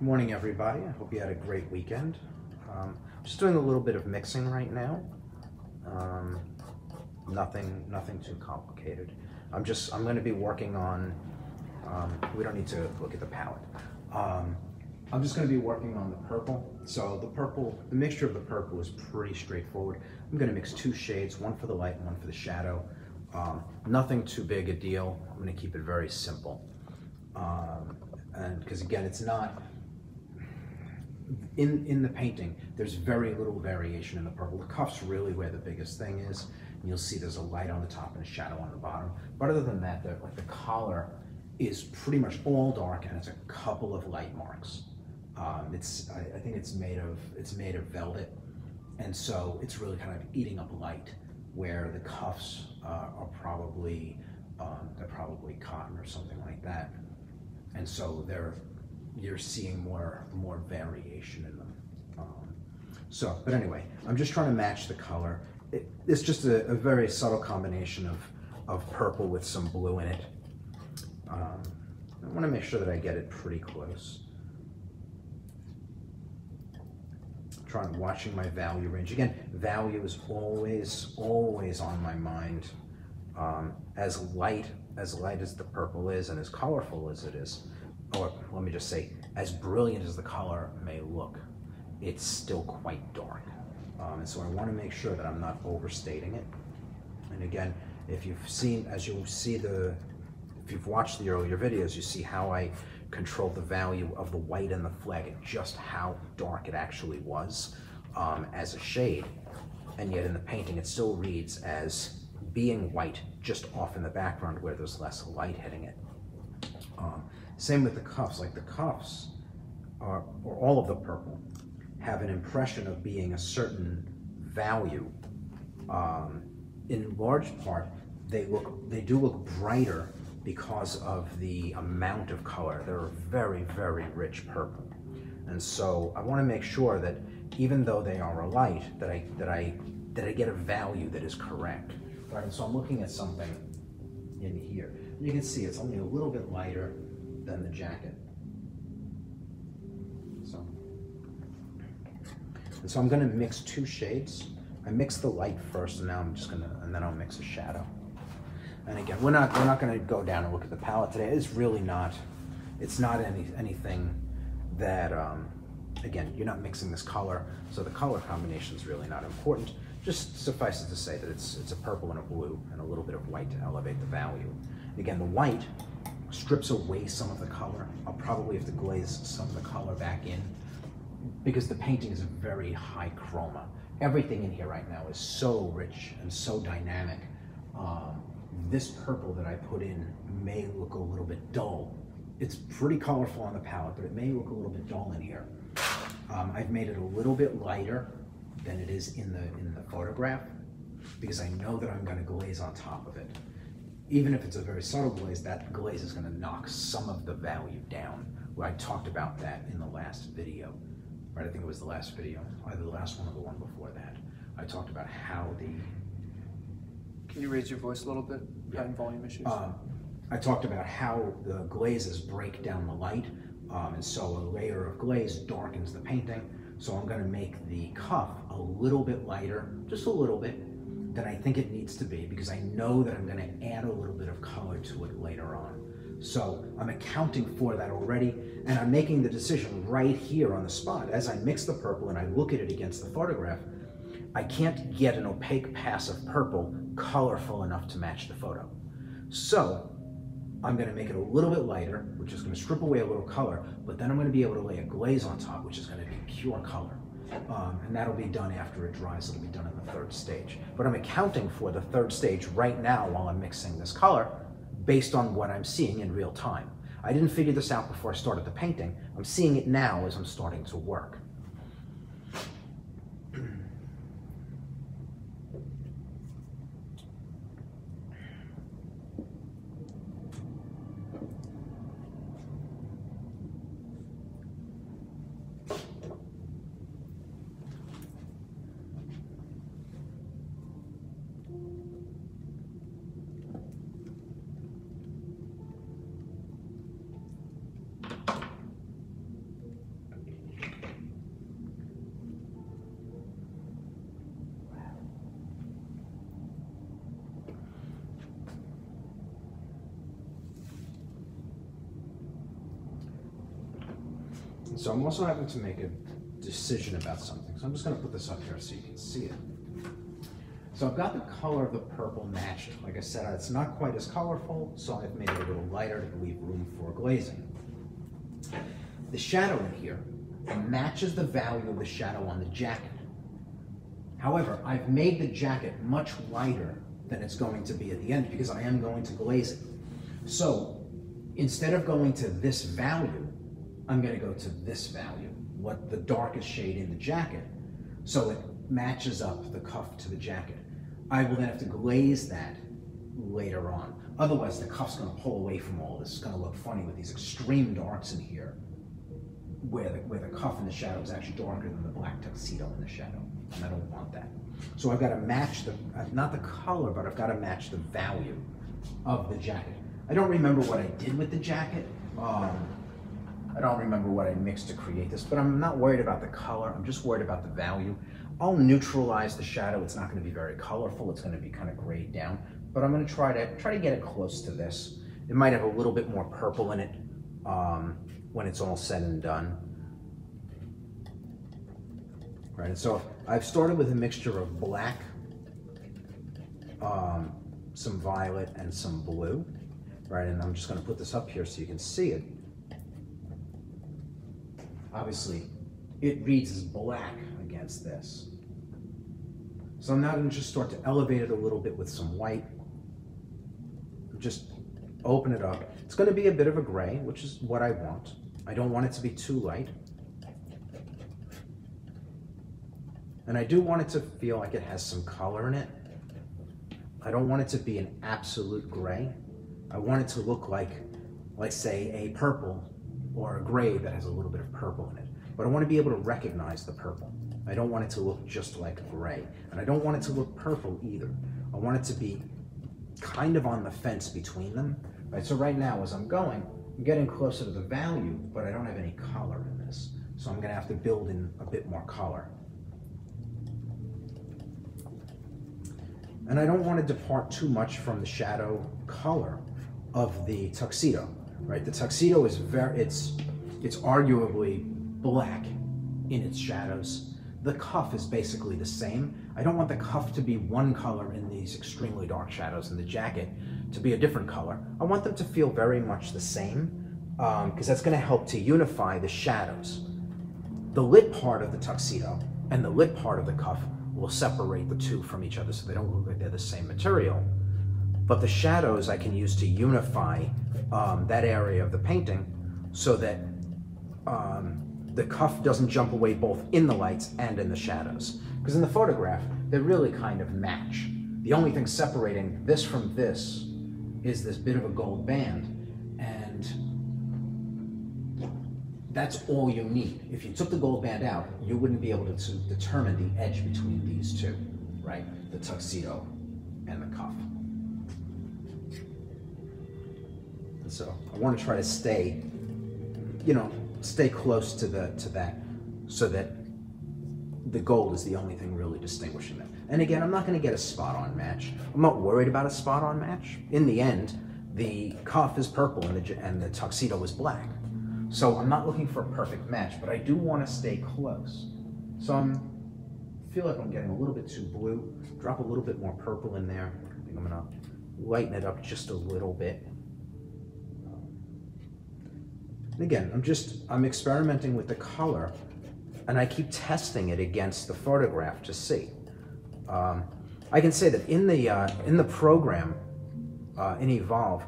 Good morning, everybody. I hope you had a great weekend. Um, I'm just doing a little bit of mixing right now. Um, nothing, nothing too complicated. I'm just, I'm going to be working on. Um, we don't need to look at the palette. Um, I'm just going to be working on the purple. So the purple, the mixture of the purple is pretty straightforward. I'm going to mix two shades, one for the light and one for the shadow. Um, nothing too big a deal. I'm going to keep it very simple. Um, and because again, it's not in in the painting. There's very little variation in the purple. The cuff's really where the biggest thing is. And you'll see there's a light on the top and a shadow on the bottom. But other than that, the, like the collar is pretty much all dark, and it's a couple of light marks. Um, it's I, I think it's made of it's made of velvet, and so it's really kind of eating up light. Where the cuffs uh, are probably um, they're probably cotton or something like that and so they're you're seeing more more variation in them. Um, so, but anyway, I'm just trying to match the color. It, it's just a, a, very subtle combination of of purple with some blue in it. Um, I want to make sure that I get it pretty close. trying watching my value range again. Value is always always on my mind. Um, as light as light as the purple is and as colorful as it is, or let me just say, as brilliant as the color may look, it's still quite dark. Um, and so I want to make sure that I'm not overstating it. And again, if you've seen, as you see the, if you've watched the earlier videos, you see how I controlled the value of the white and the flag and just how dark it actually was um, as a shade. And yet in the painting, it still reads as being white just off in the background where there's less light hitting it. Um, same with the cuffs, like the cuffs are, or all of the purple, have an impression of being a certain value. Um, in large part, they look, they do look brighter because of the amount of color. They're a very, very rich purple. And so I want to make sure that even though they are light, that I, that I, that I get a value that is correct. Right, and so I'm looking at something in here. You can see it's only a little bit lighter than the jacket. So, and so I'm gonna mix two shades. I mix the light first and now I'm just gonna, and then I'll mix a shadow. And again, we're not, we're not gonna go down and look at the palette today. It's really not, it's not any, anything that, um, again, you're not mixing this color, so the color combination is really not important. Just suffices to say that it's, it's a purple and a blue and a little bit of white to elevate the value. Again, the white strips away some of the color. I'll probably have to glaze some of the color back in because the painting is very high chroma. Everything in here right now is so rich and so dynamic. Um, this purple that I put in may look a little bit dull. It's pretty colorful on the palette, but it may look a little bit dull in here. Um, I've made it a little bit lighter than it is in the, in the photograph because I know that I'm gonna glaze on top of it. Even if it's a very subtle glaze, that glaze is gonna knock some of the value down. I talked about that in the last video, right? I think it was the last video, either the last one or the one before that. I talked about how the... Can you raise your voice a little bit? Yeah. Having volume issues. Um, I talked about how the glazes break down the light, um, and so a layer of glaze darkens the painting. So I'm gonna make the cuff a little bit lighter, just a little bit, than I think it needs to be because I know that I'm gonna add a little bit of color to it later on. So I'm accounting for that already, and I'm making the decision right here on the spot. As I mix the purple and I look at it against the photograph, I can't get an opaque pass of purple colorful enough to match the photo. So I'm gonna make it a little bit lighter, which is gonna strip away a little color, but then I'm gonna be able to lay a glaze on top, which is gonna be pure color. Um, and that'll be done after it dries. It'll be done in the third stage. But I'm accounting for the third stage right now while I'm mixing this color based on what I'm seeing in real time. I didn't figure this out before I started the painting. I'm seeing it now as I'm starting to work. I'm also having to make a decision about something. So I'm just gonna put this up here so you can see it. So I've got the color of the purple matched. Like I said, it's not quite as colorful, so I've made it a little lighter to leave room for glazing. The shadow in here matches the value of the shadow on the jacket. However, I've made the jacket much lighter than it's going to be at the end because I am going to glaze it. So instead of going to this value, I'm going to go to this value, what the darkest shade in the jacket, so it matches up the cuff to the jacket. I will then have to glaze that later on. Otherwise, the cuff's going to pull away from all this. It's going to look funny with these extreme darks in here, where the, where the cuff in the shadow is actually darker than the black tuxedo in the shadow. And I don't want that. So I've got to match the, uh, not the color, but I've got to match the value of the jacket. I don't remember what I did with the jacket. Um, I don't remember what I mixed to create this, but I'm not worried about the color. I'm just worried about the value. I'll neutralize the shadow. It's not going to be very colorful. It's going to be kind of grayed down, but I'm going to try to try to get it close to this. It might have a little bit more purple in it um, when it's all said and done. Right, and so I've started with a mixture of black, um, some violet, and some blue. Right, and I'm just going to put this up here so you can see it. Obviously, it reads as black against this. So I'm now going to just start to elevate it a little bit with some white. Just open it up. It's going to be a bit of a gray, which is what I want. I don't want it to be too light. And I do want it to feel like it has some color in it. I don't want it to be an absolute gray. I want it to look like, let's say, a purple or a gray that has a little bit of purple in it. But I want to be able to recognize the purple. I don't want it to look just like gray. And I don't want it to look purple either. I want it to be kind of on the fence between them. Right, so right now as I'm going, I'm getting closer to the value, but I don't have any color in this. So I'm gonna have to build in a bit more color. And I don't want to depart too much from the shadow color of the tuxedo, right? The tuxedo is very, it's, it's arguably black in its shadows the cuff is basically the same. I don't want the cuff to be one color in these extremely dark shadows and the jacket to be a different color. I want them to feel very much the same because um, that's going to help to unify the shadows. The lit part of the tuxedo and the lit part of the cuff will separate the two from each other so they don't look like they're the same material. But the shadows I can use to unify um, that area of the painting so that um, the cuff doesn't jump away both in the lights and in the shadows. Because in the photograph, they really kind of match. The only thing separating this from this is this bit of a gold band, and that's all you need. If you took the gold band out, you wouldn't be able to, to determine the edge between these two, right? The tuxedo and the cuff. So I want to try to stay, you know, stay close to the to that so that the gold is the only thing really distinguishing them. And again, I'm not going to get a spot on match. I'm not worried about a spot on match. In the end, the cuff is purple and the, and the tuxedo is black. So I'm not looking for a perfect match, but I do want to stay close. So I'm feel like I'm getting a little bit too blue. Drop a little bit more purple in there. I think I'm going to lighten it up just a little bit. And again, I'm just, I'm experimenting with the color and I keep testing it against the photograph to see. Um, I can say that in the, uh, in the program, uh, in Evolve,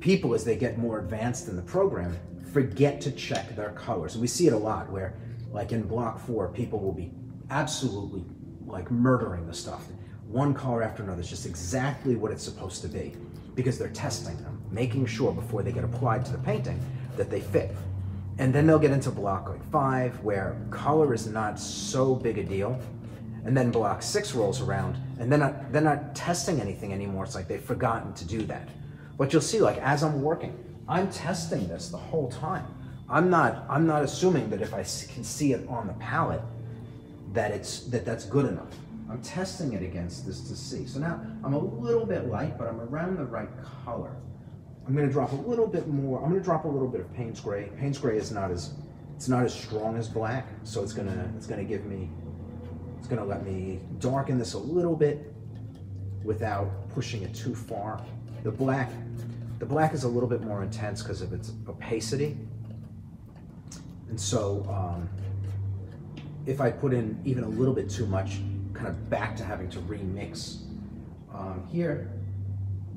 people as they get more advanced in the program forget to check their colors. And we see it a lot where like in block four, people will be absolutely like murdering the stuff. One color after another is just exactly what it's supposed to be because they're testing them, making sure before they get applied to the painting that they fit. And then they'll get into block like five, where color is not so big a deal. And then block six rolls around, and they're not, they're not testing anything anymore. It's like they've forgotten to do that. But you'll see, like as I'm working, I'm testing this the whole time. I'm not, I'm not assuming that if I can see it on the palette, that it's that that's good enough. I'm testing it against this to see. So now I'm a little bit light, but I'm around the right color. I'm going to drop a little bit more. I'm going to drop a little bit of Payne's Gray. Payne's Gray is not as it's not as strong as black, so it's gonna it's gonna give me it's gonna let me darken this a little bit without pushing it too far. The black the black is a little bit more intense because of its opacity. And so um, if I put in even a little bit too much, kind of back to having to remix um, here,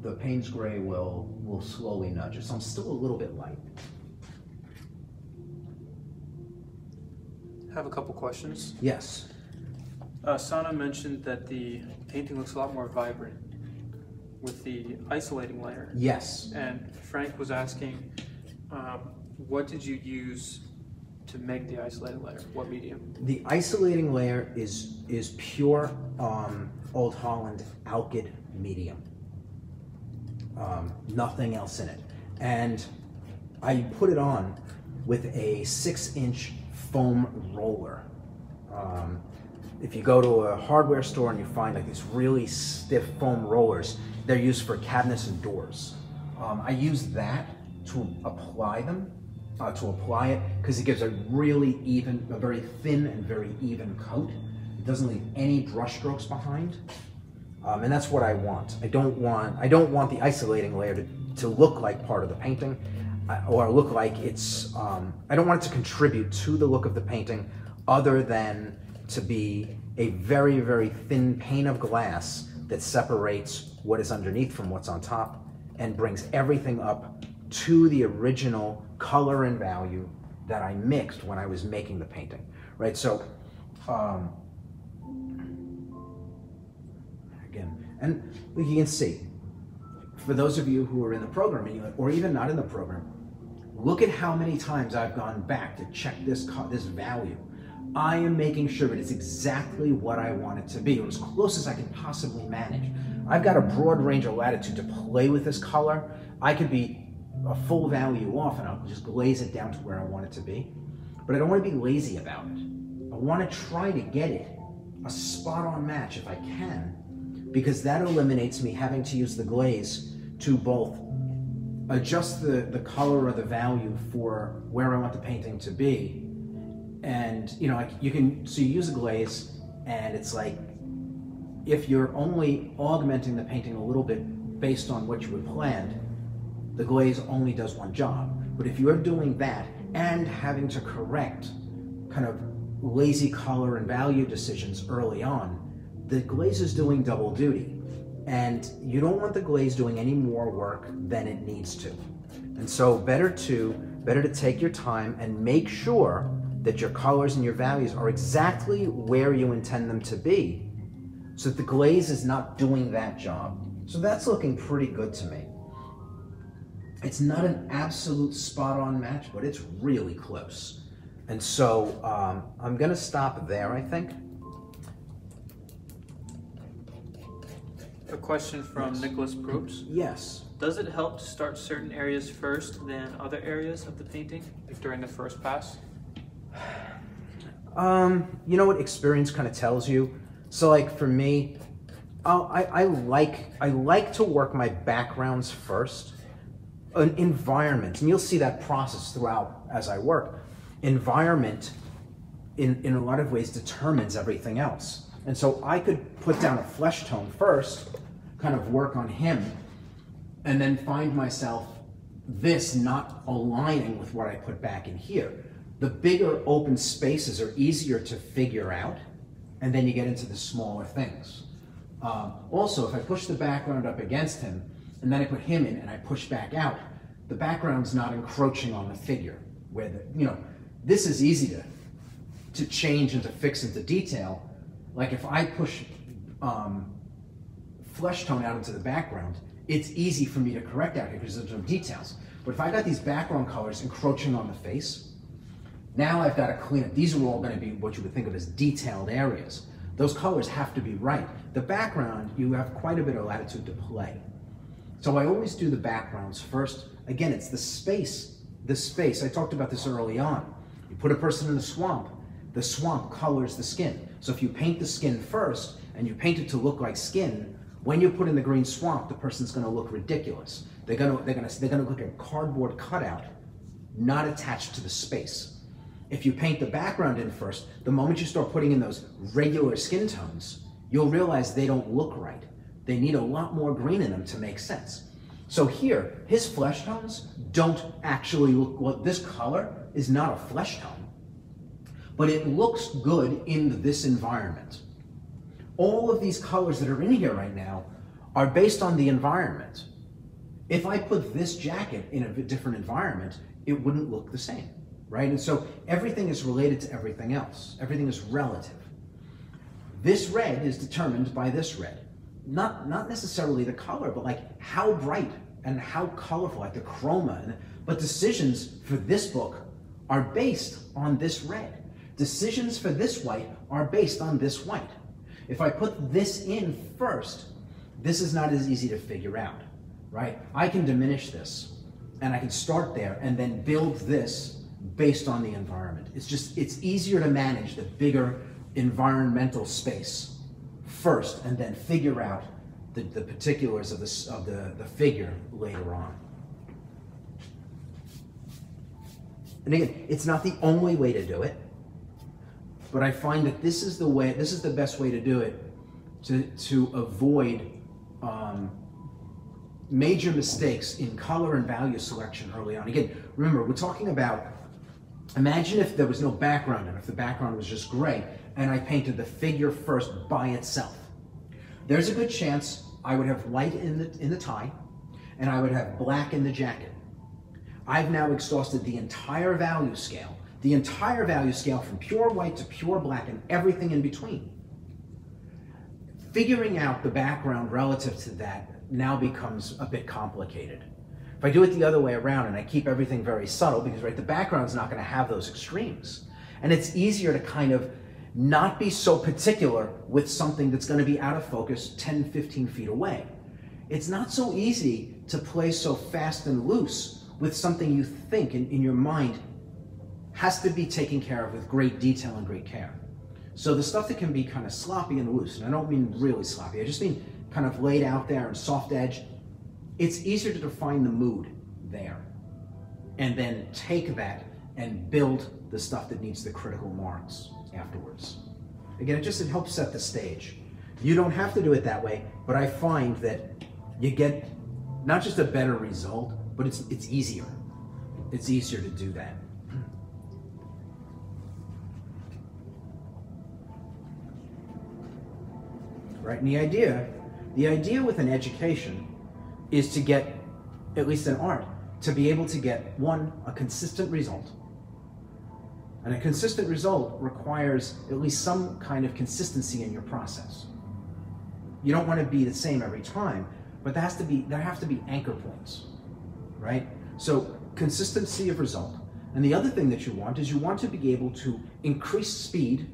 the Payne's Gray will, will slowly nudge it. So I'm still a little bit light. Have a couple questions. Yes. Uh, Sana mentioned that the painting looks a lot more vibrant with the isolating layer. Yes. And Frank was asking, um, what did you use to make the isolating layer? What medium? The isolating layer is is pure um, Old Holland Alkyd medium. Um, nothing else in it. And I put it on with a six inch foam roller. Um, if you go to a hardware store and you find like these really stiff foam rollers, they're used for cabinets and doors. Um, I use that to apply them, uh, to apply it, because it gives a really even, a very thin and very even coat. It doesn't leave any brush strokes behind. Um, and that's what I want. I don't want, I don't want the isolating layer to, to look like part of the painting uh, or look like it's, um, I don't want it to contribute to the look of the painting other than to be a very, very thin pane of glass that separates what is underneath from what's on top and brings everything up to the original color and value that I mixed when I was making the painting, right? So, um, and you can see, for those of you who are in the program, or even not in the program, look at how many times I've gone back to check this, this value. I am making sure that it's exactly what I want it to be, or as close as I can possibly manage. I've got a broad range of latitude to play with this color. I could be a full value off and I'll just glaze it down to where I want it to be. But I don't want to be lazy about it. I want to try to get it a spot on match if I can, because that eliminates me having to use the glaze to both adjust the, the color or the value for where I want the painting to be. And, you know, you can, so you use a glaze and it's like if you're only augmenting the painting a little bit based on what you had planned, the glaze only does one job. But if you're doing that and having to correct kind of lazy color and value decisions early on, the glaze is doing double duty. And you don't want the glaze doing any more work than it needs to. And so better to better to take your time and make sure that your colors and your values are exactly where you intend them to be so that the glaze is not doing that job. So that's looking pretty good to me. It's not an absolute spot on match, but it's really close. And so um, I'm gonna stop there, I think. A question from yes. Nicholas Probst. Yes. Does it help to start certain areas first than other areas of the painting, like during the first pass? Um, you know what experience kind of tells you? So like for me, I, I like I like to work my backgrounds first. An environment, and you'll see that process throughout as I work. Environment, in, in a lot of ways, determines everything else. And so I could put down a flesh tone first, kind of work on him, and then find myself this not aligning with what I put back in here. The bigger open spaces are easier to figure out and then you get into the smaller things. Um, also, if I push the background up against him, and then I put him in and I push back out, the background's not encroaching on the figure. Where the, you know, this is easy to, to change and to fix into detail. Like if I push um, flesh tone out into the background, it's easy for me to correct out here because there's no details. But if I got these background colors encroaching on the face, now I've got to clean up. These are all going to be what you would think of as detailed areas. Those colors have to be right. The background, you have quite a bit of latitude to play. So I always do the backgrounds first. Again, it's the space, the space. I talked about this early on. You put a person in a swamp, the swamp colors the skin. So if you paint the skin first and you paint it to look like skin, when you put in the green swamp, the person's going to look ridiculous. They're going to they're going to they're going to look like a cardboard cutout, not attached to the space. If you paint the background in first, the moment you start putting in those regular skin tones, you'll realize they don't look right. They need a lot more green in them to make sense. So here, his flesh tones don't actually look, well, this color is not a flesh tone, but it looks good in this environment. All of these colors that are in here right now are based on the environment. If I put this jacket in a different environment, it wouldn't look the same, right? And so everything is related to everything else. Everything is relative. This red is determined by this red. Not, not necessarily the color, but like how bright and how colorful, like the chroma. But decisions for this book are based on this red. Decisions for this white are based on this white. If I put this in first, this is not as easy to figure out, right? I can diminish this and I can start there and then build this based on the environment. It's just, it's easier to manage the bigger environmental space first and then figure out the, the particulars of, this, of the, the figure later on. And again, it's not the only way to do it, but I find that this is the way, this is the best way to do it to, to avoid um, major mistakes in color and value selection early on. Again, remember, we're talking about, imagine if there was no background and if the background was just gray and I painted the figure first by itself. There's a good chance I would have white in the, in the tie and I would have black in the jacket. I've now exhausted the entire value scale, the entire value scale from pure white to pure black and everything in between. Figuring out the background relative to that now becomes a bit complicated. If I do it the other way around and I keep everything very subtle, because right, the background's not going to have those extremes. And it's easier to kind of not be so particular with something that's going to be out of focus 10, 15 feet away. It's not so easy to play so fast and loose with something you think in, in your mind has to be taken care of with great detail and great care. So the stuff that can be kind of sloppy and loose, and I don't mean really sloppy, I just mean kind of laid out there and soft edge, it's easier to define the mood there and then take that and build the stuff that needs the critical marks afterwards. Again, it just it helps set the stage. You don't have to do it that way, but I find that you get not just a better result, but it's it's easier. It's easier to do that. Right? And the idea the idea with an education is to get, at least in art, to be able to get one, a consistent result. And a consistent result requires at least some kind of consistency in your process. You don't want to be the same every time, but there has to be there have to be anchor points, right? So consistency of result. And the other thing that you want is you want to be able to increase speed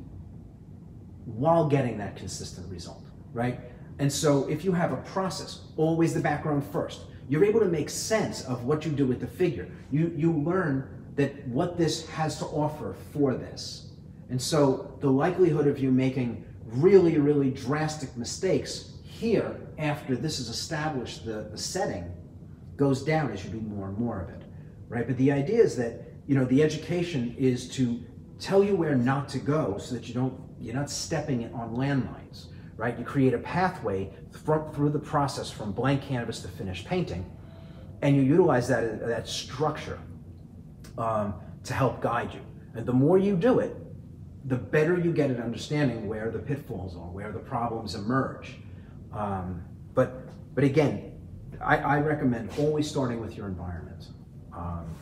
while getting that consistent result, right? And so if you have a process, always the background first, you're able to make sense of what you do with the figure. You, you learn that what this has to offer for this. And so the likelihood of you making really, really drastic mistakes here after this is established, the, the setting goes down as you do more and more of it, right? But the idea is that, you know, the education is to tell you where not to go so that you don't, you're not stepping on landmines right? You create a pathway through the process from blank canvas to finished painting, and you utilize that, that structure um, to help guide you. And the more you do it, the better you get at understanding where the pitfalls are, where the problems emerge. Um, but, but again, I, I, recommend always starting with your environment. Um,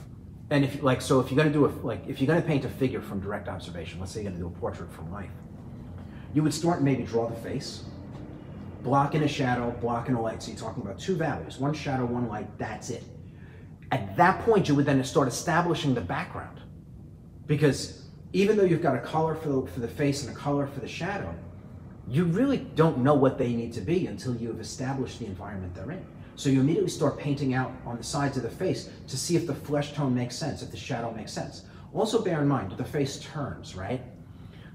and if like, so if you're gonna do a, like, if you're gonna paint a figure from direct observation, let's say you're gonna do a portrait from life, you would start maybe draw the face, block in a shadow, block in a light. So you're talking about two values, one shadow, one light, that's it. At that point, you would then start establishing the background. Because even though you've got a color for the, for the face and a color for the shadow, you really don't know what they need to be until you've established the environment they're in. So you immediately start painting out on the sides of the face to see if the flesh tone makes sense, if the shadow makes sense. Also bear in mind, the face turns, right?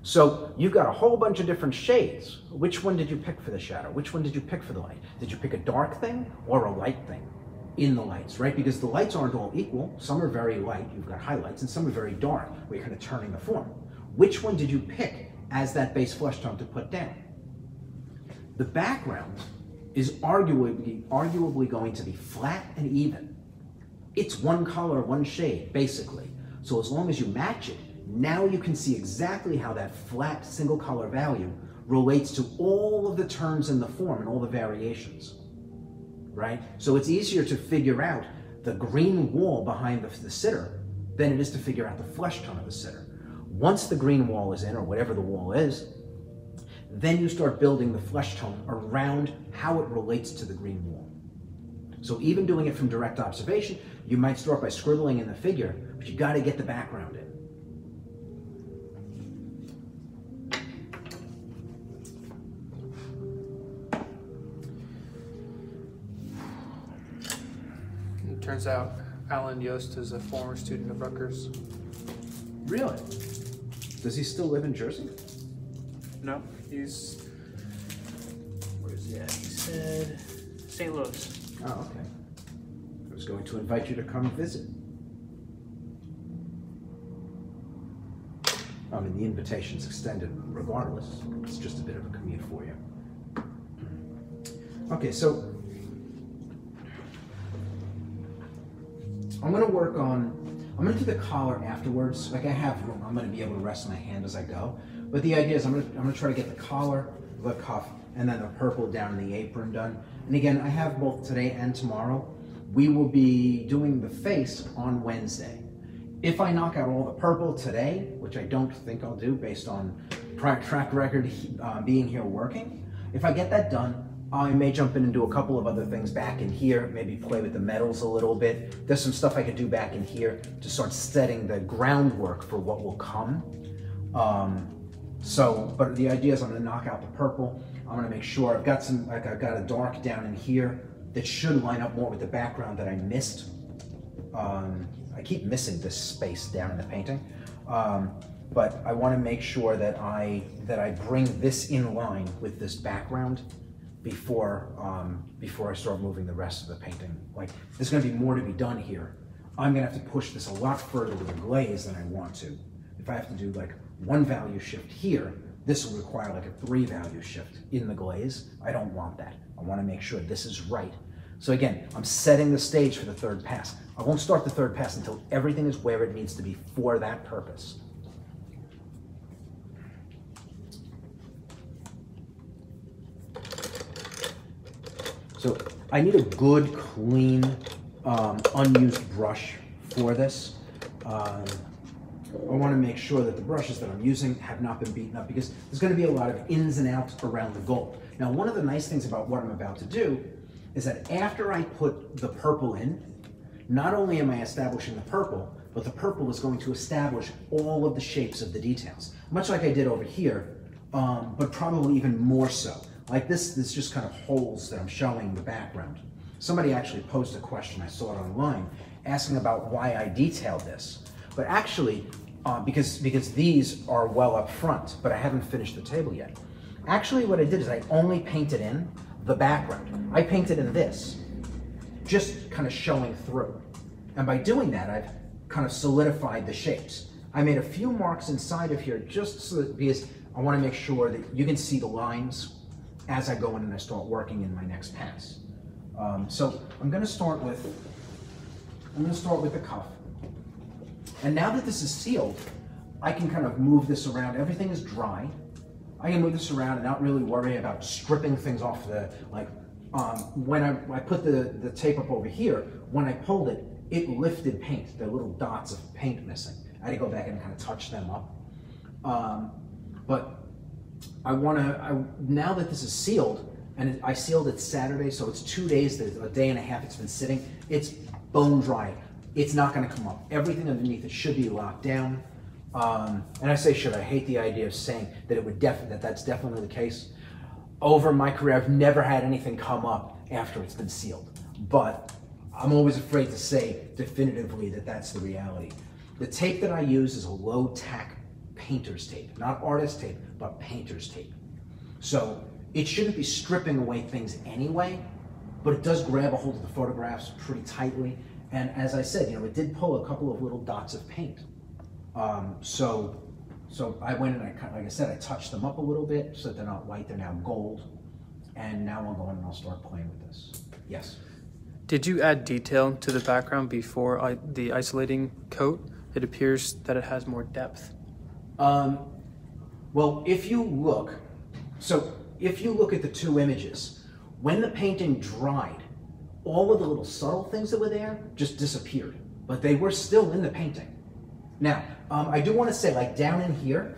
So you've got a whole bunch of different shades. Which one did you pick for the shadow? Which one did you pick for the light? Did you pick a dark thing or a light thing? in the lights, right? Because the lights aren't all equal. Some are very light, you've got highlights, and some are very dark, where you're kind of turning the form. Which one did you pick as that base flesh tone to put down? The background is arguably, arguably going to be flat and even. It's one color, one shade, basically. So as long as you match it, now you can see exactly how that flat single color value relates to all of the terms in the form and all the variations, right? So it's easier to figure out the green wall behind the, the sitter than it is to figure out the flesh tone of the sitter. Once the green wall is in, or whatever the wall is, then you start building the flesh tone around how it relates to the green wall. So even doing it from direct observation, you might start by scribbling in the figure, but you got to get the background in. Turns out Alan Yost is a former student of Rutgers. Really? Does he still live in Jersey? No, he's. Where's he at? He said St. Louis. Oh, okay. I was going to invite you to come visit. I mean, the invitation's extended regardless. It's just a bit of a commute for you. Okay, so I'm gonna work on. I'm gonna do the collar afterwards. Like I have room, I'm gonna be able to rest my hand as I go. But the idea is I'm gonna I'm gonna try to get the collar, the cuff, and then the purple down in the apron done. And again, I have both today and tomorrow. We will be doing the face on Wednesday. If I knock out all the purple today, which I don't think I'll do based on track record uh, being here working, if I get that done, I may jump in and do a couple of other things back in here, maybe play with the metals a little bit. There's some stuff I could do back in here to start setting the groundwork for what will come. Um, so, but the idea is I'm gonna knock out the purple. I'm gonna make sure I've got some, like I've got a dark down in here that should line up more with the background that I missed. Um, I keep missing this space down in the painting. Um, but I want to make sure that I that I bring this in line with this background before um, before I start moving the rest of the painting. Like there's going to be more to be done here. I'm going to have to push this a lot further with the glaze than I want to. If I have to do like one value shift here, this will require like a three value shift in the glaze. I don't want that. I want to make sure this is right. So again, I'm setting the stage for the third pass. I won't start the third pass until everything is where it needs to be for that purpose. So I need a good, clean, um, unused brush for this. Um, I want to make sure that the brushes that I'm using have not been beaten up because there's going to be a lot of ins and outs around the gold. Now, one of the nice things about what I'm about to do is that after I put the purple in, not only am I establishing the purple, but the purple is going to establish all of the shapes of the details, much like I did over here, um, but probably even more so. Like this, this just kind of holes that I'm showing in the background. Somebody actually posed a question, I saw it online, asking about why I detailed this. But actually, uh, because, because these are well up front, but I haven't finished the table yet. Actually, what I did is I only painted in the background. I painted in this, just kind of showing through. And by doing that, I've kind of solidified the shapes. I made a few marks inside of here just so that, because I want to make sure that you can see the lines as I go in and I start working in my next pass. Um, so I'm going to start with I'm going to start with the cuff. And now that this is sealed, I can kind of move this around. Everything is dry. I can move this around and not really worry about stripping things off the, like, um, when I, I put the, the tape up over here, when I pulled it, it lifted paint. There are little dots of paint missing. I had to go back and kind of touch them up. Um, but I want to, now that this is sealed, and I sealed it Saturday, so it's two days, a day and a half it's been sitting, it's bone dry. It's not going to come up. Everything underneath it should be locked down. Um, and I say should, I hate the idea of saying that it would definitely, that that's definitely the case. Over my career, I've never had anything come up after it's been sealed. But I'm always afraid to say definitively that that's the reality. The tape that I use is a low tack painter's tape, not artist tape, but painter's tape. So it shouldn't be stripping away things anyway. but it does grab a hold of the photographs pretty tightly. And as I said, you know, it did pull a couple of little dots of paint. Um, so, so I went and I, cut- like I said, I touched them up a little bit so that they're not white, they're now gold. And now I'll go in and I'll start playing with this. Yes. Did you add detail to the background before I, the isolating coat? It appears that it has more depth. Um, well, if you look, so if you look at the two images, when the painting dried, all of the little subtle things that were there just disappeared, but they were still in the painting. Now, um, I do want to say, like down in here,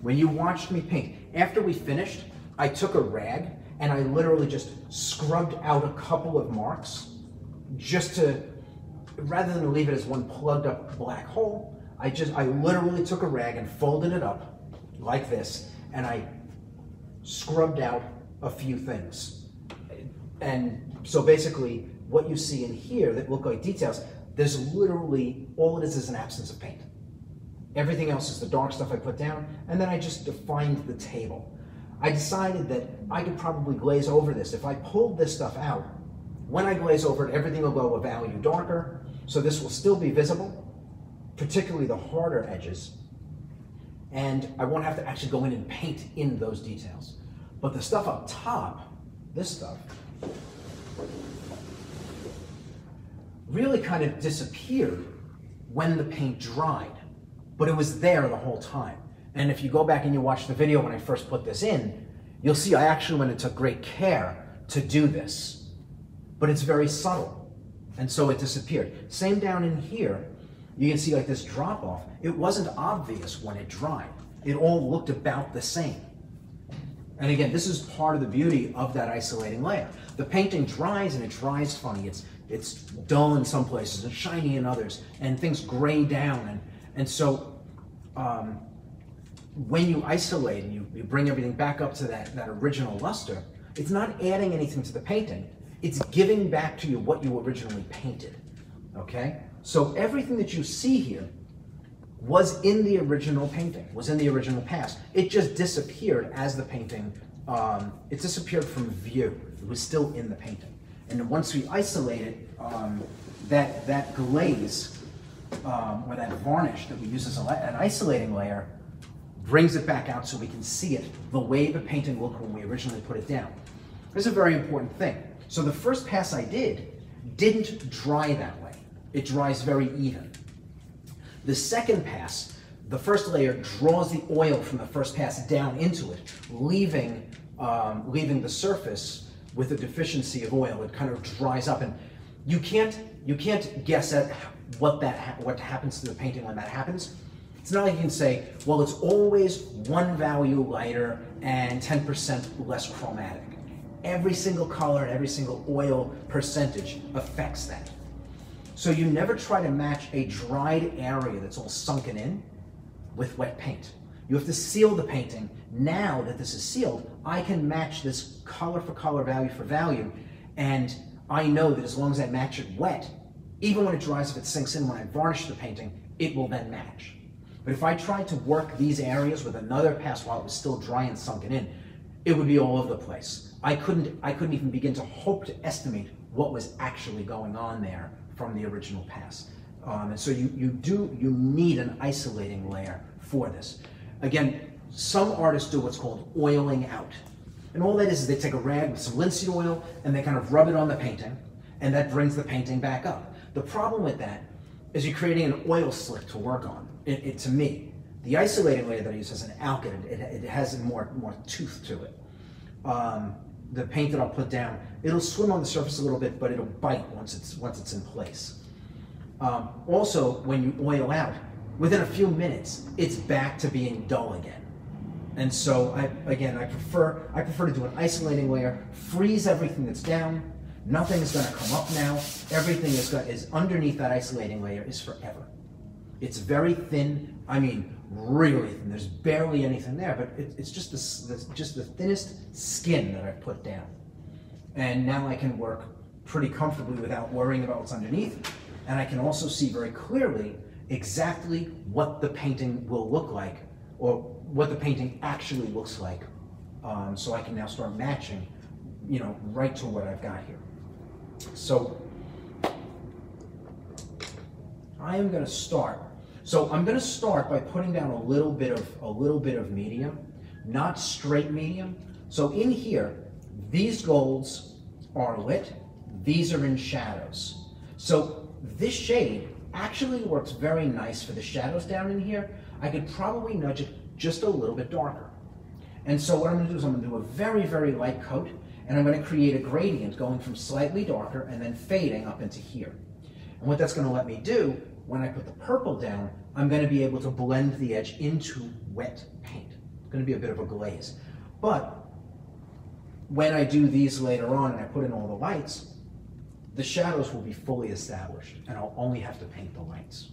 when you watched me paint, after we finished, I took a rag and I literally just scrubbed out a couple of marks just to, rather than leave it as one plugged up black hole, I just, I literally took a rag and folded it up like this and I scrubbed out a few things. And so basically, what you see in here that look like details, there's literally, all it is is an absence of paint. Everything else is the dark stuff I put down, and then I just defined the table. I decided that I could probably glaze over this. If I pulled this stuff out, when I glaze over it, everything will go a value darker, so this will still be visible, particularly the harder edges, and I won't have to actually go in and paint in those details. But the stuff up top, this stuff, really kind of disappeared when the paint dried, but it was there the whole time. And if you go back and you watch the video when I first put this in, you'll see I actually went and took great care to do this, but it's very subtle. And so it disappeared. Same down in here, you can see like this drop off. It wasn't obvious when it dried. It all looked about the same. And again, this is part of the beauty of that isolating layer. The painting dries and it dries funny. It's it's dull in some places and shiny in others, and things gray down. And and so um, when you isolate and you, you bring everything back up to that, that original luster, it's not adding anything to the painting. It's giving back to you what you originally painted. Okay? So everything that you see here was in the original painting, was in the original past. It just disappeared as the painting, um, it disappeared from view. It was still in the painting. And once we isolate it, um, that, that glaze, um, or that varnish that we use as an isolating layer, brings it back out so we can see it the way the painting looked when we originally put it down. This is a very important thing. So the first pass I did didn't dry that. It dries very even. The second pass, the first layer draws the oil from the first pass down into it, leaving, um, leaving the surface with a deficiency of oil. It kind of dries up, and you can't you can't guess at what that ha- what happens to the painting when that happens. It's not like you can say, well, it's always one value lighter and 10% less chromatic. Every single color and every single oil percentage affects that. So you never try to match a dried area that's all sunken in with wet paint. You have to seal the painting. Now that this is sealed, I can match this color for color, value for value, and I know that as long as I match it wet, even when it dries, if it sinks in, when I varnish the painting, it will then match. But if I tried to work these areas with another pass while it was still dry and sunken in, it would be all over the place. I couldn't, I couldn't even begin to hope to estimate what was actually going on there from the original pass. Um, and so you, you do, you need an isolating layer for this. Again, some artists do what's called oiling out. And all that is is they take a rag with some linseed oil and they kind of rub it on the painting, and that brings the painting back up. The problem with that is you're creating an oil slick to work on. It, it- to me, the isolating layer that I use has an alkyd. It, it has more more tooth to it. Um, the paint that I'll put down, it'll swim on the surface a little bit, but it'll bite once it's once it's in place. Um, also, when you oil out, within a few minutes, it's back to being dull again. And so, I, again, I prefer I prefer to do an isolating layer, freeze everything that's down. Nothing is going to come up now. Everything is got, is underneath that isolating layer is forever. It's very thin. I mean, really thin. There's barely anything there, but it, it's just the, the just the thinnest skin that I've put down. And now I can work pretty comfortably without worrying about what's underneath. And I can also see very clearly exactly what the painting will look like or what the painting actually looks like. Um, so I can now start matching, you know, right to what I've got here. So I am going to start. So I'm going to start by putting down a little bit of a little bit of medium, not straight medium. So in here, these golds are lit, these are in shadows. So this shade actually works very nice for the shadows down in here. I could probably nudge it just a little bit darker. And so what I'm going to do is I'm going to do a very, very light coat, and I'm going to create a gradient going from slightly darker and then fading up into here. And what that's going to let me do, when I put the purple down, I'm going to be able to blend the edge into wet paint. It's going to be a bit of a glaze. But when I do these later on and I put in all the lights, the shadows will be fully established and I'll only have to paint the lights.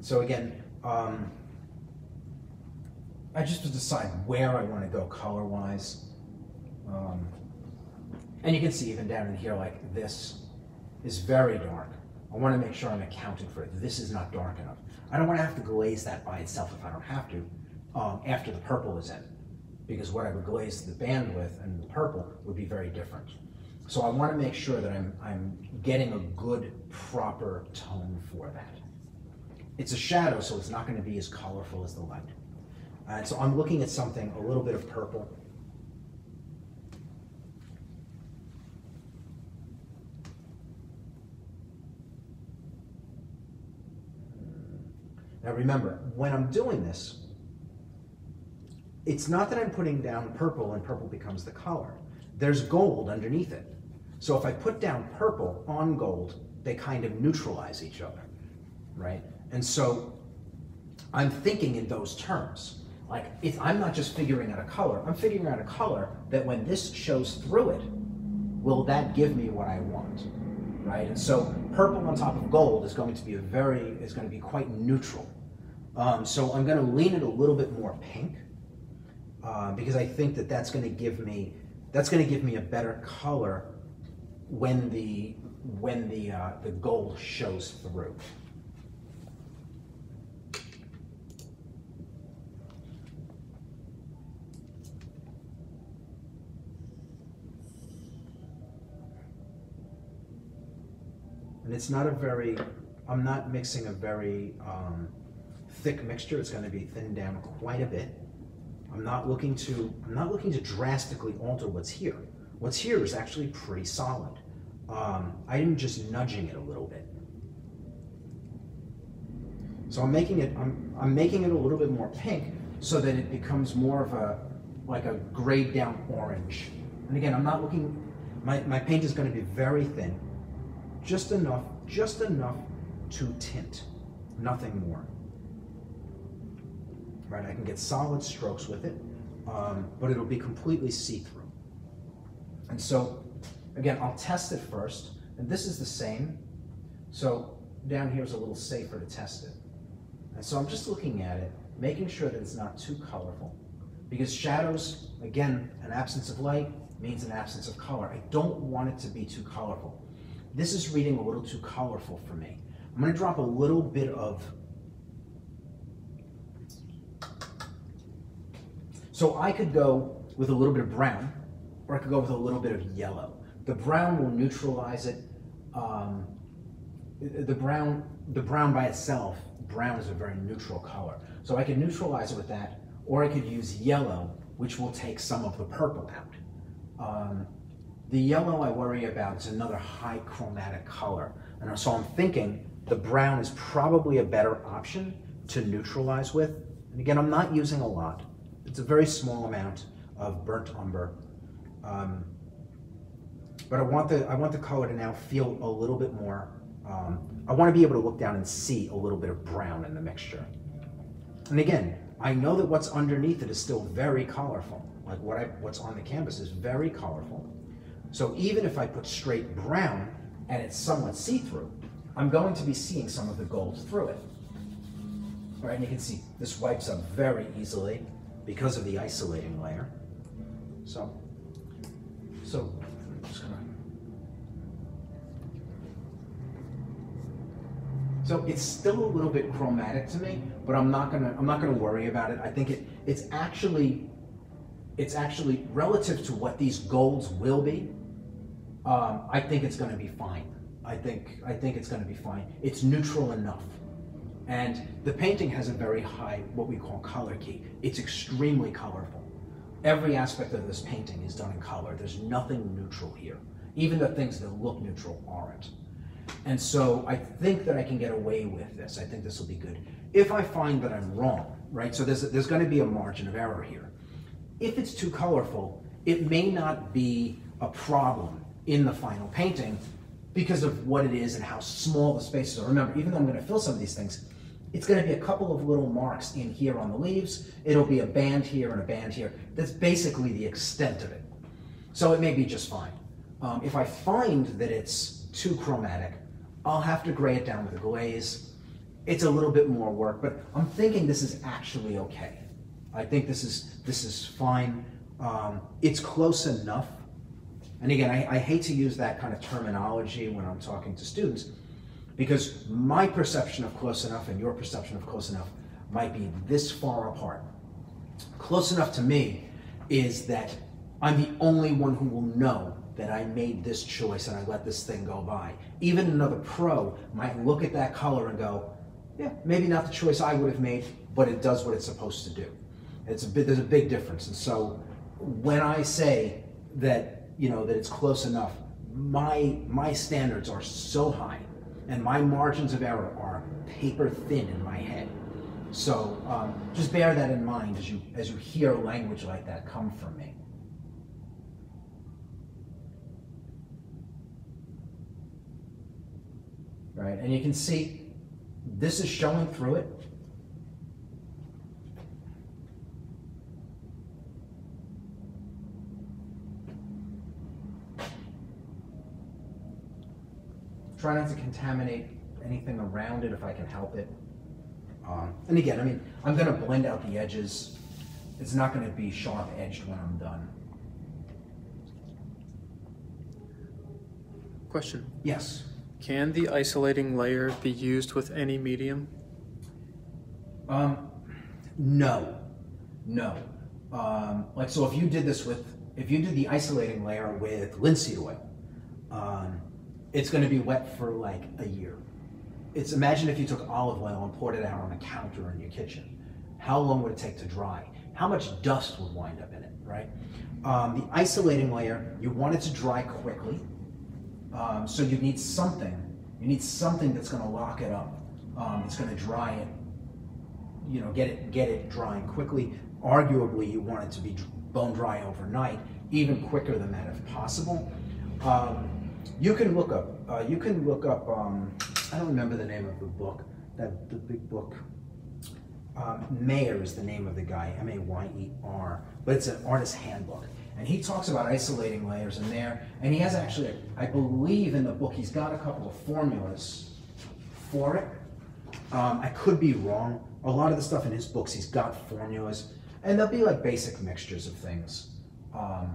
So again, um, I just decide where I want to go color-wise. Um, and you can see even down in here, like this is very dark. I want to make sure I'm accounting for it. This is not dark enough. I don't want to have to glaze that by itself if I don't have to um, after the purple is in because what I would glaze the band with and the purple would be very different. So I want to make sure that I'm, I'm getting a good, proper tone for that. It's a shadow, so it's not going to be as colorful as the light. And so I'm looking at something, a little bit of purple. Now remember, when I'm doing this, it's not that I'm putting down purple and purple becomes the color. There's gold underneath it. So if I put down purple on gold, they kind of neutralize each other, right? And so I'm thinking in those terms. Like, I'm not just figuring out a color, I'm figuring out a color that when this shows through it, will that give me what I want, right? And so purple on top of gold is going to be a very, is going to be quite neutral. Um, so I'm going to lean it a little bit more pink uh, because I think that that's going to give me that's going to give me a better color when the when the uh, the gold shows through. And it's not a very, I'm not mixing a very um, thick mixture. It's going to be thinned down quite a bit. I'm not looking to, I'm not looking to drastically alter what's here. What's here is actually pretty solid. Um, I am just nudging it a little bit. So I'm making it, I'm, I'm making it a little bit more pink so that it becomes more of a, like a grayed down orange. And again, I'm not looking, my, my paint is going to be very thin, just enough, just enough to tint, nothing more right? I can get solid strokes with it, um, but it'll be completely see-through. And so, again, I'll test it first, and this is the same. So down here is a little safer to test it. And so I'm just looking at it, making sure that it's not too colorful. Because shadows, again, an absence of light means an absence of color. I don't want it to be too colorful. This is reading a little too colorful for me. I'm gonna drop a little bit of So I could go with a little bit of brown, or I could go with a little bit of yellow. The brown will neutralize it. Um, the brown, the brown by itself, brown is a very neutral color. So I could neutralize it with that, or I could use yellow, which will take some of the purple out. Um, the yellow I worry about is another high chromatic color. And so I'm thinking the brown is probably a better option to neutralize with. And again, I'm not using a lot. It's a very small amount of burnt umber. Um, but I want the I want the color to now feel a little bit more. Um, I want to be able to look down and see a little bit of brown in the mixture. And again, I know that what's underneath it is still very colorful. Like what I what's on the canvas is very colorful. So even if I put straight brown and it's somewhat see-through, I'm going to be seeing some of the gold through it. All right, and you can see this wipes up very easily because of the isolating layer. So, so just gonna. So it's still a little bit chromatic to me, but I'm not gonna I'm not gonna worry about it. I think it it's actually it's actually relative to what these golds will be. Um, I think it's to be fine. I think I think it's to be fine. It's neutral enough, and the painting has a very high what we call color key. It's extremely colorful. Every aspect of this painting is done in color. There's nothing neutral here. Even the things that look neutral aren't. And so I think that I can get away with this. I think this will be good. If I find that I'm wrong, right? So there's, there's going to be a margin of error here. If it's too colorful, it may not be a problem in the final painting because of what it is and how small the spaces are. Remember, even though I'm going to fill some of these things, it's going to be a couple of little marks in here on the leaves. It'll be a band here and a band here. That's basically the extent of it. So it may be just fine. Um, if I find that it's too chromatic, I'll have to gray it down with a glaze. It's a little bit more work, but I'm thinking this is actually okay. I think this is this is fine. Um, it's close enough. And again, I, I hate to use that kind of terminology when I'm talking to students because my perception of close enough and your perception of close enough might be this far apart. Close enough to me is that I'm the only one who will know that I made this choice and I let this thing go by. Even another pro might look at that color and go, yeah, maybe not the choice I would have made, but it does what it's supposed to do. It's a bit, there's a big difference. And so when I say that, you know, that it's close enough, my, my standards are so high and my margins of error are paper thin in my head. So um, just bear that in mind as you, as you hear language like that come from me. right? And you can see this is showing through it. Try not to contaminate anything around it if I can help it. Um, and again, I mean, I'm going to blend out the edges. It's not going to be sharp edged when I'm done. Question. Yes. Can the isolating layer be used with any medium? Um, no, no. Um, like so, if you did this with, if you did the isolating layer with linseed oil, um, it's going to be wet for like a year. It's imagine if you took olive oil and poured it out on a counter in your kitchen. How long would it take to dry? How much dust would wind up in it, right? Um, the isolating layer, you want it to dry quickly. Um, so you need something. You need something that's going to lock it up. Um, it's going to dry it. You know, get it get it drying quickly. Arguably, you want it to be bone dry overnight, even quicker than that if possible. Um, you can look up. Uh, you can look up. Um, I don't remember the name of the book. That the big book. Um, Mayer is the name of the guy. M A Y E R. But it's an artist handbook and he talks about isolating layers in there. And he has actually, I believe in the book, he's got a couple of formulas for it. Um, I could be wrong. A lot of the stuff in his books, he's got formulas. And they'll be like basic mixtures of things. Um,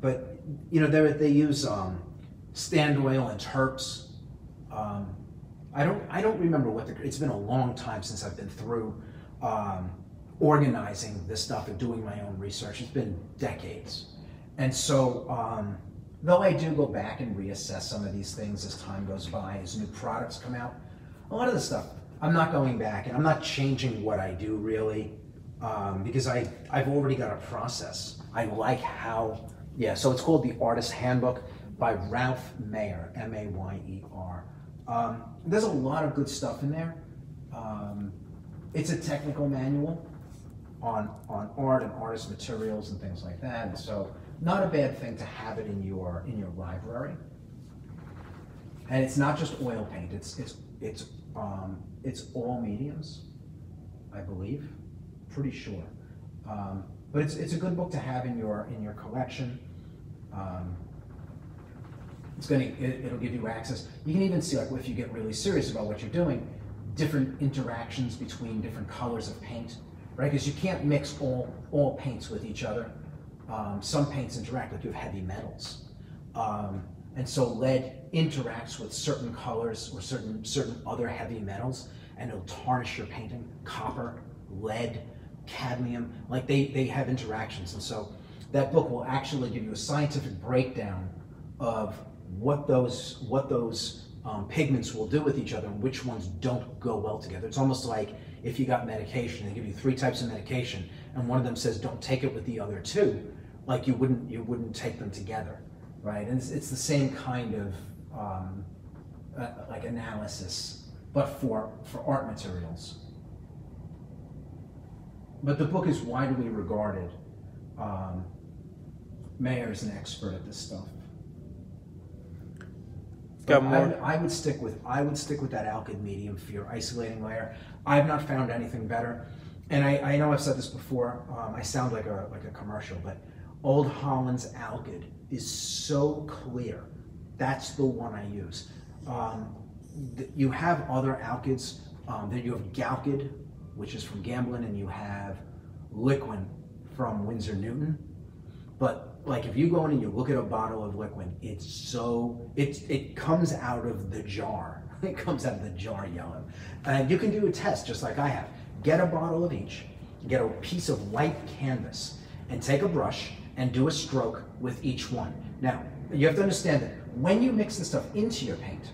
but, you know, they use um, Standoil and terps. Um, I don't, I don't remember what the, it's been a long time since I've been through um, organizing this stuff and doing my own research. It's been decades. And so, um, though I do go back and reassess some of these things as time goes by, as new products come out, a lot of the stuff, I'm not going back and I'm not changing what I do really um, because I, I've already got a process. I like how, yeah, so it's called The Artist Handbook by Ralph Mayer, M A Y E R. Um, there's a lot of good stuff in there. Um, it's a technical manual on, on art and artist materials and things like that. And so not a bad thing to have it in your, in your library. And it's not just oil paint, it's, it's, it's, um, it's all mediums, I believe, pretty sure. Um, but it's, it's a good book to have in your, in your collection. Um, it's going to, it, it'll give you access. You can even see like if you get really serious about what you're doing, different interactions between different colors of paint, right? Because you can't mix all, all paints with each other. Um, some paints interact, like you have heavy metals. Um, and so lead interacts with certain colors or certain, certain other heavy metals. and it'll tarnish your painting. Copper, lead, cadmium, like they, they have interactions. And so that book will actually give you a scientific breakdown of what those, what those um, pigments will do with each other and which ones don't go well together. It's almost like if you got medication, they give you three types of medication, and one of them says don't take it with the other two, like you wouldn't you wouldn't take them together, right? And it's, it's the same kind of um, uh, like analysis, but for for art materials. But the book is widely regarded. Um, Mayer is an expert at this stuff. Got I more. would, I would stick with I would stick with that alkyd medium for your isolating layer. I've not found anything better, and I, I know I've said this before. Um, I sound like a like a commercial, but Old Holland's alkyd is so clear. That's the one I use. Um, th- you have other alkyds. Um, then you have Galkyd, which is from Gamblin, and you have Liquin from Winsor Newton. But like if you go in and you look at a bottle of Liquin, it's so it it comes out of the jar. It comes out of the jar yellow. And you can do a test just like I have. Get a bottle of each, get a piece of white canvas, and take a brush and do a stroke with each one. Now, you have to understand that when you mix the stuff into your paint,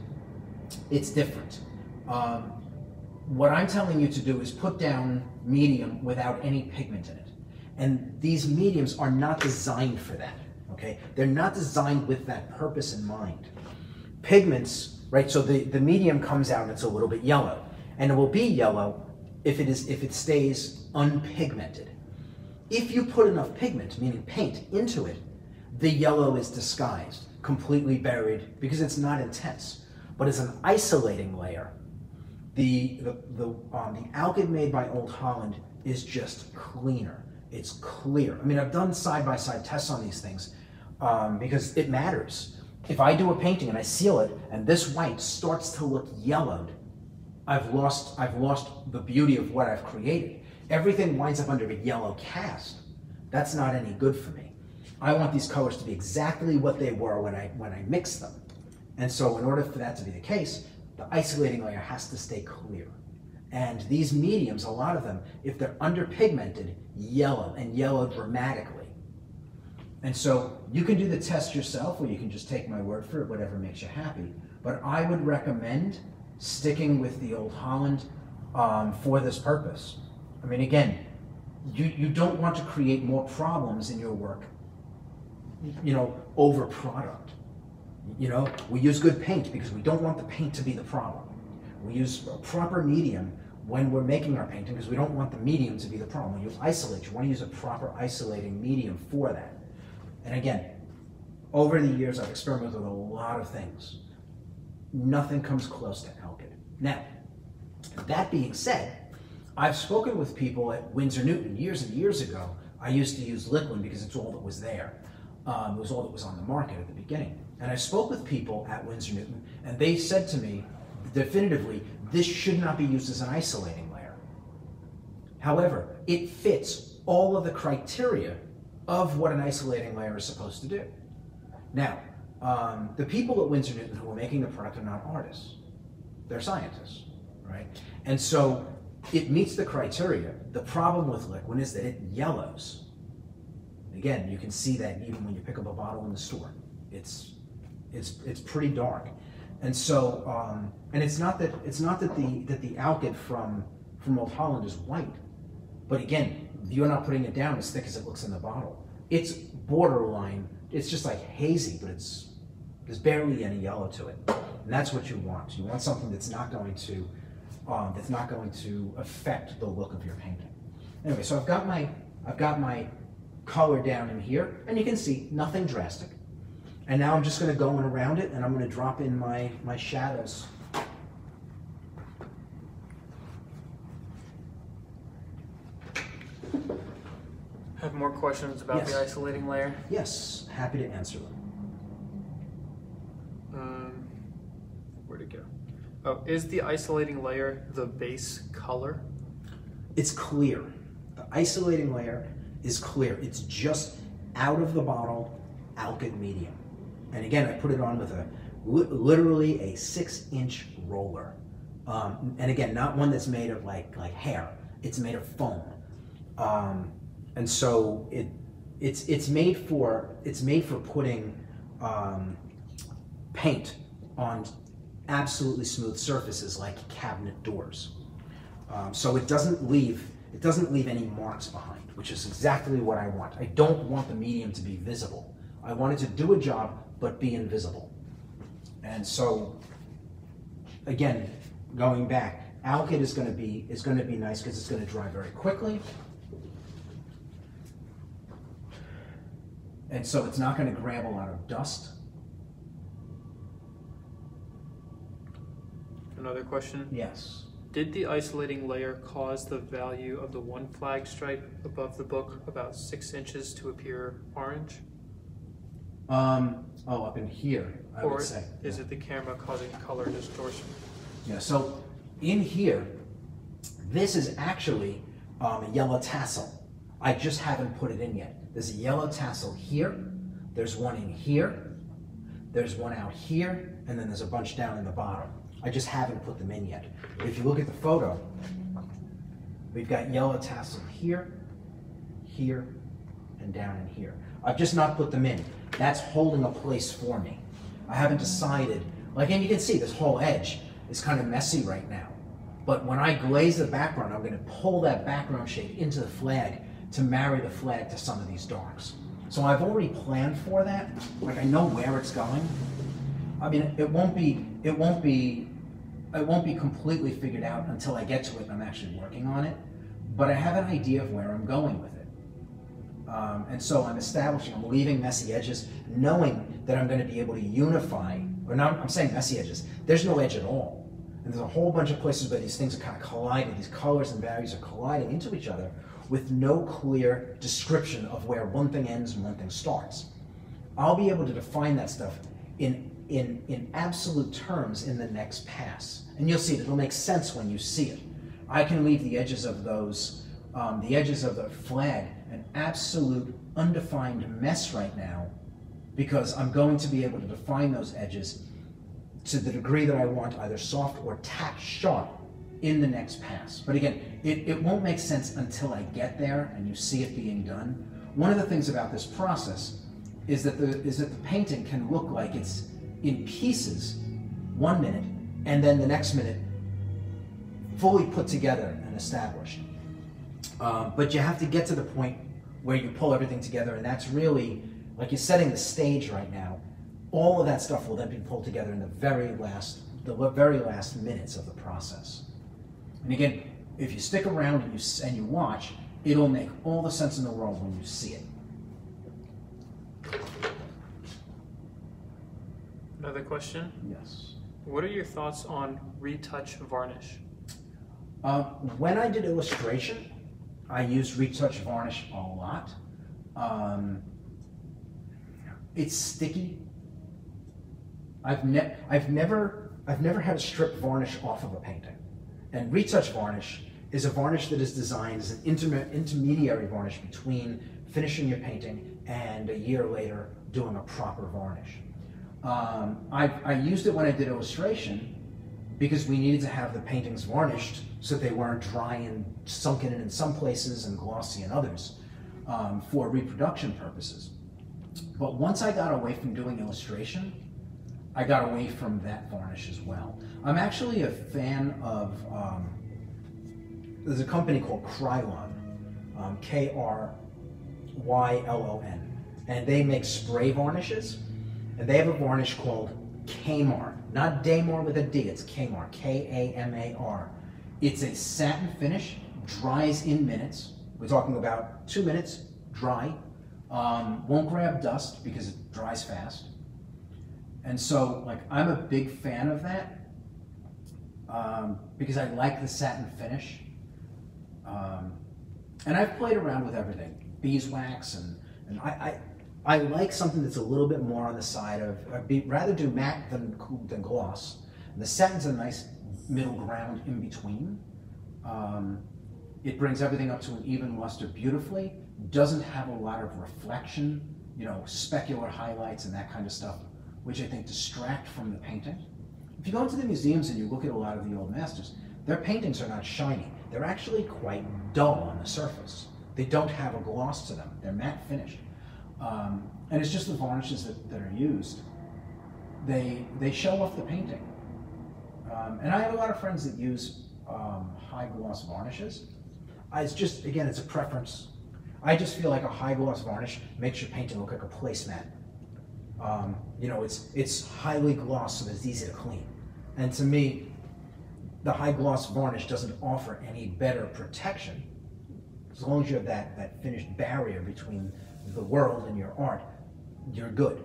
it's different. Um, what I'm telling you to do is put down medium without any pigment in it. And these mediums are not designed for that, okay? They're not designed with that purpose in mind. Pigments, right, so the, the medium comes out and it's a little bit yellow. And it will be yellow if it is if it stays unpigmented. If you put enough pigment, meaning paint, into it, the yellow is disguised, completely buried, because it's not intense. But as an isolating layer, the the the, um, the alkyd made by Old Holland is just cleaner. It's clear. I mean, I've done side by side tests on these things um, because it matters. If I do a painting and I seal it, and this white starts to look yellowed, I've lost I've lost the beauty of what I've created. Everything winds up under a yellow cast. That's not any good for me. I want these colors to be exactly what they were when I when I mixed them. And so in order for that to be the case, the isolating layer has to stay clear. And these mediums, a lot of them, if they're underpigmented, yellow and yellow dramatically. And so you can do the test yourself or you can just take my word for it, whatever makes you happy. But I would recommend sticking with the Old Holland um, for this purpose. I mean, again, you, you don't want to create more problems in your work, you know, over product. You know, we use good paint because we don't want the paint to be the problem. We use a proper medium when we're making our painting because we don't want the medium to be the problem. When you isolate, you want to use a proper isolating medium for that. And again, over the years, I've experimented with a lot of things. Nothing comes close to alkyd. Now, that being said, I've spoken with people at Winsor Newton years and years ago. I used to use Liquin because it's all that was there. Um, it was all that was on the market at the beginning. And I spoke with people at Winsor Newton, and they said to me definitively, this should not be used as an isolating layer. However, it fits all of the criteria of what an isolating layer is supposed to do. Now, um, the people at Winsor Newton who are making the product are not artists; they're scientists, right? And so it meets the criteria. The problem with Liquin is that it yellows. Again, you can see that even when you pick up a bottle in the store. It's it's it's pretty dark, and so um, and it's not that it's not that the that the alkyd from from Old Holland is white, but again, you're not putting it down as thick as it looks in the bottle. It's borderline. It's just like hazy, but it's there's barely any yellow to it, and that's what you want. You want something that's not going to um, that's not going to affect the look of your painting. Anyway, so I've got my I've got my color down in here, and you can see nothing drastic. And now I'm just going to go in around it, and I'm going to drop in my my shadows. Have more questions about Yes. the isolating layer? Yes, happy to answer them. Um, where'd it go? Oh, is the isolating layer the base color? It's clear. The isolating layer is clear. It's just out of the bottle alkyd medium. And again, I put it on with a literally a six inch roller. Um, and again, not one that's made of like like hair. It's made of foam. Um, and so it it's it's made for it's made for putting um, paint on absolutely smooth surfaces like cabinet doors. Um, so it doesn't leave it doesn't leave any marks behind, which is exactly what I want. I don't want the medium to be visible. I want it to do a job but be invisible. And so again, going back, Alkyd is going to be is going to be nice because it's going to dry very quickly. And so it's not going to grab a lot of dust. Another question. Yes. Did the isolating layer cause the value of the one flag stripe above the book about six inches to appear orange? Um, oh, up in here, I or would say. is it the camera causing color distortion? Yeah, so in here, this is actually um, a yellow tassel. I just haven't put it in yet. There's a yellow tassel here, there's one in here, there's one out here, and then there's a bunch down in the bottom. I just haven't put them in yet. But if you look at the photo, we've got yellow tassel here, here, and down in here. I've just not put them in. That's holding a place for me. I haven't decided, like, and you can see this whole edge is kind of messy right now. But when I glaze the background, I'm gonna pull that background shade into the flag to marry the flag to some of these darks. So I've already planned for that. Like I know where it's going. I mean, it won't be, it won't be, it won't be completely figured out until I get to it and I'm actually working on it. But I have an idea of where I'm going with it. Um, and so I'm establishing, I'm leaving messy edges, knowing that I'm going to be able to unify, or not, I'm saying messy edges. There's no edge at all. And there's a whole bunch of places where these things are kind of colliding, these colors and values are colliding into each other with no clear description of where one thing ends and one thing starts. I'll be able to define that stuff in, in, in absolute terms in the next pass. And you'll see it, it'll make sense when you see it. I can leave the edges of those, um, the edges of the flag, an absolute undefined mess right now because I'm going to be able to define those edges to the degree that I want, either soft or tack sharp in the next pass. But again, it, it won't make sense until I get there and you see it being done. One of the things about this process is that the, is that the painting can look like it's in pieces one minute and then the next minute fully put together and established. Um, but you have to get to the point where you pull everything together, and that's really like you're setting the stage right now. All of that stuff will then be pulled together in the very last, the very last minutes of the process. And again, if you stick around and you and you watch, it'll make all the sense in the world when you see it. Another question. Yes. What are your thoughts on retouch varnish? Uh, when I did illustration, I use retouch varnish a lot. Um, it's sticky. I've, ne- I've never I've never had a strip varnish off of a painting. And retouch varnish is a varnish that is designed as an interme- intermediary varnish between finishing your painting and a year later doing a proper varnish. Um, I, I used it when I did illustration because we needed to have the paintings varnished so they weren't dry and sunken in some places and glossy in others um, for reproduction purposes. But once I got away from doing illustration, I got away from that varnish as well. I'm actually a fan of, um, there's a company called Krylon, um, K-R-Y-L-O-N, and they make spray varnishes, and they have a varnish called Kamar, not Dammar with a D, it's Kamar, K-A-M-A-R. It's a satin finish, dries in minutes. We're talking about two minutes, dry. Um, won't grab dust because it dries fast. And so, like, I'm a big fan of that um, because I like the satin finish. Um, and I've played around with everything, beeswax, and, and I, I, I like something that's a little bit more on the side of, I'd be, rather do matte than, than gloss. And the satin's a nice middle ground in between. Um, it brings everything up to an even luster beautifully, doesn't have a lot of reflection, you know, specular highlights and that kind of stuff which I think distract from the painting. if you go into the museums and you look at a lot of the old masters, their paintings are not shiny. They're actually quite dull on the surface. They don't have a gloss to them. They're matte finished. Um, and it's just the varnishes that, that are used. They, they show off the painting. Um, and I have a lot of friends that use um, high gloss varnishes. I, it's just, again, it's a preference. I just feel like a high gloss varnish makes your painting look like a placemat. Um, you know, it's, it's highly glossed so that it's easy to clean. And to me, the high gloss varnish doesn't offer any better protection. As long as you have that, that finished barrier between the world and your art, you're good.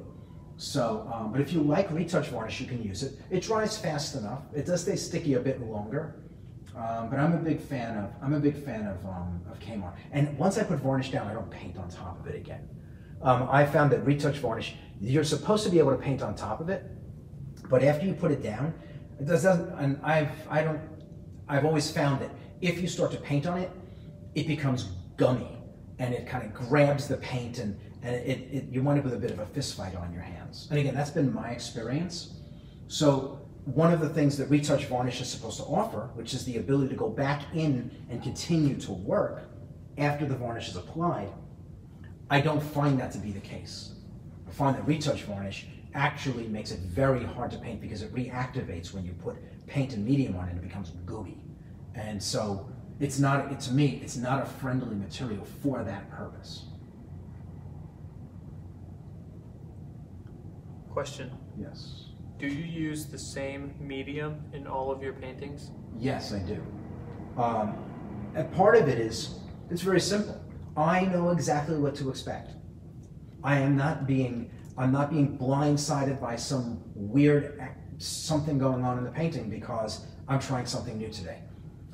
So, um, but if you like retouch varnish, you can use it. It dries fast enough. It does stay sticky a bit longer. Um, but I'm a big fan of I'm a big fan of um, of Kamar. And once I put varnish down, I don't paint on top of it again. Um, I found that retouch varnish, you're supposed to be able to paint on top of it, but after you put it down, it doesn't. And I've I don't I've always found that if you start to paint on it, it becomes gummy and it kind of grabs the paint and and it, it you wind up with a bit of a fist fight on your hands. And again, that's been my experience. So one of the things that retouch varnish is supposed to offer, which is the ability to go back in and continue to work after the varnish is applied, I don't find that to be the case. I find that retouch varnish actually makes it very hard to paint because it reactivates when you put paint and medium on it, and it becomes gooey. And so it's not, it, to me, it's not a friendly material for that purpose. Question. Yes. Do you use the same medium in all of your paintings? Yes, I do. Um, and part of it is, it's very simple. I know exactly what to expect. I am not being, I'm not being blindsided by some weird something going on in the painting because I'm trying something new today.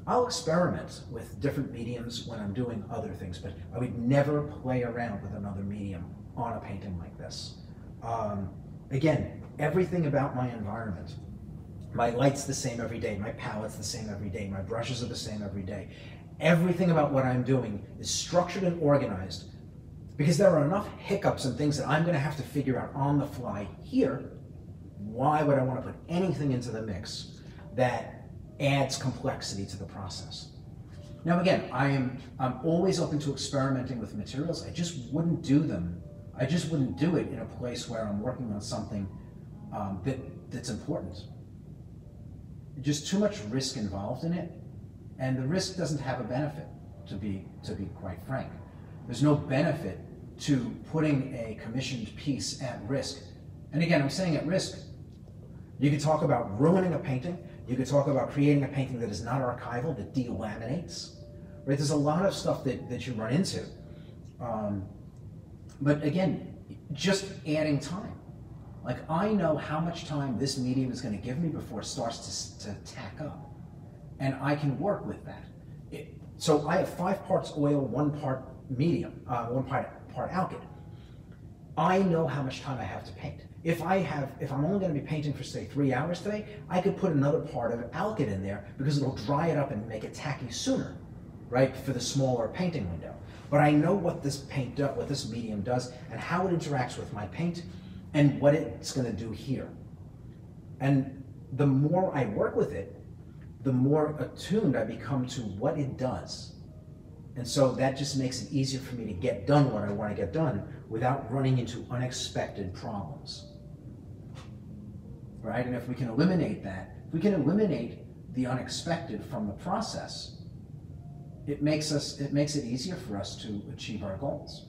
I'll experiment with different mediums when I'm doing other things, but I would never play around with another medium on a painting like this. Um, again, everything about my environment. My light's the same every day, my palette's the same every day, my brushes are the same every day. Everything about what I'm doing is structured and organized because there are enough hiccups and things that I'm going to have to figure out on the fly here. Why would I want to put anything into the mix that adds complexity to the process? Now again, I am I'm always open to experimenting with materials. I just wouldn't do them. I just wouldn't do it in a place where I'm working on something um, that that's important. Just too much risk involved in it, and the risk doesn't have a benefit. To be to be quite frank, there's no benefit to putting a commissioned piece at risk. And again, I'm saying at risk. You could talk about ruining a painting. You could talk about creating a painting that is not archival, that delaminates. Right? There's a lot of stuff that, that you run into. Um, but again, just adding time. Like I know how much time this medium is going to give me before it starts to, to tack up. And I can work with that. It, so I have five parts oil, one part medium, uh, one part, part alkyd. I know how much time I have to paint. If I have, if I'm only going to be painting for say three hours today, I could put another part of alkyd in there because it'll dry it up and make it tacky sooner, right? For the smaller painting window. But I know what this paint does, what this medium does, and how it interacts with my paint and what it's going to do here. And the more I work with it, the more attuned I become to what it does. And so that just makes it easier for me to get done what I want to get done without running into unexpected problems. Right? And if we can eliminate that, if we can eliminate the unexpected from the process, it makes us it makes it easier for us to achieve our goals.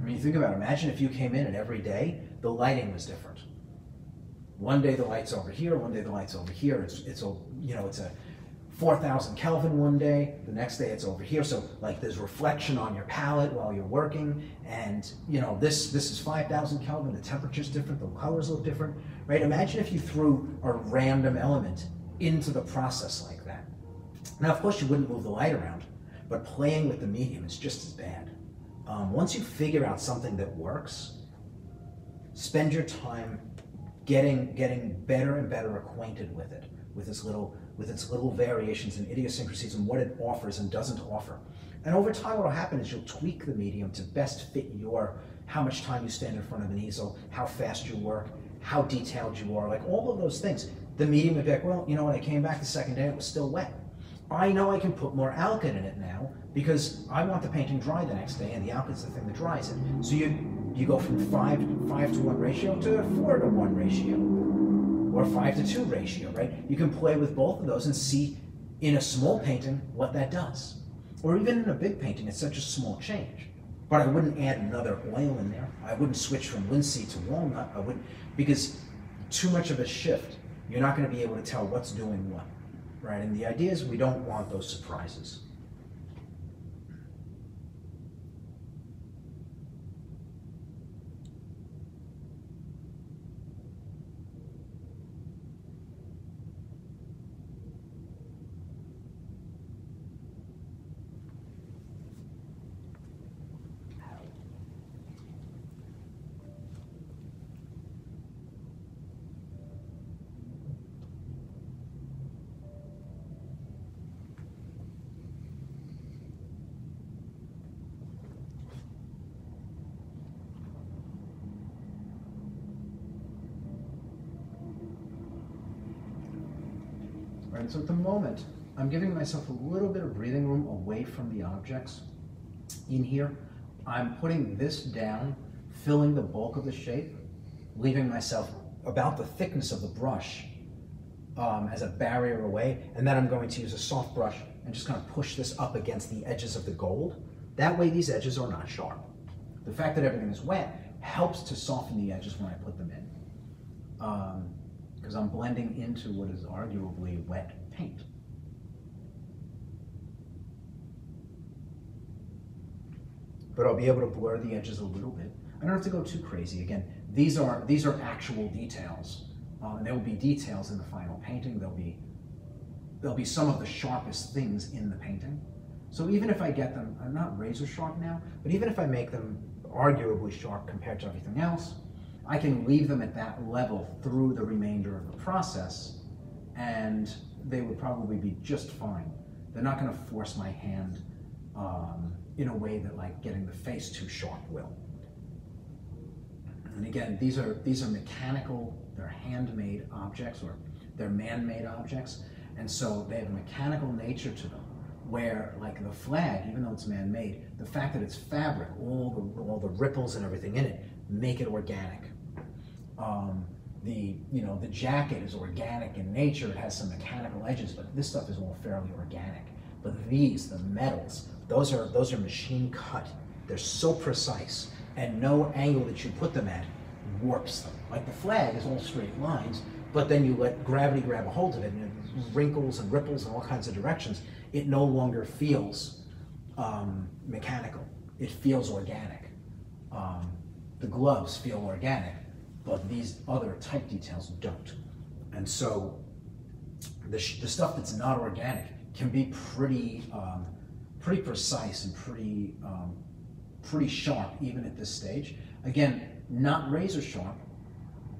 I mean, think about it, imagine if you came in and every day the lighting was different. One day the light's over here, one day the light's over here. It's, it's a, you know, it's a 4,000 Kelvin one day, the next day it's over here. So like there's reflection on your palette while you're working. And you know, this, this is 5,000 Kelvin, the temperature's different, the colors look different, right? Imagine if you threw a random element into the process like that. Now, of course you wouldn't move the light around, but playing with the medium is just as bad um, once you figure out something that works, spend your time getting getting better and better acquainted with it, with its little with its little variations and idiosyncrasies and what it offers and doesn't offer. And over time, what will happen is you'll tweak the medium to best fit your, how much time you stand in front of an easel, how fast you work, how detailed you are, like all of those things. The medium would be like, well, you know, when I came back the second day, it was still wet. I know I can put more alkyd in it now because I want the painting dry the next day, and the alkyd's the thing that dries it. So you you go from five five to one ratio to four to one ratio, or five to two ratio, right? You can play with both of those and see in a small painting what that does, or even in a big painting, it's such a small change. But I wouldn't add another oil in there. I wouldn't switch from linseed to walnut. I wouldn't because too much of a shift. You're not going to be able to tell what's doing what right? And the idea is we don't want those surprises. Right, so at the moment, I'm giving myself a little bit of breathing room away from the objects in here. I'm putting this down, filling the bulk of the shape, leaving myself about the thickness of the brush um, as a barrier away, and then I'm going to use a soft brush and just kind of push this up against the edges of the gold. That way these edges are not sharp. The fact that everything is wet helps to soften the edges when I put them in. Um, because I'm blending into what is arguably wet paint. But I'll be able to blur the edges a little bit. I don't have to go too crazy. Again, these are these are actual details. Um, and there will be details in the final painting. There'll be there'll be some of the sharpest things in the painting. So even if I get them, I'm not razor sharp now, but even if I make them arguably sharp compared to everything else, I can leave them at that level through the remainder of the process and they would probably be just fine. They're not going to force my hand um, in a way that like getting the face too sharp will. And again, these are these are mechanical, they're handmade objects or they're man-made objects, and so they have a mechanical nature to them. Where like the flag, even though it's man-made, the fact that it's fabric, all the all the ripples and everything in it, make it organic. Um, the you know the jacket is organic in nature; it has some mechanical edges, but this stuff is all fairly organic. But these, the metals, those are those are machine cut. They're so precise, and no angle that you put them at warps them. Like the flag is all straight lines, but then you let gravity grab a hold of it, and it wrinkles and ripples in all kinds of directions. It no longer feels um, mechanical. It feels organic. Um, the gloves feel organic but these other type details don't. And so the, the stuff that's not organic can be pretty, um, pretty precise and pretty, um, pretty sharp even at this stage. Again, not razor sharp,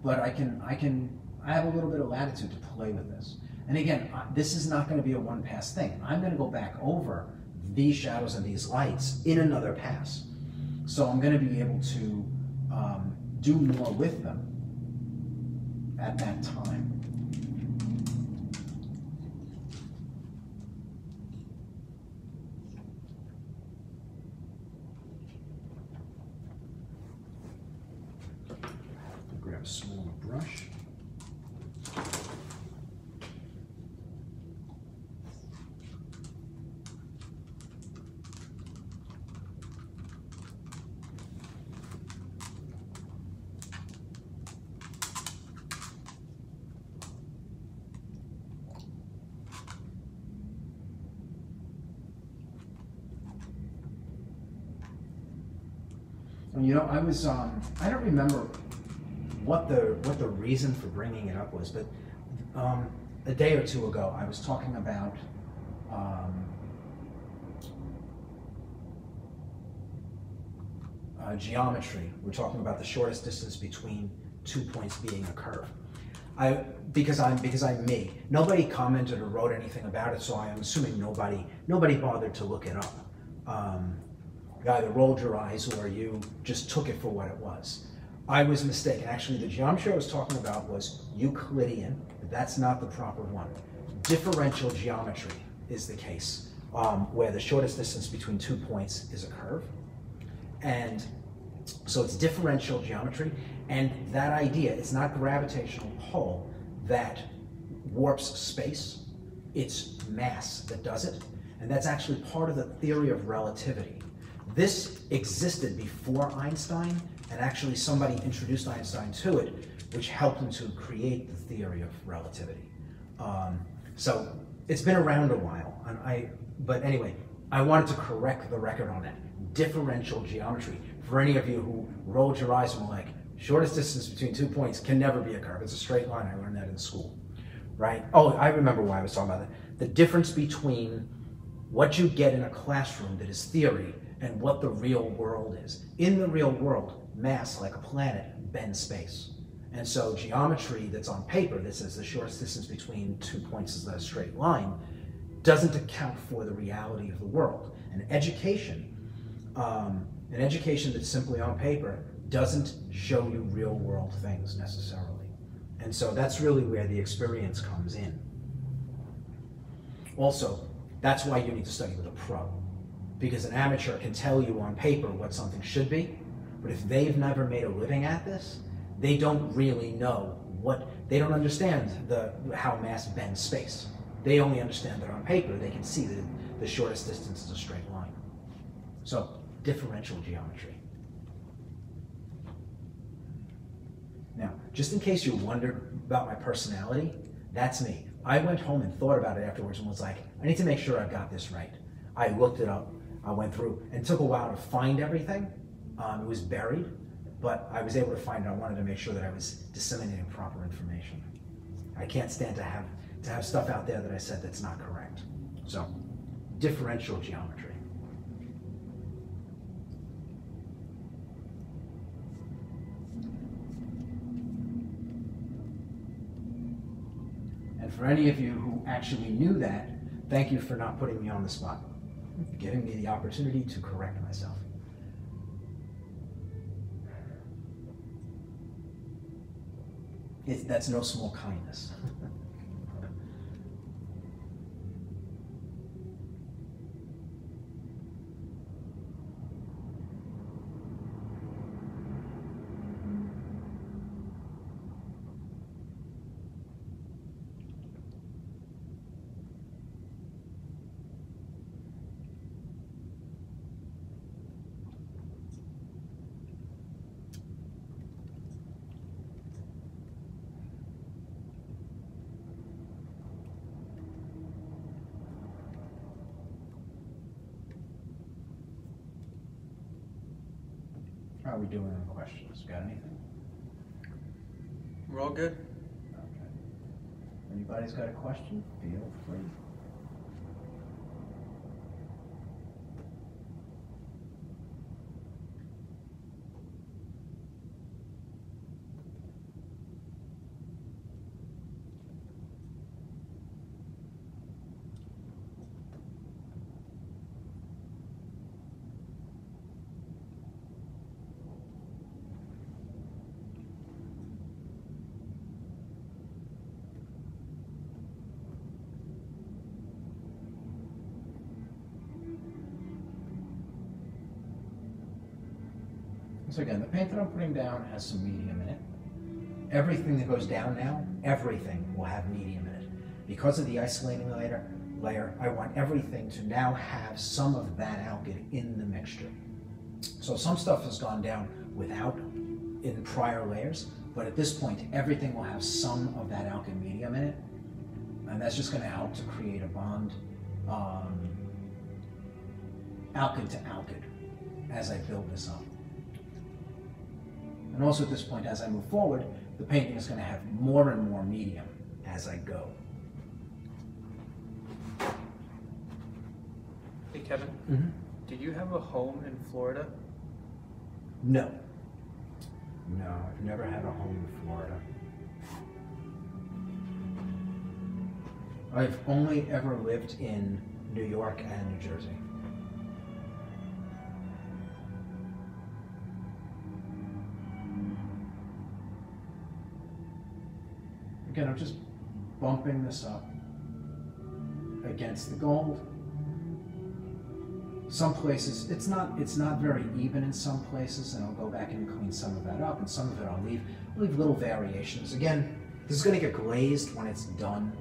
but I can, I can, I have a little bit of latitude to play with this. And again, this is not going to be a one pass thing. I'm going to go back over these shadows and these lights in another pass. So I'm going to be able to um, do more with them at that time. Grab a smaller brush. You know, I was, um, I don't remember what the, what the reason for bringing it up was, but um, a day or two ago, I was talking about um, uh, geometry. We're talking about the shortest distance between two points being a curve. I, because I'm because I'm me. Nobody commented or wrote anything about it, so I'm assuming nobody nobody bothered to look it up. um, you either rolled your eyes or you just took it for what it was. I was mistaken. Actually, the geometry I was talking about was Euclidean, but that's not the proper one. Differential geometry is the case, um, where the shortest distance between two points is a curve. And so it's differential geometry, and that idea, it's not gravitational pull that warps space, it's mass that does it, and that's actually part of the theory of relativity. This existed before Einstein, and actually somebody introduced Einstein to it, which helped him to create the theory of relativity. Um, so it's been around a while, and I, but anyway, I wanted to correct the record on that. Differential geometry. For any of you who rolled your eyes and were like, shortest distance between two points can never be a curve. It's a straight line. I learned that in school, right? Oh, I remember why I was talking about that. The difference between what you get in a classroom that is theory and what the real world is. In the real world, mass, like a planet, bends space. And so geometry that's on paper that says the shortest distance between two points is a straight line doesn't account for the reality of the world. And education, um, an education that's simply on paper doesn't show you real world things necessarily. And so that's really where the experience comes in. Also, that's why you need to study with a pro. Because an amateur can tell you on paper what something should be, but if they've never made a living at this, they don't really know what, they don't understand the, how mass bends space. They only understand that on paper, they can see that the shortest distance is a straight line. So, differential geometry. Now, just in case you wondered about my personality, that's me. I went home and thought about it afterwards and was like, I need to make sure I've got this right. I looked it up, I went through, and took a while to find everything. Um, it was buried, but I was able to find it. I wanted to make sure that I was disseminating proper information. I can't stand to have to have stuff out there that I said that's not correct. So, differential geometry. And for any of you who actually knew that, thank you for not putting me on the spot, giving me the opportunity to correct myself. It's, that's no small kindness. How are we doing on questions? Got anything? We're all good. Okay. Anybody's got a question? Feel free. So again, the paint that I'm putting down has some medium in it. Everything that goes down now, everything will have medium in it. Because of the isolating layer, layer, I want everything to now have some of that alkyd in the mixture. So some stuff has gone down without in prior layers, but at this point, everything will have some of that alkyd medium in it. And that's just gonna help to create a bond, um, alkyd to alkyd as I build this up. And also at this point, as I move forward, the painting is going to have more and more medium as I go. Hey, Kevin, Mm-hmm. do you have a home in Florida? No. No, I've never had a home in Florida. I've only ever lived in New York and New Jersey. Again, I'm just bumping this up against the gold. Some places, it's not, it's not very even in some places, and I'll go back and clean some of that up, and some of it I'll leave, I'll leave little variations. Again, this is gonna get glazed when it's done,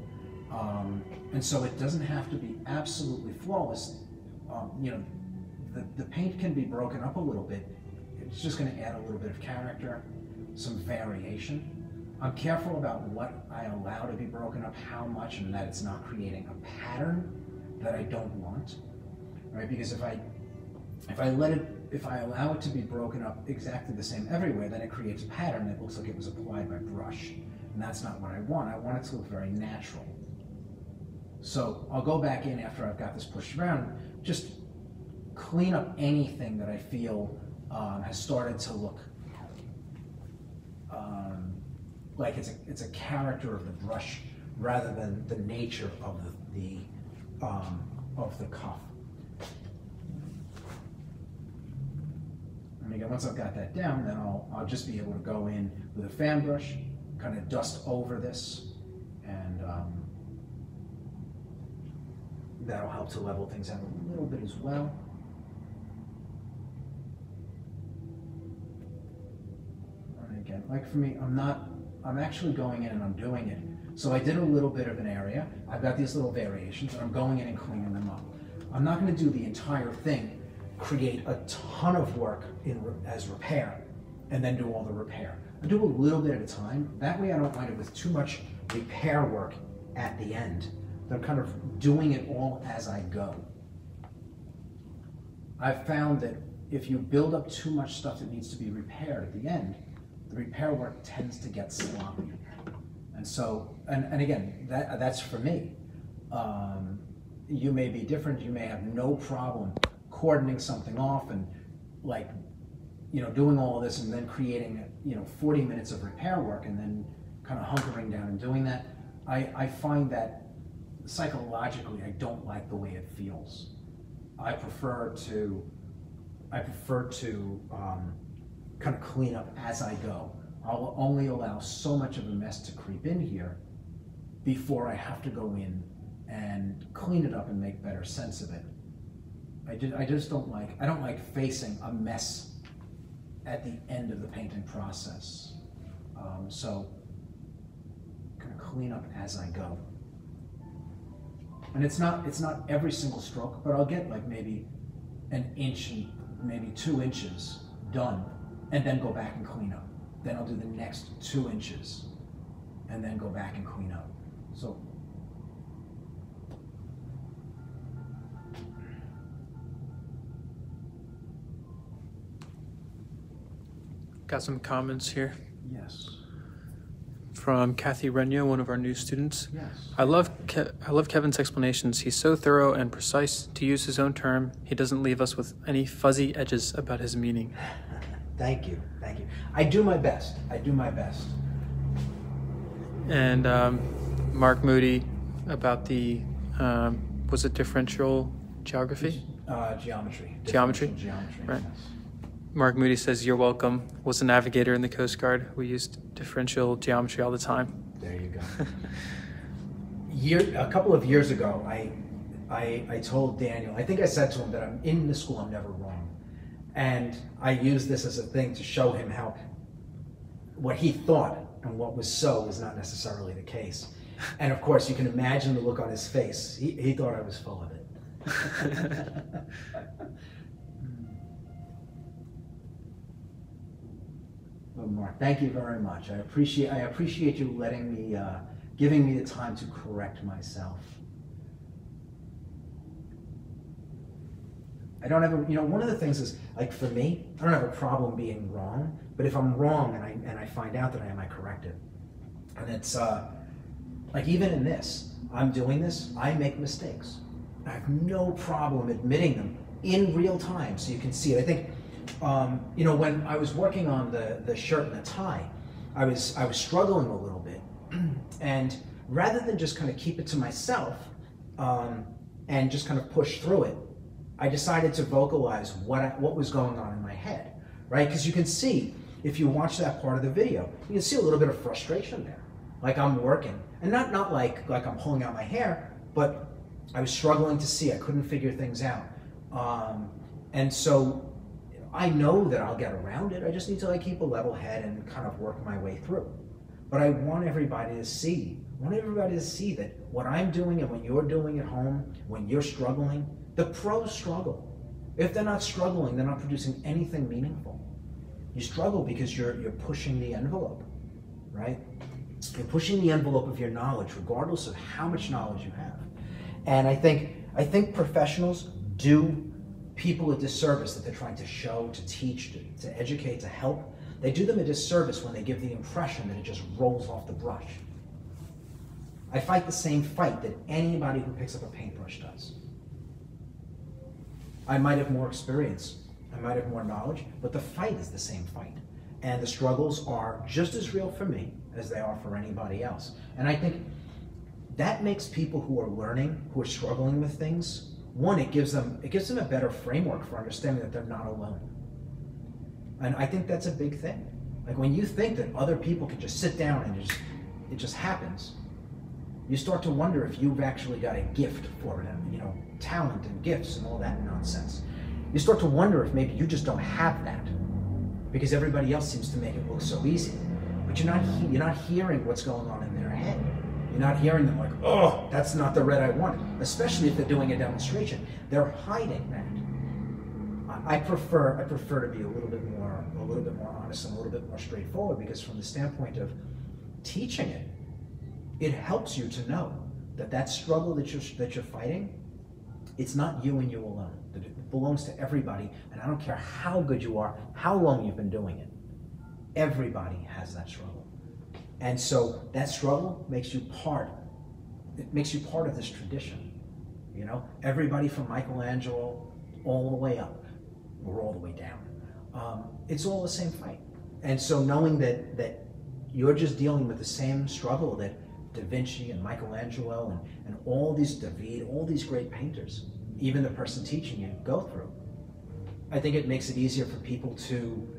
um, and so it doesn't have to be absolutely flawless. Um, you know, the, the paint can be broken up a little bit. It's just gonna add a little bit of character, some variation. I'm careful about what I allow to be broken up, how much, and that it's not creating a pattern that I don't want, right? Because if I if I let it, if I allow it to be broken up exactly the same everywhere, then it creates a pattern that looks like it was applied by brush, and that's not what I want. I want it to look very natural. So I'll go back in after I've got this pushed around, just clean up anything that I feel um, has started to look um, like it's a, it's a character of the brush rather than the nature of the, the um, of the cuff. And again, once I've got that down, then I'll, I'll just be able to go in with a fan brush, kind of dust over this, and um, that'll help to level things out a little bit as well. And again, like for me, I'm not, I'm actually going in and I'm doing it. So I did a little bit of an area. I've got these little variations and I'm going in and cleaning them up. I'm not gonna do the entire thing, create a ton of work in, as repair, and then do all the repair. I do a little bit at a time. That way I don't wind up with too much repair work at the end. I'm kind of doing it all as I go. I've found that if you build up too much stuff that needs to be repaired at the end, the repair work tends to get sloppy. And so, and, and again, that, that's for me. Um, you may be different, you may have no problem cordoning something off and like, you know, doing all this and then creating, you know, 40 minutes of repair work and then kind of hunkering down and doing that. I, I find that psychologically, I don't like the way it feels. I prefer to, I prefer to um, kind of clean up as I go. I'll only allow so much of a mess to creep in here before I have to go in and clean it up and make better sense of it. I just, I just don't like, I don't like facing a mess at the end of the painting process. Um, so, kind of clean up as I go. And it's not, it's not every single stroke, but I'll get like maybe an inch and maybe two inches done and then go back and clean up. Then I'll do the next two inches and then go back and clean up. So Got some comments here yes, from Kathy Renyo, one of our new students. yes. I love Ke- I love Kevin's explanations. He's so thorough and precise. To use his own term, he doesn't leave us with any fuzzy edges about his meaning. Thank you, thank you. I do my best. I do my best. And um, Mark Moody about the um, was it differential geography? Uh, geometry. Geometry? Geometry. Right. yes. Mark Moody says you're welcome. Was a navigator in the Coast Guard. We used differential geometry all the time. There you go. Year, a couple of years ago, I, I, I told Daniel, I think I said to him that I'm in the school, I'm never wrong. And I used this as a thing to show him how what he thought and what was so was not necessarily the case. And of course, you can imagine the look on his face. He, he thought I was full of it. Well, Mark, thank you very much. I appreciate I appreciate you letting me, uh, giving me the time to correct myself. I don't have a, you know, one of the things is like for me, I don't have a problem being wrong, but if I'm wrong and I and I find out that I am, I correct it. And it's uh, like even in this, I'm doing this, I make mistakes. I have no problem admitting them in real time, so you can see it. I think um, you know, when I was working on the, the shirt and the tie, I was, I was struggling a little bit. and rather than just kind of keep it to myself um, and just kind of push through it, I decided to vocalize what, I, what was going on in my head, right? Because you can see, if you watch that part of the video, you can see a little bit of frustration there. like I'm working, and not not like like I'm pulling out my hair, but I was struggling to see. I couldn't figure things out, um, and so I know that I'll get around it. I just need to like keep a level head and kind of work my way through. But I want everybody to see. I want everybody to see that what I'm doing and what you're doing at home, when you're struggling, the pros struggle. If they're not struggling, they're not producing anything meaningful. You struggle because you're you're pushing the envelope, right? You're pushing the envelope of your knowledge, regardless of how much knowledge you have. And I think I think professionals do people a disservice that they're trying to show, to teach, to, to educate, to help. They do them a disservice when they give the impression that it just rolls off the brush. I fight the same fight that anybody who picks up a paintbrush does. I might have more experience, I might have more knowledge, but the fight is the same fight. And the struggles are just as real for me as they are for anybody else. And I think that makes people who are learning, who are struggling with things, one, it gives them it gives them a better framework for understanding that they're not alone. And I think that's a big thing. Like when you think that other people can just sit down and just it just happens, you start to wonder if you've actually got a gift for them, you know, talent and gifts and all that nonsense. You start to wonder if maybe you just don't have that because everybody else seems to make it look so easy. But you're not you're not hearing what's going on in their head. You're not hearing them like, oh, that's not the red I wanted, especially if they're doing a demonstration. They're hiding that. I prefer I prefer to be a little bit more a little bit more honest and a little bit more straightforward because from the standpoint of teaching it, it helps you to know that that struggle that you're that you're fighting, it's not you and you alone. It belongs to everybody, and I don't care how good you are, how long you've been doing it. Everybody has that struggle. And so that struggle makes you part, it makes you part of this tradition. You know, everybody from Michelangelo all the way up, or all the way down. Um, it's all the same fight. And so knowing that that you're just dealing with the same struggle that Da Vinci and Michelangelo and, and all these David, all these great painters, even the person teaching you, go through. I think it makes it easier for people to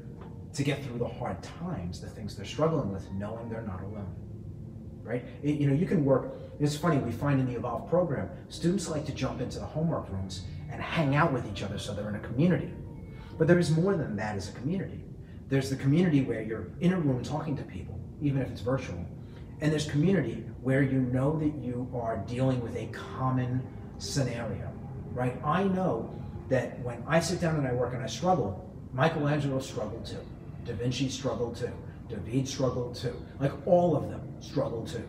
to get through the hard times, the things they're struggling with, knowing they're not alone. Right? It, you know, you can work. It's funny, we find in the Evolve program, students like to jump into the homework rooms and hang out with each other so they're in a community. But there is more than that as a community. There's the community where you're in a room talking to people, even if it's virtual. And there's community where you know that you are dealing with a common scenario, right? I know that when I sit down and I work and I struggle, Michelangelo struggled too. Da Vinci struggled too. David struggled too. Like all of them struggled too.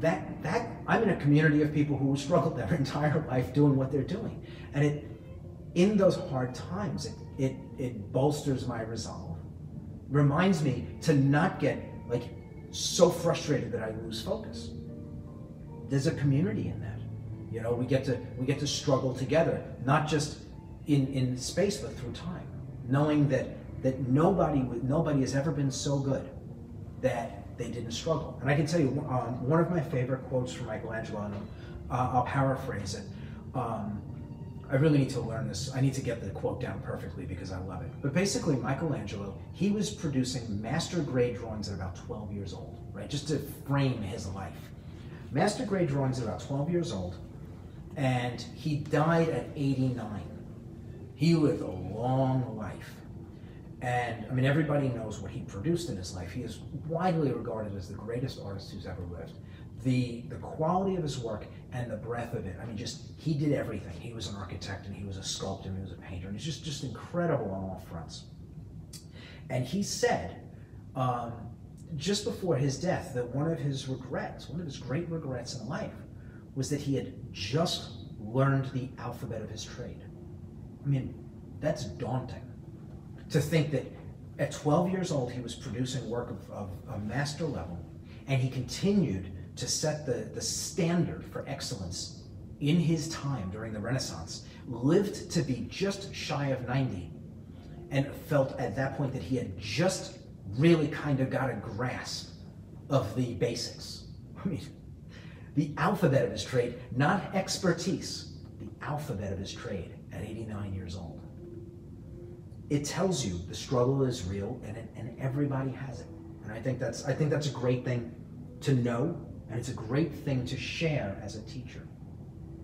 That that I'm in a community of people who struggled their entire life doing what they're doing, and it in those hard times it it, it bolsters my resolve, reminds me to not get like so frustrated that I lose focus. There's a community in that. You know, we get to we get to struggle together, not just in in space but through time, knowing that that nobody nobody has ever been so good that they didn't struggle. And I can tell you um, one of my favorite quotes from Michelangelo, and uh, I'll paraphrase it. Um, I really need to learn this. I need to get the quote down perfectly because I love it. But basically, Michelangelo, he was producing master grade drawings at about 12 years old, right? Just to frame his life. Master grade drawings at about 12 years old, and he died at 89. He lived a long life. And I mean, everybody knows what he produced in his life. He is widely regarded as the greatest artist who's ever lived. The, the quality of his work and the breadth of it, I mean, just, he did everything. He was an architect and he was a sculptor and he was a painter and he's just, just incredible on all fronts. And he said, um, just before his death, that one of his regrets, one of his great regrets in life, was that he had just learned the alphabet of his trade. I mean, that's daunting to think that at 12 years old he was producing work of, of a master level and he continued to set the, the standard for excellence in his time during the renaissance lived to be just shy of 90 and felt at that point that he had just really kind of got a grasp of the basics i mean the alphabet of his trade not expertise the alphabet of his trade at 89 years old it tells you the struggle is real and, and everybody has it. And And I think that's I think that's a great thing to know, and it's a great thing to share as a teacher.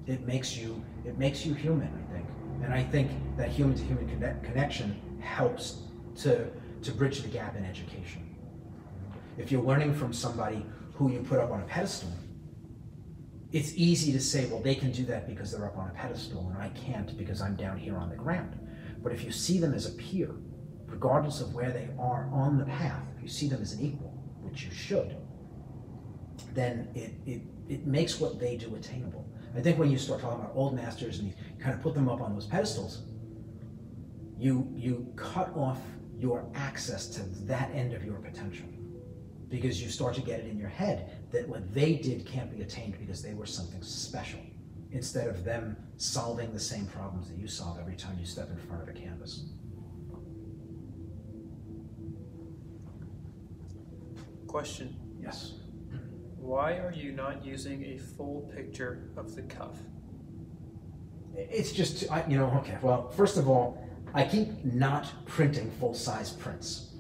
It makes you it makes you human, I think, and I think that human to human connection helps to to bridge the gap in education. If you're learning from somebody who you put up on a pedestal, it's easy to say, well, they can do that because they're up on a pedestal, and I can't because I'm down here on the ground. But if you see them as a peer, regardless of where they are on the path, if you see them as an equal, which you should, then it, it, it makes what they do attainable. I think when you start talking about old masters and you kind of put them up on those pedestals, you, you cut off your access to that end of your potential because you start to get it in your head that what they did can't be attained because they were something special instead of them solving the same problems that you solve every time you step in front of a canvas. Question. Yes. Why are you not using a full picture of the cuff? It's just, you know, okay, well, first of all, I keep not printing full-size prints.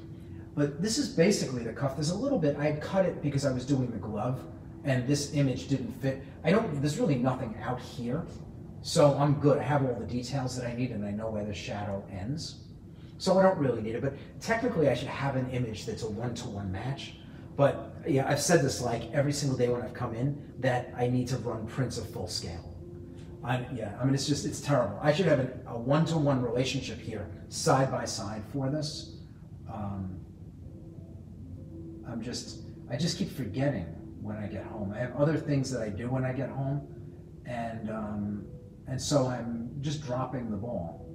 But this is basically the cuff. There's a little bit, I cut it because I was doing the glove, and this image didn't fit. I don't, there's really nothing out here, so I'm good. I have all the details that I need, and I know where the shadow ends. So I don't really need it, but technically I should have an image that's a one-to-one -one match. But yeah, I've said this like every single day when I've come in, that I need to run prints of full scale. I'm, yeah, I mean, it's just, it's terrible. I should have an, a one-to-one relationship here, side by side for this. Um, I'm just, I just keep forgetting when I get home. I have other things that I do when I get home, and um, and so I'm just dropping the ball.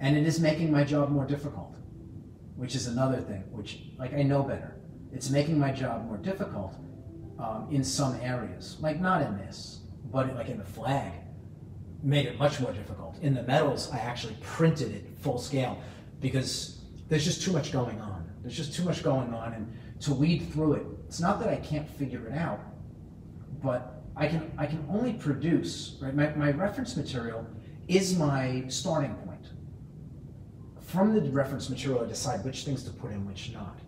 And it is making my job more difficult, which is another thing, which, like, I know better. It's making my job more difficult um, in some areas, like not in this, but like in the flag, made it much more difficult. In the medals, I actually printed it full scale because there's just too much going on. There's just too much going on, and to weed through it, it's not that I can't figure it out, but I can I can only produce right. My, my reference material is my starting point. From the reference material, I decide which things to put in, which not.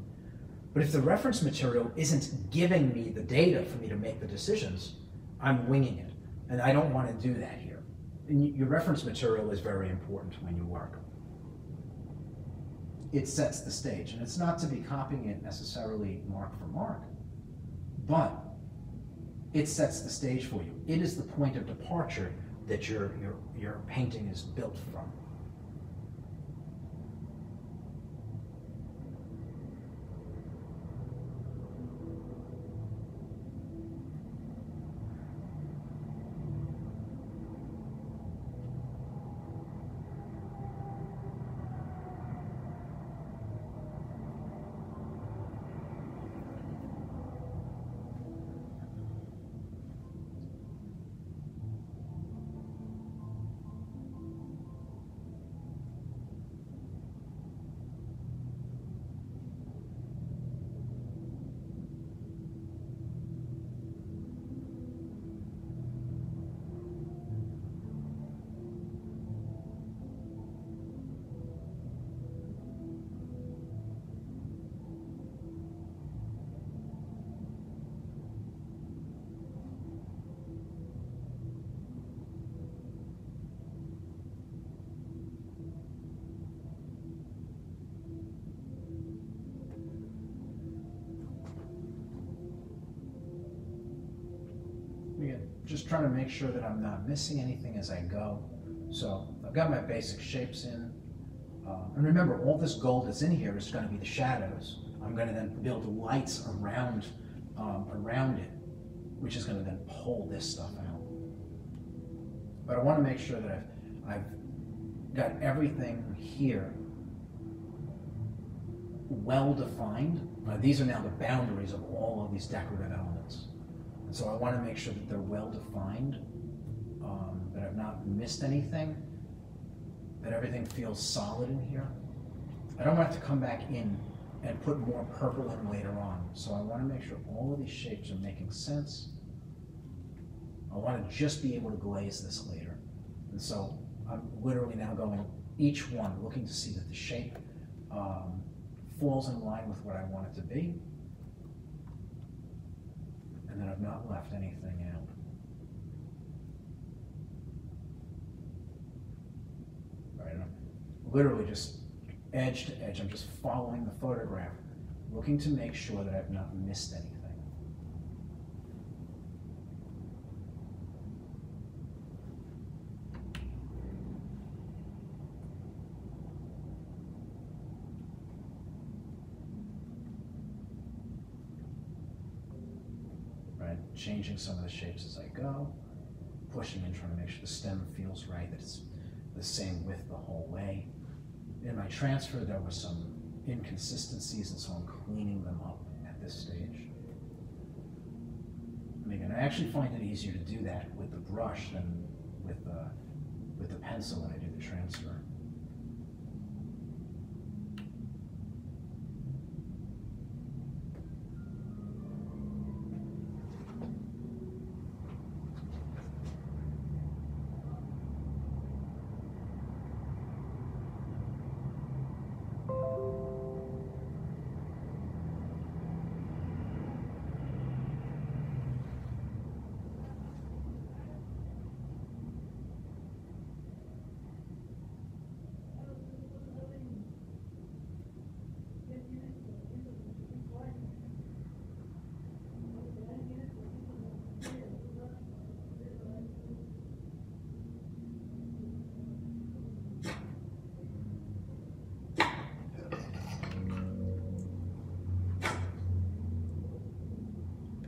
But if the reference material isn't giving me the data for me to make the decisions, I'm winging it. And I don't want to do that here. And your reference material is very important when you work. It sets the stage. And it's not to be copying it necessarily mark for mark, but it sets the stage for you. It is the point of departure that your, your, your painting is built from. Just trying to make sure that I'm not missing anything as I go. So I've got my basic shapes in. Uh, and remember, all this gold that's in here is going to be the shadows. I'm going to then build lights around, um, around it, which is going to then pull this stuff out. But I want to make sure that I've, I've got everything here well defined. Uh, these are now the boundaries of all of these decorative elements. So I want to make sure that they're well defined, um, that I've not missed anything, that everything feels solid in here. I don't want to come back in and put more purple in later on. So I want to make sure all of these shapes are making sense. I want to just be able to glaze this later. And so I'm literally now going each one, looking to see that the shape um, falls in line with what I want it to be. And then I've not left anything out. Right, I'm literally just edge to edge, I'm just following the photograph, looking to make sure that I've not missed anything. right? Changing some of the shapes as I go, pushing and trying to make sure the stem feels right, that it's the same width the whole way. In my transfer, there were some inconsistencies, and so I'm cleaning them up at this stage. And I actually find it easier to do that with the brush than with the, with the pencil when I do the transfer.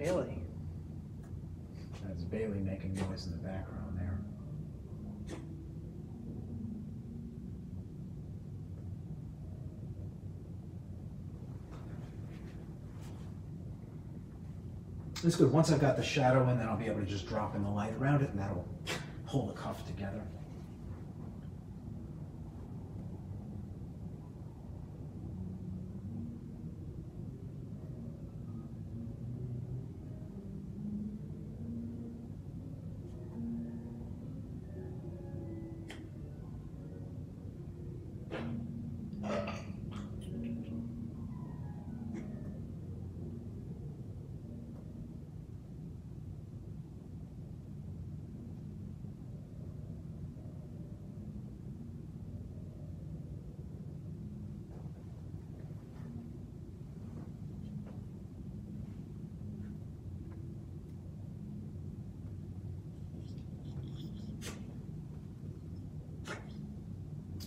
Bailey. That's Bailey making in the background there. That's good. Once I've got the shadow in, then I'll be able to just drop in the light around it and that'll pull the cuff together.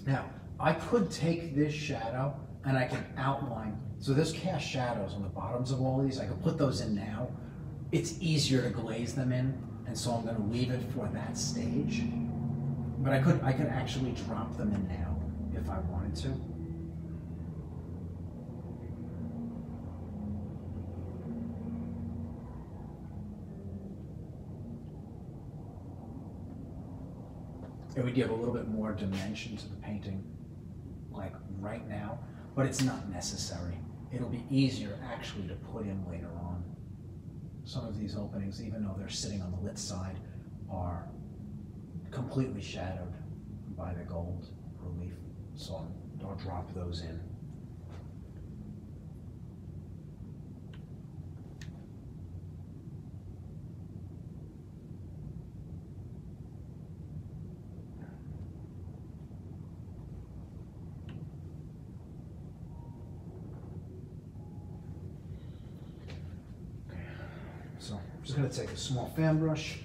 Now, I could take this shadow and I can outline, so there's cast shadows on the bottoms of all these, I could put those in now. It's easier to glaze them in, and so I'm gonna leave it for that stage. But I could, I could actually drop them in now if I wanted to. It would give a little bit more dimension to the painting, like right now, but it's not necessary. It'll be easier actually to put in later on. Some of these openings, even though they're sitting on the lit side, are completely shadowed by the gold relief. So I'll- drop those in. So Just gonna take a small fan brush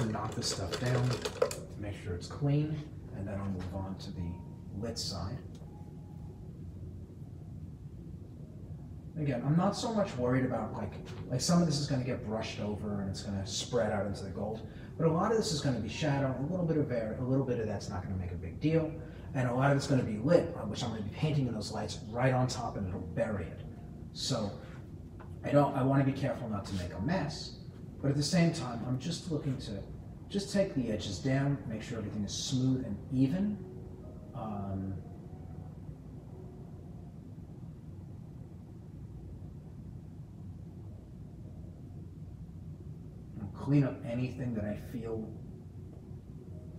and knock this stuff down, to make sure it's clean, and then I'll move on to the lit side. Again, I'm not so much worried about like, like some of this is gonna get brushed over and it's gonna spread out into the gold, but a lot of this is gonna be shadow, a little bit of air, a little bit of that's not gonna make a big deal, and a lot of it's gonna be lit, uh, which I'm gonna be painting in those lights right on top and it'll bury it. So I don't, I want to be careful not to make a mess, but at the same time, I'm just looking to just take the edges down, make sure everything is smooth and even. Um, clean up anything that I feel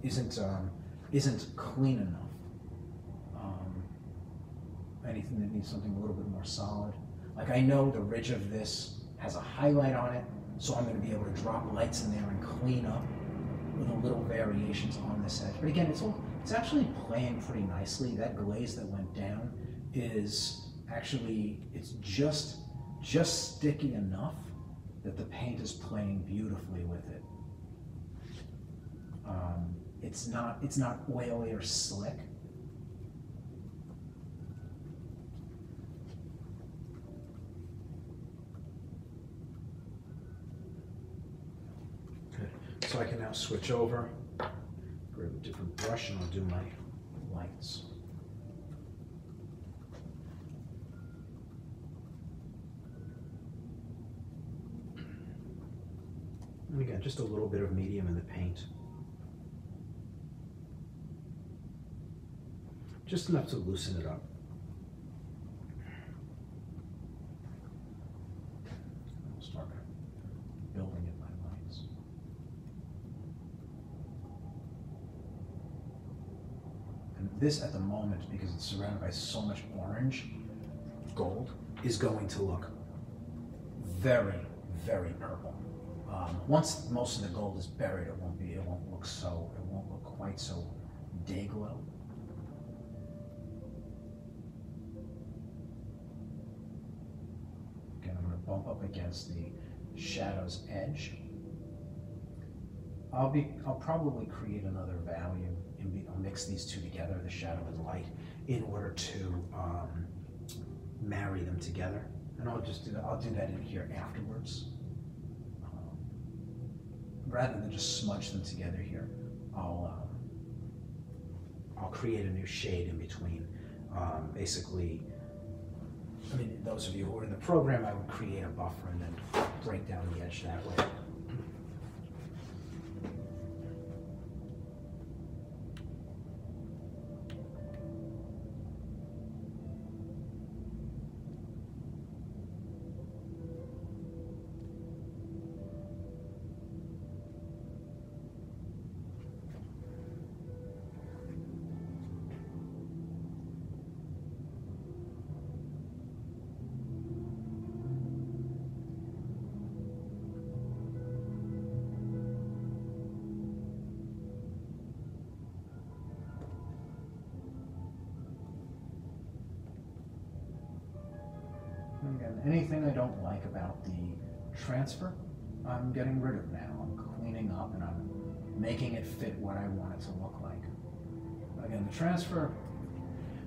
isn't um, isn't clean enough. Um, anything that needs something a little bit more solid. Like I know the ridge of this has a highlight on it, so I'm gonna be able to drop lights in there and clean up with a little variations on this edge. But again, it's all, it's actually playing pretty nicely. That glaze that went down is actually, it's just, just sticky enough that the paint is playing beautifully with it. Um, it's not, it's not oily or slick. Good. I can now switch over, grab a different brush and I'll do my lights. And again, just a little bit of medium in the paint. Just enough to loosen it up. I'll start building in my lights. And this at the moment, because it's surrounded by so much orange, gold, is going to look very, very purple. Um, once most of the gold is buried, it won't be, it won't look so, it won't look quite so day glow. Again, I'm gonna bump up against the shadow's edge. I'll be, I'll probably create another value, and I'll mix these two together, the shadow and light, in order to um, marry them together. And I'll just do that, I'll do that in here afterwards. Um, rather than just smudge them together here, I'll, um, I'll create a new shade in between. Um, basically, I mean, those of you who are in the program, I would create a buffer and then break down the edge that way. Anything I don't like about the transfer, I'm getting rid of now. I'm cleaning up and I'm making it fit what I want it to look like. Again, the transfer,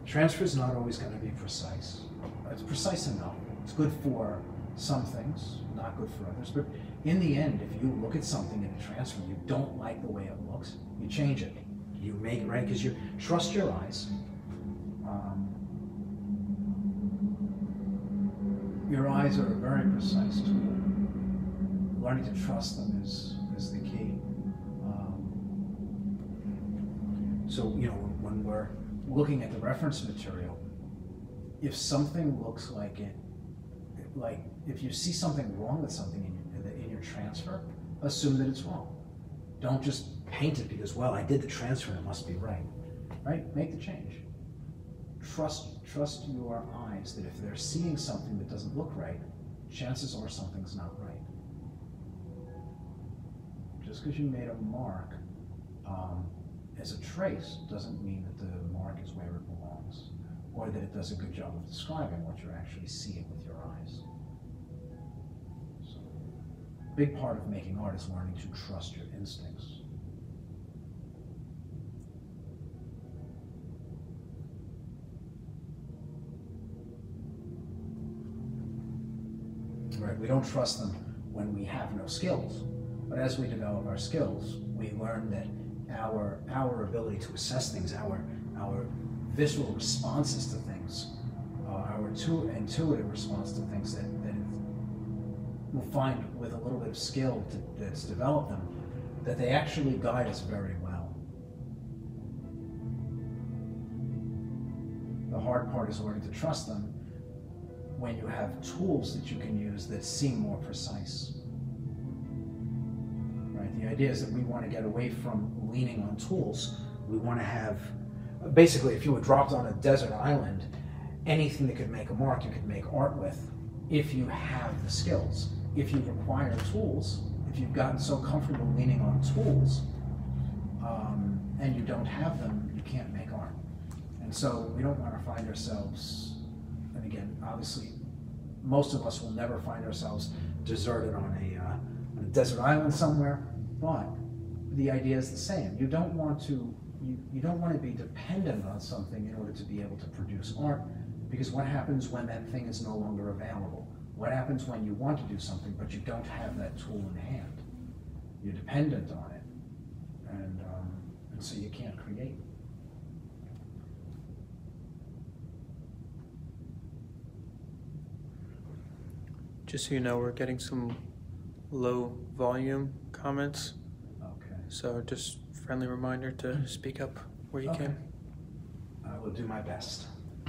transfer is not always going to be precise. It's precise enough. It's good for some things, not good for others. But in the end, if you look at something in a transfer, you don't like the way it looks, you change it. You make it right because you trust your eyes. Your eyes are a very precise tool. Learning to trust them is, is the key. Um, so, you know, when we're looking at the reference material, if something looks like it, like if you see something wrong with something in your, in your transfer, assume that it's wrong. Don't just paint it because, well, I did the transfer and it must be right. Right? Make the change trust trust your eyes that if they're seeing something that doesn't look right, chances are something's not right. Just because you made a mark um, as a trace doesn't mean that the mark is where it belongs, or that it does a good job of describing what you're actually seeing with your eyes. So, a big part of making art is learning to trust your instincts. Right? We don't trust them when we have no skills. But as we develop our skills, we learn that our our ability to assess things, our our visual responses to things, uh, our intu intuitive response to things that, that we'll find with a little bit of skill to, that's developed them, that they actually guide us very well. The hard part is learning to trust them when you have tools that you can use that seem more precise. Right? The idea is that we want to get away from leaning on tools. We want to have, basically, if you were dropped on a desert island anything that could make a mark, you could make art with if you have the skills. If you require tools, if you've gotten so comfortable leaning on tools um, and you don't have them, you can't make art. And so we don't want to find ourselves, again, obviously, most of us will never find ourselves deserted on a, uh, on a desert island somewhere, but the idea is the same. You don't want to you, you don't want to be dependent on something in order to be able to produce art because what happens when that thing is no longer available? What happens when you want to do something but you don't have that tool in hand? You're dependent on it, and, um, and so you can't create. Just so you know, we're getting some low volume comments, Okay. so just friendly reminder to speak up where you Okay. can. I will do my best.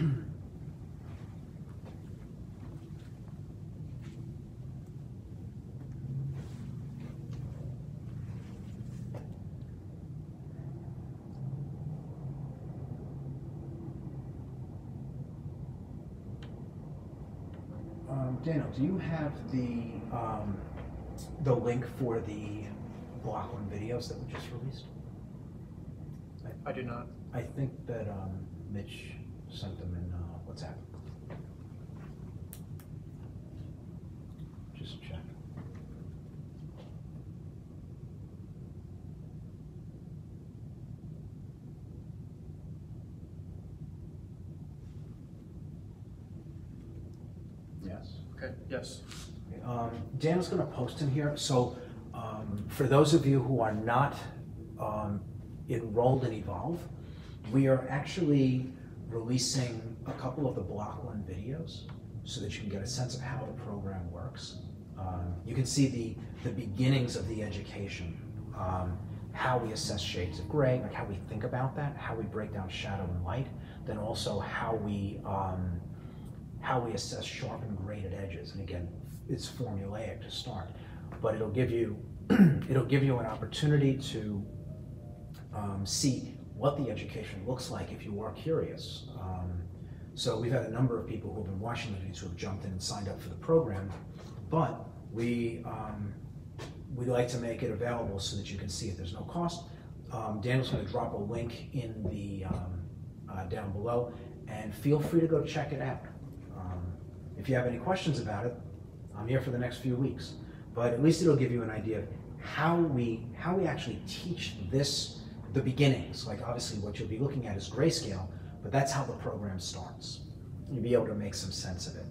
Um, Daniel, do you have the, um, the link for the block one videos that were just released? I do not. I think that um, Mitch sent them in uh, WhatsApp. Just check. Yes. Okay, yes. Um, Dan is going to post in here. So, um, for those of you who are not um, enrolled in Evolve, we are actually releasing a couple of the Block One videos so that you can get a sense of how the program works. Um, you can see the, the beginnings of the education, um, how we assess shades of gray, like how we think about that, how we break down shadow and light, then also how we um, how we assess sharp and graded edges. And again, it's formulaic to start, but it'll give you it'll give you an opportunity to um, see what the education looks like if you are curious. Um, so we've had a number of people who have been watching the videos who have jumped in and signed up for the program, but we um, we like to make it available so that you can see it. There's no cost. Um, Daniel's going to drop a link in the um, uh, down below, and feel free to go check it out. If you have any questions about it, I'm here for the next few weeks. But at least it'll give you an idea of how we how we actually teach this the beginnings. Like obviously, what you'll be looking at is grayscale, but that's how the program starts. You'll be able to make some sense of it.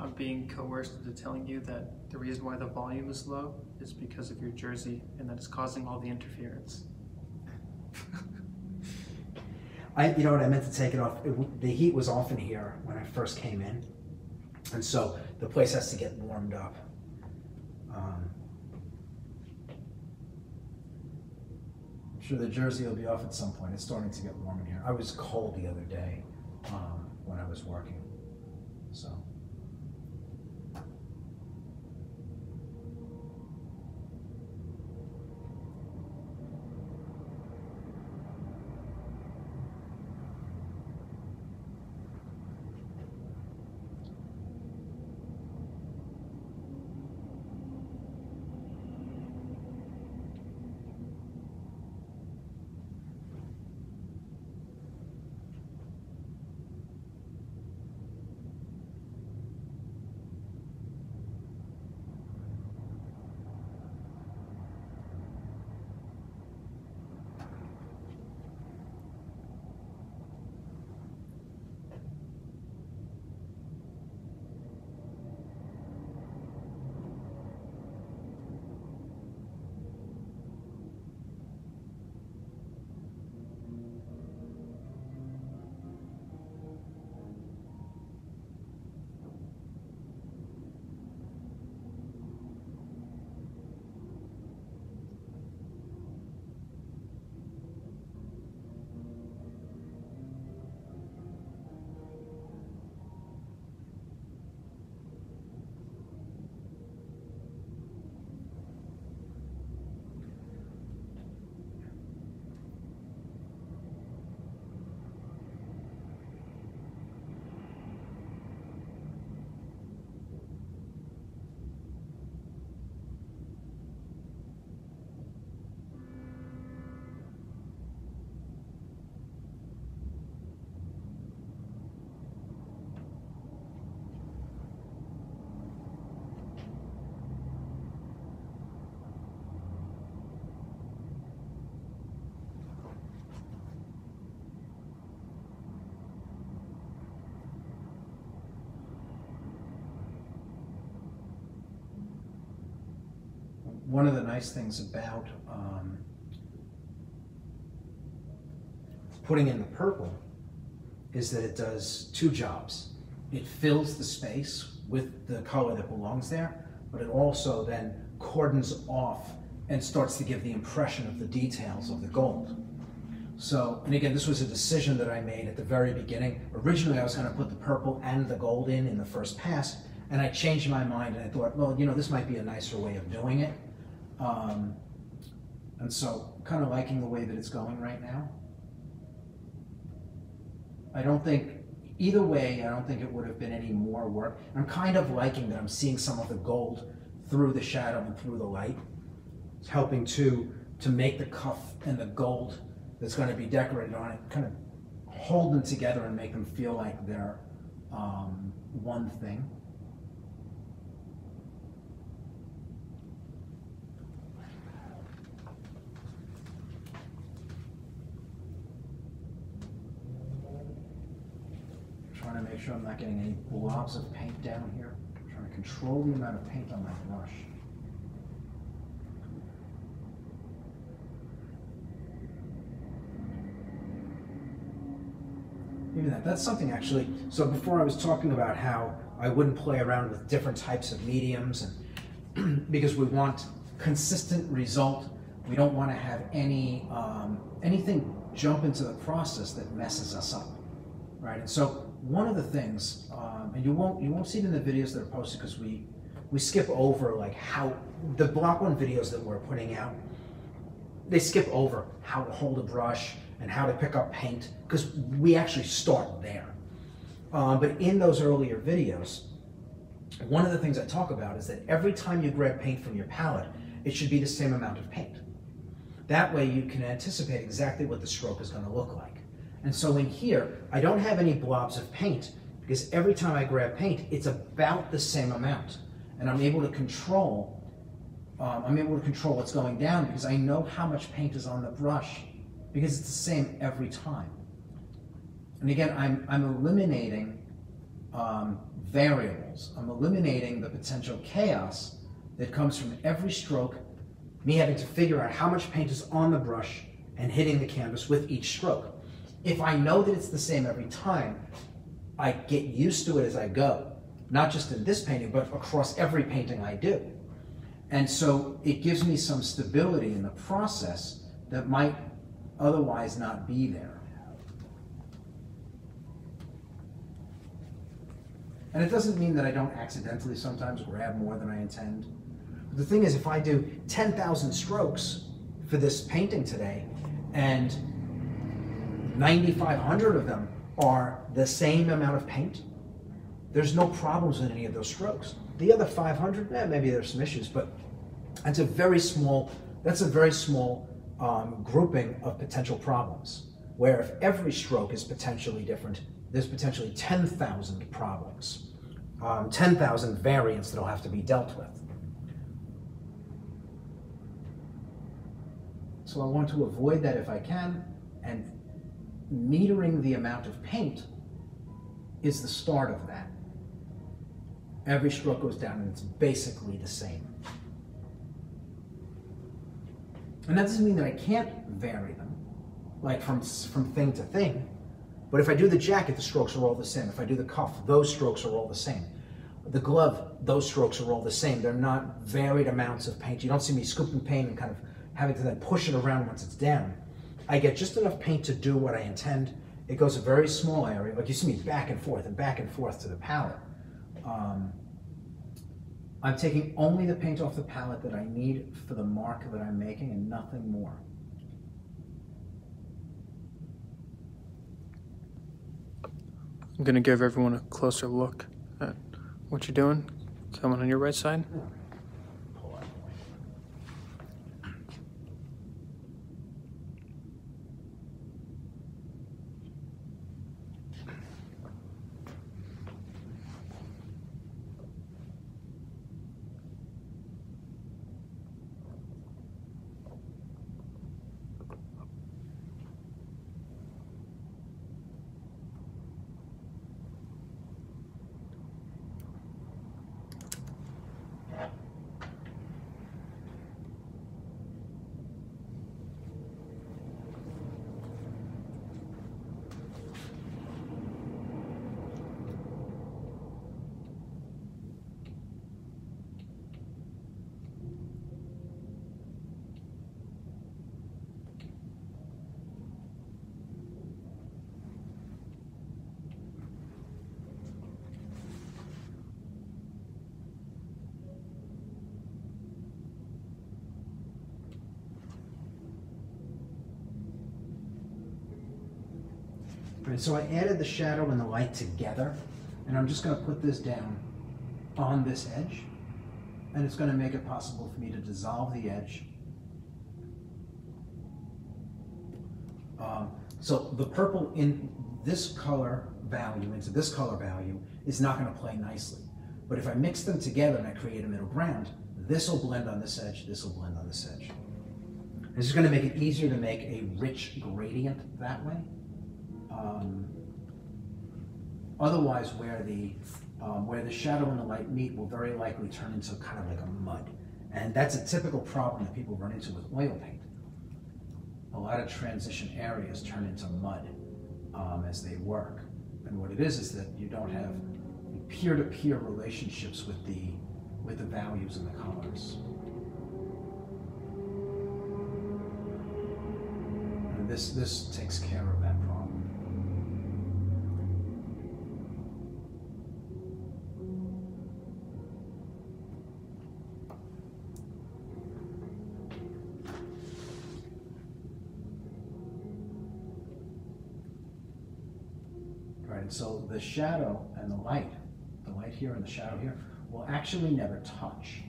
I'm being coerced into telling you that the reason why the volume is low is because of your jersey and that it's causing all the interference. I, you know what, I meant to take it off. It the heat was off in here when I first came in, and so the place has to get warmed up. Um, I'm sure the jersey will be off at some point. It's starting to get warm in here. I was cold the other day um, when I was working, so. One of the nice things about um, putting in the purple is that it does two jobs. It fills the space with the color that belongs there, but it also then cordons off and starts to give the impression of the details of the gold. So, and again, this was a decision that I made at the very beginning. Originally, I was going to put the purple and the gold in in the first pass, and I changed my mind and I thought, well, you know, this might be a nicer way of doing it. Um, and so, kind of liking the way that it's going right now. I don't think, either way, I don't think it would have been any more work. I'm kind of liking that I'm seeing some of the gold through the shadow and through the light. It's helping to, to make the cuff and the gold that's going to be decorated on it kind of hold them together and make them feel like they're um, one thing. trying to make sure I'm not getting any blobs of paint down here. I'm trying to control the amount of paint on my brush. Maybe that. That's something actually. So before I was talking about how I wouldn't play around with different types of mediums and because we want consistent result. We don't want to have any um, anything jump into the process that messes us up, right? And so one of the things, um, and you won't you won't see it in the videos that are posted because we we skip over like how the block one videos that we're putting out. They skip over how to hold a brush and how to pick up paint because we actually start there. Um, but in those earlier videos, one of the things I talk about is that every time you grab paint from your palette, it should be the same amount of paint. That way you can anticipate exactly what the stroke is going to look like. And so in here, I don't have any blobs of paint because every time I grab paint, it's about the same amount. And I'm able to control, um, I'm able to control what's going down because I know how much paint is on the brush because it's the same every time. And again, I'm, I'm eliminating um, variables. I'm eliminating the potential chaos that comes from every stroke, me having to figure out how much paint is on the brush and hitting the canvas with each stroke. If I know that it's the same every time, I get used to it as I go, not just in this painting, but across every painting I do. And so it gives me some stability in the process that might otherwise not be there. And it doesn't mean that I don't accidentally sometimes grab more than I intend. The thing is, if I do 10,000 strokes for this painting today, and 9,500 of them are the same amount of paint, there's no problems with any of those strokes. The other 500, eh, maybe there's some issues, but that's a very small, that's a very small um, grouping of potential problems. Where if every stroke is potentially different, there's potentially 10,000 problems, um, 10,000 variants that'll have to be dealt with. So I want to avoid that if I can, and metering the amount of paint is the start of that. Every stroke goes down and it's basically the same. And that doesn't mean that I can't vary them, like from, from thing to thing. But if I do the jacket, the strokes are all the same. If I do the cuff, those strokes are all the same. The glove, those strokes are all the same. They're not varied amounts of paint. You don't see me scooping paint and kind of having to then push it around once it's down. I get just enough paint to do what I intend. It goes a very small area. Like you see me back and forth and back and forth to the palette. Um, I'm taking only the paint off the palette that I need for the mark that I'm making and nothing more. I'm going to give everyone a closer look at what you're doing. Coming on your right side. And so I added the shadow and the light together, and I'm just gonna put this down on this edge, and it's gonna make it possible for me to dissolve the edge. Um, so the purple in this color value into this color value is not gonna play nicely. But if I mix them together and I create a middle ground, this will blend on this edge, this will blend on this edge. This is gonna make it easier to make a rich gradient that way. Um, otherwise, where the um, where the shadow and the light meet will very likely turn into kind of like a mud. And that's a typical problem that people run into with oil paint. A lot of transition areas turn into mud um, as they work. And what it is is that you don't have peer-to-peer relationships with the with the values and the colors. And this this takes care of and so the shadow and the light, the light here and the shadow here, will actually never touch.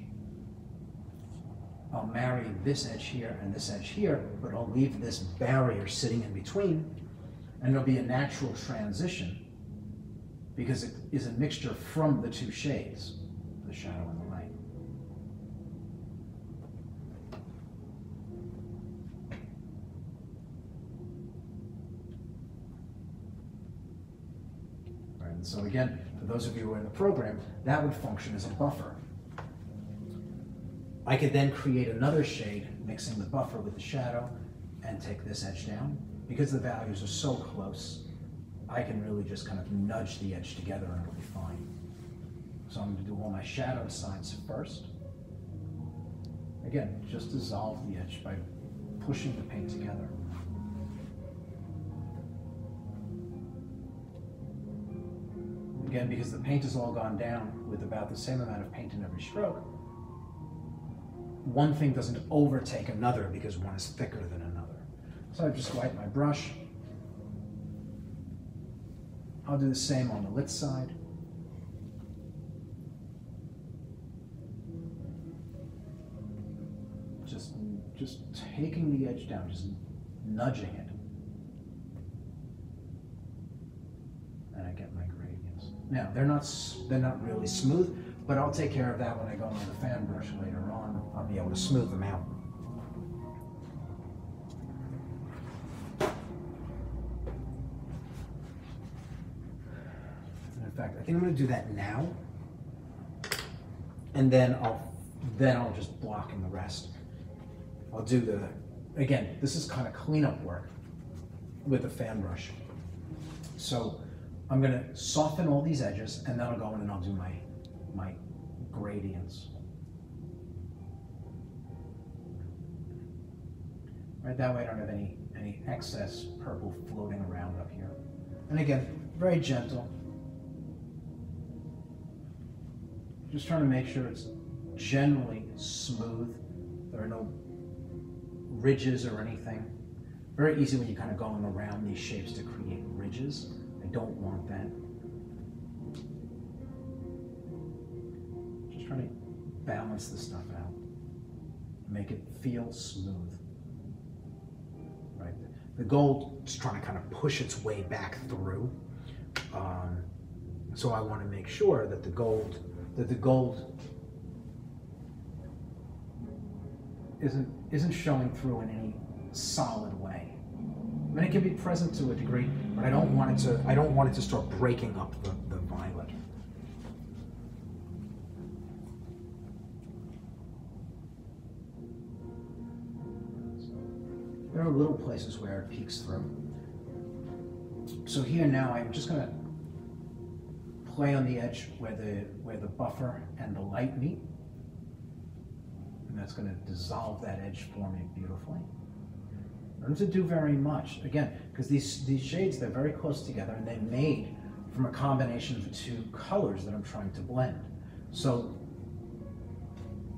I'll marry this edge here and this edge here, but I'll leave this barrier sitting in between, and there'll be a natural transition because it is a mixture from the two shades, the shadow and the light. Right, and so again, for those of you who are in the program, that would function as a buffer. I could then create another shade, mixing the buffer with the shadow, and take this edge down. Because the values are so close, I can really just kind of nudge the edge together and it'll be fine. So I'm gonna do all my shadow sides first. Again, just dissolve the edge by pushing the paint together. Again, because the paint has all gone down with about the same amount of paint in every stroke, one thing doesn't overtake another because one is thicker than another. So I just wipe my brush. I'll do the same on the lit side. Just, just taking the edge down, just nudging it. And I get my Now, they're not, they're not really smooth, but I'll take care of that when I go on the fan brush later on. I'll be able to smooth them out. And in fact, I think I'm gonna do that now. And then I'll, then I'll just block in the rest. I'll do the, again, this is kind of cleanup work with the fan brush. So I'm gonna soften all these edges and then I'll go in and I'll do my, my gradients. Right, that way I don't have any, any excess purple floating around up here. And again, very gentle. Just trying to make sure it's generally smooth. There are no ridges or anything. Very easy when you're kind of going around these shapes to create ridges. Don't want that. Just trying to balance the stuff out. Make it feel smooth. Right. The gold is trying to kind of push its way back through. Um, so I want to make sure that the gold, that the gold isn't isn't showing through in any solid way. I mean, it can be present to a degree, but I don't want it to. I don't want it to start breaking up the, the violet. There are little places where it peeks through. So here now, I'm just going to play on the edge where the where the buffer and the light meet. And that's going to dissolve that edge for me beautifully doesn't do very much. Again, because these, these shades, they're very close together and they're made from a combination of two colors that I'm trying to blend. So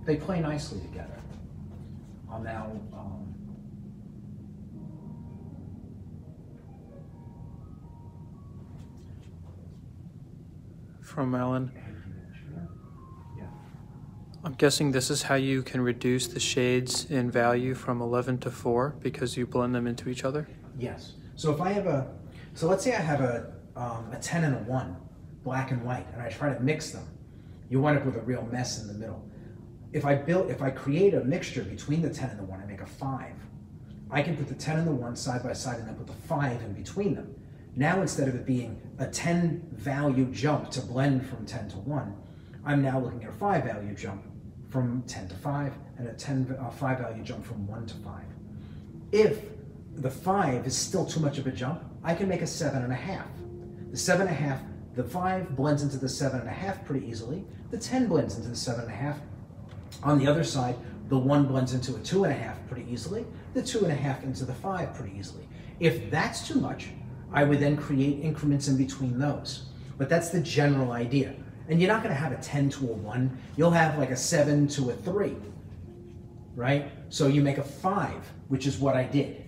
they play nicely together. I'll now um, from Alan. I'm guessing this is how you can reduce the shades in value from 11 to 4 because you blend them into each other? Yes. So if I have a, so let's say I have a, um, a 10 and a 1, black and white, and I try to mix them, you wind up with a real mess in the middle. If I build, if I create a mixture between the 10 and the 1, I make a 5. I can put the 10 and the 1 side by side and then put the 5 in between them. Now instead of it being a 10 value jump to blend from 10 to 1, I'm now looking at a 5 value jump from 10 to 5 and a 10 uh, 5 value jump from 1 to 5. If the 5 is still too much of a jump, I can make a 7.5. The 7.5, the 5 blends into the 7.5 pretty easily. The 10 blends into the 7.5. On the other side, the 1 blends into a 2.5 pretty easily. The 2.5 into the 5 pretty easily. If that's too much, I would then create increments in between those. But that's the general idea. And you're not going to have a 10 to a 1. You'll have like a 7 to a 3, right? So you make a 5, which is what I did.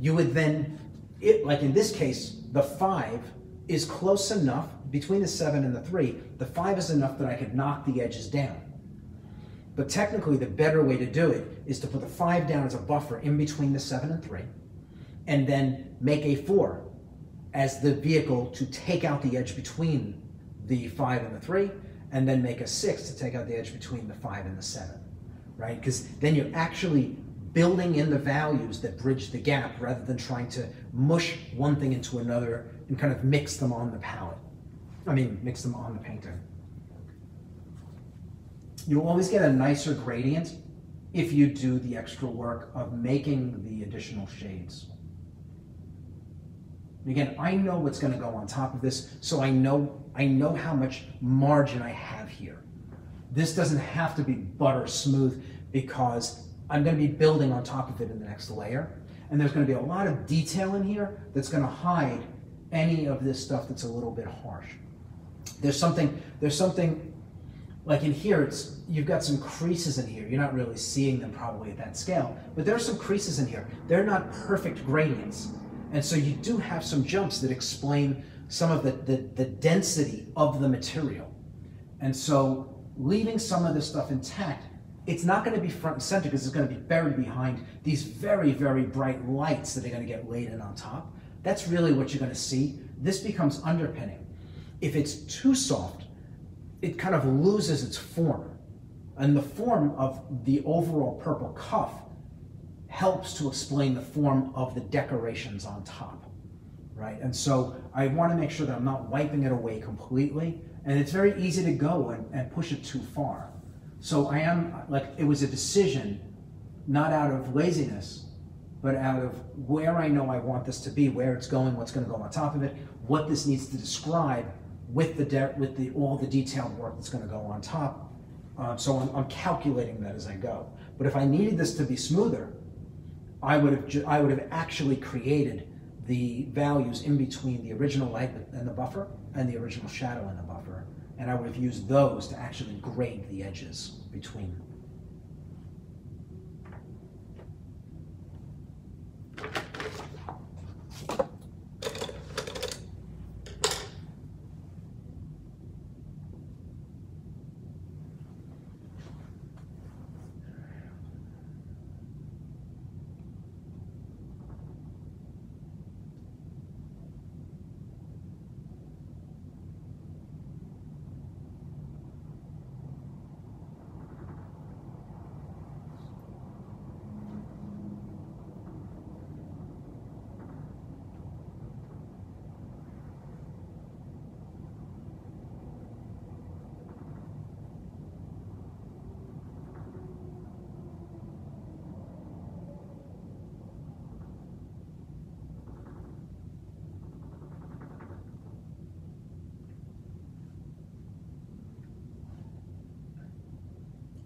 You would then, it, like in this case, the 5 is close enough between the 7 and the 3. The 5 is enough that I could knock the edges down. But technically, the better way to do it is to put the 5 down as a buffer in between the 7 and 3, and then make a 4 as the vehicle to take out the edge between the five and the three, and then make a six to take out the edge between the five and the seven, right? Because then you're actually building in the values that bridge the gap rather than trying to mush one thing into another and kind of mix them on the palette. I mean, mix them on the painting. You'll always get a nicer gradient if you do the extra work of making the additional shades. Again, I know what's going to go on top of this, so I know I know how much margin I have here. This doesn't have to be butter smooth because I'm going to be building on top of it in the next layer. And there's going to be a lot of detail in here that's going to hide any of this stuff that's a little bit harsh. There's something, there's something like in here, it's you've got some creases in here. You're not really seeing them probably at that scale, but there are some creases in here. They're not perfect gradients. And so you do have some jumps that explain some of the, the, the density of the material. And so leaving some of this stuff intact, it's not going to be front and center because it's going to be buried behind these very, very bright lights that are going to get laid in on top. That's really what you're going to see. This becomes underpinning. If it's too soft, it kind of loses its form. And the form of the overall purple cuff helps to explain the form of the decorations on top, right? And so I want to make sure that I'm not wiping it away completely. And it's very easy to go and, and push it too far. So I am, like, it was a decision, not out of laziness, but out of where I know I want this to be, where it's going, what's going to go on top of it, what this needs to describe with the with the all the detailed work that's going to go on top. Uh, so I'm, I'm calculating that as I go. But if I needed this to be smoother, I would have I would have actually created the values in between the original light and the buffer and the original shadow in the buffer, and I would have used those to actually grade the edges between.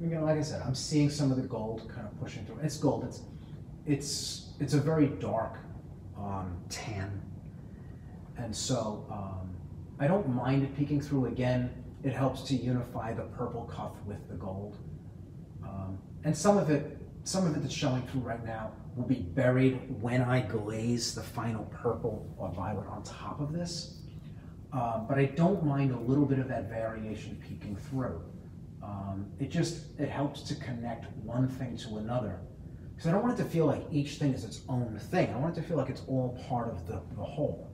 you know, like I said, I'm seeing some of the gold kind of pushing through. It's gold. It's it's it's a very dark um, tan, and so um, I don't mind it peeking through. Again, it helps to unify the purple cuff with the gold, um, and some of it, some of it that's showing through right now will be buried when I glaze the final purple or violet on top of this. Um, but I don't mind a little bit of that variation peeking through. Um, it just, it helps to connect one thing to another. Because I don't want it to feel like each thing is its own thing. I want it to feel like it's all part of the, the whole.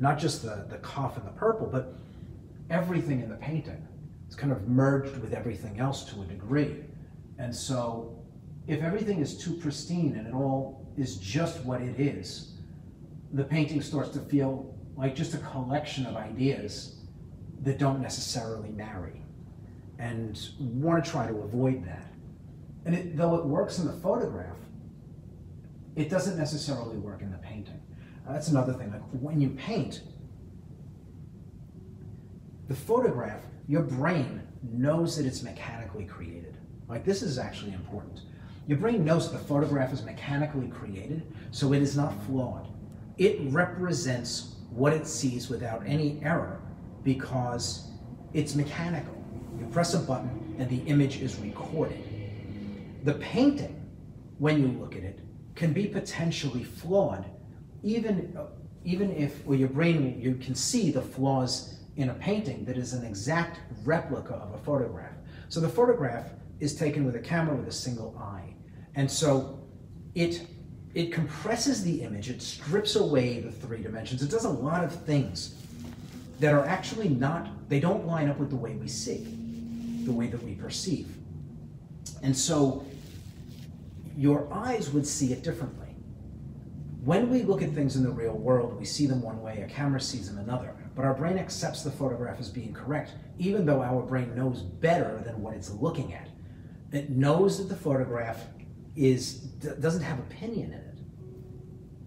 Not just the, the cough and the purple, but everything in the painting. It's kind of merged with everything else to a degree. And so if everything is too pristine and it all is just what it is, the painting starts to feel like just a collection of ideas that don't necessarily marry. And want to try to avoid that. And it, though it works in the photograph, it doesn't necessarily work in the painting. Uh, that's another thing. Like when you paint, the photograph, your brain knows that it's mechanically created. Like this is actually important. Your brain knows that the photograph is mechanically created, so it is not flawed. It represents what it sees without any error because it's mechanical. You press a button and the image is recorded. The painting, when you look at it, can be potentially flawed, even, even if well, your brain, you can see the flaws in a painting that is an exact replica of a photograph. So the photograph is taken with a camera with a single eye. And so it, it compresses the image, it strips away the three dimensions. It does a lot of things that are actually not, they don't line up with the way we see, the way that we perceive. And so your eyes would see it differently. When we look at things in the real world, we see them one way, a camera sees them another. But our brain accepts the photograph as being correct, even though our brain knows better than what it's looking at. It knows that the photograph is doesn't have opinion in it.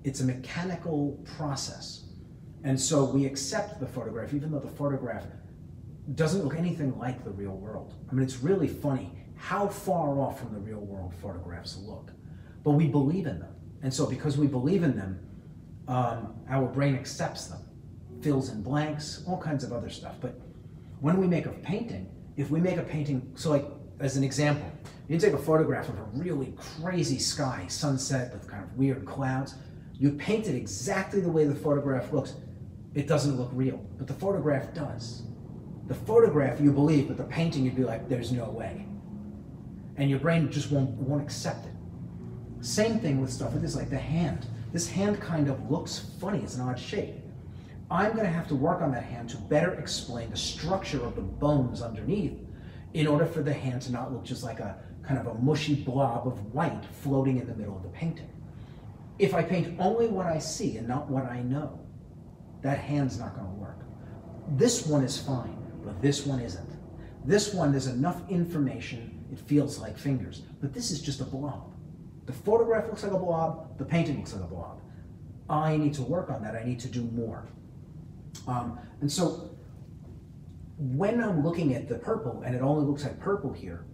It's a mechanical process. And so we accept the photograph, even though the photograph doesn't look anything like the real world. I mean, it's really funny how far off from the real world photographs look. But we believe in them. And so because we believe in them, um, our brain accepts them, fills in blanks, all kinds of other stuff. But when we make a painting, if we make a painting, so like as an example, you take a photograph of a really crazy sky, sunset with kind of weird clouds, you paint it exactly the way the photograph looks. It doesn't look real, but the photograph does. The photograph you believe, but the painting you'd be like, there's no way and your brain just won't, won't accept it. Same thing with stuff with this, like the hand. This hand kind of looks funny, it's an odd shape. I'm gonna have to work on that hand to better explain the structure of the bones underneath in order for the hand to not look just like a kind of a mushy blob of white floating in the middle of the painting. If I paint only what I see and not what I know, that hand's not gonna work. This one is fine, but this one isn't. This one, there's enough information it feels like fingers. But this is just a blob. The photograph looks like a blob, the painting looks like a blob. I need to work on that. I need to do more. Um, and so when I'm looking at the purple and it only looks like purple here,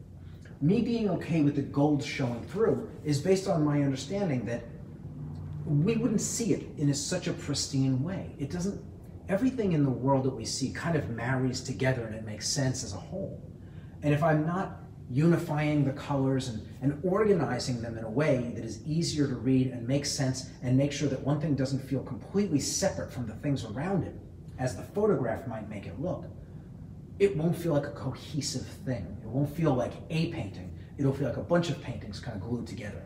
me being okay with the gold showing through is based on my understanding that we wouldn't see it in such a pristine way. It doesn't, everything in the world that we see kind of marries together and it makes sense as a whole. And if I'm not unifying the colors and, and organizing them in a way that is easier to read and makes sense and make sure that one thing doesn't feel completely separate from the things around it, as the photograph might make it look. It won't feel like a cohesive thing. It won't feel like a painting. It'll feel like a bunch of paintings kind of glued together.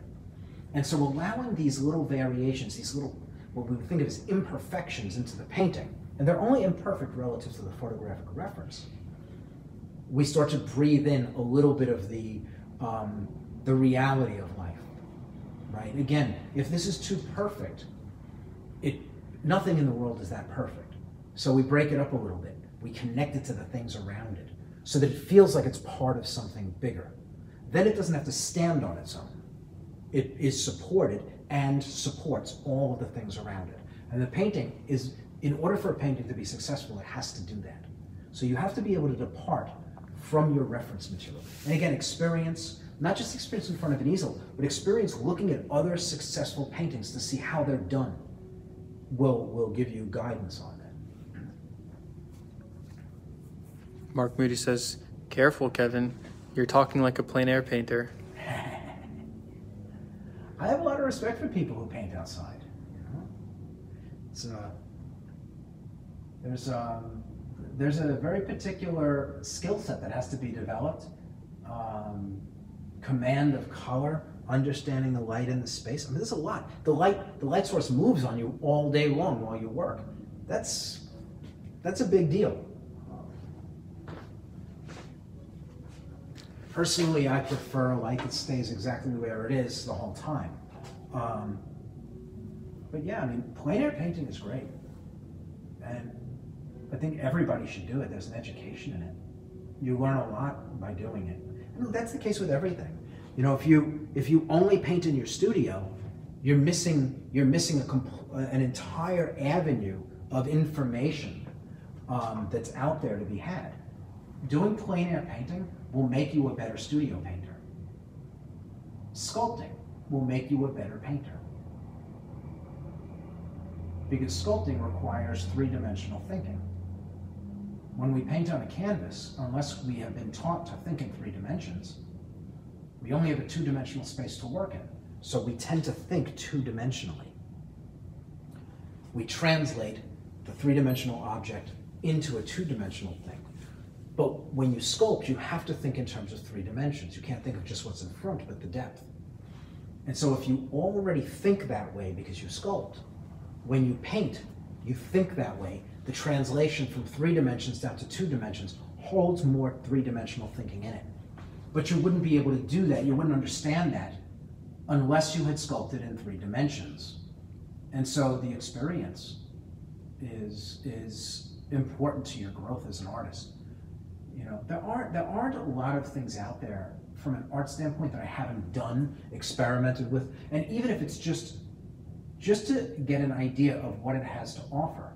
And so allowing these little variations, these little, what we would think of as imperfections into the painting, and they're only imperfect relative to the photographic reference, we start to breathe in a little bit of the um, the reality of life, right? Again, if this is too perfect, it nothing in the world is that perfect. So we break it up a little bit. We connect it to the things around it, so that it feels like it's part of something bigger. Then it doesn't have to stand on its own. It is supported and supports all of the things around it. And the painting is, in order for a painting to be successful, it has to do that. So you have to be able to depart from your reference material. And again, experience, not just experience in front of an easel, but experience looking at other successful paintings to see how they're done will, will give you guidance on that. Mark Moody says, Careful, Kevin. You're talking like a plein air painter. I have a lot of respect for people who paint outside. You know? It's uh, there's um, there's a very particular skill set that has to be developed. Um, command of color, understanding the light in the space. I mean, there's a lot. The light, the light source moves on you all day long while you work. That's that's a big deal. Personally, I prefer a light that stays exactly where it is the whole time. Um, but yeah, I mean, plein air painting is great. And I think everybody should do it. There's an education in it. You learn a lot by doing it. That's the case with everything. You know, if you if you only paint in your studio, you're missing you're missing a an entire avenue of information um, that's out there to be had. Doing plein air painting will make you a better studio painter. Sculpting will make you a better painter. Because sculpting requires three-dimensional thinking. When we paint on a canvas, unless we have been taught to think in three dimensions, we only have a two-dimensional space to work in. So we tend to think two-dimensionally. We translate the three-dimensional object into a two-dimensional thing. But when you sculpt, you have to think in terms of three dimensions. You can't think of just what's in front, but the depth. And so if you already think that way because you sculpt, when you paint, you think that way, the translation from three dimensions down to two dimensions holds more three-dimensional thinking in it. But you wouldn't be able to do that, you wouldn't understand that unless you had sculpted in three dimensions. And so the experience is, is important to your growth as an artist. You know, there aren't, there aren't a lot of things out there from an art standpoint that I haven't done, experimented with, and even if it's just just to get an idea of what it has to offer.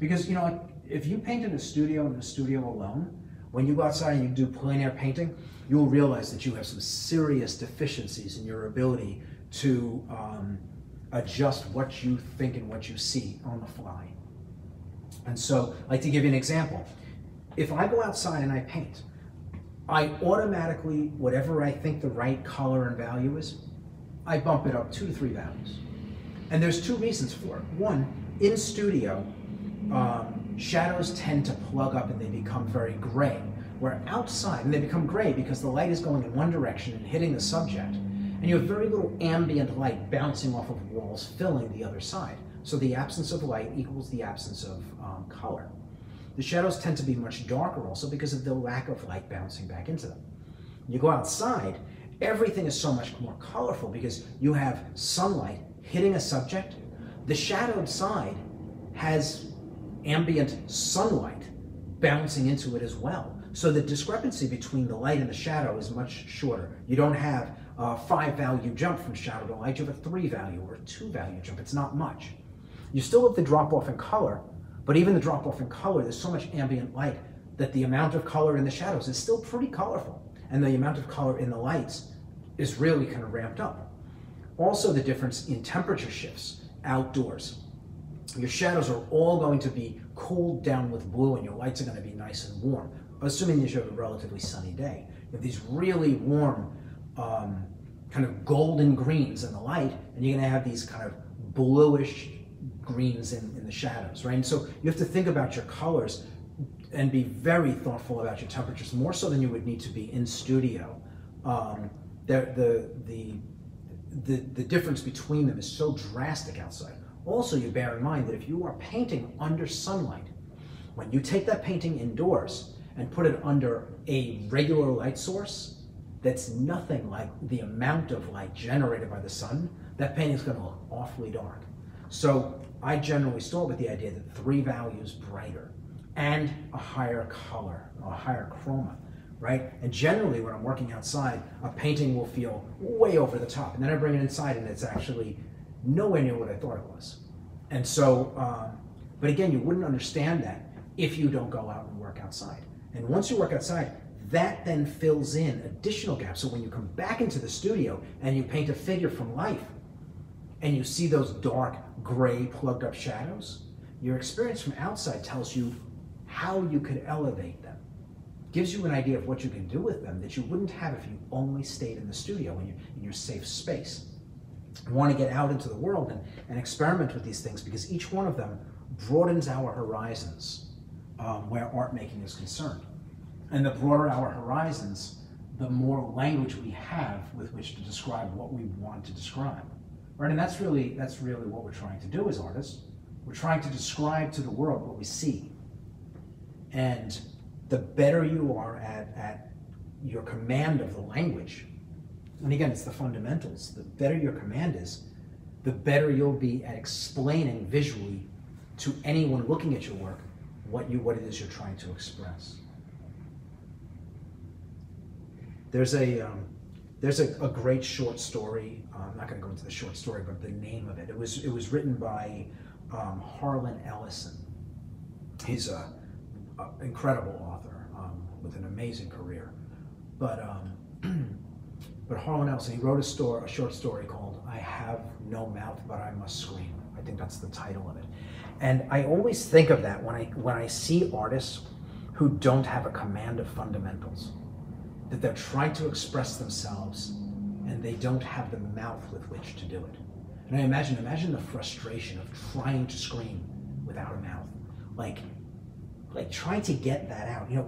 Because you know, if you paint in a studio in a studio alone, when you go outside and you do plein air painting, you'll realize that you have some serious deficiencies in your ability to um, adjust what you think and what you see on the fly. And so, like to give you an example. If I go outside and I paint, I automatically, whatever I think the right color and value is, I bump it up two to three values. And there's two reasons for it. One, in studio, um, shadows tend to plug up and they become very gray. Where outside, and they become gray because the light is going in one direction and hitting the subject, and you have very little ambient light bouncing off of walls filling the other side. So the absence of light equals the absence of um, color. The shadows tend to be much darker also because of the lack of light bouncing back into them. When you go outside, everything is so much more colorful because you have sunlight hitting a subject. The shadowed side has ambient sunlight bouncing into it as well. So the discrepancy between the light and the shadow is much shorter. You don't have a five value jump from shadow to light, you have a three value or two value jump. It's not much. You still have the drop off in color, but even the drop off in color, there's so much ambient light that the amount of color in the shadows is still pretty colorful. And the amount of color in the lights is really kind of ramped up. Also the difference in temperature shifts outdoors. Your shadows are all going to be cooled down with blue and your lights are going to be nice and warm, assuming you have a relatively sunny day. You have these really warm um, kind of golden greens in the light, and you're going to have these kind of bluish greens in, in the shadows, right? And so you have to think about your colors and be very thoughtful about your temperatures, more so than you would need to be in studio. Um, the, the, the, the, the difference between them is so drastic outside. Also, you bear in mind that if you are painting under sunlight, when you take that painting indoors and put it under a regular light source, that's nothing like the amount of light generated by the sun, that painting is going to look awfully dark. So I generally start with the idea that three values brighter and a higher color, a higher chroma, right? And generally when I'm working outside, a painting will feel way over the top. And then I bring it inside and it's actually nowhere near what I thought it was. And so, um, but again, you wouldn't understand that if you don't go out and work outside. And once you work outside, that then fills in additional gaps. So when you come back into the studio and you paint a figure from life, and you see those dark, gray, plugged up shadows, your experience from outside tells you how you could elevate them. Gives you an idea of what you can do with them that you wouldn't have if you only stayed in the studio in your, in your safe space. Want to get out into the world and, and experiment with these things because each one of them broadens our horizons um, where art making is concerned. And the broader our horizons, the more language we have with which to describe what we want to describe. Right? And that's really that's really what we're trying to do as artists. We're trying to describe to the world what we see. And the better you are at, at your command of the language, and again, it's the fundamentals, the better your command is, the better you'll be at explaining visually to anyone looking at your work what you what it is you're trying to express. There's a um, there's a, a, great short story. Uh, I'm not going to go into the short story, but the name of it. It was it was written by um, Harlan Ellison. He's a, a incredible author um, with an amazing career, but um, but Harlan Ellison he wrote a story, a short story called "I Have No Mouth But I Must Scream." I think that's the title of it. And I always think of that when I when I see artists who don't have a command of fundamentals, that they're trying to express themselves and they don't have the mouth with which to do it. And I imagine imagine the frustration of trying to scream without a mouth. Like like trying to get that out. You know,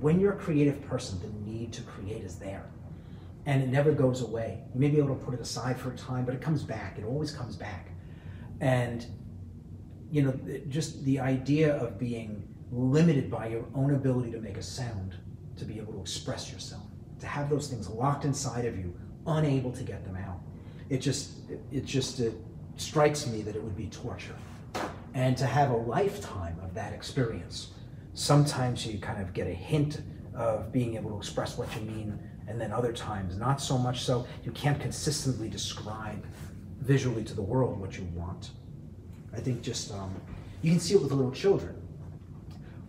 when you're a creative person, the need to create is there. And it never goes away. You may be able to put it aside for a time, but it comes back. It always comes back. And you know, just the idea of being limited by your own ability to make a sound, to be able to express yourself, to have those things locked inside of you, unable to get them out. It just, it just it strikes me that it would be torture. And to have a lifetime of that experience, sometimes you kind of get a hint of being able to express what you mean, and then other times not so much so. You can't consistently describe visually to the world what you want. I think just um, you can see it with little children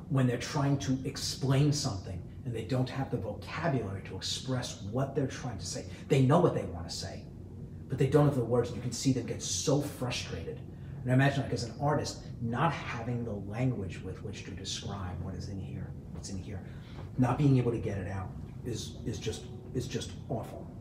when they're trying to explain something and they don't have the vocabulary to express what they're trying to say. They know what they want to say, but they don't have the words, and you can see them get so frustrated. And I imagine, like as an artist, not having the language with which to describe what is in here, what's in here, not being able to get it out is is just is just awful.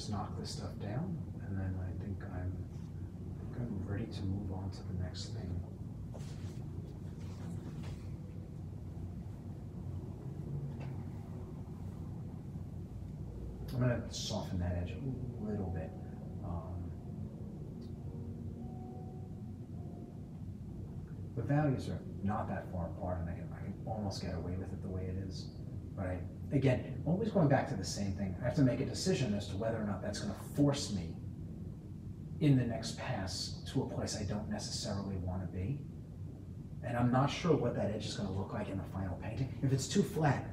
just knock this stuff down, and then I think I'm, I think I'm ready to move to the next thing. I'm gonna soften that edge a little bit. Um, the values are not that far apart, and I can, I can almost get away with it the way it is, but I again, always going back to the same thing. I have to make a decision as to whether or not that's going to force me in the next pass to a place I don't necessarily want to be. And I'm not sure what that edge is going to look like in the final painting. If it's too flat,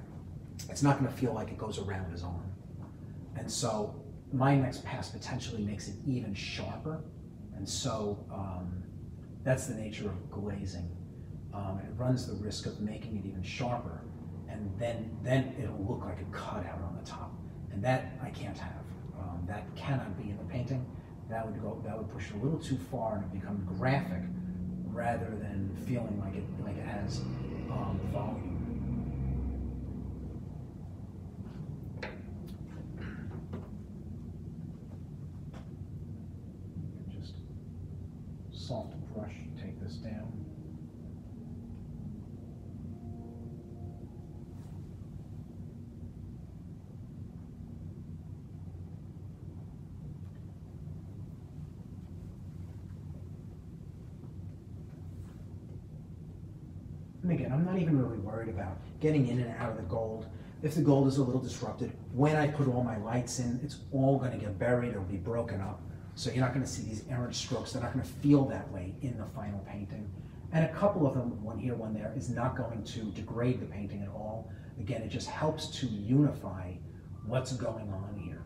it's not going to feel like it goes around his arm. And so my next pass potentially makes it even sharper. And so um, that's the nature of glazing. Um, it runs the risk of making it even sharper and then then it'll look like a cutout on the top, and that I can't have. Um, that cannot be in the painting. That would go. That would push it a little too far and it become graphic, rather than feeling like it like it has um, volume. Just soft brush, take this down. I'm not even really worried about getting in and out of the gold. If the gold is a little disrupted, when I put all my lights in, it's all going to get buried, it'll be broken up. So you're not going to see these errant strokes. They're not going to feel that way in the final painting. And a couple of them, one here, one there, is not going to degrade the painting at all. Again, it just helps to unify what's going on here.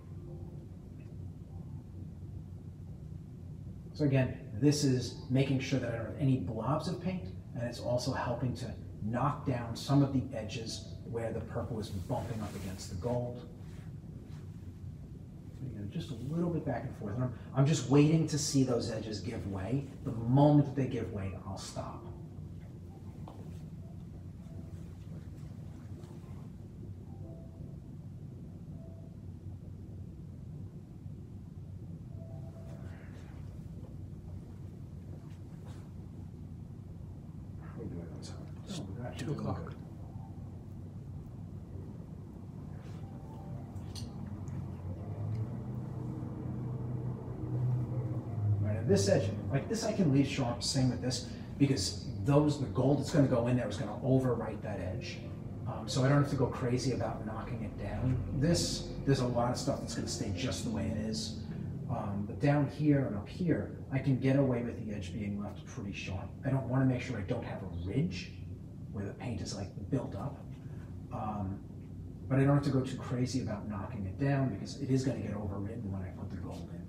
So again, this is making sure that I don't have any blobs of paint, and it's also helping to knock down some of the edges where the purple is bumping up against the gold. Just a little bit back and forth. I'm, I'm just waiting to see those edges give way. The moment that they give way, I'll stop. What are we doing on time? Oh, we're actually Two doing o'clock. good. Right, and this edge, like this I can leave sharp, same with this, because those, the gold that's gonna go in there is gonna overwrite that edge. Um, so I don't have to go crazy about knocking it down. This, there's a lot of stuff that's gonna stay just the way it is. Um, but down here and up here, I can get away with the edge being left pretty sharp. I don't wanna make sure I don't have a ridge where the paint is like built up. Um, but I don't have to go too crazy about knocking it down because it is gonna get overwritten when I put the gold in.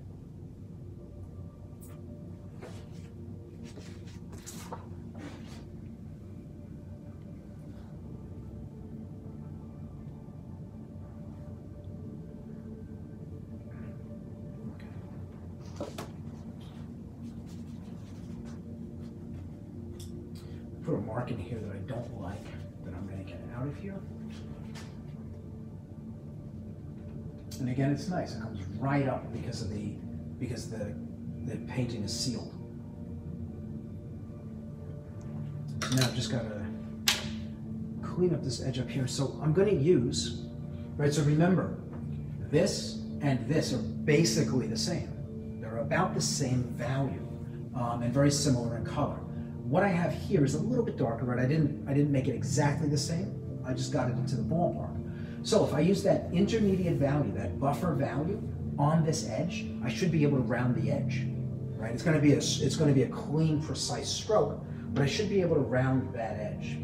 Put a mark in here that I don't like, that I'm And again, it's nice, it comes right up because of the, because the, the painting is sealed. Now I've just gotta clean up this edge up here. So I'm gonna use, right, so remember, this and this are basically the same. They're about the same value um, and very similar in color. What I have here is a little bit darker, right? I didn't, I didn't make it exactly the same. I just got it into the ballpark. So if I use that intermediate value, that buffer value on this edge, I should be able to round the edge, right? It's gonna be a, it's gonna be a clean, precise stroke, but I should be able to round that edge.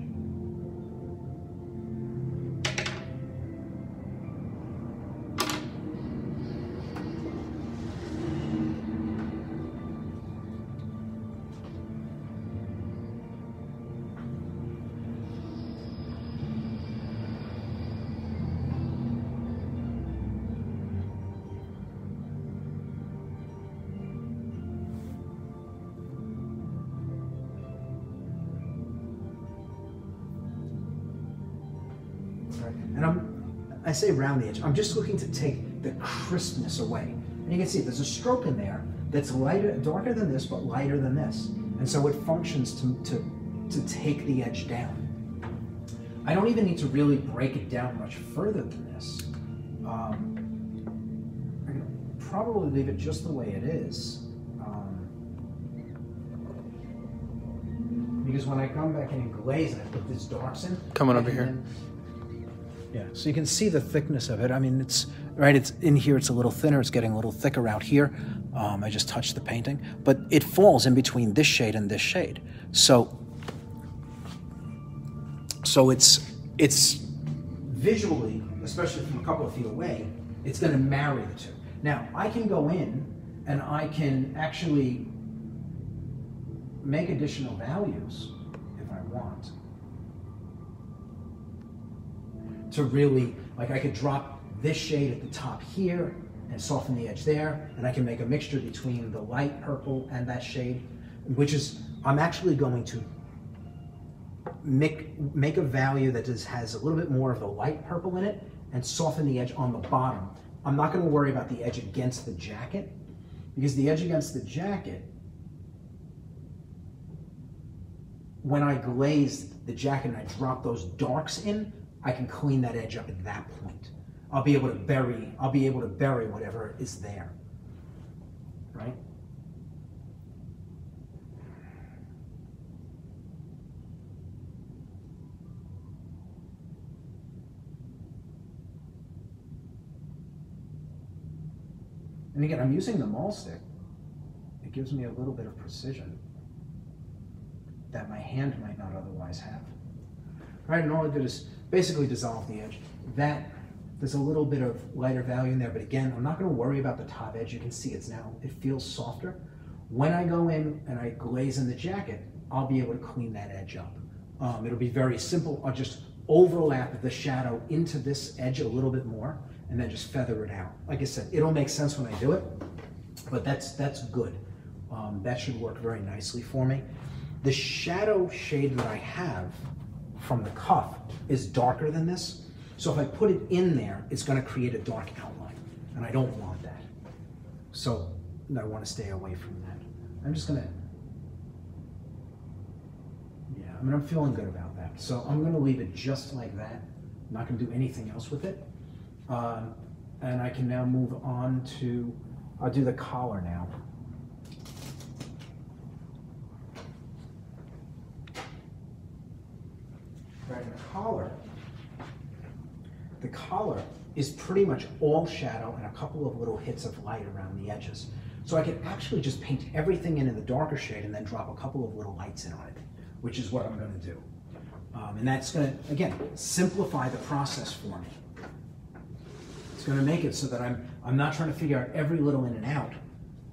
I'm, I say round the edge, I'm just looking to take the crispness away. And you can see there's a stroke in there that's lighter, darker than this, but lighter than this. And so it functions to, to, to take the edge down. I don't even need to really break it down much further than this. Um, I can probably leave it just the way it is. Um, because when I come back in and glaze I put these darks in, Come on over here. Yeah, so you can see the thickness of it. I mean, it's right. It's in here. It's a little thinner. It's getting a little thicker out here. Um, I just touched the painting, but it falls in between this shade and this shade. So, so it's it's visually, especially from a couple of feet away, it's going to marry the two. Now, I can go in and I can actually make additional values if I want to really, like I could drop this shade at the top here and soften the edge there, and I can make a mixture between the light purple and that shade, which is, I'm actually going to make, make a value that is, has a little bit more of the light purple in it and soften the edge on the bottom. I'm not gonna worry about the edge against the jacket, because the edge against the jacket, when I glazed the jacket and I drop those darks in, I can clean that edge up at that point. I'll be able to bury, I'll be able to bury whatever is there. Right? And again, I'm using the maul stick. It gives me a little bit of precision. that my hand might not otherwise have. All right, and all I did is basically dissolve the edge. That, there's a little bit of lighter value in there, but again, I'm not gonna worry about the top edge. You can see it's now, it feels softer. When I go in and I glaze in the jacket, I'll be able to clean that edge up. Um, it'll be very simple. I'll just overlap the shadow into this edge a little bit more and then just feather it out. Like I said, it'll make sense when I do it, but that's, that's good. Um, that should work very nicely for me. The shadow shade that I have from the cuff is darker than this. So if I put it in there, it's gonna create a dark outline, and I don't want that. So I wanna stay away from that. I'm just gonna, yeah, I mean, I'm feeling good about that. So I'm gonna leave it just like that. I'm not gonna do anything else with it. Um, and I can now move on to, I'll do the collar now. Right, the collar, the collar is pretty much all shadow and a couple of little hits of light around the edges. So I can actually just paint everything in in the darker shade and then drop a couple of little lights in on it, which is what I'm gonna do. Um, and that's gonna, again, simplify the process for me. It's gonna make it so that I'm, I'm not trying to figure out every little in and out.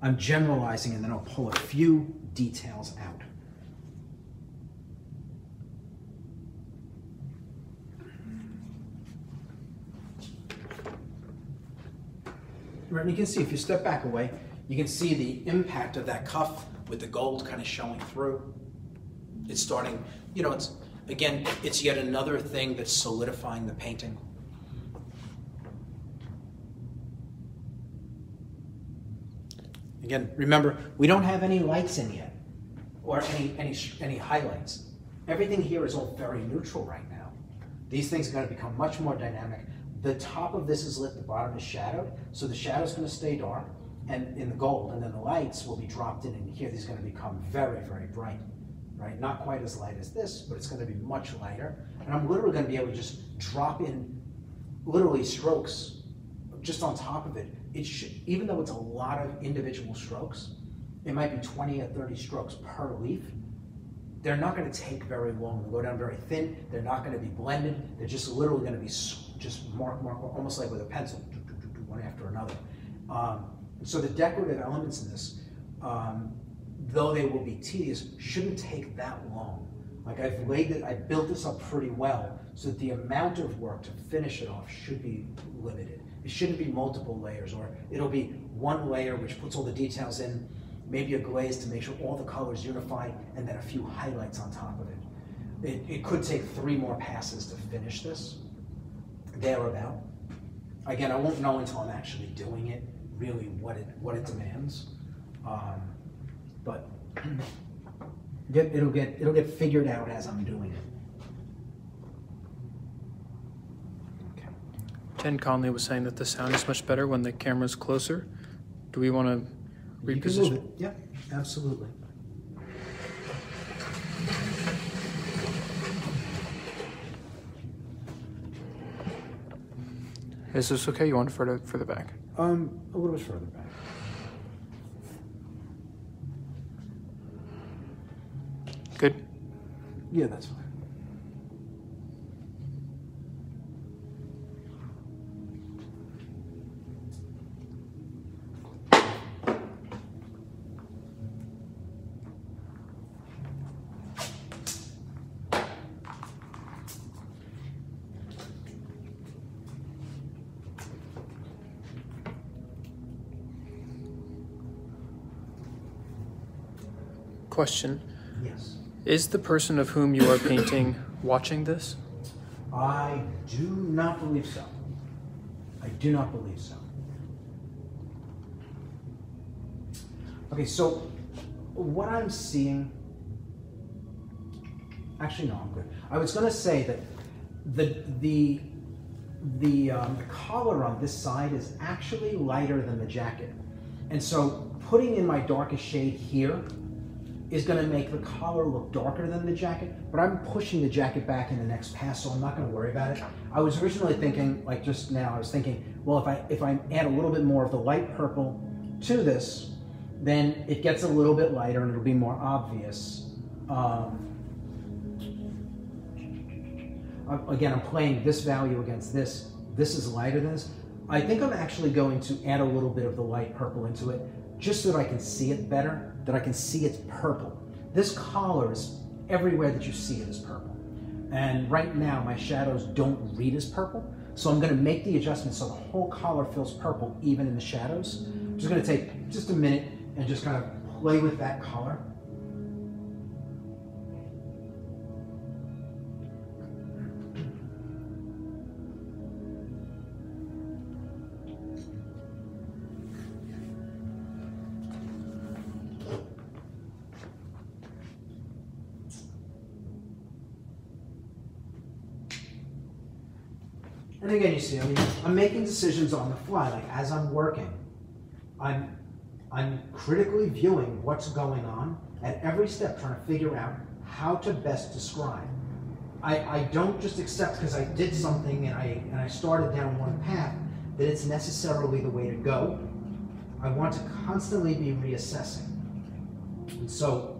I'm generalizing and then I'll pull a few details out. Right, and you can see if you step back away, you can see the impact of that cuff with the gold kind of showing through. It's starting, you know, it's, again, it's yet another thing that's solidifying the painting. Again, remember, we don't have any lights in yet, or any, any, any highlights. Everything here is all very neutral right now. These things are gonna become much more dynamic. The top of this is lit, the bottom is shadowed, so the shadow's gonna stay dark and in the gold, and then the lights will be dropped in, and here these are gonna become very, very bright, right? Not quite as light as this, but it's gonna be much lighter. And I'm literally gonna be able to just drop in literally strokes just on top of it. It should, even though it's a lot of individual strokes, it might be 20 or 30 strokes per leaf. They're not going to take very long. They go down very thin. They're not going to be blended. They're just literally going to be just mark, mark, almost like with a pencil, one after another. Um, so the decorative elements in this, um, though they will be tedious, shouldn't take that long. Like I've laid it, I built this up pretty well, so that the amount of work to finish it off should be limited. It shouldn't be multiple layers, or it'll be one layer which puts all the details in, maybe a glaze to make sure all the colors unify, and then a few highlights on top of it. It, it could take three more passes to finish this, thereabout. Again, I won't know until I'm actually doing it, really what it, what it demands. Um, but get, it'll get, it'll get figured out as I'm doing it. Ken Conley was saying that the sound is much better when the camera's closer. Do we want to You can move reposition? it. Yep, absolutely. Is this okay? You want it further further back? Um, a little bit further back. Good. Yeah, that's fine. Question: Yes. Is the person of whom you are painting watching this? I do not believe so. I do not believe so. Okay, so what I'm seeing. Actually, no, I'm good. I was going to say that the the the, um, the collar on this side is actually lighter than the jacket, and so putting in my darkest shade here is going to make the collar look darker than the jacket, but I'm pushing the jacket back in the next pass, so I'm not going to worry about it. I was originally thinking, like just now, I was thinking, well, if I if I add a little bit more of the light purple to this, then it gets a little bit lighter and it'll be more obvious. Um, again, I'm playing this value against this. This is lighter than this. I think I'm actually going to add a little bit of the light purple into it just so that I can see it better that I can see it's purple. This collar is everywhere that you see it is purple. And right now, my shadows don't read as purple, so I'm gonna make the adjustment so the whole collar feels purple even in the shadows. I'm just gonna take just a minute and just kind of play with that color. And again, you see, I mean, I'm making decisions on the fly, like as I'm working. I'm, I'm critically viewing what's going on at every step, trying to figure out how to best describe. I, I don't just accept because I did something and I, and I started down one path that it's necessarily the way to go. I want to constantly be reassessing. And so,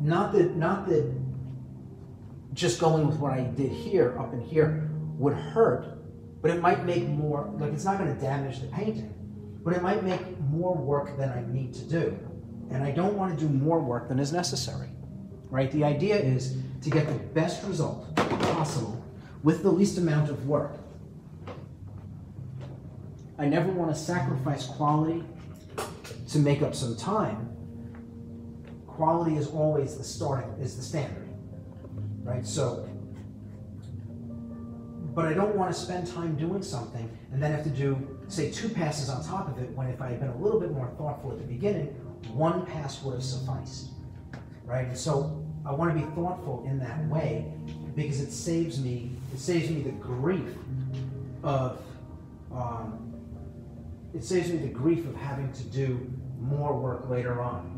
not that, not that just going with what I did here, up in here, would hurt, but it might make more, like it's not going to damage the painting, but it might make more work than I need to do. And I don't want to do more work than is necessary, right? The idea is to get the best result possible with the least amount of work. I never want to sacrifice quality to make up some time. Quality is always the starting, is the standard right? So, but I don't want to spend time doing something and then have to do, say, two passes on top of it, when if I had been a little bit more thoughtful at the beginning, one pass would have sufficed, right? And so I want to be thoughtful in that way because it saves me, it saves me the grief of, um, it saves me the grief of having to do more work later on.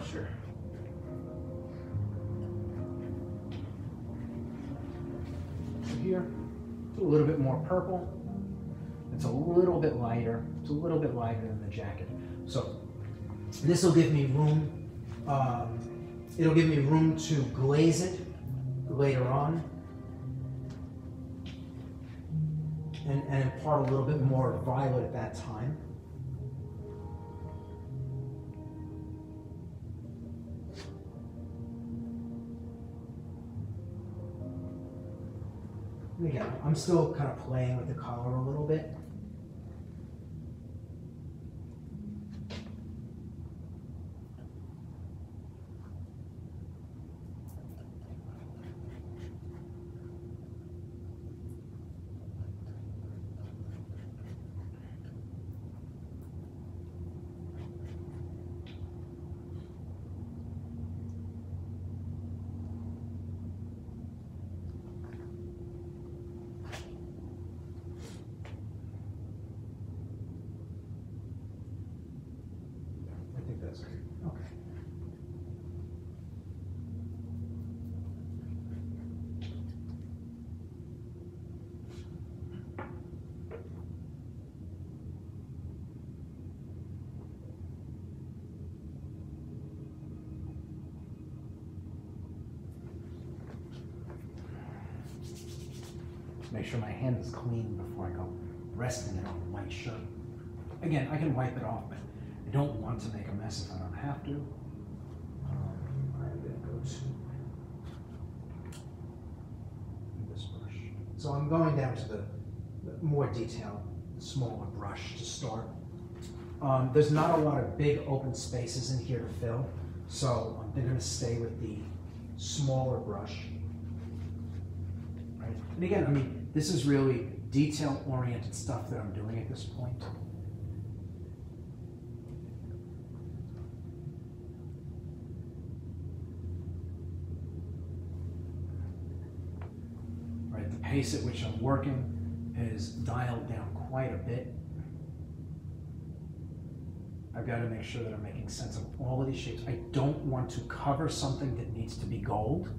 Sure. So here, it's a little bit more purple. It's a little bit lighter. It's a little bit lighter than the jacket. So this will give me room. Um, it'll give me room to glaze it later on. And, and impart a little bit more violet at that time. Again, I'm still kind of playing with the color a little bit. Make sure my hand is clean before I go resting it on the white shirt. Again, I can wipe it off, but I don't want to make a mess if I don't have to. I'm gonna go to this brush. So I'm going down to the, the more detailed, smaller brush to start. Um, there's not a lot of big open spaces in here to fill, so I'm going to stay with the smaller brush. Right? And again, I mean, this is really detail-oriented stuff that I'm doing at this point. Right, the pace at which I'm working is dialed down quite a bit. I've got to make sure that I'm making sense of all of these shapes. I don't want to cover something that needs to be gold.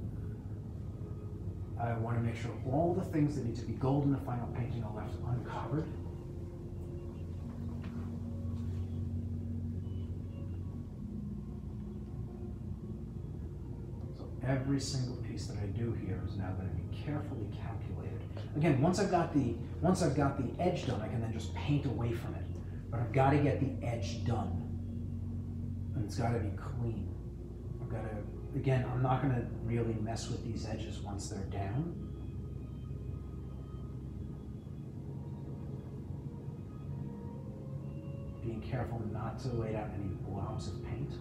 I want to make sure all the things that need to be gold in the final painting are left uncovered. So every single piece that I do here is now going to be carefully calculated. Again, once I've got the once I've got the edge done, I can then just paint away from it. But I've got to get the edge done, and it's got to be clean. I've got to again, I'm not gonna really mess with these edges once they're down. Being careful not to lay down any blobs of paint.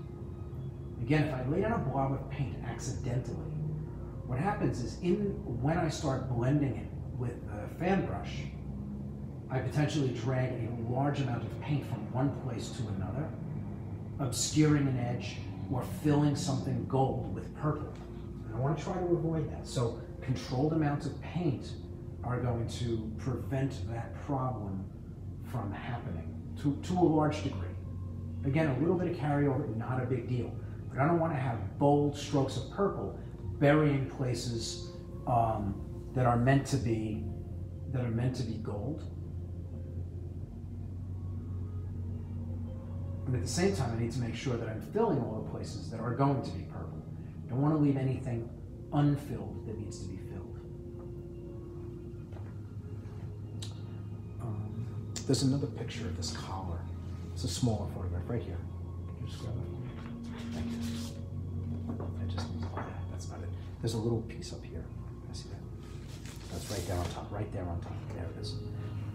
Again, if I lay down a blob of paint accidentally, what happens is in when I start blending it with the fan brush, I potentially drag a large amount of paint from one place to another, obscuring an edge or filling something gold with purple. And I want to try to avoid that. So controlled amounts of paint are going to prevent that problem from happening to, to a large degree. Again, a little bit of carryover, not a big deal. But I don't want to have bold strokes of purple burying places um, that are meant to be that are meant to be gold. And at the same time, I need to make sure that I'm filling all the places that are going to be purple. I don't want to leave anything unfilled that needs to be filled. Um, there's another picture of this collar. It's a smaller photograph right here. Just grab it? Thank you. I just that's about it. There's a little piece up here. I see that. That's right there on top. Right there on top. There it is.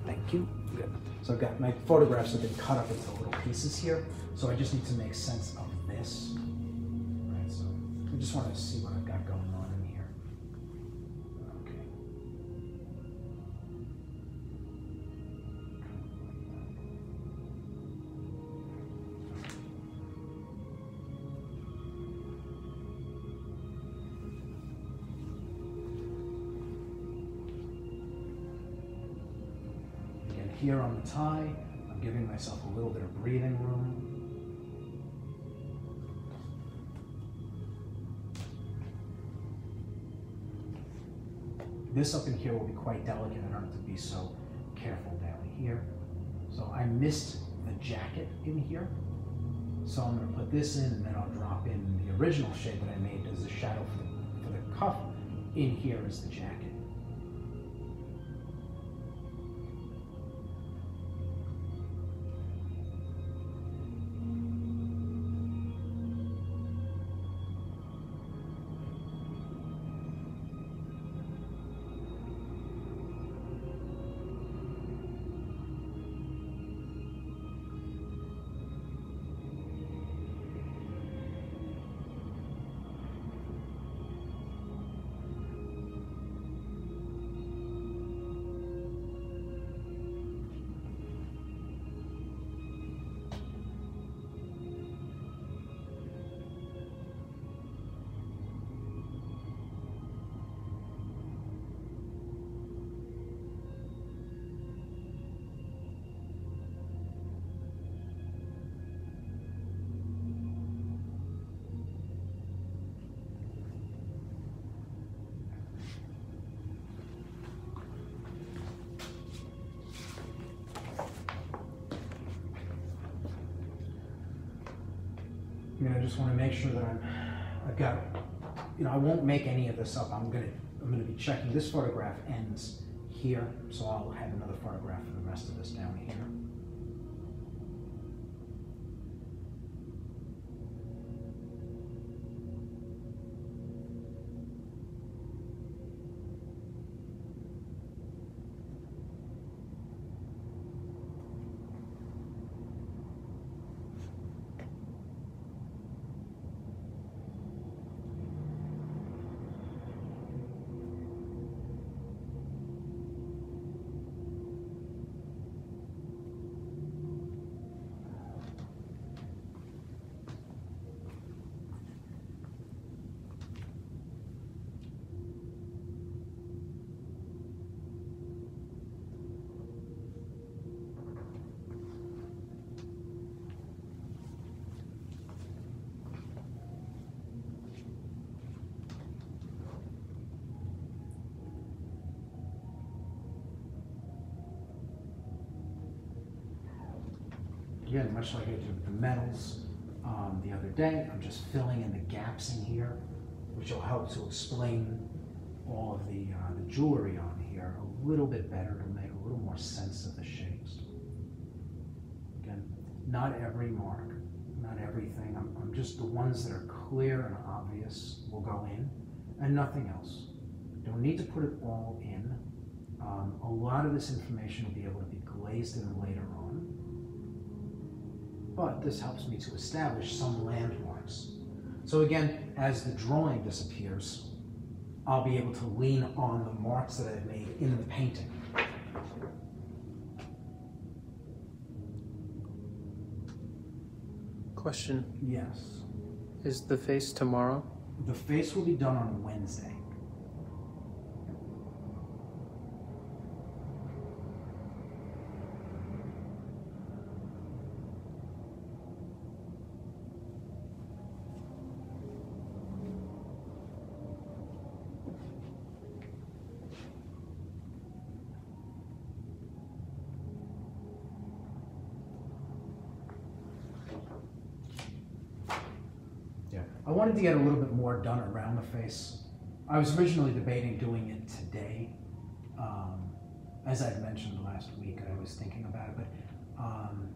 Thank you. Good. So I've got my photographs have been cut up into little pieces here. So I just need to make sense of this. So I just want to see what I've here on the tie, I'm giving myself a little bit of breathing room. This up in here will be quite delicate. I don't have to be so careful down here. So I missed the jacket in here. So I'm gonna put this in and then I'll drop in the original shade that I made as a shadow for the, for the cuff. In here is the jacket. Just want to make sure that I'm, I've got, you know, I won't make any of this up. I'm gonna, I'm gonna be checking. This photograph ends here, so I'll have another photograph for the rest of this down here. Again, much like I did with the medals um, the other day, I'm just filling in the gaps in here which will help to explain all of the, uh, the jewelry on here a little bit better to make a little more sense of the shapes. Again, not every mark, not everything. I'm, I'm just the ones that are clear and obvious will go in, and nothing else. Don't need to put it all in. Um, a lot of this information will be able to be glazed in later on. But this helps me to establish some landmarks. So again, as the drawing disappears, I'll be able to lean on the marks that I've made in the painting. Question, Yes. is the face tomorrow? The face will be done on Wednesday. Yeah. I wanted to get a little bit more done around the face. I was originally debating doing it today. Um, as I'd mentioned last week, I was thinking about it, but um,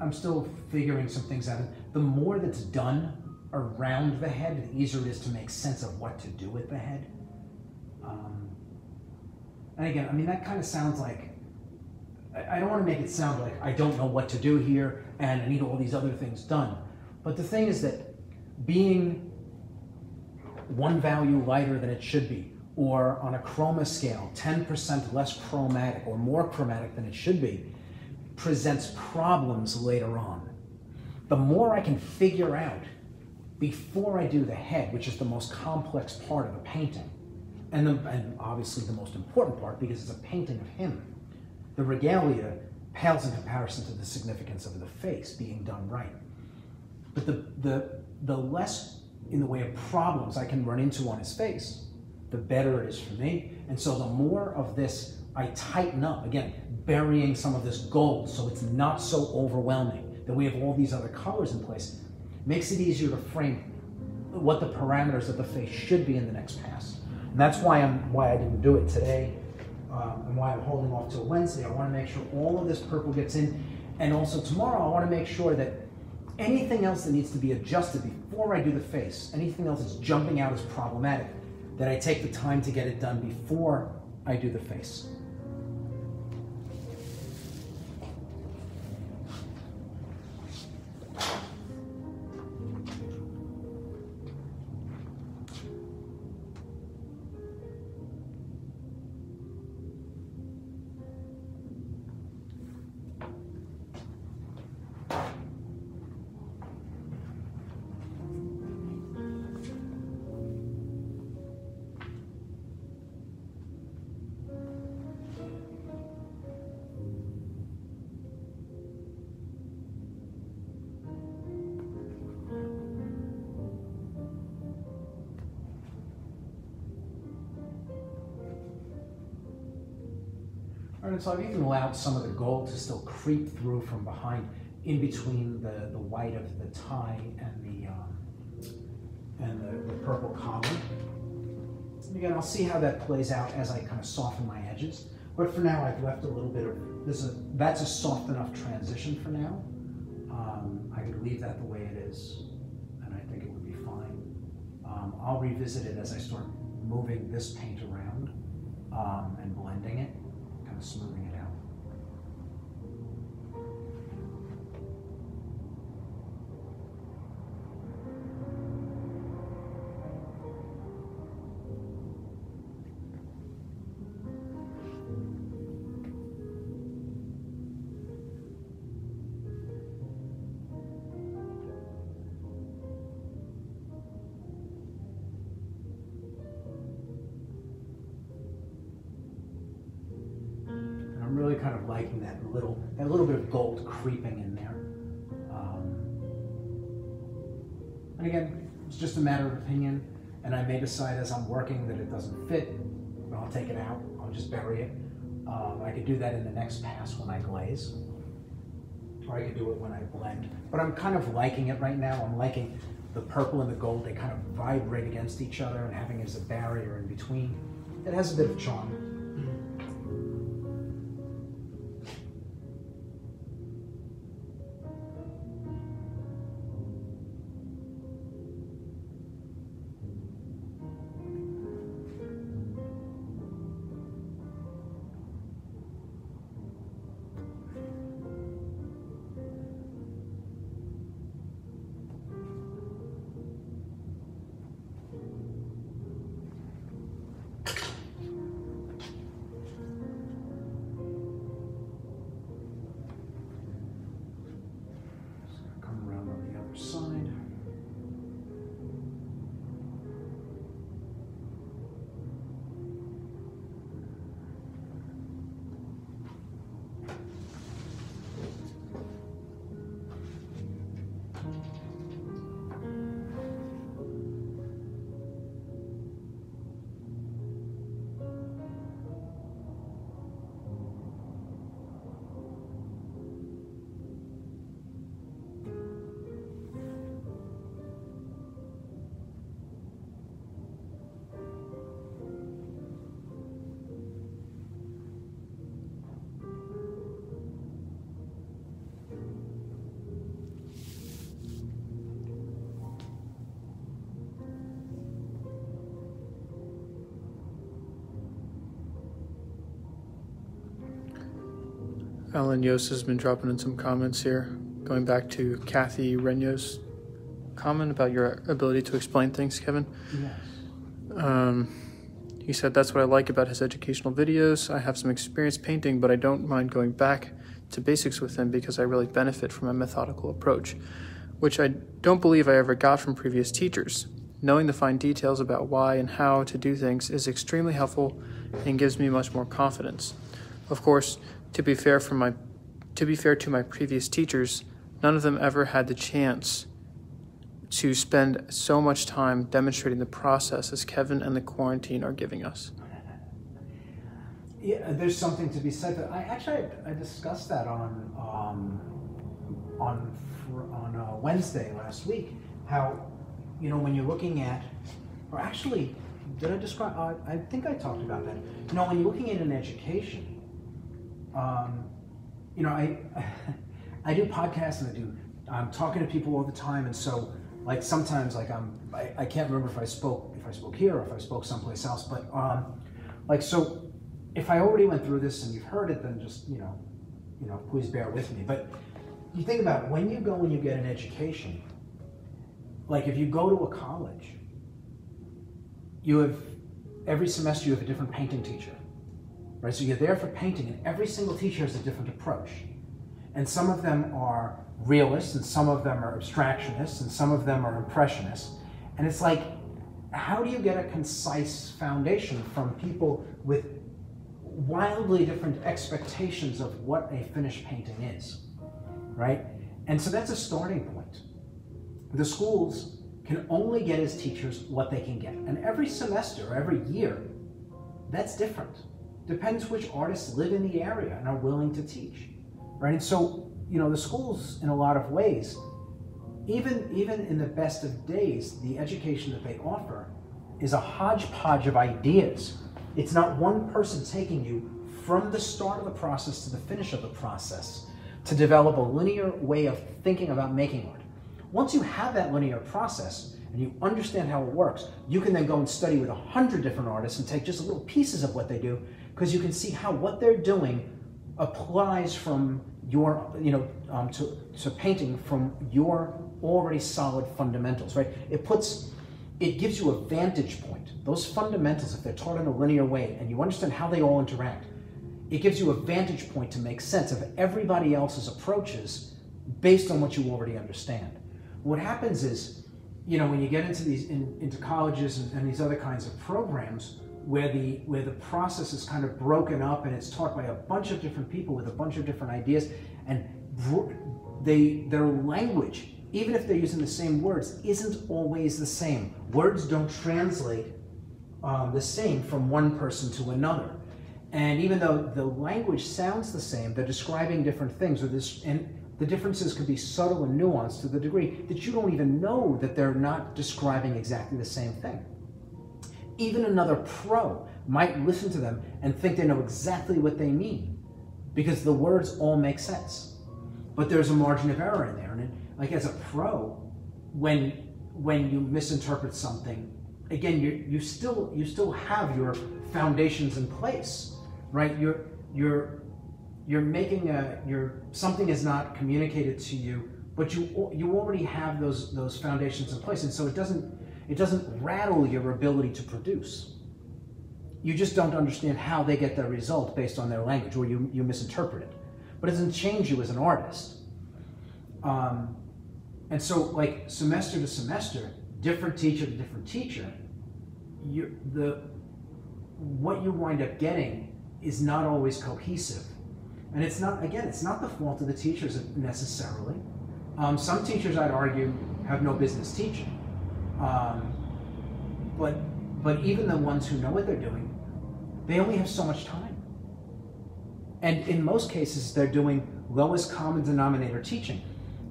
I'm still figuring some things out. The more that's done around the head, the easier it is to make sense of what to do with the head. Um, and again, I mean, that kind of sounds like I don't want to make it sound like I don't know what to do here and I need all these other things done. But the thing is that being one value lighter than it should be, or on a chroma scale, 10% less chromatic or more chromatic than it should be, presents problems later on. The more I can figure out before I do the head, which is the most complex part of the painting, and, the, and obviously the most important part because it's a painting of him, the regalia pales in comparison to the significance of the face being done right. But the, the, the less in the way of problems I can run into on his face, the better it is for me. And so the more of this I tighten up, again, burying some of this gold so it's not so overwhelming, that we have all these other colors in place, makes it easier to frame what the parameters of the face should be in the next pass. And that's why I'm why I didn't do it today, um, and why I'm holding off till Wednesday. I want to make sure all of this purple gets in, and also tomorrow I want to make sure that anything else that needs to be adjusted before I do the face, anything else that's jumping out as problematic, that I take the time to get it done before I do the face. Right, so I've even allowed some of the gold to still creep through from behind, in between the, the white of the tie and the um, and the, the purple collar. And again, I'll see how that plays out as I kind of soften my edges. But for now, I've left a little bit of this. Is that's a soft enough transition for now. Um, I could leave that the way it is, and I think it would be fine. Um, I'll revisit it as I start moving this paint around um, and blending it smoothing it out. Gold creeping in there. Um, and again, it's just a matter of opinion, and I may decide as I'm working that it doesn't fit, but I'll take it out, I'll just bury it. Um, I could do that in the next pass when I glaze, or I could do it when I blend. But I'm kind of liking it right now. I'm liking the purple and the gold, they kind of vibrate against each other and having as a barrier in between. It has a bit of charm. Alan Yost has been dropping in some comments here, going back to Kathy Renyo's comment about your ability to explain things, Kevin. Yes. Um, he said, That's what I like about his educational videos. I have some experience painting, but I don't mind going back to basics with him because I really benefit from a methodical approach, which I don't believe I ever got from previous teachers. Knowing the fine details about why and how to do things is extremely helpful and gives me much more confidence. Of course, to be fair from my to be fair to my previous teachers, none of them ever had the chance to spend so much time demonstrating the process as Kevin and the quarantine are giving us. Yeah, there's something to be said. That I actually I discussed that on um, on on uh, Wednesday last week. How you know when you're looking at, or actually, did I describe? Uh, I think I talked about that. You know, when you're looking at an education, um, you know, I I do podcasts and I do I'm talking to people all the time, and so like sometimes like I'm I, I can't remember if I spoke if I spoke here or if I spoke someplace else, but um, like so if I already went through this and you've heard it, then just you know, you know, please bear with me. But you think about it, when you go and you get an education, like if you go to a college, you have every semester you have a different painting teacher, right? So you're there for painting, and every single teacher has a different approach, and some of them are realists, and some of them are abstractionists, and some of them are impressionists, and it's like, how do you get a concise foundation from people with wildly different expectations of what a finished painting is, right? And so that's a starting point. The schools can only get as teachers what they can get. And every semester, every year, that's different. Depends which artists live in the area and are willing to teach, right? And so, you know, the schools, in a lot of ways, even, even in the best of days, the education that they offer is a hodgepodge of ideas it's not one person taking you from the start of the process to the finish of the process to develop a linear way of thinking about making art. Once you have that linear process and you understand how it works, you can then go and study with a hundred different artists and take just little pieces of what they do because you can see how what they're doing applies from your, you know, um, to, to painting from your already solid fundamentals, right? It puts, it gives you a vantage point. Those fundamentals, if they're taught in a linear way and you understand how they all interact, it gives you a vantage point to make sense of everybody else's approaches based on what you already understand. What happens is, you know, when you get into these in, into colleges and, and these other kinds of programs where the where the process is kind of broken up and it's taught by a bunch of different people with a bunch of different ideas, and they their language, even if they're using the same words, isn't always the same. Words don't translate um, the same from one person to another. And even though the language sounds the same, they're describing different things. Or this, and The differences could be subtle and nuanced to the degree that you don't even know that they're not describing exactly the same thing. Even another pro might listen to them and think they know exactly what they mean because the words all make sense. But there's a margin of error in there. And like as a pro, when when you misinterpret something, again, you you still you still have your foundations in place, right? You're you're you're making a you're something is not communicated to you, but you you already have those those foundations in place, and so it doesn't it doesn't rattle your ability to produce. You just don't understand how they get their result based on their language, or you, you misinterpret it. But it doesn't change you as an artist. Um, and so, like semester to semester, different teacher to different teacher, you, the what you wind up getting is not always cohesive. And it's not, again, it's not the fault of the teachers necessarily. Um, some teachers, I'd argue, have no business teaching. Um, but, but even the ones who know what they're doing, they only have so much time. And in most cases, they're doing lowest common denominator teaching.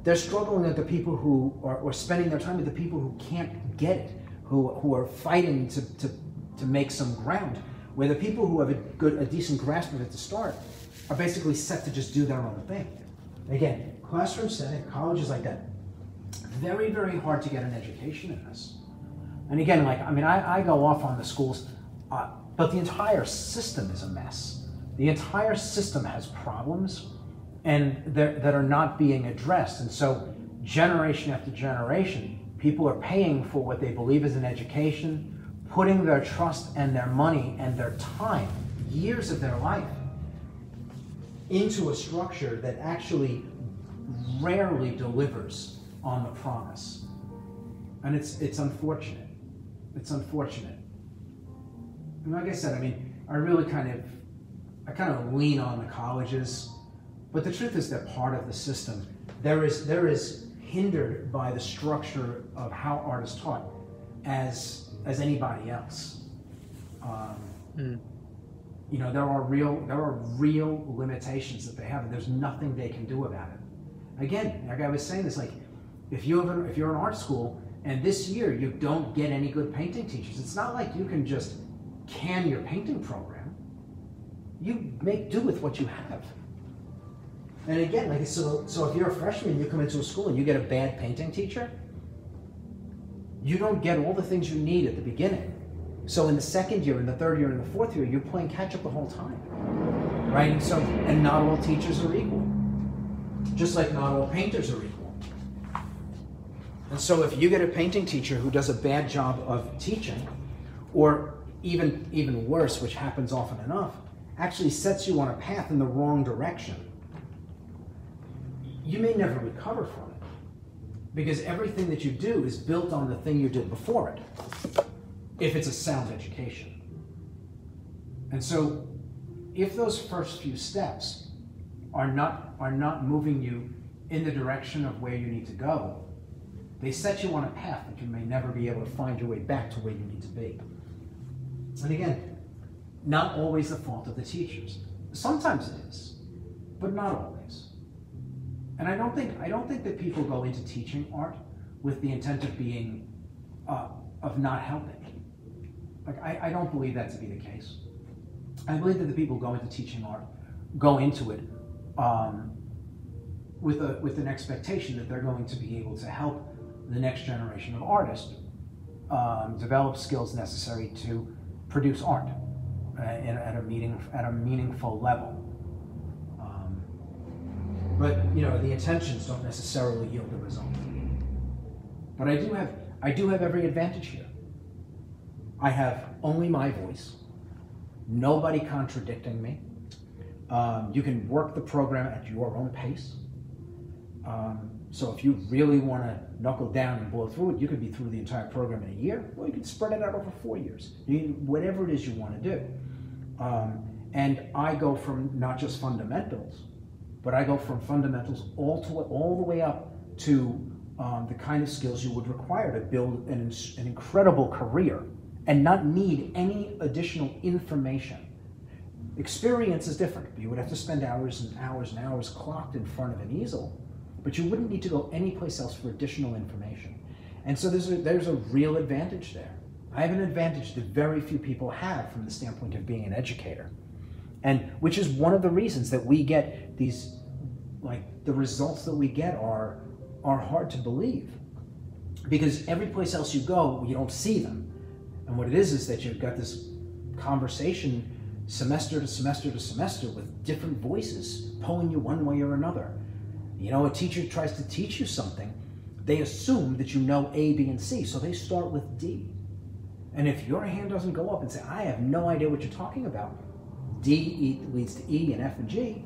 They're struggling with the people who are, or spending their time with the people who can't get it, who, who are fighting to, to, to make some ground where the people who have a good, a decent grasp of it to start are basically set to just do their own thing. Again, classroom setting, colleges like that, very, very hard to get an education in this. And again, like, I mean, I, I go off on the schools, uh, but the entire system is a mess. The entire system has problems and that are not being addressed. And so, generation after generation, people are paying for what they believe is an education, putting their trust and their money and their time, years of their life, into a structure that actually rarely delivers on the promise. And it's, it's unfortunate. It's unfortunate. And like I said, I mean, I really kind of, I kind of lean on the colleges, but the truth is they're part of the system. There is, there is hindered by the structure of how art is taught as as anybody else. Um, mm. You know, there are real there are real limitations that they have, and there's nothing they can do about it. Again, like I was saying, this like if you have an, if you're in art school and this year you don't get any good painting teachers, it's not like you can just can your painting program. You make do with what you have. And again, like so, so if you're a freshman, you come into a school and you get a bad painting teacher, you don't get all the things you need at the beginning. So in the second year, in the third year, in the fourth year, you're playing catch up the whole time. Right? And so and not all teachers are equal. Just like not all painters are equal. And so if you get a painting teacher who does a bad job of teaching, or even even worse, which happens often enough, actually sets you on a path in the wrong direction, you may never recover from it because everything that you do is built on the thing you did before it, if it's a sound education. And so, if those first few steps are not, are not moving you in the direction of where you need to go, they set you on a path that you may never be able to find your way back to where you need to be. And again, not always the fault of the teachers. Sometimes it is, but not always. And I don't think I don't think that people go into teaching art with the intent of being uh, of not helping. Like I, I don't believe that to be the case. I believe that the people go into teaching art go into it um, with a with an expectation that they're going to be able to help the next generation of artists um, develop skills necessary to produce art uh, at a meaning at a meaningful level. But you know, the intentions don't necessarily yield the result. But I do have I do have every advantage here. I have only my voice, nobody contradicting me. Um, you can work the program at your own pace. Um, so if you really want to knuckle down and blow through it, you could be through the entire program in a year, or you could spread it out over four years. You, whatever it is you want to do. Um, and I go from not just fundamentals, but I go from fundamentals all to all the way up to um, the kind of skills you would require to build an, an incredible career and not need any additional information. Experience is different. You would have to spend hours and hours and hours clocked in front of an easel. But you wouldn't need to go anyplace else for additional information. And so there's a, there's a real advantage there. I have an advantage that very few people have from the standpoint of being an educator. And which is one of the reasons that we get these, like the results that we get are, are hard to believe. Because every place else you go, you don't see them. And what it is is that you've got this conversation semester to semester to semester with different voices pulling you one way or another. You know, a teacher tries to teach you something, they assume that you know A, B, and C, so they start with D. And if your hand doesn't go up and say, I have no idea what you're talking about, D leads to E and F and G,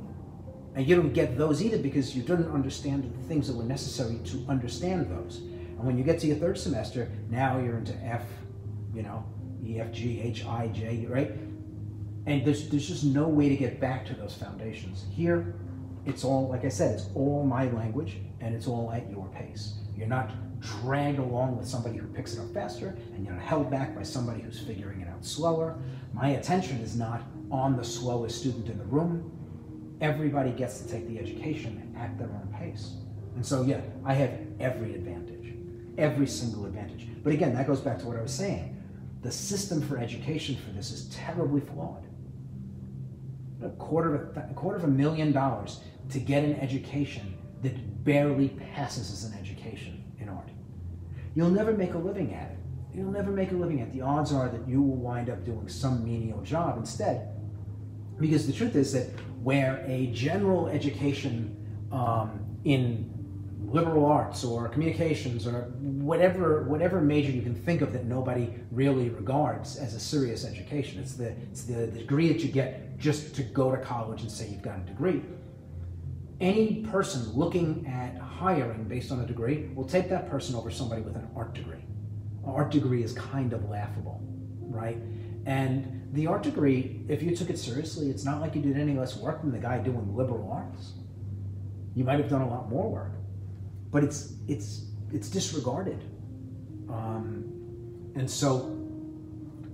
and you don't get those either because you didn't understand the things that were necessary to understand those. And when you get to your third semester, now you're into F, you know, E, F, G, H, I, J, right? And there's, there's just no way to get back to those foundations. Here, it's all, like I said, it's all my language and it's all at your pace. You're not dragged along with somebody who picks it up faster and you're not held back by somebody who's figuring it out slower. My attention is not on the slowest student in the room. Everybody gets to take the education at their own pace. And so, yeah, I have every advantage, every single advantage. But again, that goes back to what I was saying. The system for education for this is terribly flawed. A quarter of a, a quarter of a million dollars to get an education that barely passes as an education in art. You'll never make a living at it. You'll never make a living at it. The odds are that you will wind up doing some menial job instead. Because the truth is that where a general education um, in liberal arts or communications or whatever whatever major you can think of that nobody really regards as a serious education. It's the it's the degree that you get just to go to college and say you've got a degree. Any person looking at hiring based on a degree will take that person over somebody with an art degree. An art degree is kind of laughable, right? And the art degree, if you took it seriously, it's not like you did any less work than the guy doing liberal arts. You might have done a lot more work, but it's it's it's disregarded. Um, and so,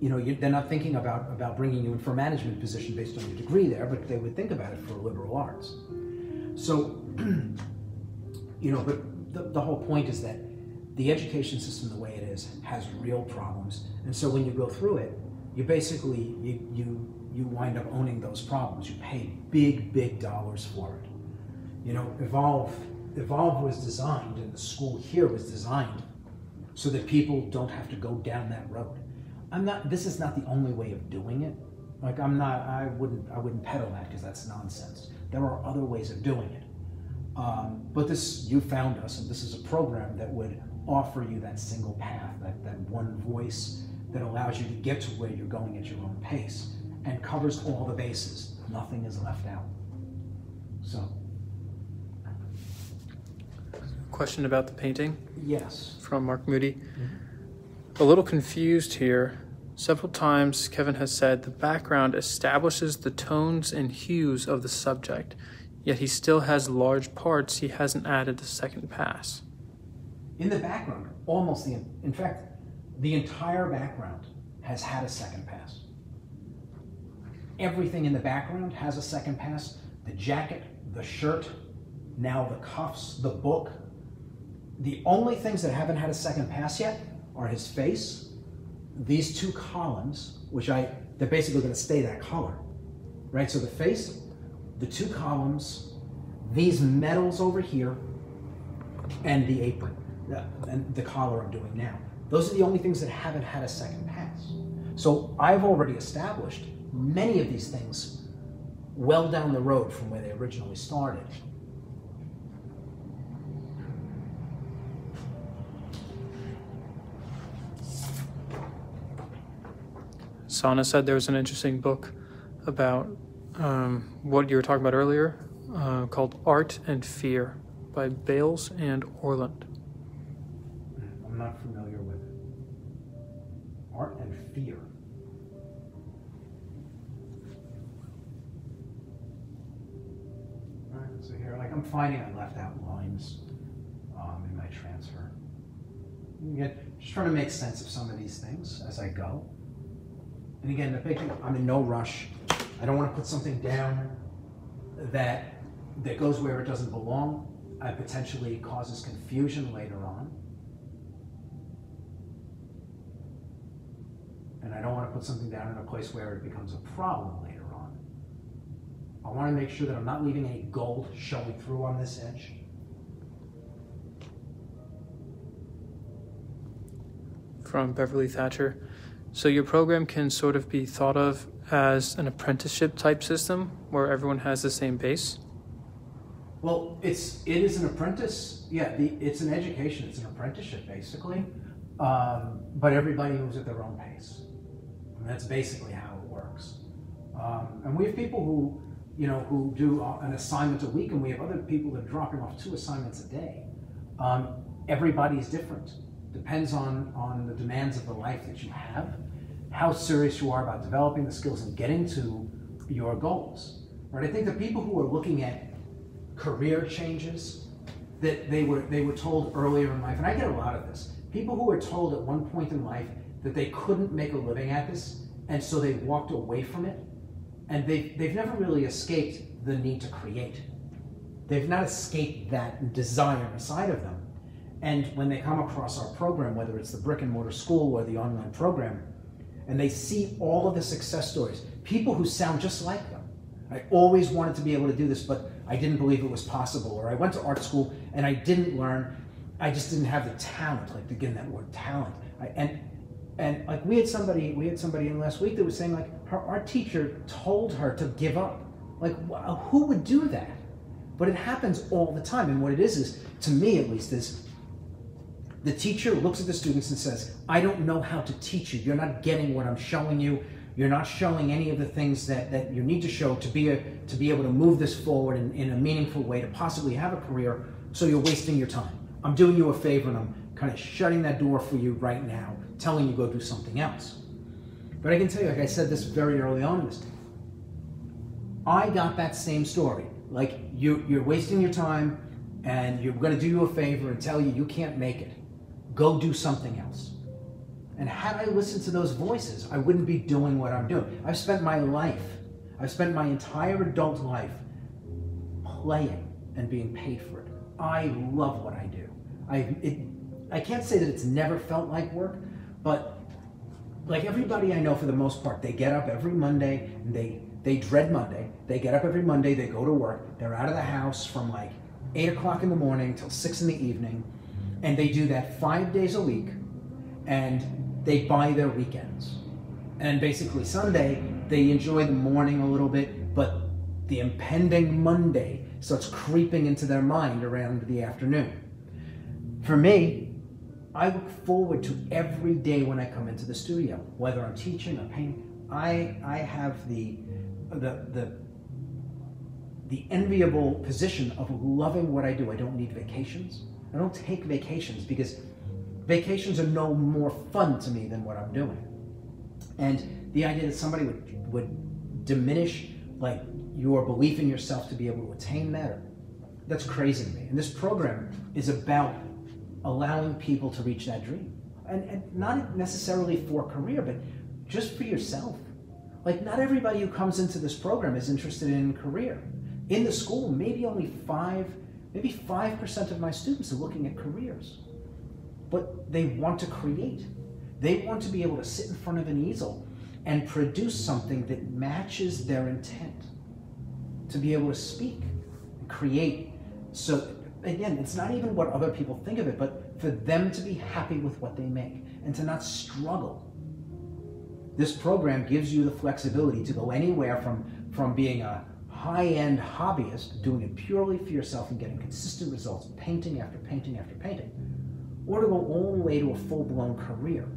you know, you, they're not thinking about about bringing you in for a management position based on your degree there, but they would think about it for liberal arts. So, you know, but the, the whole point is that the education system, the way it is, has real problems. And so when you go through it, you basically, you, you, you wind up owning those problems. You pay big, big dollars for it. You know, Evolve, Evolve was designed, and the school here was designed so that people don't have to go down that road. I'm not, this is not the only way of doing it. Like I'm not, I wouldn't, I wouldn't peddle that because that's nonsense. There are other ways of doing it. Um, but this, you found us, and this is a program that would offer you that single path, that, that one voice that allows you to get to where you're going at your own pace and covers all the bases. Nothing is left out. So. Question about the painting? Yes. From Mark Moody. Mm-hmm. A little confused here. Several times, Kevin has said the background establishes the tones and hues of the subject, yet he still has large parts he hasn't added a second pass. In the background, almost the, in fact, the entire background has had a second pass. Everything in the background has a second pass. The jacket, the shirt, now the cuffs, the book. The only things that haven't had a second pass yet are his face these two columns, which I, they're basically going to stay that color, right? So the face, the two columns, these medals over here, and the apron, and the collar I'm doing now. Those are the only things that haven't had a second pass. So I've already established many of these things well down the road from where they originally started. Sana said there was an interesting book about um, what you were talking about earlier uh, called Art and Fear by Bayles and Orland. I'm not familiar with Art and Fear. All right, so here, like I'm finding I left out lines um, in my transfer. Get, just trying to make sense of some of these things as I go. And again, the big I'm in no rush. I don't want to put something down that that goes where it doesn't belong. it potentially causes confusion later on. And I don't want to put something down in a place where it becomes a problem later on. I want to make sure that I'm not leaving any gold showing through on this edge. From Beverly Thatcher. So your program can sort of be thought of as an apprenticeship type system where everyone has the same base? Well, it's it is an apprentice. Yeah, the, it's an education. It's an apprenticeship basically, um, but everybody moves at their own pace. And that's basically how it works. Um, and we have people who, you know, who do uh, an assignment a week, and we have other people that are dropping off two assignments a day. Um, everybody's different. Depends on on the demands of the life that you have, how serious you are about developing the skills and getting to your goals. Right? I think the people who are looking at career changes that they were they were told earlier in life, and I get a lot of this. People who were told at one point in life that they couldn't make a living at this, and so they walked away from it, and they they've never really escaped the need to create. They've not escaped that desire inside of them. And when they come across our program, whether it's the brick and mortar school or the online program, and they see all of the success stories, people who sound just like them. I always wanted to be able to do this, but I didn't believe it was possible. Or I went to art school and I didn't learn. I just didn't have the talent, like again that word talent. I, and and like we had somebody we had somebody in last week that was saying like her art teacher told her to give up. Like who would do that? But it happens all the time. And what it is is, to me at least, is the teacher looks at the students and says, I don't know how to teach you. You're not getting what I'm showing you. You're not showing any of the things that, that you need to show to be, a, to be able to move this forward in, in a meaningful way, to possibly have a career, so you're wasting your time. I'm doing you a favor and I'm kind of shutting that door for you right now, telling you go do something else. But I can tell you, like I said this very early on in this, day, I got that same story. Like you, you're wasting your time and you're going to do you a favor and tell you you can't make it. Go do something else. And had I listened to those voices, I wouldn't be doing what I'm doing. I've spent my life, I've spent my entire adult life playing and being paid for it. I love what I do. I, it, I can't say that it's never felt like work, but like everybody I know for the most part, they get up every Monday and they, they dread Monday. They get up every Monday, they go to work, they're out of the house from like 8 o'clock in the morning till 6 in the evening, and they do that five days a week, and they buy their weekends. And basically, Sunday, they enjoy the morning a little bit, but the impending Monday starts creeping into their mind around the afternoon. For me, I look forward to every day when I come into the studio, whether I'm teaching or painting. I, I have the, the, the, the enviable position of loving what I do. I don't need vacations. I don't take vacations because vacations are no more fun to me than what I'm doing. And the idea that somebody would, would diminish like your belief in yourself to be able to attain that, that's crazy to me. And this program is about allowing people to reach that dream. And, and not necessarily for career, but just for yourself. Like not everybody who comes into this program is interested in career. In the school, maybe only five, maybe 5% of my students are looking at careers but they want to create. They want to be able to sit in front of an easel and produce something that matches their intent. To be able to speak and create. So, again, it's not even what other people think of it, but for them to be happy with what they make and to not struggle. This program gives you the flexibility to go anywhere from, from being a high end hobbyist, doing it purely for yourself and getting consistent results, painting after painting after painting or to go all the way to a full-blown career.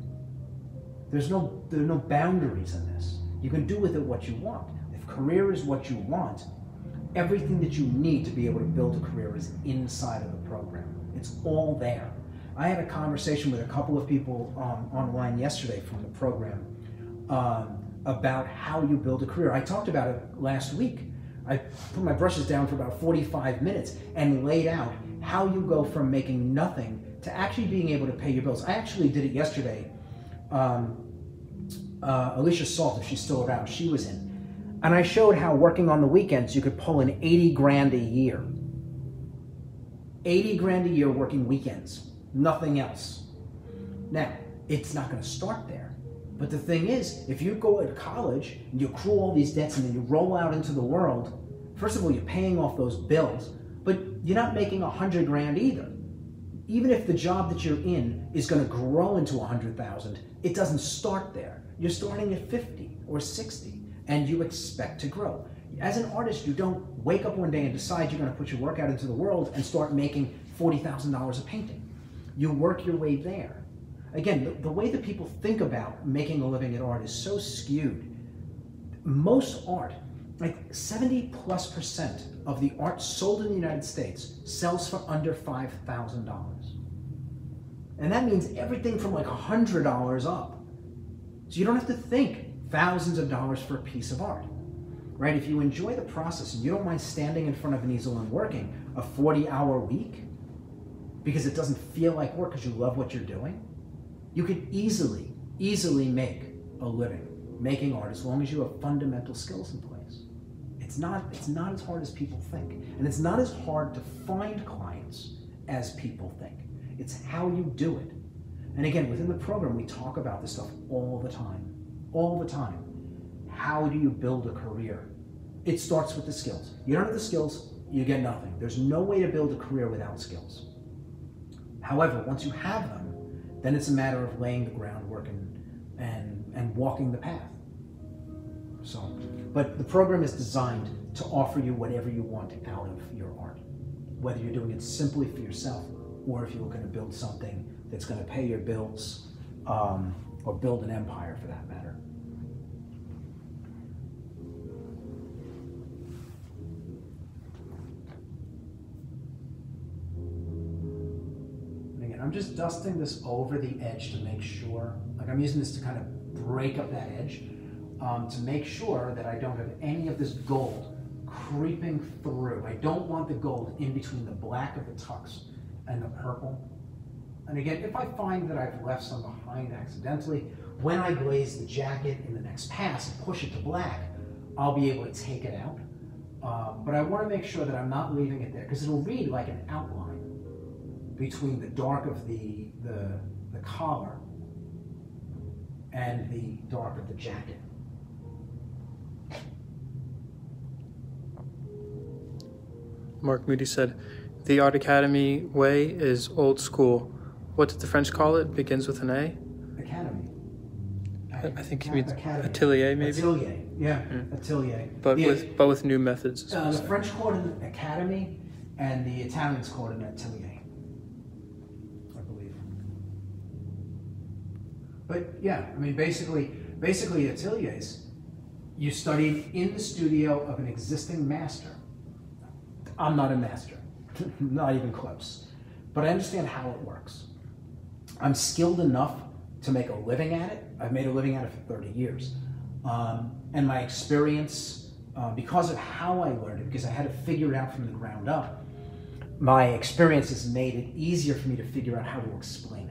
There's no, there are no boundaries in this. You can do with it what you want. If career is what you want, everything that you need to be able to build a career is inside of the program. It's all there. I had a conversation with a couple of people um, online yesterday from the program um, about how you build a career. I talked about it last week. I put my brushes down for about 45 minutes and laid out how you go from making nothing to actually being able to pay your bills. I actually did it yesterday. Um, uh, Alicia Salt, if she's still around, she was in. And I showed how working on the weekends, you could pull in 80 grand a year. 80 grand a year working weekends, nothing else. Now, it's not going to start there. But the thing is, if you go to college and you accrue all these debts and then you roll out into the world, first of all, you're paying off those bills, but you're not making a hundred grand either. Even if the job that you're in is going to grow into a hundred thousand, it doesn't start there. You're starting at 50 or 60 and you expect to grow. As an artist, you don't wake up one day and decide you're going to put your work out into the world and start making $40,000 a painting. You work your way there. Again, the, the way that people think about making a living at art is so skewed. Most art, like 70 plus percent of the art sold in the United States sells for under $5,000. And that means everything from like $100 up. So you don't have to think thousands of dollars for a piece of art. Right? If you enjoy the process and you don't mind standing in front of an easel and working a 40 hour week because it doesn't feel like work because you love what you're doing, you could easily, easily make a living making art as long as you have fundamental skills in place. It's not, it's not as hard as people think. And it's not as hard to find clients as people think. It's how you do it. And again, within the program, we talk about this stuff all the time. All the time. How do you build a career? It starts with the skills. You don't have the skills, you get nothing. There's no way to build a career without skills. However, once you have them, then it's a matter of laying the groundwork and, and, and walking the path. So, but the program is designed to offer you whatever you want out of your art. Whether you're doing it simply for yourself or if you're going to build something that's going to pay your bills um, or build an empire for that matter. I'm just dusting this over the edge to make sure, like I'm using this to kind of break up that edge, um, to make sure that I don't have any of this gold creeping through. I don't want the gold in between the black of the tux and the purple. And again, if I find that I've left some behind accidentally, when I glaze the jacket in the next pass and push it to black, I'll be able to take it out. Um, but I want to make sure that I'm not leaving it there because it'll read like an outline between the dark of the, the, the collar and the dark of the jacket. Mark Moody said, The Art Academy way is old school. What did the French call it? Begins with an A? Academy. I, think he means atelier, maybe. Atelier, yeah, yeah. atelier. But with but with new methods. Uh, the French called it academy, and the Italians called it atelier. But yeah, I mean, basically, basically ateliers, you studied in the studio of an existing master. I'm not a master, not even close, but I understand how it works. I'm skilled enough to make a living at it. I've made a living at it for 30 years. Um, and my experience, uh, because of how I learned it, because I had to figure it out from the ground up, my experience has made it easier for me to figure out how to explain.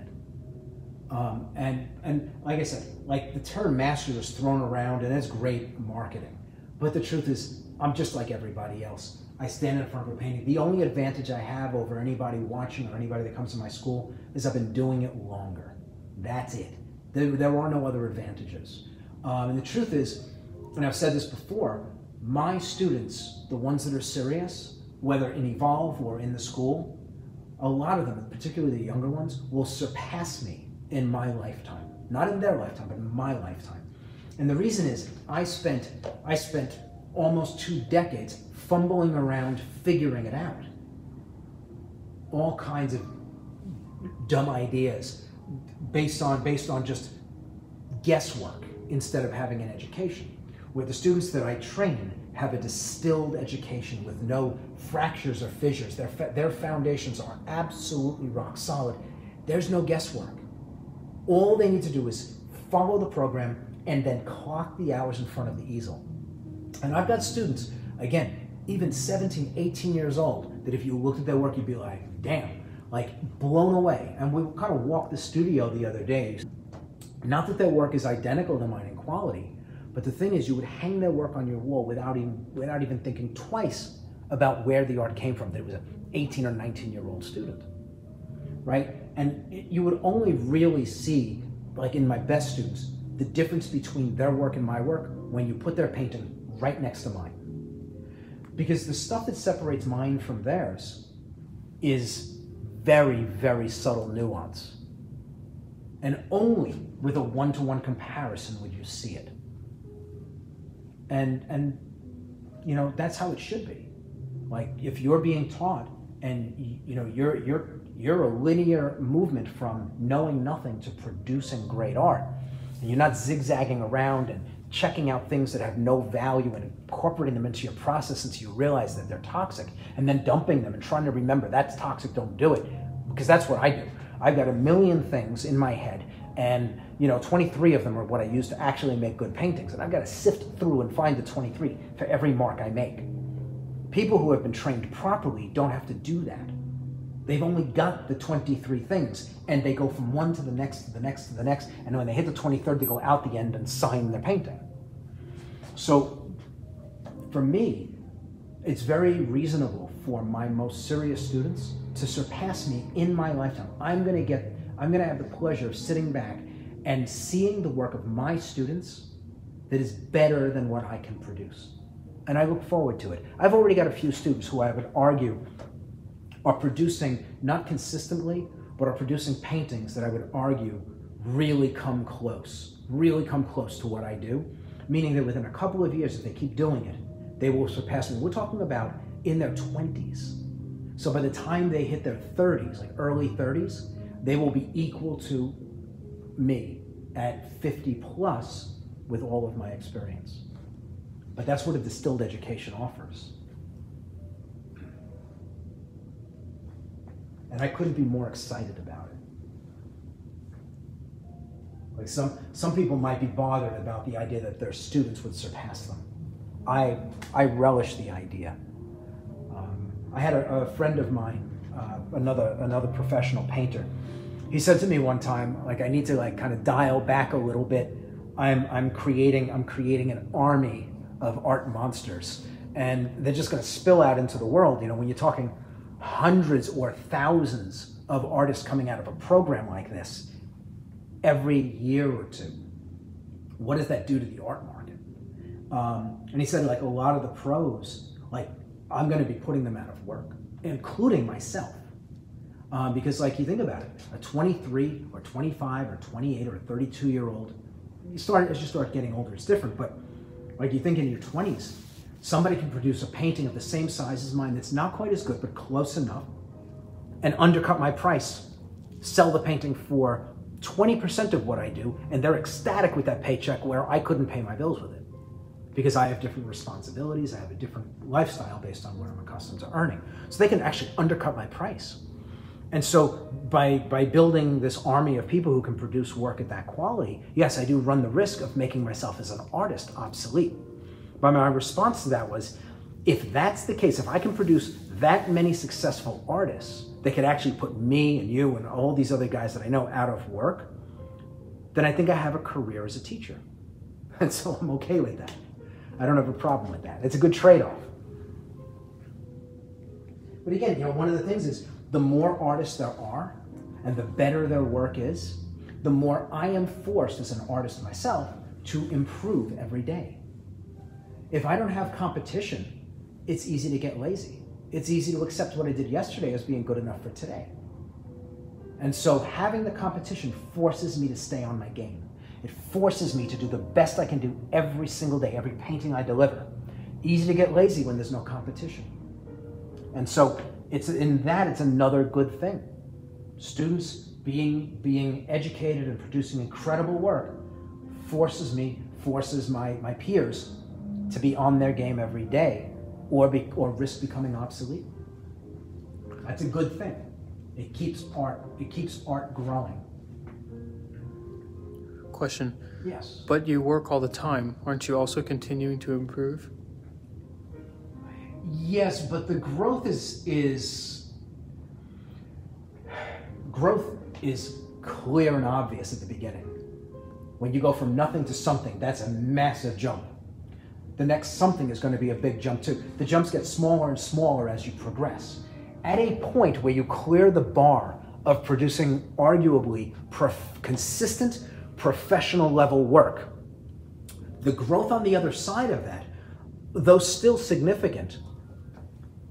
Um, and and like I said, like the term master is thrown around, and that's great marketing. But the truth is, I'm just like everybody else. I stand in front of a painting. The only advantage I have over anybody watching or anybody that comes to my school is I've been doing it longer. That's it. There, there are no other advantages. Um, and the truth is, and I've said this before, my students, the ones that are serious, whether in Evolve or in the school, a lot of them, particularly the younger ones, will surpass me in my lifetime. Not in their lifetime, but in my lifetime. And the reason is I spent I spent almost two decades fumbling around figuring it out. All kinds of dumb ideas based on based on just guesswork instead of having an education. Where the students that I train have a distilled education with no fractures or fissures. Their, their foundations are absolutely rock solid. There's no guesswork. All they need to do is follow the program and then clock the hours in front of the easel. And I've got students, again, even 17, 18 years old, that if you looked at their work, you'd be like, damn, like blown away. And we kind of walked the studio the other day. Not that their work is identical to mine in quality, but the thing is, you would hang their work on your wall without even, without even thinking twice about where the art came from, that it was an 18 or 19 year old student, right? And you would only really see, like in my best students, the difference between their work and my work when you put their painting right next to mine. Because the stuff that separates mine from theirs is very, very subtle nuance. And only with a one to one comparison would you see it. And, and, you know, that's how it should be. Like if you're being taught and you know you're you're you're a linear movement from knowing nothing to producing great art. And you're not zigzagging around and checking out things that have no value and incorporating them into your process until you realize that they're toxic and then dumping them and trying to remember that's toxic don't do it. Because that's what i do. I've got a million things in my head and you know 23 of them are what i use to actually make good paintings and i've got to sift through and find the 23 for every mark i make. People who have been trained properly don't have to do that. They've only got the 23 things, and they go from one to the next, to the next, to the next, and when they hit the 23rd, they go out the end and sign their painting. So, for me, it's very reasonable for my most serious students to surpass me in my lifetime. I'm going to get, I'm going to have the pleasure of sitting back and seeing the work of my students that is better than what I can produce and I look forward to it. I've already got a few students who I would argue are producing, not consistently, but are producing paintings that I would argue really come close, really come close to what I do, meaning that within a couple of years, if they keep doing it, they will surpass me. We're talking about in their 20s. So by the time they hit their 30s, like early 30s, they will be equal to me at 50 plus with all of my experience. But that's what a distilled education offers. And I couldn't be more excited about it. Like some, some people might be bothered about the idea that their students would surpass them. I, I relish the idea. Um, I had a, a, friend of mine, uh, another, another professional painter. He said to me one time, like, I need to like kind of dial back a little bit. I'm, I'm creating, I'm creating an army of art monsters. And they're just going to spill out into the world. You know, when you're talking hundreds or thousands of artists coming out of a program like this every year or two, what does that do to the art market? Um, and he said, like a lot of the pros, like I'm going to be putting them out of work, including myself. Um, because, like, you think about it, a 23 or 25 or 28 or 32 year old, you start as you start getting older, it's different. But like you think in your 20s, somebody can produce a painting of the same size as mine that's not quite as good, but close enough, and undercut my price, sell the painting for 20% of what I do, and they're ecstatic with that paycheck where I couldn't pay my bills with it. Because I have different responsibilities, I have a different lifestyle based on what I'm accustomed to earning. So they can actually undercut my price. And so by, by building this army of people who can produce work at that quality, yes, I do run the risk of making myself as an artist obsolete. But my response to that was, if that's the case, if I can produce that many successful artists that could actually put me and you and all these other guys that I know out of work, then I think I have a career as a teacher. And so I'm okay with that. I don't have a problem with that. It's a good trade-off. But again, you know, one of the things is the more artists there are and the better their work is, the more I am forced as an artist myself to improve every day. If I don't have competition, it's easy to get lazy. It's easy to accept what I did yesterday as being good enough for today. And so having the competition forces me to stay on my game. It forces me to do the best I can do every single day, every painting I deliver. Easy to get lazy when there's no competition. And so it's in that it's another good thing. Students being being educated and producing incredible work forces me, forces my, my peers to be on their game every day or be, or risk becoming obsolete. That's a good thing. It keeps art it keeps art growing. Question. Yes. But you work all the time. Aren't you also continuing to improve? Yes, but the growth is is growth is clear and obvious at the beginning. When you go from nothing to something, that's a massive jump. The next something is going to be a big jump too. The jumps get smaller and smaller as you progress. At a point where you clear the bar of producing arguably prof- consistent professional level work, the growth on the other side of that, though still significant,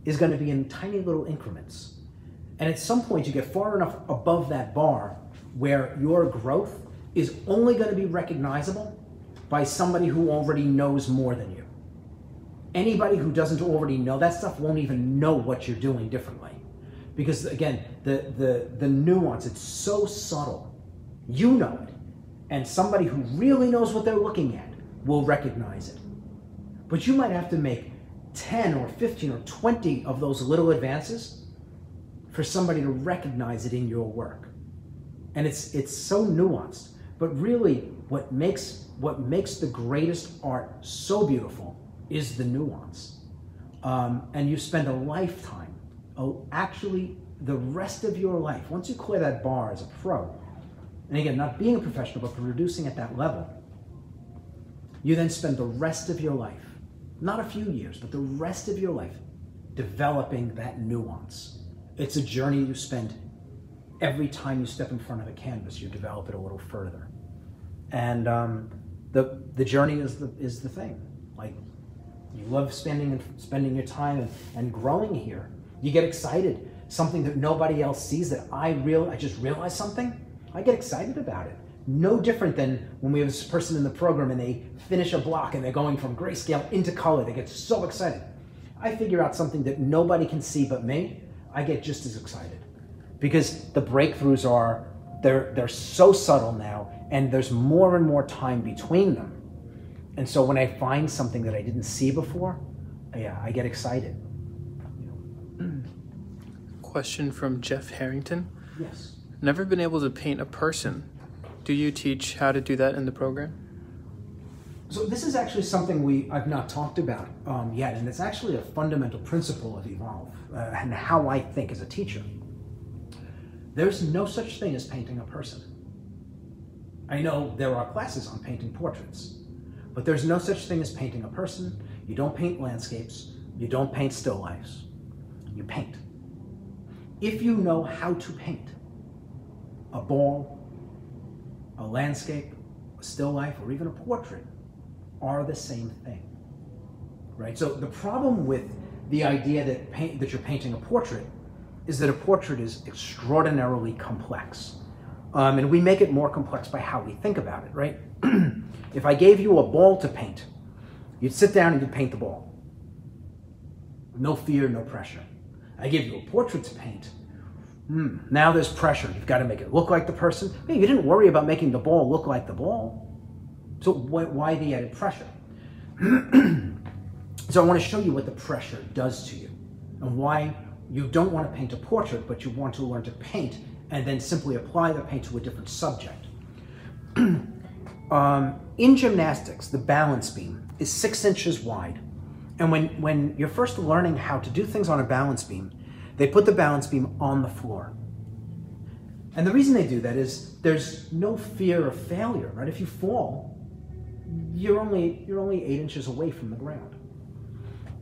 is going to be in tiny little increments. And at some point, you get far enough above that bar where your growth is only going to be recognizable by somebody who already knows more than you. Anybody who doesn't already know that stuff won't even know what you're doing differently. Because again, the, the, the nuance, it's so subtle. You know it. And somebody who really knows what they're looking at will recognize it. But you might have to make 10 or 15 or 20 of those little advances for somebody to recognize it in your work. And it's, it's so nuanced. But really, what makes what makes the greatest art so beautiful is the nuance. Um, and you spend a lifetime, oh, actually, the rest of your life, once you clear that bar as a pro, and again, not being a professional, but producing at that level, you then spend the rest of your life, not a few years, but the rest of your life, developing that nuance. It's a journey you spend every time you step in front of a canvas, you develop it a little further. And um, the the journey is the is the thing. Like you love spending and spending your time and, and growing here. You get excited. Something that nobody else sees that I real I just realized something. I get excited about it. No different than when we have this person in the program and they finish a block and they're going from grayscale into color. They get so excited. I figure out something that nobody can see but me. I get just as excited because the breakthroughs are they're they're so subtle now and there's more and more time between them. And so when I find something that I didn't see before, yeah, I get excited. Question from Jeff Harrington. Yes. Never been able to paint a person. Do you teach how to do that in the program? So this is actually something we I've not talked about um, yet, and it's actually a fundamental principle of Evolve uh, and how I think as a teacher. There's no such thing as painting a person. I know there are classes on painting portraits, but there's no such thing as painting a person. You don't paint landscapes. You don't paint still lifes. You paint. If you know how to paint a ball, a landscape, a still life, or even a portrait, are the same thing. Right? So the problem with the idea that paint, that you're painting a portrait is that a portrait is extraordinarily complex. Um, and we make it more complex by how we think about it, right? if I gave you a ball to paint, you'd sit down and you'd paint the ball. No fear, no pressure. I give you a portrait to paint. Hmm, now there's pressure. You've got to make it look like the person. Hey, you didn't worry about making the ball look like the ball. So why, why the added pressure? so I want to show you what the pressure does to you and why you don't want to paint a portrait, but you want to learn to paint and then simply apply the paint to a different subject. um, in gymnastics, the balance beam is six inches wide. And when, when you're first learning how to do things on a balance beam, they put the balance beam on the floor. And the reason they do that is there's no fear of failure, right? If you fall, you're only, you're only eight inches away from the ground.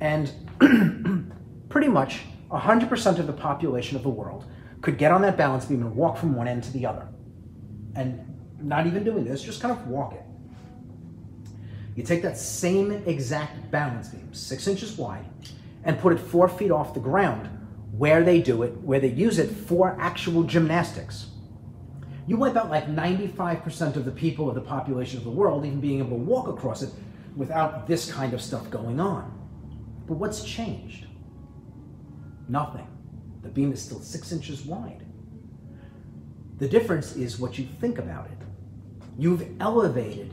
And pretty much 100% of the population of the world could get on that balance beam and walk from one end to the other. And not even doing this, just kind of walk it. You take that same exact balance beam, six inches wide, and put it four feet off the ground where they do it, where they use it for actual gymnastics. You wipe out like 95% of the people of the population of the world even being able to walk across it without this kind of stuff going on. But what's changed? Nothing. Beam is still six inches wide. The difference is what you think about it. You've elevated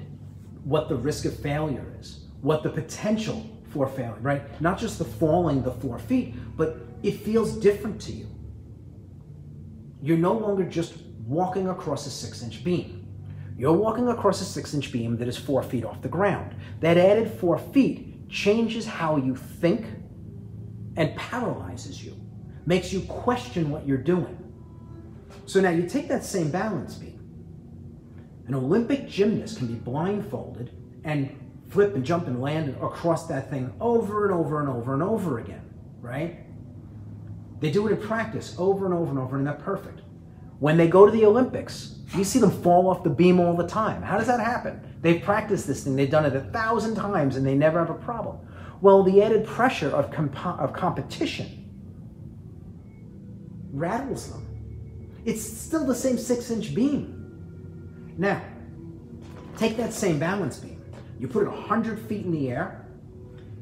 what the risk of failure is, what the potential for failure, right? Not just the falling the four feet, but it feels different to you. You're no longer just walking across a six inch beam. You're walking across a six inch beam that is four feet off the ground. That added four feet changes how you think and paralyzes you makes you question what you're doing. So now you take that same balance beam. An Olympic gymnast can be blindfolded and flip and jump and land across that thing over and over and over and over again, right? They do it in practice over and over and over, and they're perfect. When they go to the Olympics, you see them fall off the beam all the time. How does that happen? They've practiced this thing, they've done it a thousand times, and they never have a problem. Well, the added pressure of, comp- of competition rattles them. It's still the same six inch beam. Now, take that same balance beam, you put it 100 feet in the air,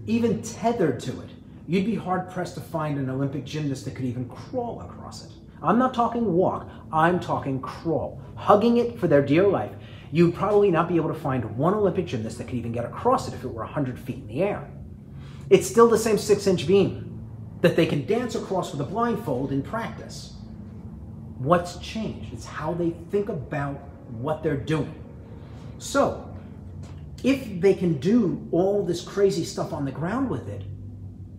even tethered to it, you'd be hard pressed to find an Olympic gymnast that could even crawl across it. I'm not talking walk, I'm talking crawl. Hugging it for their dear life, you'd probably not be able to find one Olympic gymnast that could even get across it if it were 100 feet in the air. It's still the same six inch beam that they can dance across with a blindfold in practice. What's changed? It's how they think about what they're doing. So, if they can do all this crazy stuff on the ground with it,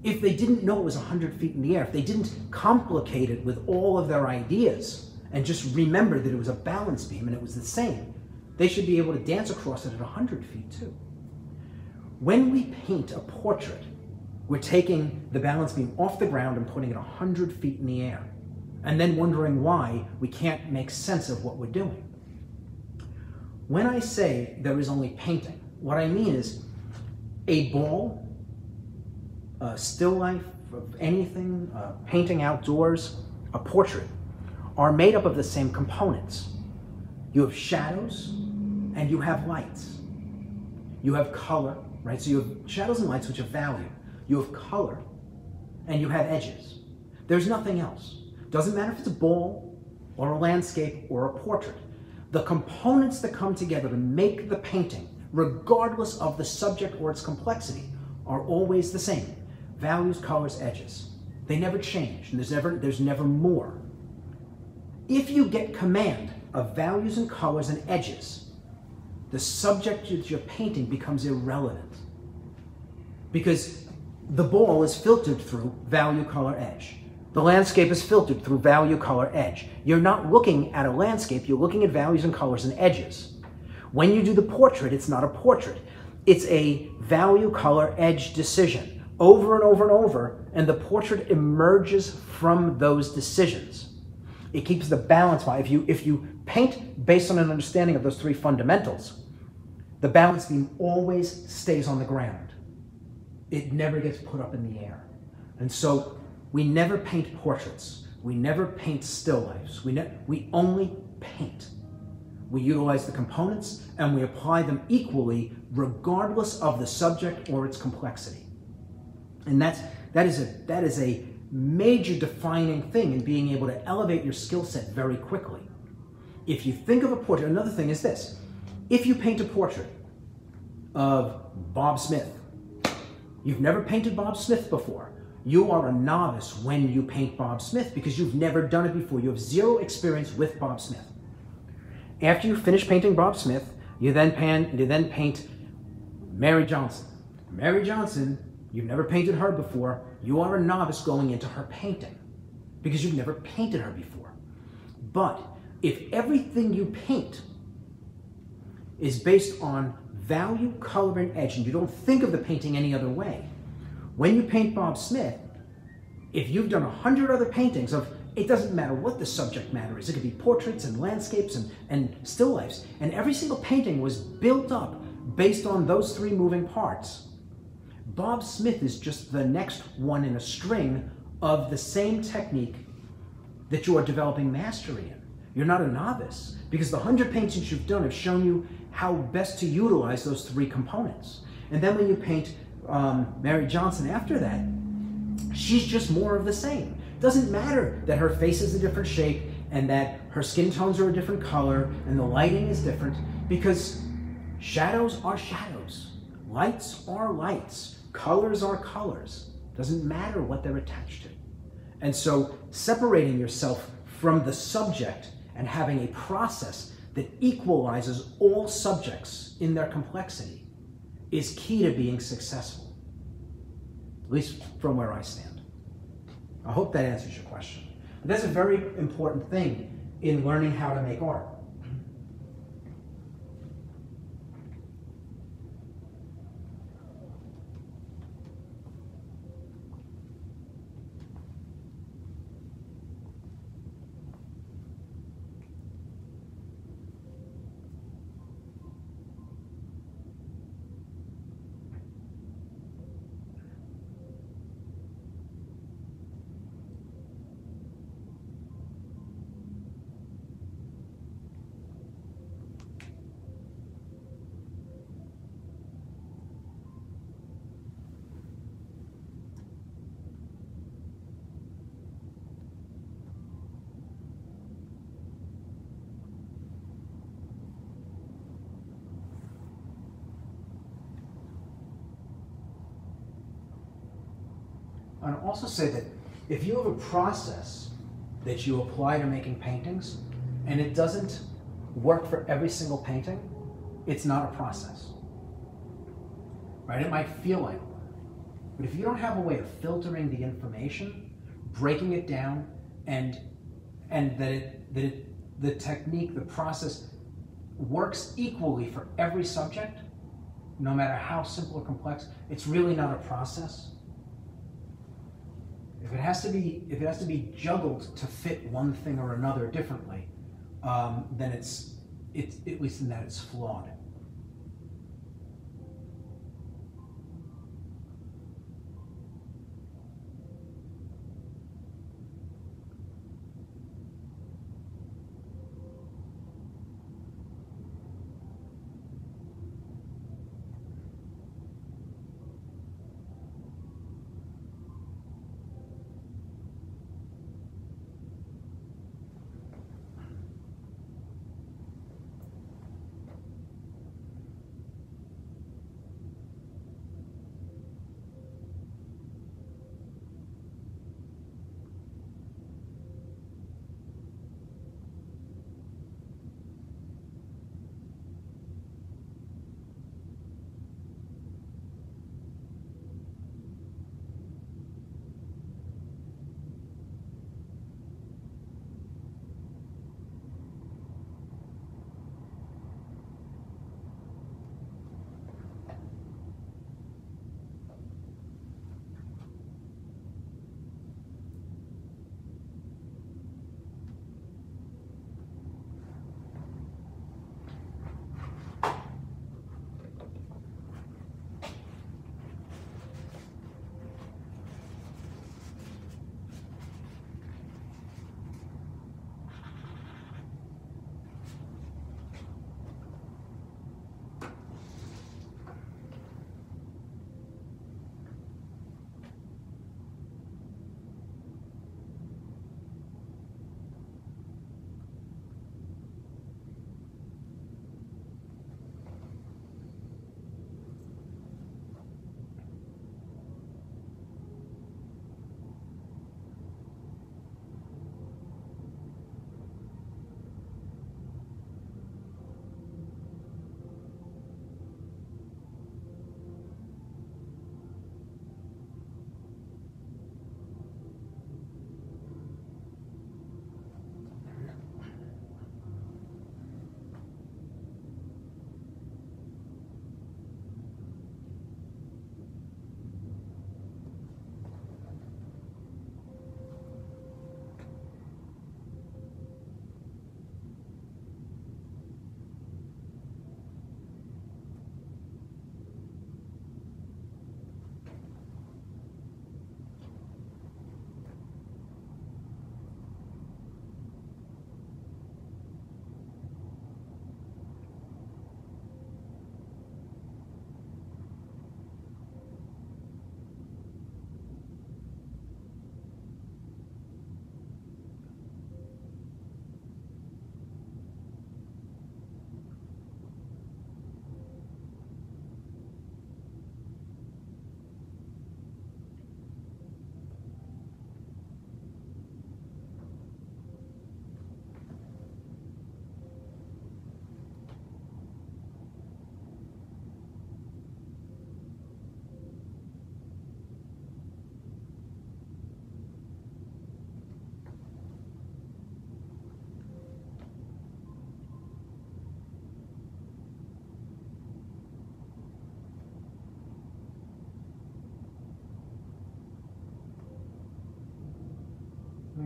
if they didn't know it was 100 feet in the air, if they didn't complicate it with all of their ideas and just remember that it was a balance beam and it was the same, they should be able to dance across it at 100 feet too. When we paint a portrait, we're taking the balance beam off the ground and putting it 100 feet in the air, and then wondering why we can't make sense of what we're doing. When I say there is only painting, what I mean is a ball, a still life of anything, a painting outdoors, a portrait, are made up of the same components. You have shadows and you have lights. You have color, right? So you have shadows and lights which have value you have color, and you have edges. There's nothing else. Doesn't matter if it's a ball or a landscape or a portrait. The components that come together to make the painting, regardless of the subject or its complexity, are always the same. Values, colors, edges. They never change, and there's never, there's never more. If you get command of values and colors and edges, the subject that you're painting becomes irrelevant. Because the ball is filtered through value color edge. The landscape is filtered through value color edge. You're not looking at a landscape, you're looking at values and colors and edges. When you do the portrait, it's not a portrait. It's a value color edge decision over and over and over, and the portrait emerges from those decisions. It keeps the balance by. If you if you paint based on an understanding of those three fundamentals, the balance beam always stays on the ground it never gets put up in the air. And so we never paint portraits. We never paint still lifes. We, ne- we only paint. We utilize the components and we apply them equally regardless of the subject or its complexity. And that's, that, is a, that is a major defining thing in being able to elevate your skill set very quickly. If you think of a portrait, another thing is this. If you paint a portrait of Bob Smith, You've never painted Bob Smith before. You are a novice when you paint Bob Smith because you've never done it before. You have zero experience with Bob Smith. After you finish painting Bob Smith, you then, pan, you then paint Mary Johnson. Mary Johnson, you've never painted her before. You are a novice going into her painting because you've never painted her before. But if everything you paint is based on value, color, and edge, and you don't think of the painting any other way. When you paint Bob Smith, if you've done a hundred other paintings of, it doesn't matter what the subject matter is, it could be portraits and landscapes and, and still lifes, and every single painting was built up based on those three moving parts. Bob Smith is just the next one in a string of the same technique that you are developing mastery in. You're not a novice because the 100 paintings you've done have shown you how best to utilize those three components. And then when you paint um, Mary Johnson after that, she's just more of the same. Doesn't matter that her face is a different shape and that her skin tones are a different color and the lighting is different because shadows are shadows, lights are lights, colors are colors. Doesn't matter what they're attached to. And so separating yourself from the subject and having a process that equalizes all subjects in their complexity is key to being successful, at least from where I stand. I hope that answers your question. that's a very important thing in learning how to make art. And also say that if you have a process that you apply to making paintings and it doesn't work for every single painting, it's not a process. Right? It might feel like one. But if you don't have a way of filtering the information, breaking it down, and and that it that it, the technique, the process works equally for every subject, no matter how simple or complex, it's really not a process. If it has to be, if it has to be juggled to fit one thing or another differently, um, then it's, it's at least in that it's flawed.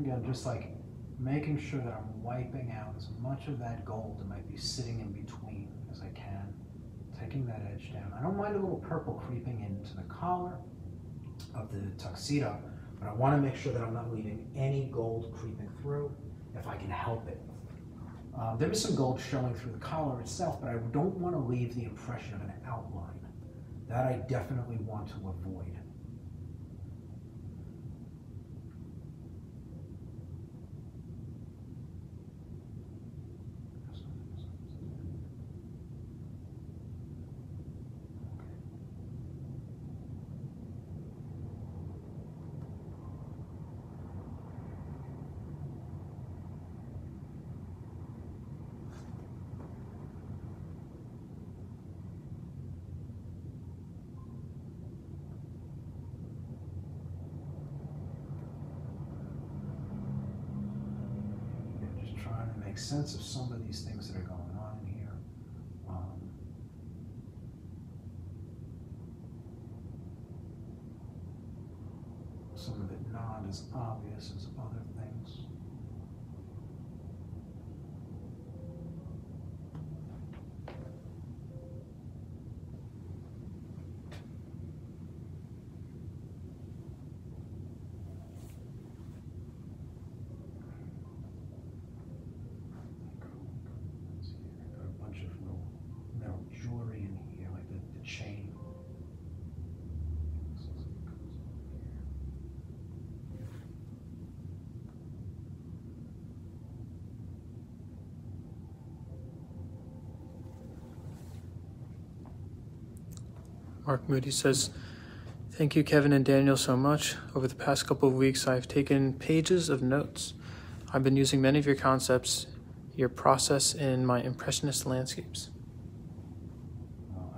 Again, just like making sure that I'm wiping out as much of that gold that might be sitting in between as I can, taking that edge down. I don't mind a little purple creeping into the collar of the tuxedo, but I want to make sure that I'm not leaving any gold creeping through if I can help it. Uh, there is some gold showing through the collar itself, but I don't want to leave the impression of an outline. That I definitely want to avoid. make sense of some of these things that are going on in here. Um, some of it not as obvious as other things. Let's see, I got a bunch of little metal jewelry in here, like the, the chain. So it goes over here. Mark Moody says, Thank you, Kevin and Daniel, so much. Over the past couple of weeks, I've taken pages of notes. I've been using many of your concepts, your process in my impressionist landscapes.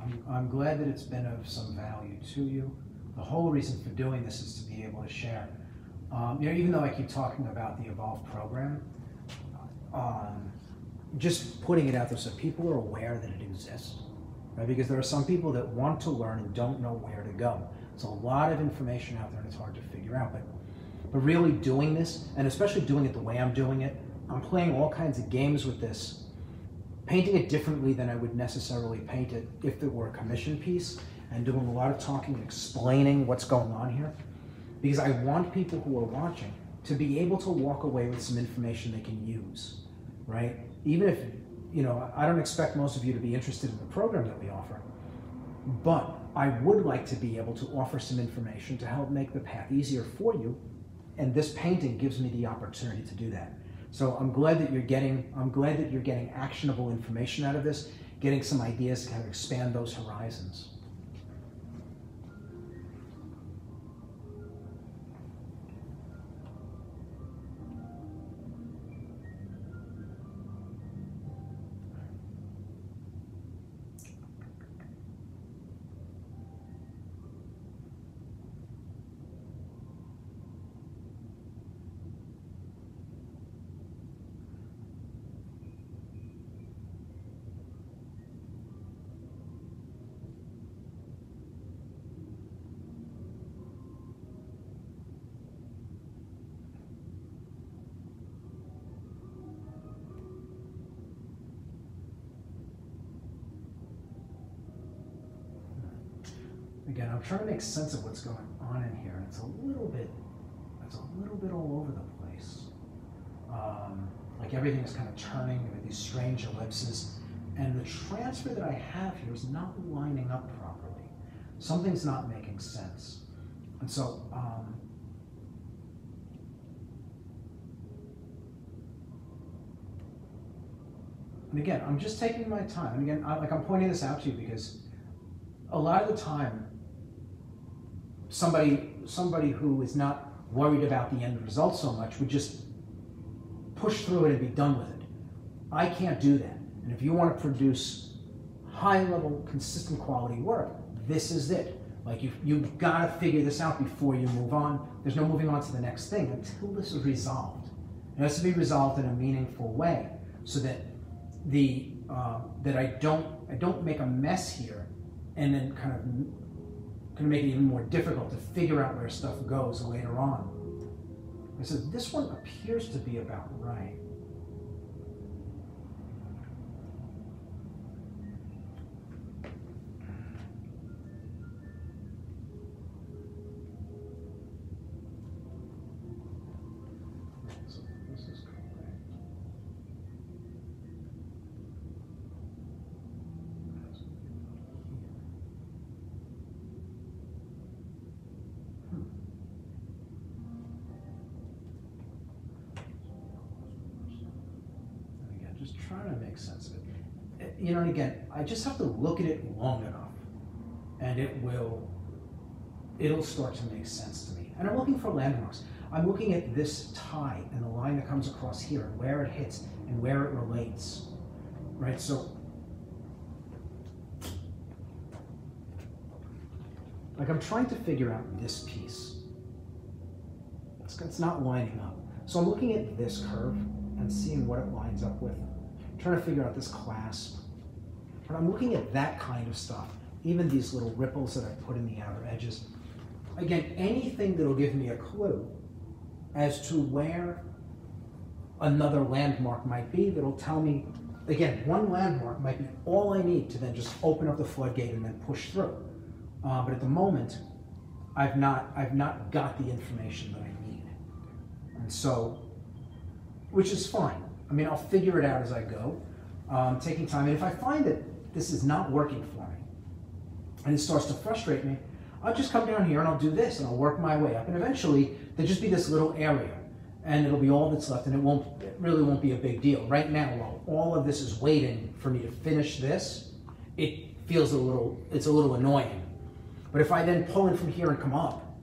I'm, I'm glad that it's been of some value to you. The whole reason for doing this is to be able to share. Um, you know, even though I keep talking about the Evolve program, um, just putting it out there so people are aware that it exists, right? Because there are some people that want to learn and don't know where to go. There's a lot of information out there and it's hard to figure out. But, but really doing this, and especially doing it the way I'm doing it, I'm playing all kinds of games with this painting it differently than I would necessarily paint it if it were a commission piece, and doing a lot of talking and explaining what's going on here. Because I want people who are watching to be able to walk away with some information they can use, right? Even if, you know, I don't expect most of you to be interested in the program that we offer, but I would like to be able to offer some information to help make the path easier for you, and this painting gives me the opportunity to do that. So I'm glad that you're getting I'm glad that you're getting actionable information out of this, getting some ideas to kind of expand those horizons. Trying to make sense of what's going on in here. and It's a little bit, it's a little bit all over the place. Um, like everything is kind of turning with these strange ellipses. And the transfer that I have here is not lining up properly. Something's not making sense. And so, um, and again, I'm just taking my time. And again, I, like I'm pointing this out to you because a lot of the time, somebody somebody who is not worried about the end result so much would just push through it and be done with it. I can't do that. And if you want to produce high level, consistent quality work, this is it. Like you, you've got to figure this out before you move on. There's no moving on to the next thing until this is resolved. It has to be resolved in a meaningful way, so that the uh, that I don't I don't make a mess here, and then kind of going to make it even more difficult to figure out where stuff goes later on. I said this one appears to be about right. And again, I just have to look at it long enough, and it will, it'll start to make sense to me. And I'm looking for landmarks. I'm looking at this tie and the line that comes across here, and where it hits and where it relates, right? So, like I'm trying to figure out this piece. It's, it's not lining up. So I'm looking at this curve, and seeing what it lines up with. I'm trying to figure out this clasp. But I'm looking at that kind of stuff, even these little ripples that I put in the outer edges. Again, anything that'll give me a clue as to where another landmark might be that'll tell me, again, one landmark might be all I need to then just open up the floodgate and then push through. Uh, but at the moment, I've not, I've not got the information that I need. And so, which is fine. I mean, I'll figure it out as I go, um, taking time. And if I find that this is not working for me, and it starts to frustrate me, I'll just come down here and I'll do this and I'll work my way up. And eventually, there'll just be this little area and it'll be all that's left and it won't, it really won't be a big deal. Right now, while all of this is waiting for me to finish this, it feels a little, it's a little annoying. But if I then pull in from here and come up,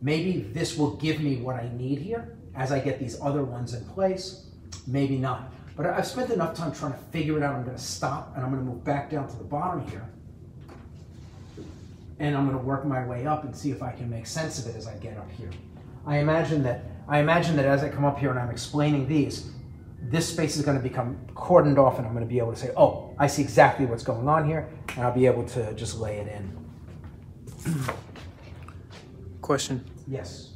maybe this will give me what I need here as I get these other ones in place, maybe not. But I've spent enough time trying to figure it out. I'm gonna stop and I'm gonna move back down to the bottom here and I'm going to work my way up and see if I can make sense of it as I get up here. I imagine that I imagine that as I come up here and I'm explaining these, this space is going to become cordoned off, and I'm going to be able to say, "Oh, I see exactly what's going on here," and I'll be able to just lay it in. Question. Yes.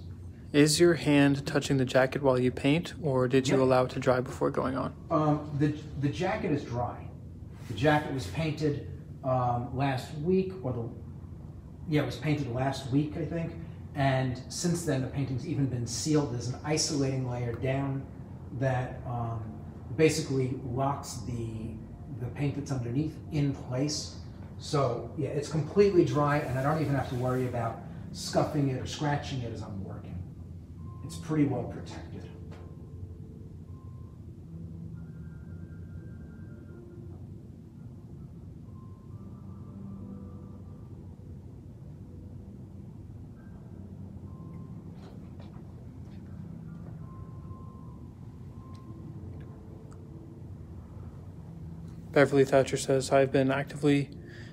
Is your hand touching the jacket while you paint, or did you allow it to dry before going on? Um, the the jacket is dry. The jacket was painted um, last week, or the yeah, it was painted last week, I think. And since then, the painting's even been sealed. There's an isolating layer down that um, basically locks the the paint that's underneath in place. So yeah, it's completely dry, and I don't even have to worry about scuffing it or scratching it as I'm. It's pretty well protected. Beverly Thatcher says, I've been actively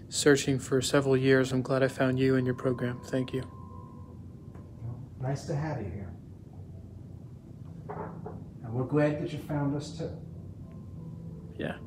searching for several years. I'm glad I found you and your program. Thank you. Well, nice to have you here. And we're glad that you found us too. Yeah.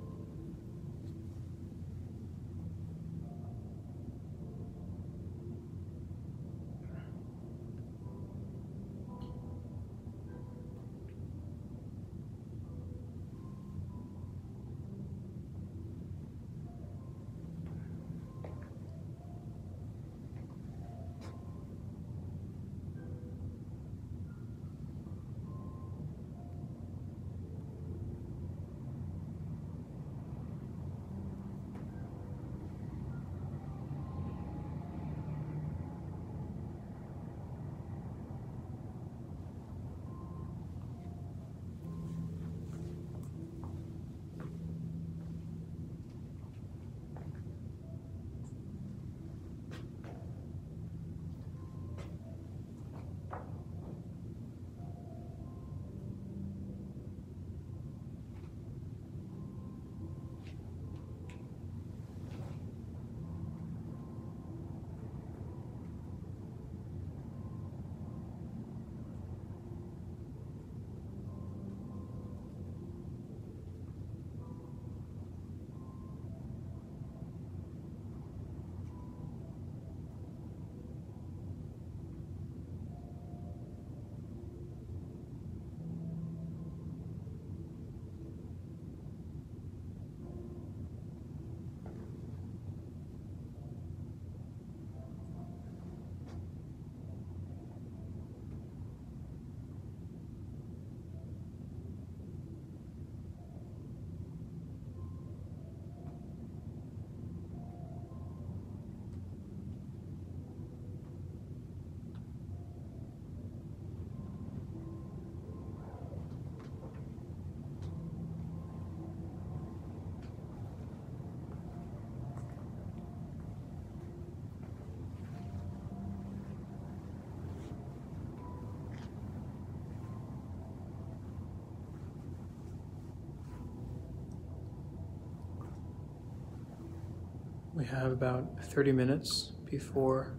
We have about 30 minutes before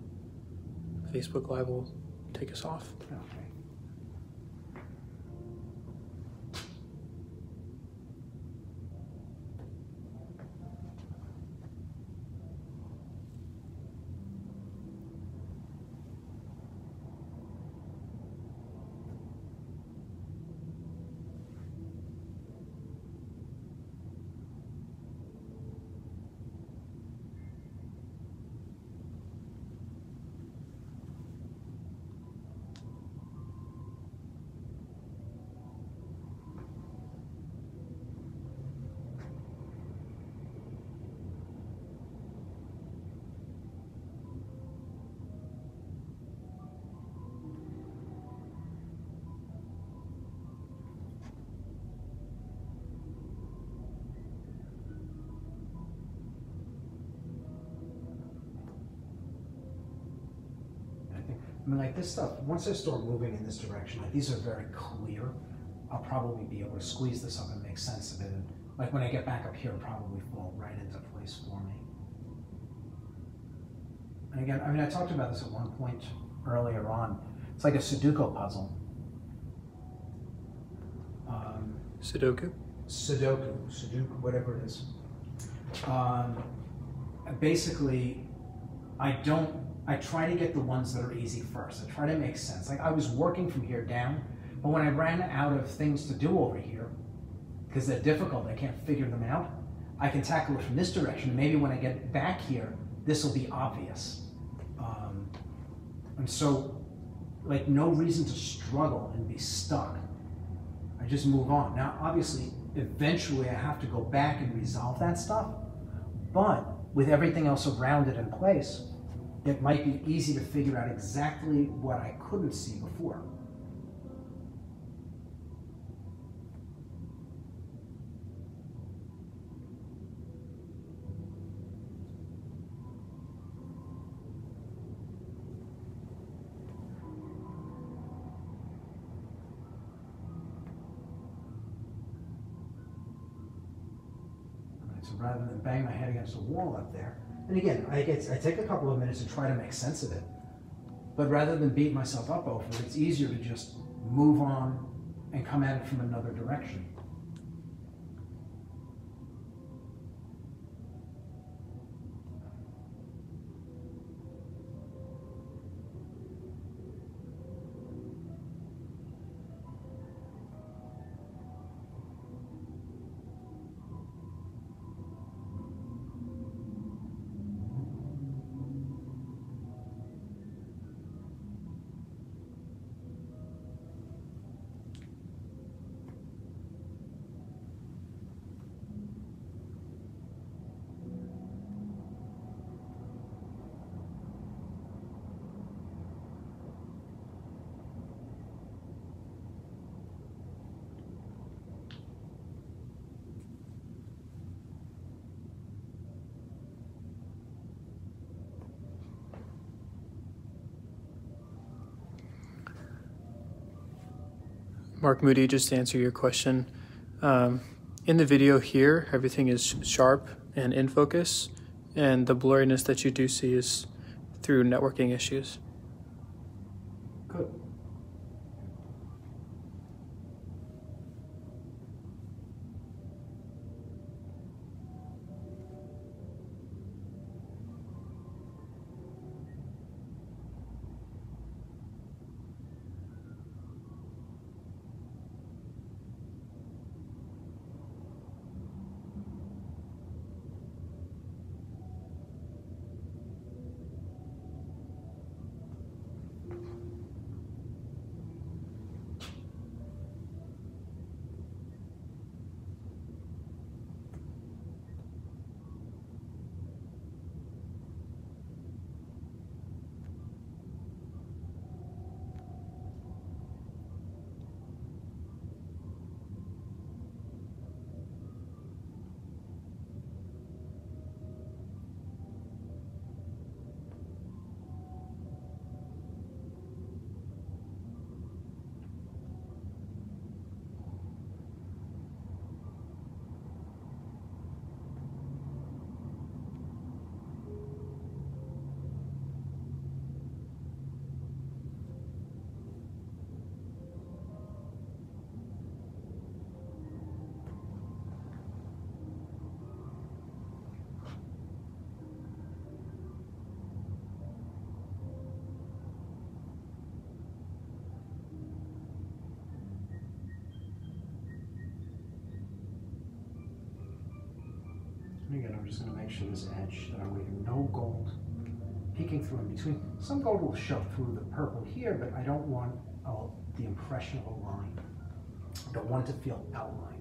Facebook Live will take us off. Okay. I mean, like this stuff, once I start moving in this direction, like these are very clear. I'll probably be able to squeeze this up and make sense of it. And like when I get back up here, it'll probably fall right into place for me. And again, I mean, I talked about this at one point earlier on. It's like a Sudoku puzzle. Um, Sudoku. Sudoku, Sudoku, whatever it is. Um, basically, I don't. I try to get the ones that are easy first. I try to make sense. Like I was working from here down, but when I ran out of things to do over here, because they're difficult, I can't figure them out. I can tackle it from this direction. Maybe when I get back here, this will be obvious. Um, and so, like, no reason to struggle and be stuck. I just move on. Now, obviously, eventually I have to go back and resolve that stuff. But with everything else around it in place, it might be easy to figure out exactly what I couldn't see before. So rather than bang my head against the wall up there, and again, I get I take a couple of minutes to try to make sense of it. But rather than beat myself up over it, it's easier to just move on and come at it from another direction. Mark Moody, just to answer your question. Um, in the video here, everything is sharp and in focus, and the blurriness that you do see is through networking issues. Good. And again, I'm just going to make sure this edge that I'm leaving no gold peeking through in between. Some gold will show through the purple here, but I don't want oh, the impression of a line. I don't want to feel outlined.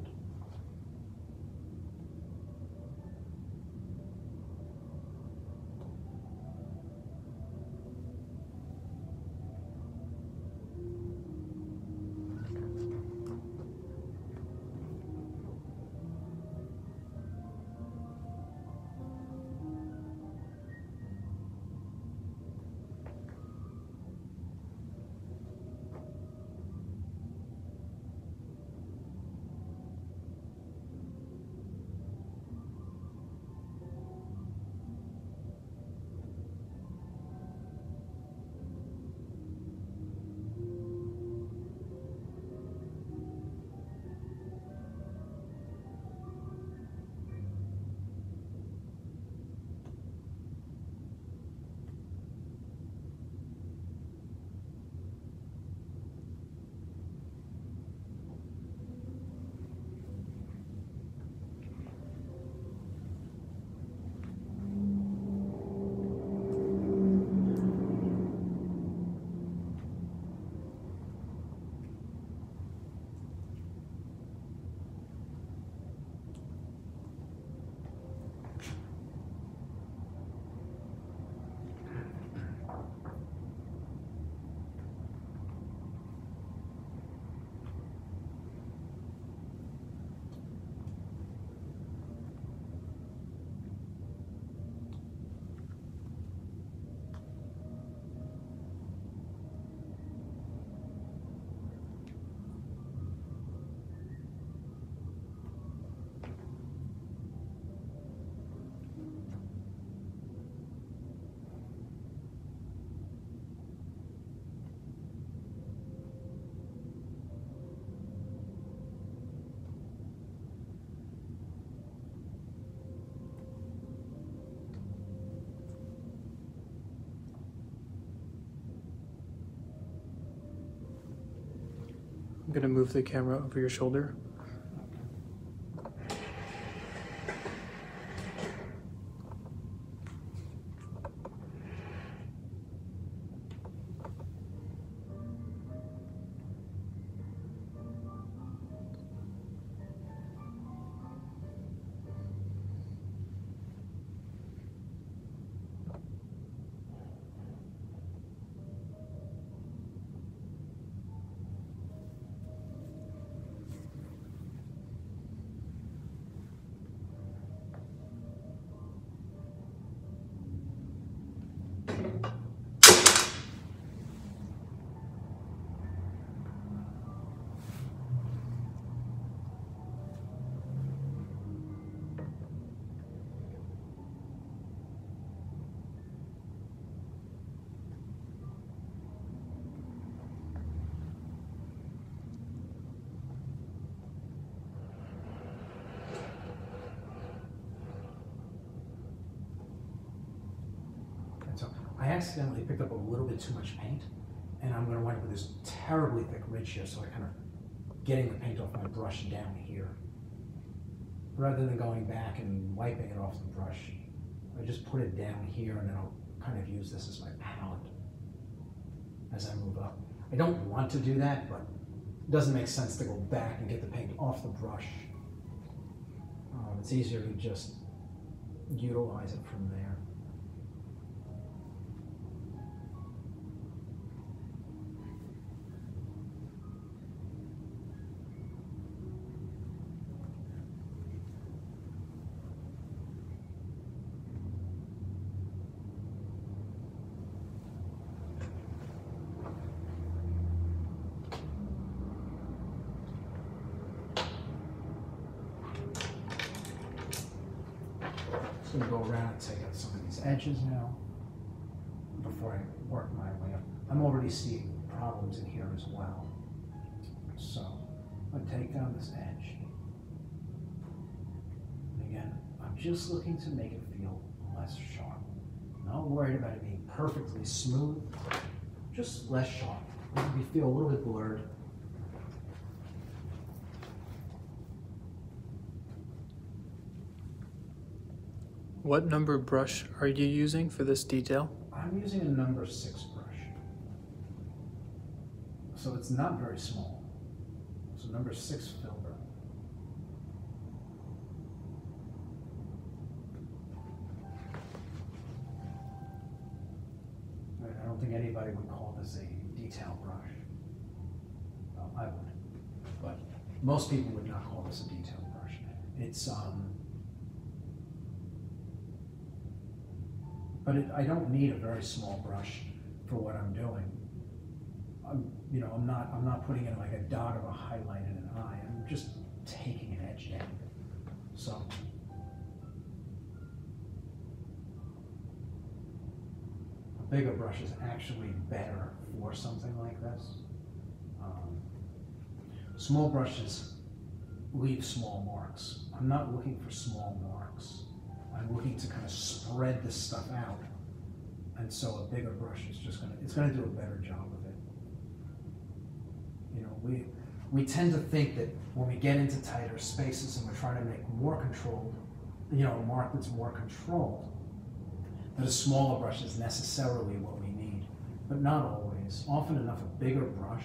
Going to move the camera over your shoulder. And so I accidentally picked up a little bit too much paint, and I'm gonna wind up with this terribly thick ridge here, so I kind of getting the paint off my brush down here. Rather than going back and wiping it off the brush, I just put it down here and then I'll kind of use this as my palette as I move up. I don't want to do that, but it doesn't make sense to go back and get the paint off the brush. Um, it's easier to just utilize it from there. Just gonna go around and take out some of these edges now before I work my way up. I'm already seeing problems in here as well. So I'm gonna take down this edge. And again, I'm just looking to make it feel less sharp. Not worried about it being perfectly smooth, just less sharp. Me feel a little bit blurred. What number brush are you using for this detail? I'm using a number six brush. So it's not very small. So number six filbert. I I don't think anybody would call this a detail brush. Well, I would, but most people would not call this a detail brush. It's, um, But it, I don't need a very small brush for what I'm doing. I'm, you know, I'm not, I'm not putting in like a dot of a highlight in an eye. I'm just taking an edge down. So. Bigger brush is actually better for something like this. Um, small brushes leave small marks. I'm not looking for small marks. I'm looking to kind of spread this stuff out. And so a bigger brush is just gonna, it's gonna do a better job of it. You know, we, we tend to think that when we get into tighter spaces and we're trying to make more controlled, you know, a mark that's more controlled, that a smaller brush is necessarily what we need, but not always. Often enough, a bigger brush,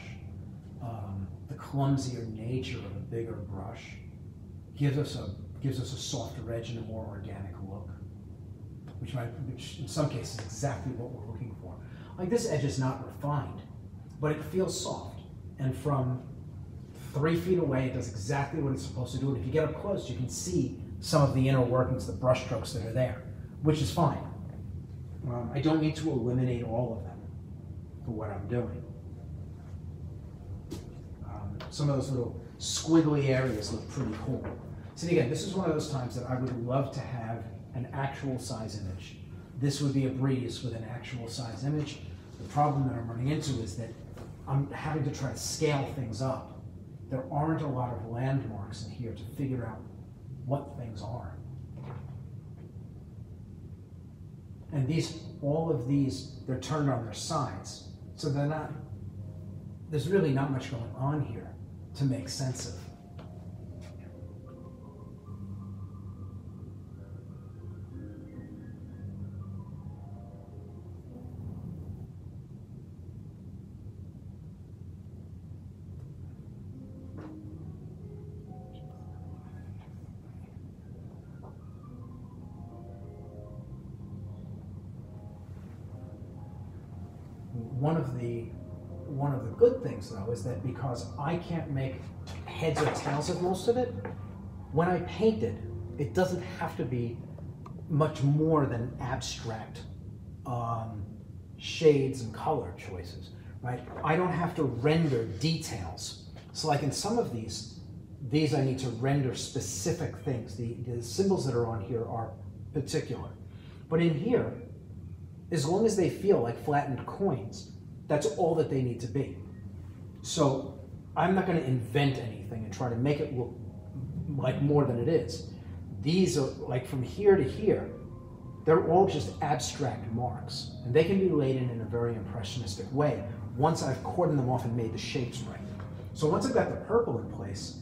um, the clumsier nature of a bigger brush gives us a gives us a softer edge and a more organic look, which might, which in some cases is exactly what we're looking for. Like this edge is not refined, but it feels soft, and from three feet away, it does exactly what it's supposed to do. And if you get up close, you can see some of the inner workings, the brush strokes that are there, which is fine. Um, I don't need to eliminate all of them for what I'm doing. Um, some of those little squiggly areas look pretty cool. So again, this is one of those times that I would love to have an actual size image. This would be a breeze with an actual size image. The problem that I'm running into is that I'm having to try to scale things up. There aren't a lot of landmarks in here to figure out what things are. And these, all of these, they're turned on their sides. So they're not, there's really not much going on here. to make sense of. Of the one of the good things though is that because I can't make heads or tails of most of it, when I paint it, it doesn't have to be much more than abstract um, shades and color choices, right? I don't have to render details. So like in some of these, these I need to render specific things. The, the symbols that are on here are particular. But in here, as long as they feel like flattened coins, that's all that they need to be. So I'm not going to invent anything and try to make it look like more than it is. These are like from here to here, they're all just abstract marks. And they can be laid in in a very impressionistic way once I've cordoned them off and made the shapes right. So once I've got the purple in place,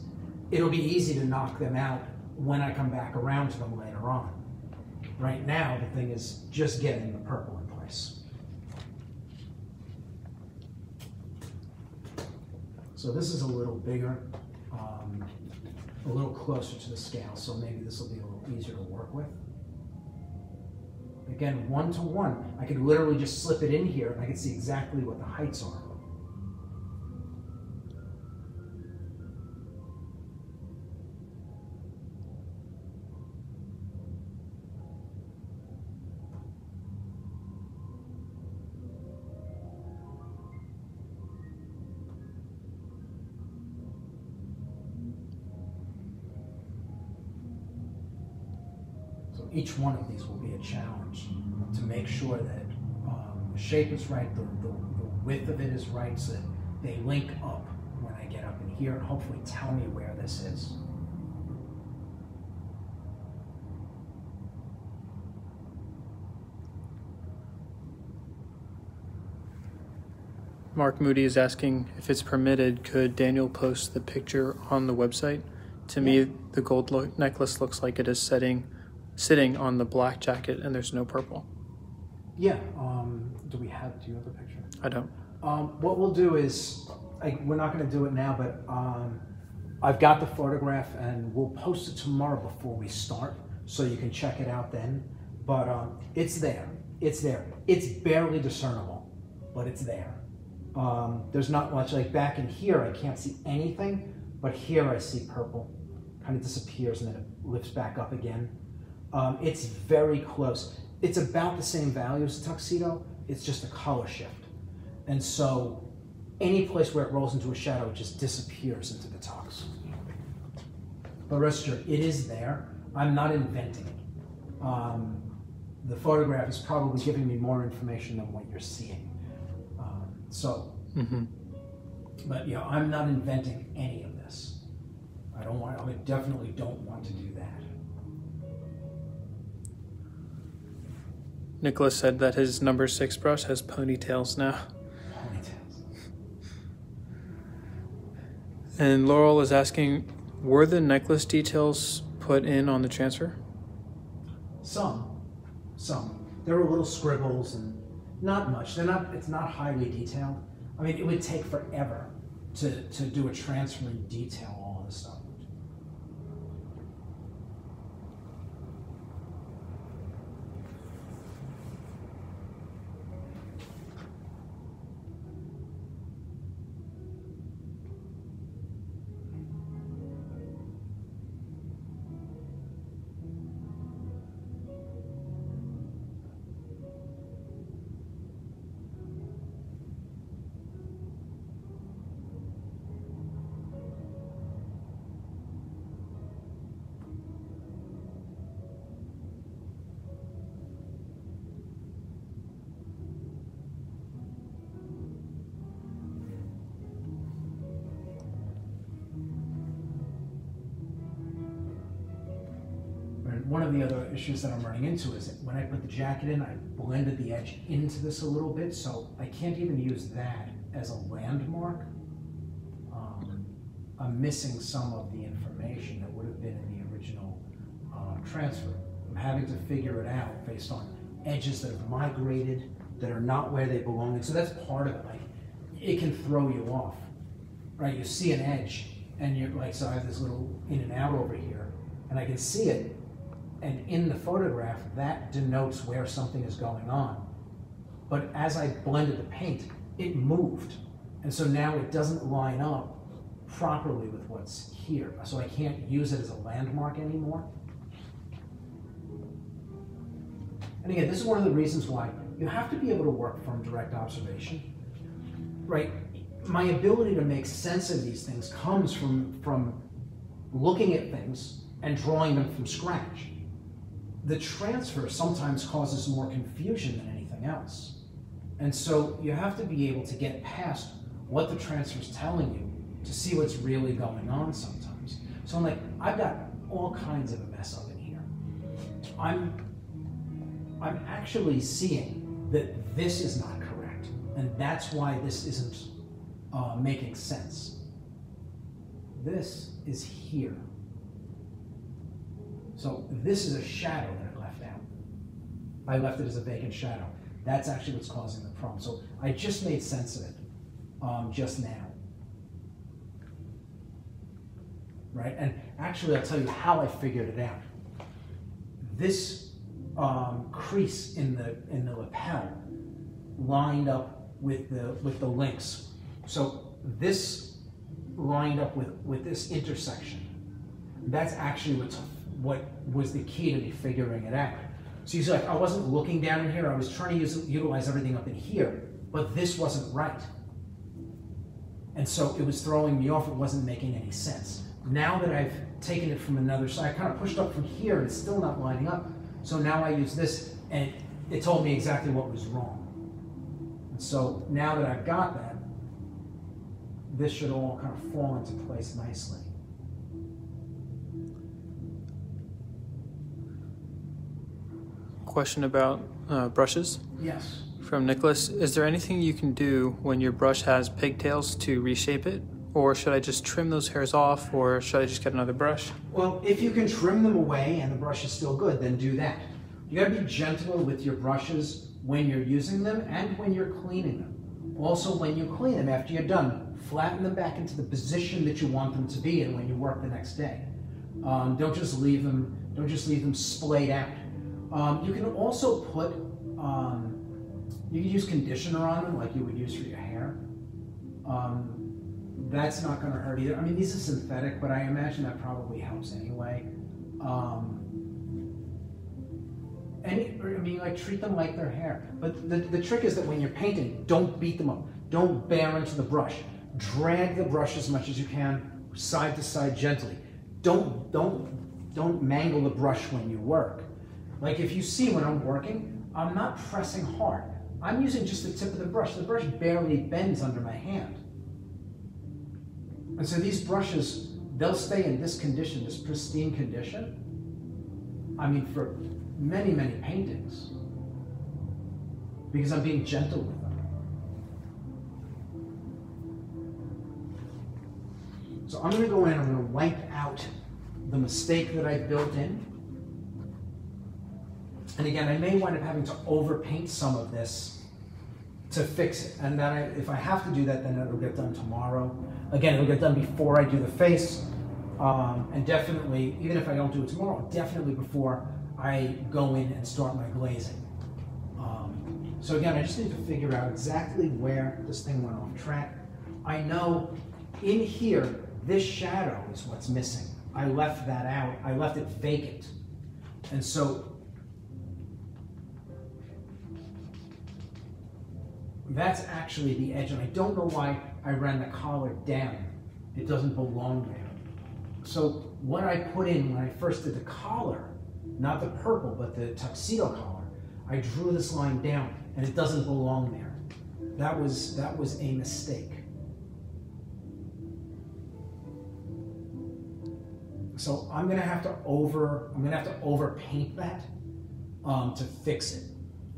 it'll be easy to knock them out when I come back around to them later on. Right now, the thing is just getting the purple in place. So this is a little bigger, um, a little closer to the scale, so maybe this will be a little easier to work with. Again, one to one, I could literally just slip it in here and I can see exactly what the heights are. Each one of these will be a challenge to make sure that um, the shape is right, the, the, the width of it is right, so that they link up when I get up in here and hopefully tell me where this is. Mark Moody is asking if it's permitted, could Daniel post the picture on the website? To me, the gold lo- necklace looks like it is setting, sitting on the black jacket and there's no purple. Yeah, um, do we have, do you have a picture? I don't. Um, what we'll do is, I, we're not going to do it now, but um, I've got the photograph and we'll post it tomorrow before we start, so you can check it out then. But um, it's there. It's there. It's barely discernible, but it's there. Um, there's not much like back in here. I can't see anything, but here I see purple. Kind of disappears and then it lifts back up again. Um, it's very close. It's about the same value as the tuxedo. It's just a color shift. And so any place where it rolls into a shadow, it just disappears into the tux. But rest assured, it is there. I'm not inventing it. Um, the photograph is probably giving me more information than what you're seeing. Um, so, hmm but yeah, you know, I'm not inventing any of this. I don't want. I definitely don't want to do that. Nicholas said that his number six brush has ponytails now. Ponytails. And Laurel is asking, were the necklace details put in on the transfer? Some, some. There were little scribbles and not much. They're not. It's not highly detailed. I mean, it would take forever to to do a transfer in detail one of the other issues that I'm running into is that when I put the jacket in, I blended the edge into this a little bit, so I can't even use that as a landmark. Um, I'm missing some of the information that would have been in the original um, transfer. I'm having to figure it out based on edges that have migrated, that are not where they belong. And so that's part of it. Like, it can throw you off, right? You see an edge, and you're like, so I have this little in and out over here, and I can see it. And in the photograph, that denotes where something is going on. But as I blended the paint, it moved. And so now it doesn't line up properly with what's here. So I can't use it as a landmark anymore. And again, this is one of the reasons why you have to be able to work from direct observation. Right? My ability to make sense of these things comes from, from looking at things and drawing them from scratch. The transfer sometimes causes more confusion than anything else. And so you have to be able to get past what the transfer is telling you to see what's really going on sometimes. So I'm like, I've got all kinds of a mess up in here. I'm I'm actually seeing that this is not correct, and that's why this isn't uh, making sense. This is here. So this is a shadow that I left out. I left it as a vacant shadow. That's actually what's causing the problem. So I just made sense of it um, just now. Right? And actually, I'll tell you how I figured it out. This um, crease in the in the lapel lined up with the with the links. So this lined up with with this intersection. That's actually what's what was the key to me figuring it out. So see, like I wasn't looking down in here. I was trying to use, utilize everything up in here, but this wasn't right. And so it was throwing me off. It wasn't making any sense. Now that I've taken it from another side, I kind of pushed up from here and it's still not lining up. So now I use this and it told me exactly what was wrong. And so now that I've got that, this should all kind of fall into place nicely. Question about uh, brushes Yes. from Nicholas. Is there anything you can do when your brush has pigtails to reshape it? Or should I just trim those hairs off, or should I just get another brush? Well, if you can trim them away and the brush is still good, then do that. You gotta be gentle with your brushes when you're using them and when you're cleaning them. Also, when you clean them after you're done, flatten them back into the position that you want them to be in when you work the next day. Um, don't just leave them. Don't just leave them splayed out. Um, you can also put. Um, you can use conditioner on them like you would use for your hair. Um, that's not going to hurt either. I mean, these are synthetic, but I imagine that probably helps anyway. Um, any, I mean, like treat them like their hair. But the, the trick is that when you're painting, don't beat them up. Don't bear into the brush. Drag the brush as much as you can, side to side gently. Don't don't don't mangle the brush when you work. Like if you see when I'm working, I'm not pressing hard. I'm using just the tip of the brush. The brush barely bends under my hand. And so these brushes, they'll stay in this condition, this pristine condition. I mean, for many, many paintings. Because I'm being gentle with them. So I'm going to go in, I'm to wipe out the mistake that I built in. And again, I may wind up having to overpaint some of this to fix it. And then I, if I have to do that, then it'll get done tomorrow. Again, it'll get done before I do the face. Um, and definitely, even if I don't do it tomorrow, definitely before I go in and start my glazing. Um, so again, I just need to figure out exactly where this thing went off track. I know in here, this shadow is what's missing. I left that out. I left it vacant. And so that's actually the edge. And I don't know why I ran the collar down. It doesn't belong there. So what I put in when I first did the collar, not the purple, but the tuxedo collar, I drew this line down and it doesn't belong there. That was, that was a mistake. So I'm gonna have to over, I'm gonna have to overpaint that um, to fix it.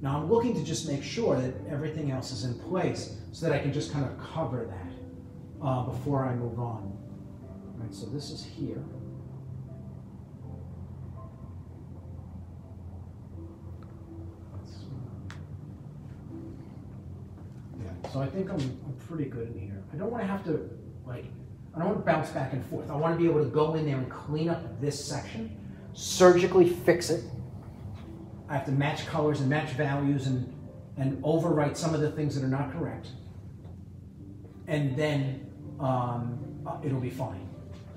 Now I'm looking to just make sure that everything else is in place so that I can just kind of cover that uh, before I move on. Right, so this is here. Yeah, so I think I'm, I'm pretty good in here. I don't want to have to, like, I don't want to bounce back and forth. I want to be able to go in there and clean up this section, surgically fix it. I have to match colors and match values and, and overwrite some of the things that are not correct. And then um, uh, it'll be fine.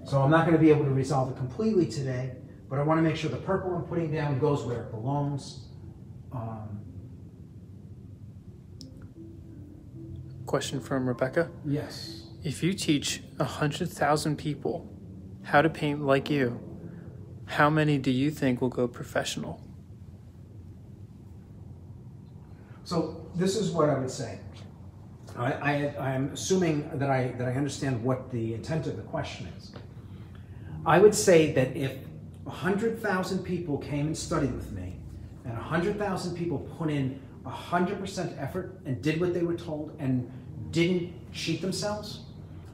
So I'm not going to be able to resolve it completely today, but I want to make sure the purple I'm putting down goes where it belongs. Um, Question from Rebecca. yes. If you teach 100,000 people how to paint like you, how many do you think will go professional? So this is what I would say. I, I, I'm assuming that I, that I understand what the intent of the question is. I would say that if 100,000 people came and studied with me, and 100,000 people put in 100% effort and did what they were told and didn't cheat themselves,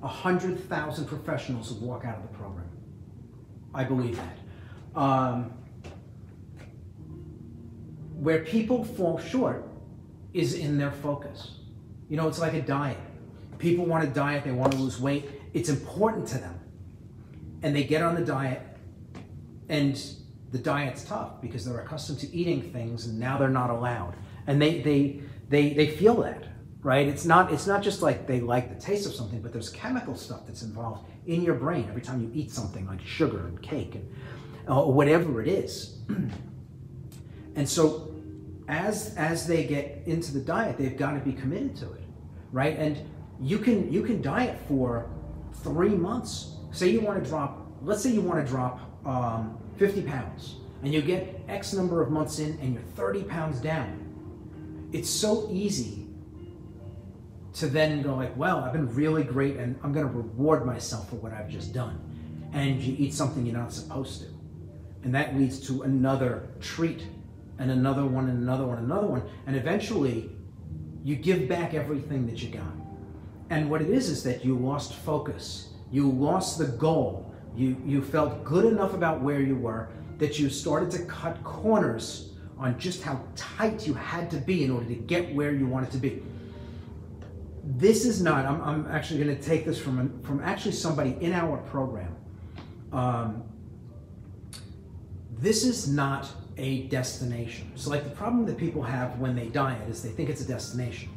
100,000 professionals would walk out of the program. I believe that. Um, where people fall short is in their focus. You know, it's like a diet. People want to diet, they want to lose weight. It's important to them. And they get on the diet, and the diet's tough because they're accustomed to eating things and now they're not allowed. And they they they they feel that, right? It's not it's not just like they like the taste of something, but there's chemical stuff that's involved in your brain every time you eat something like sugar and cake and uh, whatever it is. and so as as they get into the diet, they've got to be committed to it, right? And you can you can diet for three months. Say you want to drop, let's say you want to drop um, 50 pounds, and you get X number of months in, and you're 30 pounds down. It's so easy to then go like, well, I've been really great, and I'm going to reward myself for what I've just done. And you eat something you're not supposed to, and that leads to another treat and another one and another one, and another one, and eventually you give back everything that you got. And what it is is that you lost focus, you lost the goal, you you felt good enough about where you were that you started to cut corners on just how tight you had to be in order to get where you wanted to be. This is not. I'm, I'm actually going to take this from from actually somebody in our program. Um, this is not a destination. So like the problem that people have when they diet is they think it's a destination.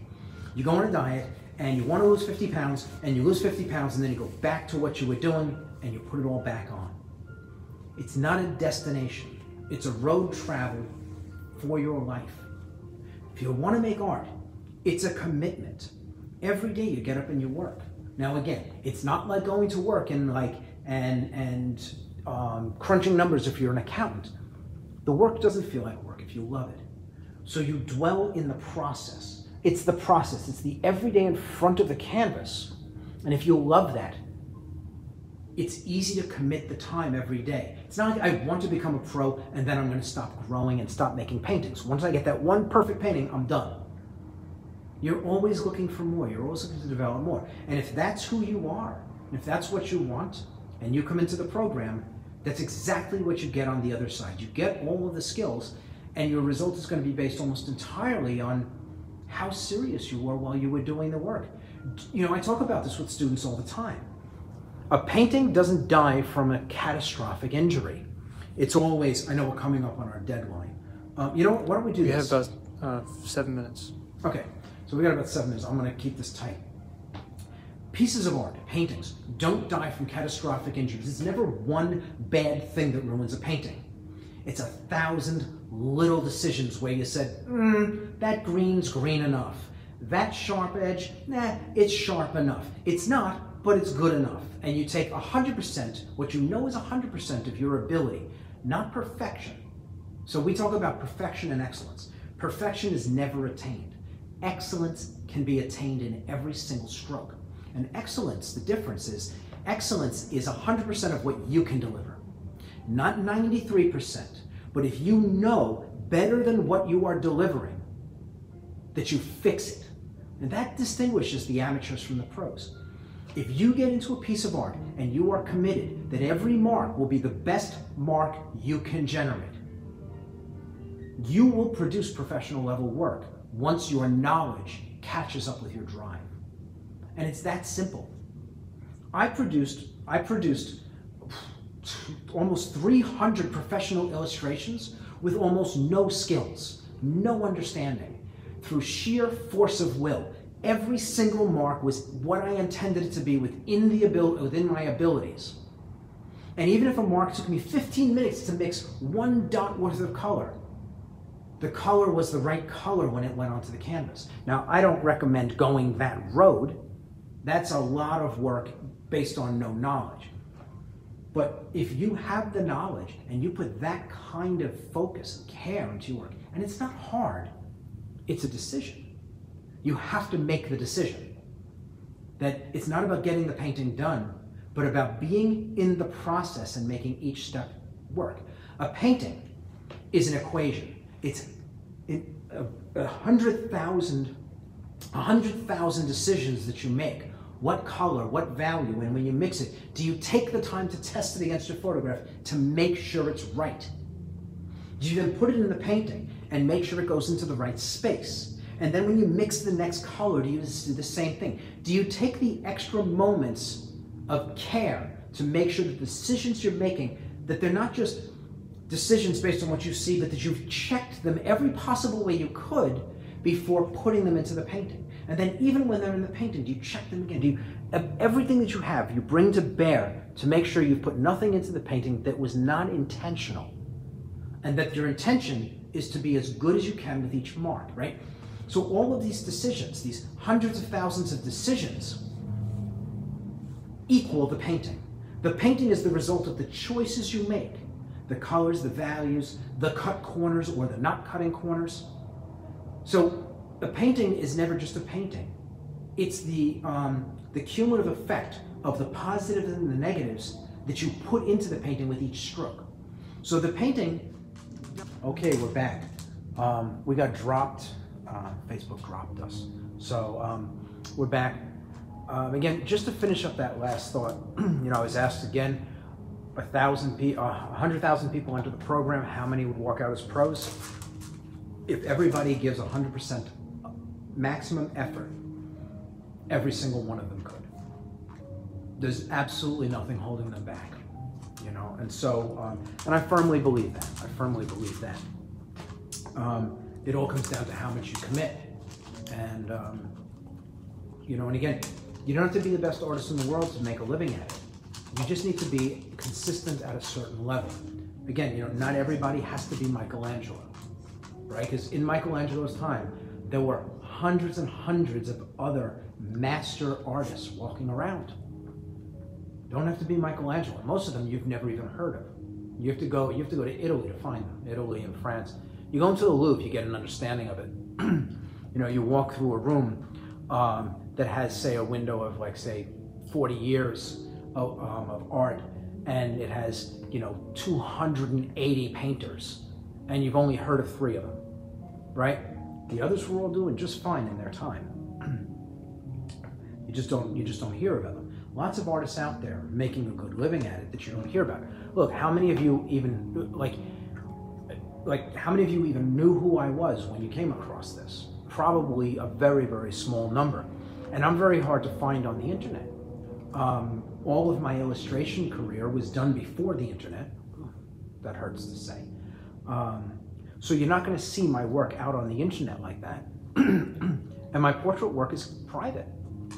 You go on a diet and you want to lose 50 pounds and you lose 50 pounds and then you go back to what you were doing and you put it all back on. It's not a destination. It's a road travel for your life. If you want to make art, it's a commitment. Every day you get up and you work. Now again, it's not like going to work and like and and um, crunching numbers if you're an accountant. The work doesn't feel like work if you love it. So you dwell in the process. It's the process, it's the everyday in front of the canvas. And if you love that, it's easy to commit the time every day. It's not like I want to become a pro and then I'm going to stop growing and stop making paintings. Once I get that one perfect painting, I'm done. You're always looking for more. You're always looking to develop more. And if that's who you are, if that's what you want, and you come into the program, that's exactly what you get on the other side. You get all of the skills, and your result is going to be based almost entirely on how serious you were while you were doing the work. You know, I talk about this with students all the time. A painting doesn't die from a catastrophic injury. It's always, I know we're coming up on our deadline. Um, you know what? Why don't we do We this? have about uh, seven minutes. Okay, so we got about seven minutes. I'm going to keep this tight. Pieces of art, paintings, don't die from catastrophic injuries. It's never one bad thing that ruins a painting. It's a thousand little decisions where you said, mm, that green's green enough. That sharp edge, nah, it's sharp enough. It's not, but it's good enough. And you take 100%, what you know is 100% of your ability, not perfection. So we talk about perfection and excellence. Perfection is never attained. Excellence can be attained in every single stroke. And excellence, the difference is, excellence is 100% of what you can deliver, not 93%. But if you know better than what you are delivering, that you fix it. And that distinguishes the amateurs from the pros. If you get into a piece of art and you are committed that every mark will be the best mark you can generate, you will produce professional level work once your knowledge catches up with your drive. And it's that simple. I produced, I produced almost 300 professional illustrations with almost no skills, no understanding, through sheer force of will. Every single mark was what I intended it to be within the ability, within my abilities. And even if a mark took me 15 minutes to mix one dot worth of color, the color was the right color when it went onto the canvas. Now, I don't recommend going that road. That's a lot of work based on no knowledge. But if you have the knowledge and you put that kind of focus and care into your work, and it's not hard, it's a decision. You have to make the decision that it's not about getting the painting done, but about being in the process and making each step work. A painting is an equation. It's a, hundred thousand, a hundred thousand decisions that you make. What color, what value, and when you mix it, do you take the time to test it against your photograph to make sure it's right? Do you then put it in the painting and make sure it goes into the right space? And then when you mix the next color, do you do the same thing? Do you take the extra moments of care to make sure the decisions you're making, that they're not just decisions based on what you see, but that you've checked them every possible way you could before putting them into the painting. And then even when they're in the painting, do you check them again? Do you everything that you have you bring to bear to make sure you've put nothing into the painting that was not intentional. And that your intention is to be as good as you can with each mark, right? So all of these decisions, these hundreds of thousands of decisions, equal the painting. The painting is the result of the choices you make the colors, the values, the cut corners or the not cutting corners. So a painting is never just a painting. It's the, um, the cumulative effect of the positives and the negatives that you put into the painting with each stroke. So the painting, okay, we're back. Um, we got dropped, uh, Facebook dropped us. So um, we're back. Um, again, just to finish up that last thought, you know, I was asked again, a thousand people, a hundred thousand people enter the program, how many would walk out as pros? If everybody gives hundred percent maximum effort, every single one of them could. There's absolutely nothing holding them back, you know. And so, um, and I firmly believe that. I firmly believe that. Um, it all comes down to how much you commit, and um, you know. And again, you don't have to be the best artist in the world to make a living at it you just need to be consistent at a certain level. Again, you know, not everybody has to be Michelangelo, right? Because in Michelangelo's time, there were hundreds and hundreds of other master artists walking around. Don't have to be Michelangelo. Most of them you've never even heard of. You have to go. You have to go to Italy to find them. Italy and France. You go into the Louvre, you get an understanding of it. you know, you walk through a room um, that has, say, a window of like, say, 40 years of, um, of art and it has, you know, 280 painters and you've only heard of three of them, right? The others were all doing just fine in their time. you just don't you just don't hear about them. Lots of artists out there making a good living at it that you don't hear about. Look, how many of you even like like how many of you even knew who I was when you came across this? Probably a very very small number. And I'm very hard to find on the internet. Um, all of my illustration career was done before the internet. That hurts to say. Um, so you're not going to see my work out on the internet like that. and my portrait work is private.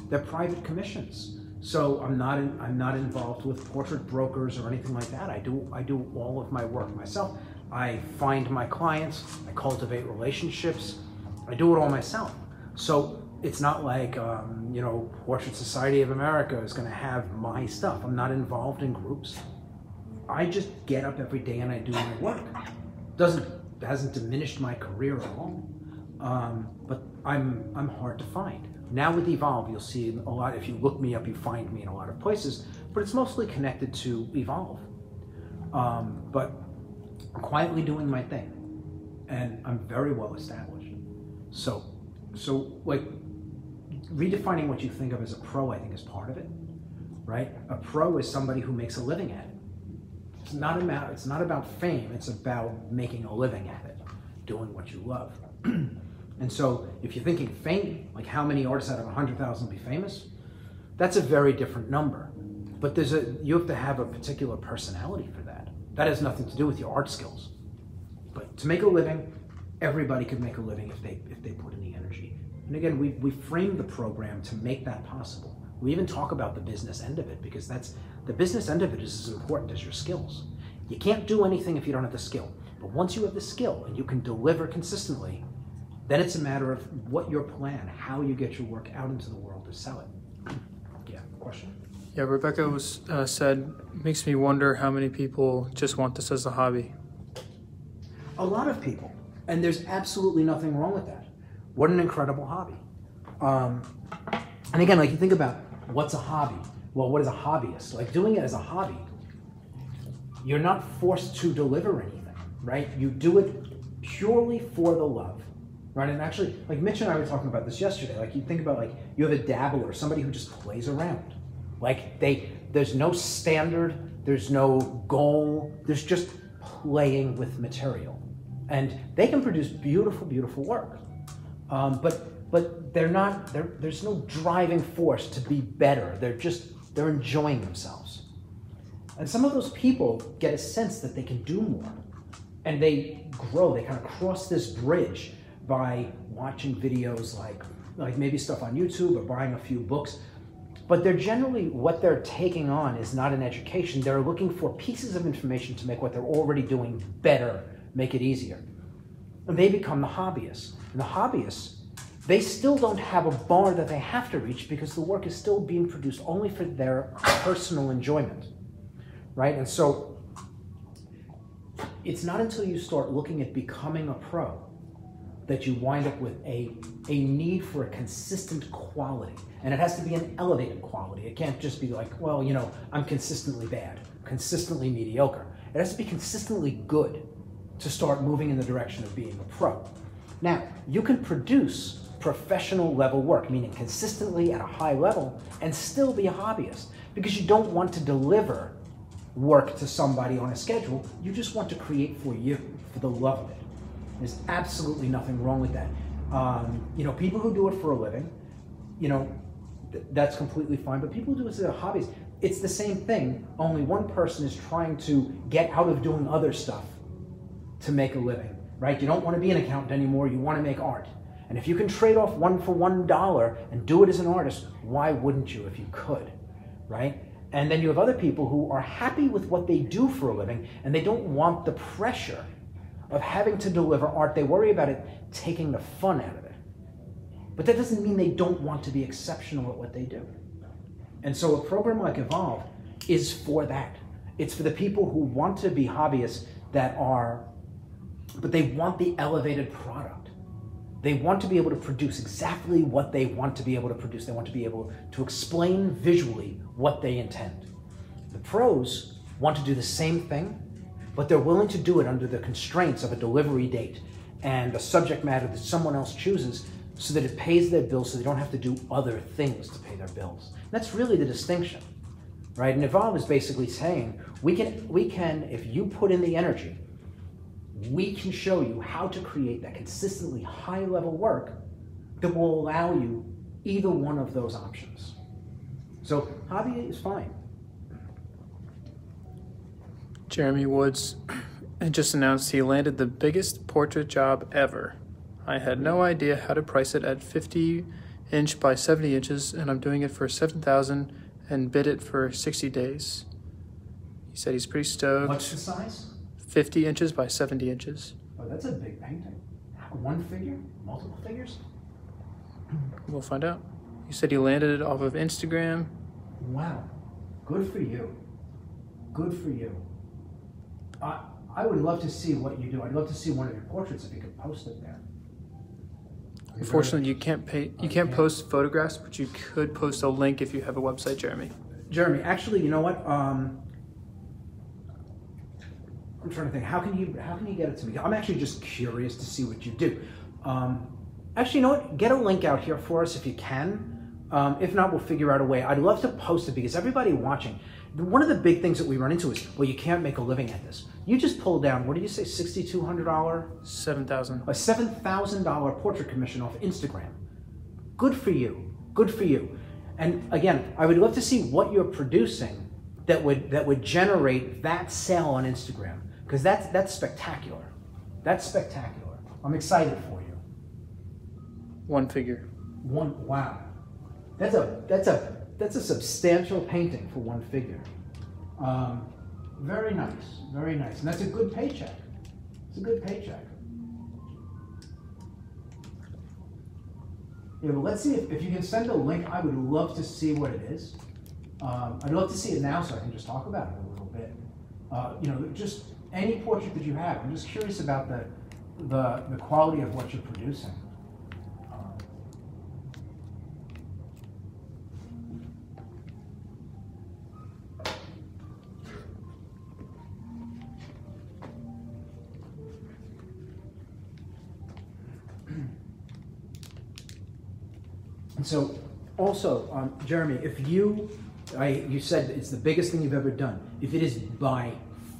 They're private commissions. So I'm not in, I'm not involved with portrait brokers or anything like that. I do I do all of my work myself. I find my clients. I cultivate relationships. I do it all myself. So it's not like um, you know Portrait Society of America is going to have my stuff. I'm not involved in groups. I just get up every day and I do my work. Doesn't hasn't diminished my career at all. Um, but I'm I'm hard to find. Now with Evolve, you'll see a lot. If you look me up, you find me in a lot of places. But it's mostly connected to Evolve. Um, but I'm quietly doing my thing, and I'm very well established. So, so like redefining what you think of as a pro, I think, is part of it, right? A pro is somebody who makes a living at it. It's not about it's not about fame. It's about making a living at it, doing what you love. and so, if you're thinking fame, like how many artists out of hundred thousand be famous, that's a very different number. But there's a you have to have a particular personality for that. That has nothing to do with your art skills. But to make a living, everybody could make a living if they if they put in the energy. And again, we we framed the program to make that possible. We even talk about the business end of it because that's the business end of it is as important as your skills. You can't do anything if you don't have the skill. But once you have the skill and you can deliver consistently, then it's a matter of what your plan, how you get your work out into the world to sell it. Yeah, question. Yeah, Rebecca was uh, said makes me wonder how many people just want this as a hobby. A lot of people, and there's absolutely nothing wrong with that. What an incredible hobby. Um, and again, like you think about what's a hobby. Well, what is a hobbyist? Like doing it as a hobby, you're not forced to deliver anything, right? You do it purely for the love, right? And actually, like Mitch and I were talking about this yesterday. Like you think about like you have a dabbler, somebody who just plays around. Like they, there's no standard, there's no goal, there's just playing with material, and they can produce beautiful, beautiful work. Um, but but they're not. They're, there's no driving force to be better. They're just they're enjoying themselves. And some of those people get a sense that they can do more, and they grow. They kind of cross this bridge by watching videos like like maybe stuff on YouTube or buying a few books but they're generally, what they're taking on is not an education. They're looking for pieces of information to make what they're already doing better, make it easier. And they become the hobbyists. And the hobbyists, they still don't have a bar that they have to reach because the work is still being produced only for their personal enjoyment. Right? And so it's not until you start looking at becoming a pro that you wind up with a, a need for a consistent quality. And it has to be an elevated quality. It can't just be like, well, you know, I'm consistently bad, consistently mediocre. It has to be consistently good to start moving in the direction of being a pro. Now, you can produce professional level work, meaning consistently at a high level, and still be a hobbyist because you don't want to deliver work to somebody on a schedule. You just want to create for you, for the love of it. There's absolutely nothing wrong with that. Um, you know, people who do it for a living, you know, th- that's completely fine. But people who do it as a hobbies, it's the same thing. Only one person is trying to get out of doing other stuff to make a living, right? You don't want to be an accountant anymore. You want to make art. And if you can trade off one for one dollar and do it as an artist, why wouldn't you if you could, right? And then you have other people who are happy with what they do for a living and they don't want the pressure of having to deliver art. They worry about it taking the fun out of it. But that doesn't mean they don't want to be exceptional at what they do. And so a program like Evolve is for that. It's for the people who want to be hobbyists that are, but they want the elevated product. They want to be able to produce exactly what they want to be able to produce. They want to be able to explain visually what they intend. The pros want to do the same thing, but they're willing to do it under the constraints of a delivery date and the subject matter that someone else chooses so that it pays their bills so they don't have to do other things to pay their bills. And that's really the distinction, right? And is basically saying we can, we can, if you put in the energy, we can show you how to create that consistently high level work that will allow you either one of those options. So hobby is fine. Jeremy Woods just announced he landed the biggest portrait job ever. I had no idea how to price it at 50 inch by 70 inches, and I'm doing it for 7,000 and bid it for 60 days. He said he's pretty stoked. What's the size? 50 inches by 70 inches. Oh, that's a big painting. One figure? Multiple figures? We'll find out. You said you landed it off of Instagram. Wow. Good for you. Good for you. I, I would love to see what you do. I'd love to see one of your portraits if you could post it there. Unfortunately, you can't pay. You can't post photographs, but you could post a link if you have a website, Jeremy. Jeremy, actually, you know what? Um, I'm trying to think. How can you how can you get it to me? I'm actually just curious to see what you do. Um, actually, you know what? Get a link out here for us if you can. Um, if not, we'll figure out a way. I'd love to post it because everybody watching, one of the big things that we run into is, well, you can't make a living at this. You just pulled down, what did you say, $6,200? 7000 A $7,000 portrait commission off Instagram. Good for you. Good for you. And again, I would love to see what you're producing that would that would generate that sale on Instagram because that's that's spectacular. That's spectacular. I'm excited for you. One figure. One wow. That's a that's a that's a substantial painting for one figure. Um, very nice, very nice, and that's a good paycheck. It's a good paycheck. Yeah, but let's see if, if you can send a link. I would love to see what it is. Um, I'd love to see it now so I can just talk about it a little bit. Uh, you know, just any portrait that you have. I'm just curious about the the, the quality of what you're producing. And so, also, um, Jeremy, if you, I, you said it's the biggest thing you've ever done. If it is by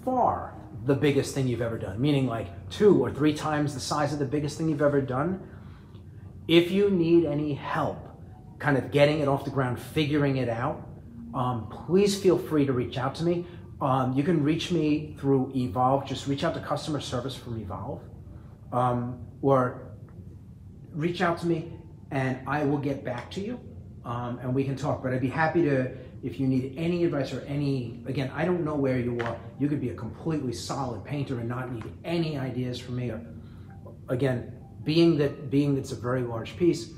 far the biggest thing you've ever done, meaning like two or three times the size of the biggest thing you've ever done, if you need any help kind of getting it off the ground, figuring it out, um, please feel free to reach out to me. Um, you can reach me through Evolve. Just reach out to customer service from Evolve um, or reach out to me and I will get back to you um, and we can talk. But I'd be happy to, if you need any advice or any, again, I don't know where you are. You could be a completely solid painter and not need any ideas from me. Or, again, being that being that's a very large piece,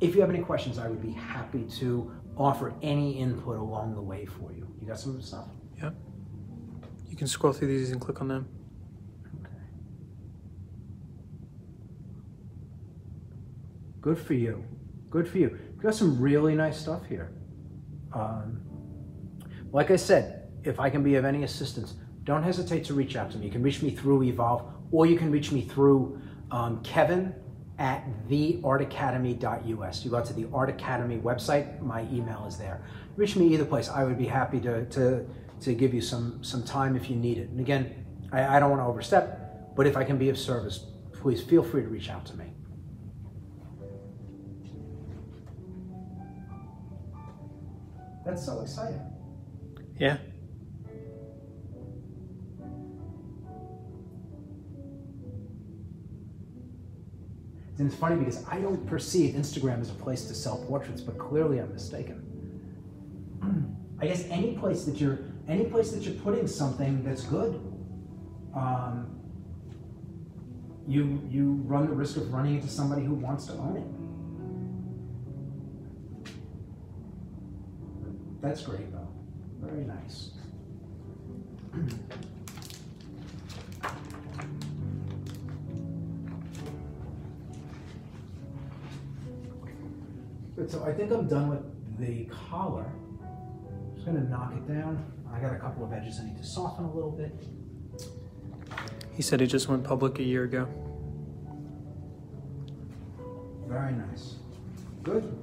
if you have any questions, I would be happy to offer any input along the way for you. You got some of the stuff? Yep. You can scroll through these and click on them. Okay. Good for you. Good for you. You got some really nice stuff here. Um, like I said, if I can be of any assistance, don't hesitate to reach out to me. You can reach me through Evolve, or you can reach me through um, Kevin at theartacademy.us. You go to the Art Academy website, my email is there. Reach me either place. I would be happy to, to, to give you some, some time if you need it. And again, I, I don't want to overstep, but if I can be of service, please feel free to reach out to me. That's so exciting. Yeah. And it's funny because I don't perceive Instagram as a place to sell portraits, but clearly I'm mistaken. I guess any place that you're any place that you're putting something that's good, um, you you run the risk of running into somebody who wants to own it. That's great, though. Very nice. Good, so I think I'm done with the collar. Just gonna knock it down. I got a couple of edges I need to soften a little bit. He said he just went public a year ago. Very nice. Good.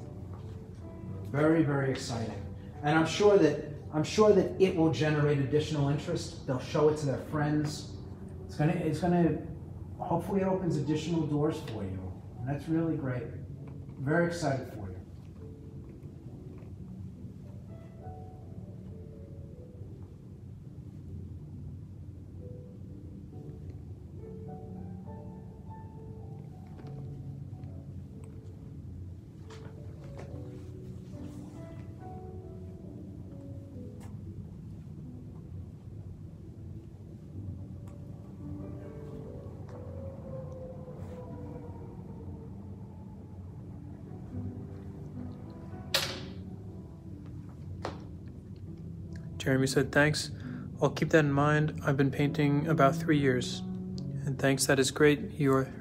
Very, very exciting. And I'm sure that I'm sure that it will generate additional interest. They'll show it to their friends. It's gonna it's gonna hopefully it opens additional doors for you. And that's really great. Very excited Jeremy said, Thanks. I'll keep that in mind. I've been painting about three years. And thanks, that is great. You are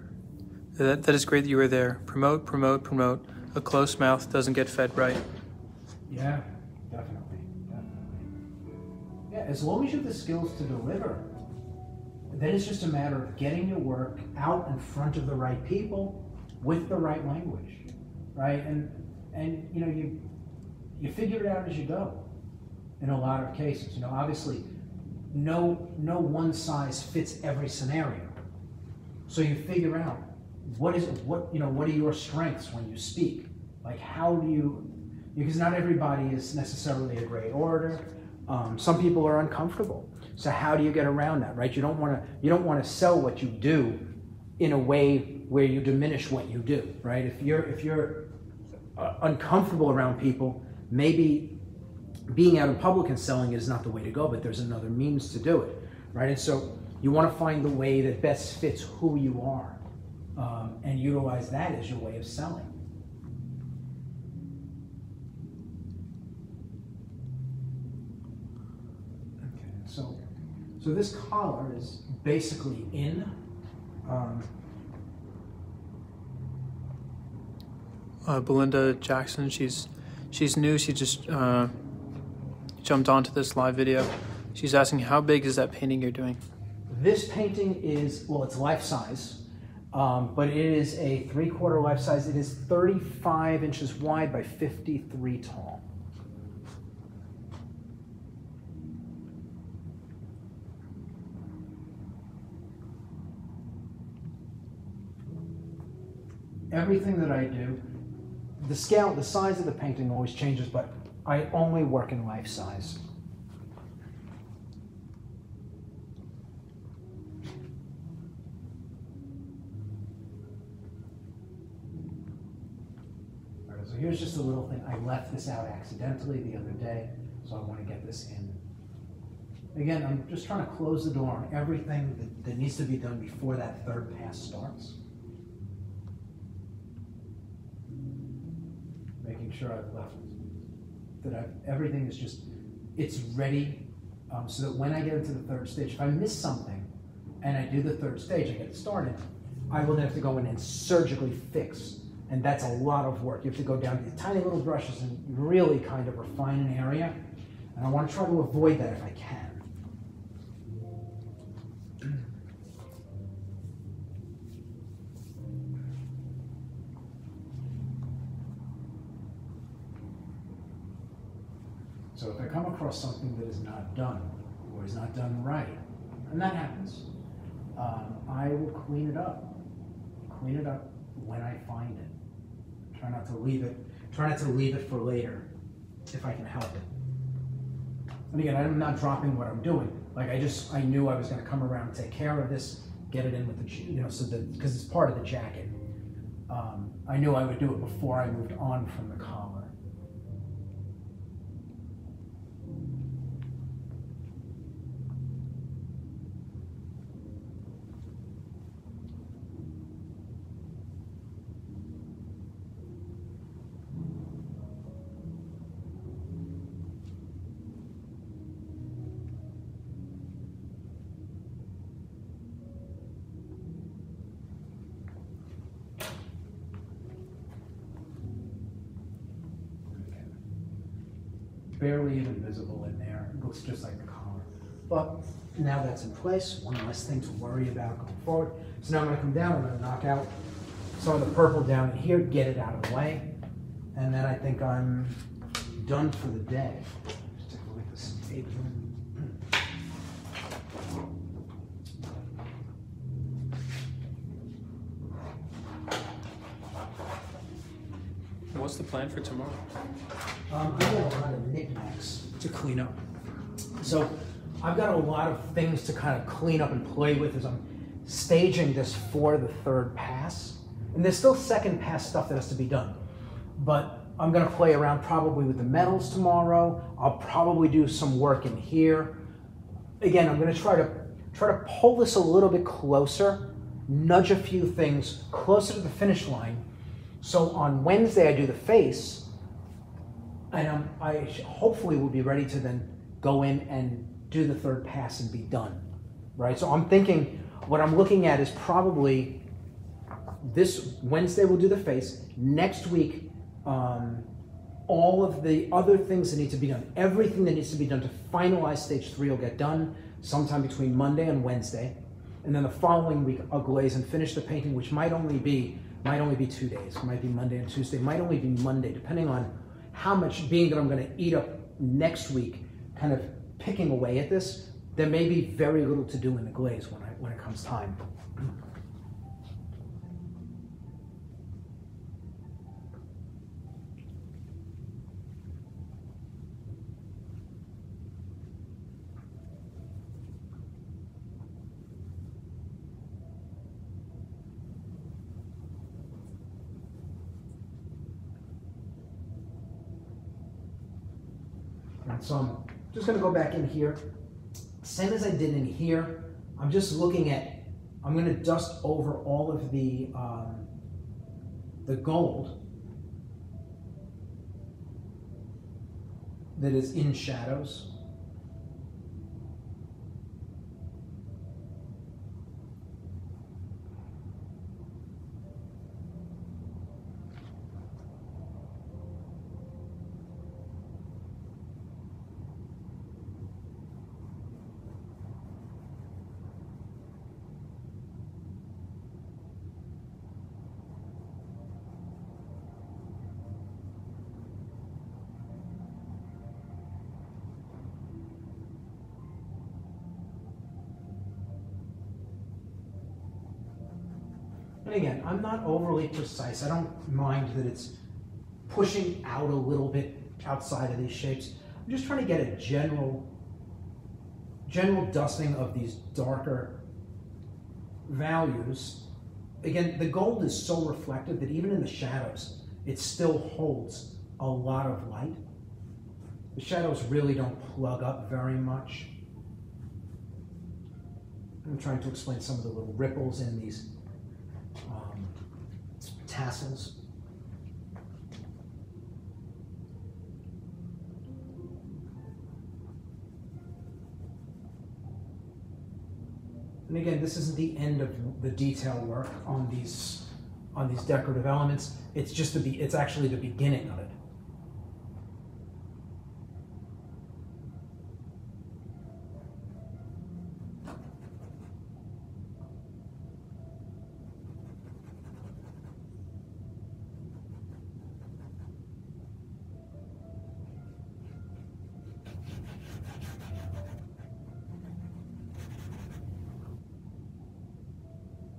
that, that is great that you were there. Promote, promote, promote. A closed mouth doesn't get fed right. Yeah, definitely. Definitely. Yeah, as long as you have the skills to deliver, then it's just a matter of getting your work out in front of the right people with the right language. Right? And and you know you you figure it out as you go. In a lot of cases, you know, obviously, no no one size fits every scenario. So you figure out what is what you know what are your strengths when you speak. Like how do you because not everybody is necessarily a great orator. Um, some people are uncomfortable. So how do you get around that, right? You don't want to you don't want to sell what you do in a way where you diminish what you do, right? If you're if you're uh, uncomfortable around people, maybe being out in public and selling is not the way to go, but there's another means to do it, right? And so you want to find the way that best fits who you are um, and utilize that as your way of selling. Okay, so so this collar is basically in. Um, uh, Belinda Jackson. She's she's new. She just uh, jumped onto this live video. She's asking, how big is that painting you're doing? This painting is well, it's life size, um, but it is a three quarter life size. It is 35 inches wide by 53 tall. Everything that I do the scale, the size of the painting always changes, but I only work in life size. All right, so here's just a little thing. I left this out accidentally the other day, so I want to get this in. Again, I'm just trying to close the door on everything that, that needs to be done before that third pass starts. making sure I've left that I've everything is just it's ready um, so that when I get into the third stage, if I miss something and I do the third stage, I get started, I will then have to go in and surgically fix. And that's a lot of work. You have to go down to tiny little brushes and really kind of refine an area. And I want to try to avoid that if I can. So if I come across something that is not done or is not done right, and that happens, um, I will clean it up. Clean it up when I find it. Try not to leave it. Try not to leave it for later, if I can help it. And again, I'm not dropping what I'm doing. Like I just, I knew I was going to come around and take care of this, get it in with the, you know, so that because it's part of the jacket. Um, I knew I would do it before I moved on from the collar. barely even visible in there. It looks just like the collar. But now that's in place, one less thing to worry about going forward. So now I'm gonna come down, I'm gonna knock out some of the purple down in here, get it out of the way. And then I think I'm done for the day. Just take a look at this paper. What's the plan for tomorrow? Um, I got a lot of knickknacks to clean up. So I've got a lot of things to kind of clean up and play with as I'm staging this for the third pass. And there's still second pass stuff that has to be done. But I'm gonna play around probably with the medals tomorrow. I'll probably do some work in here. Again, I'm gonna try to try to pull this a little bit closer, nudge a few things closer to the finish line. So on Wednesday I do the face, and I'm, I hopefully will be ready to then go in and do the third pass and be done, right? So I'm thinking what I'm looking at is probably this Wednesday we'll do the face. Next week, um, all of the other things that need to be done, everything that needs to be done to finalize stage three will get done sometime between Monday and Wednesday. And then the following week, I'll glaze and finish the painting, which might only be Might only be two days. Might be Monday and Tuesday. Might only be Monday, depending on how much. Being that I'm going to eat up next week, kind of picking away at this, there may be very little to do in the glaze when I when it comes time. And so I'm just gonna go back in here. Same as I did in here, I'm just looking at, I'm gonna dust over all of the, um, the gold that is in shadows. And again, I'm not overly precise. I don't mind that it's pushing out a little bit outside of these shapes. I'm just trying to get a general, general dusting of these darker values. Again, the gold is so reflective that even in the shadows, it still holds a lot of light. The shadows really don't plug up very much. I'm trying to explain some of the little ripples in these um, tassels. And again, this isn't the end of the detail work on these on these decorative elements. It's just the be, it's actually the beginning of it.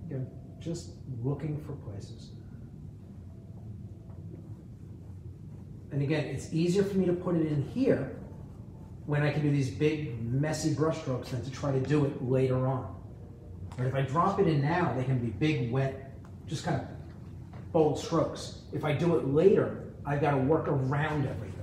Again, just looking for places. And again, it's easier for me to put it in here when I can do these big, messy brush strokes than to try to do it later on. But if I drop it in now, they can be big, wet, just kind of bold strokes. If I do it later, I've got to work around everything.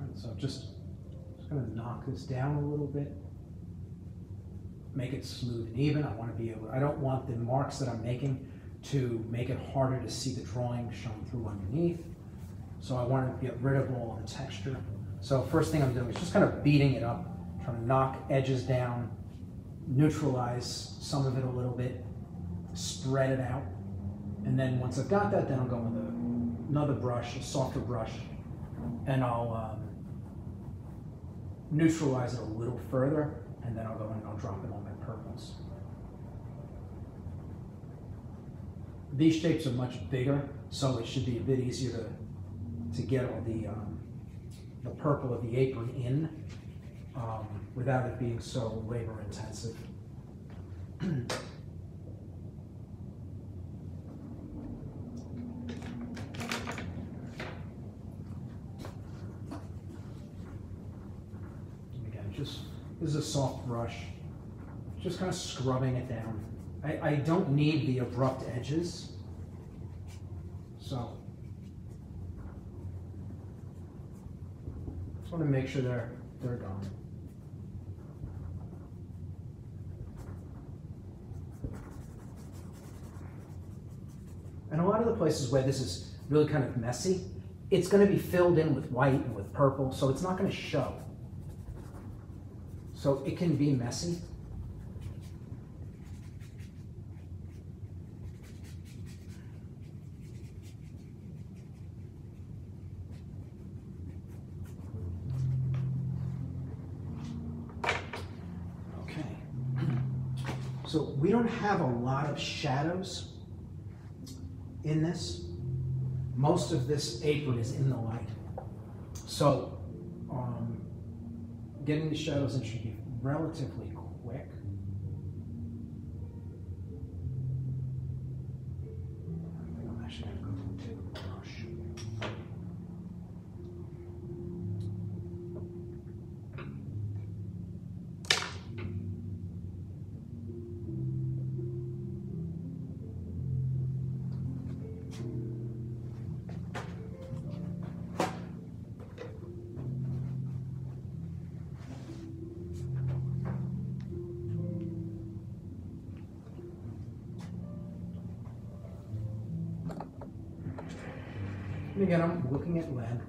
All right, so just, just gonna knock this down a little bit. Make it smooth and even. I wanna be able, I don't want the marks that I'm making to make it harder to see the drawing shown through underneath. So I want to get rid of all the texture. So first thing I'm doing is just kind of beating it up, trying to knock edges down, neutralize some of it a little bit, spread it out. And then once I've got that, then I'll go with another brush, a softer brush, and I'll um, neutralize it a little further, and then I'll go and I'll drop it on my purples. These shapes are much bigger, so it should be a bit easier to, to get all the, um, the purple of the apron in um, without it being so labor intensive. Again, just, this is a soft brush, just kind of scrubbing it down. I, I don't need the abrupt edges. So just want to make sure they're they're gone. And a lot of the places where this is really kind of messy, it's going to be filled in with white and with purple, so it's not going to show. So it can be messy, have a lot of shadows in this. Most of this apron is in the light. So um, getting the shadows in should be relatively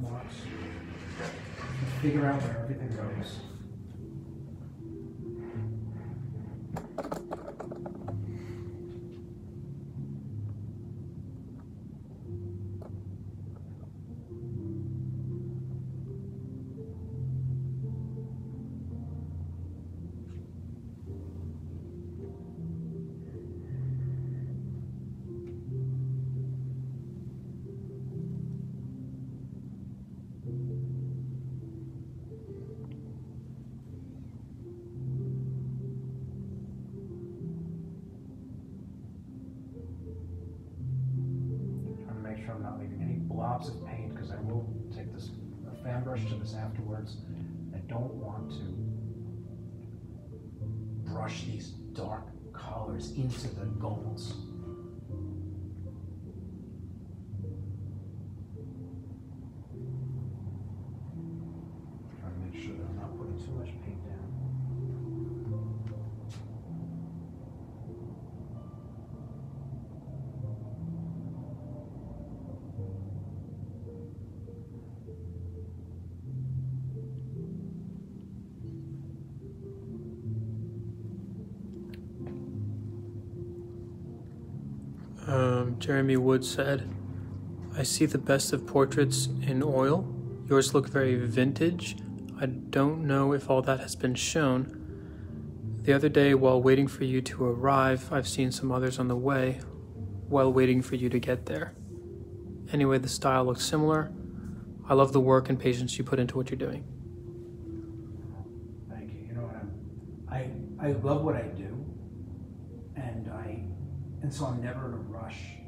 landmarks figure out where everything goes. Fan brush to this afterwards. I don't want to brush these dark colors into the golds. Jeremy Wood said, I see the best of portraits in oil. Yours look very vintage. I don't know if all that has been shown. The other day, while waiting for you to arrive, I've seen some others on the way while waiting for you to get there. Anyway, the style looks similar. I love the work and patience you put into what you're doing. Thank you. You know what I'm, I, I love what I do, and I, and so I'm never in a rush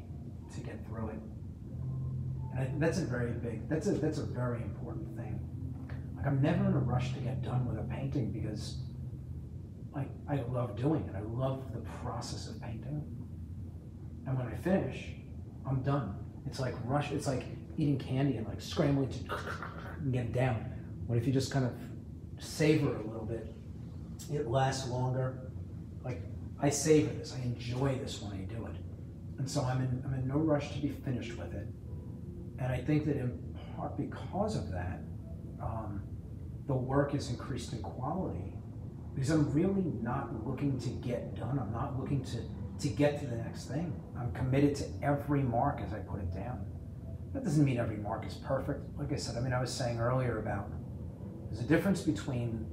to get through it. And that's a very big, that's a, that's a very important thing. Like I'm never in a rush to get done with a painting because like I love doing it. I love the process of painting. And when I finish, I'm done. It's like rush, it's like eating candy and like scrambling to get down. What if you just kind of savor it a little bit? It lasts longer. Like I savor this. I enjoy this when I do it. And so I'm in I'm in no rush to be finished with it. And I think that in part because of that, um, the work is increased in quality because I'm really not looking to get done. I'm not looking to, to get to the next thing. I'm committed to every mark as I put it down. That doesn't mean every mark is perfect. Like I said, I mean, I was saying earlier about there's a difference between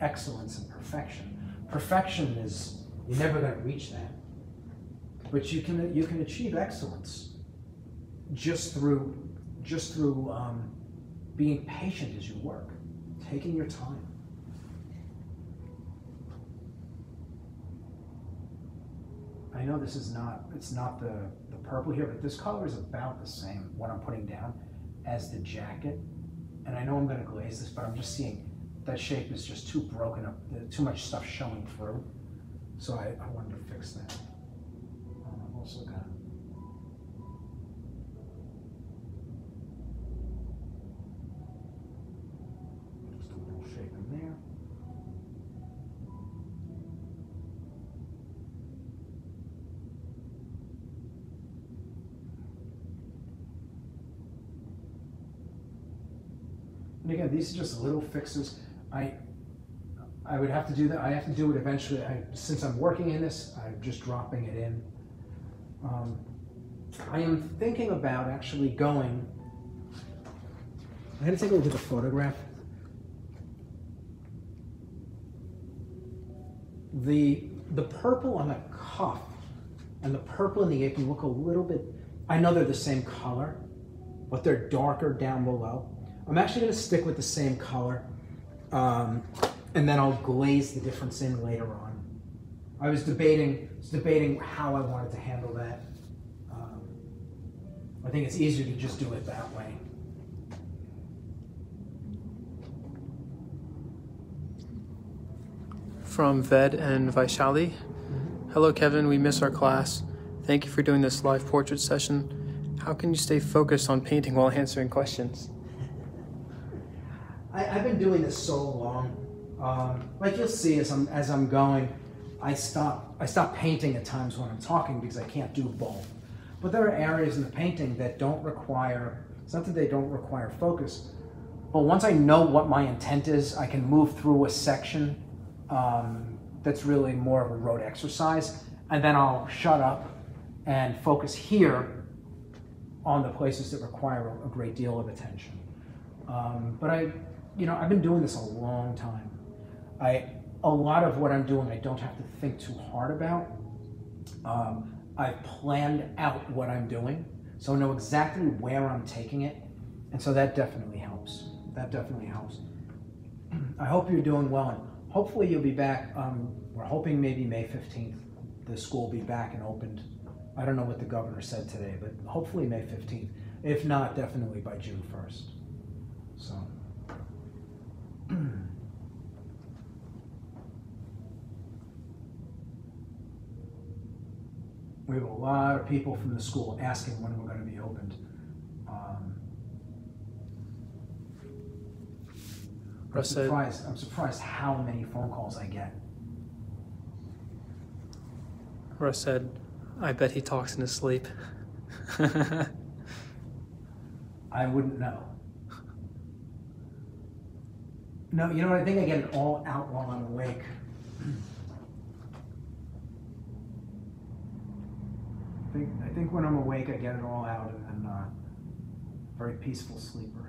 excellence and perfection. Perfection is, you're never going to reach that. But you can, you can achieve excellence just through, just through um, being patient as you work, taking your time. I know this is not, it's not the, the purple here, but this color is about the same, what I'm putting down, as the jacket. And I know I'm gonna glaze this, but I'm just seeing that shape is just too broken up, too much stuff showing through. So I, I wanted to fix that. Um, I've also got just a little shape in there. These are just little fixes. I, I would have to do that, I have to do it eventually. I, since I'm working in this, I'm just dropping it in. Um, I am thinking about actually going, I'm gonna take a look at the photograph. The, the purple on the cuff and the purple in the apron look a little bit, I know they're the same color, but they're darker down below. I'm actually gonna stick with the same color, um, and then I'll glaze the difference in later on. I was debating, was debating how I wanted to handle that. Um, I think it's easier to just do it that way. From Ved and Vaishali. Hello, Kevin. We miss our class. Thank you for doing this live portrait session. How can you stay focused on painting while answering questions? I, I've been doing this so long. Um, like you'll see as I'm as I'm going, I stop I stop painting at times when I'm talking because I can't do both. But there are areas in the painting that don't require. It's not that they don't require focus, but once I know what my intent is, I can move through a section um, that's really more of a road exercise, and then I'll shut up and focus here on the places that require a great deal of attention. Um, but I, you know, I've been doing this a long time. I, a lot of what I'm doing, I don't have to think too hard about. Um, I've planned out what I'm doing, so I know exactly where I'm taking it, and so that definitely helps. That definitely helps. I hope you're doing well, and hopefully you'll be back. Um, we're hoping maybe May 15th, the school will be back and opened. I don't know what the governor said today, but hopefully May 15th. If not, definitely by June 1st. So. we have a lot of people from the school asking when we're going to be opened. Um, I'm surprised. I'm surprised how many phone calls I get. Russ said, I bet he talks in his sleep. I wouldn't know. No, you know what? I think I get it all out while I'm awake. I think, I think when I'm awake, I get it all out and, and uh, very peaceful sleeper.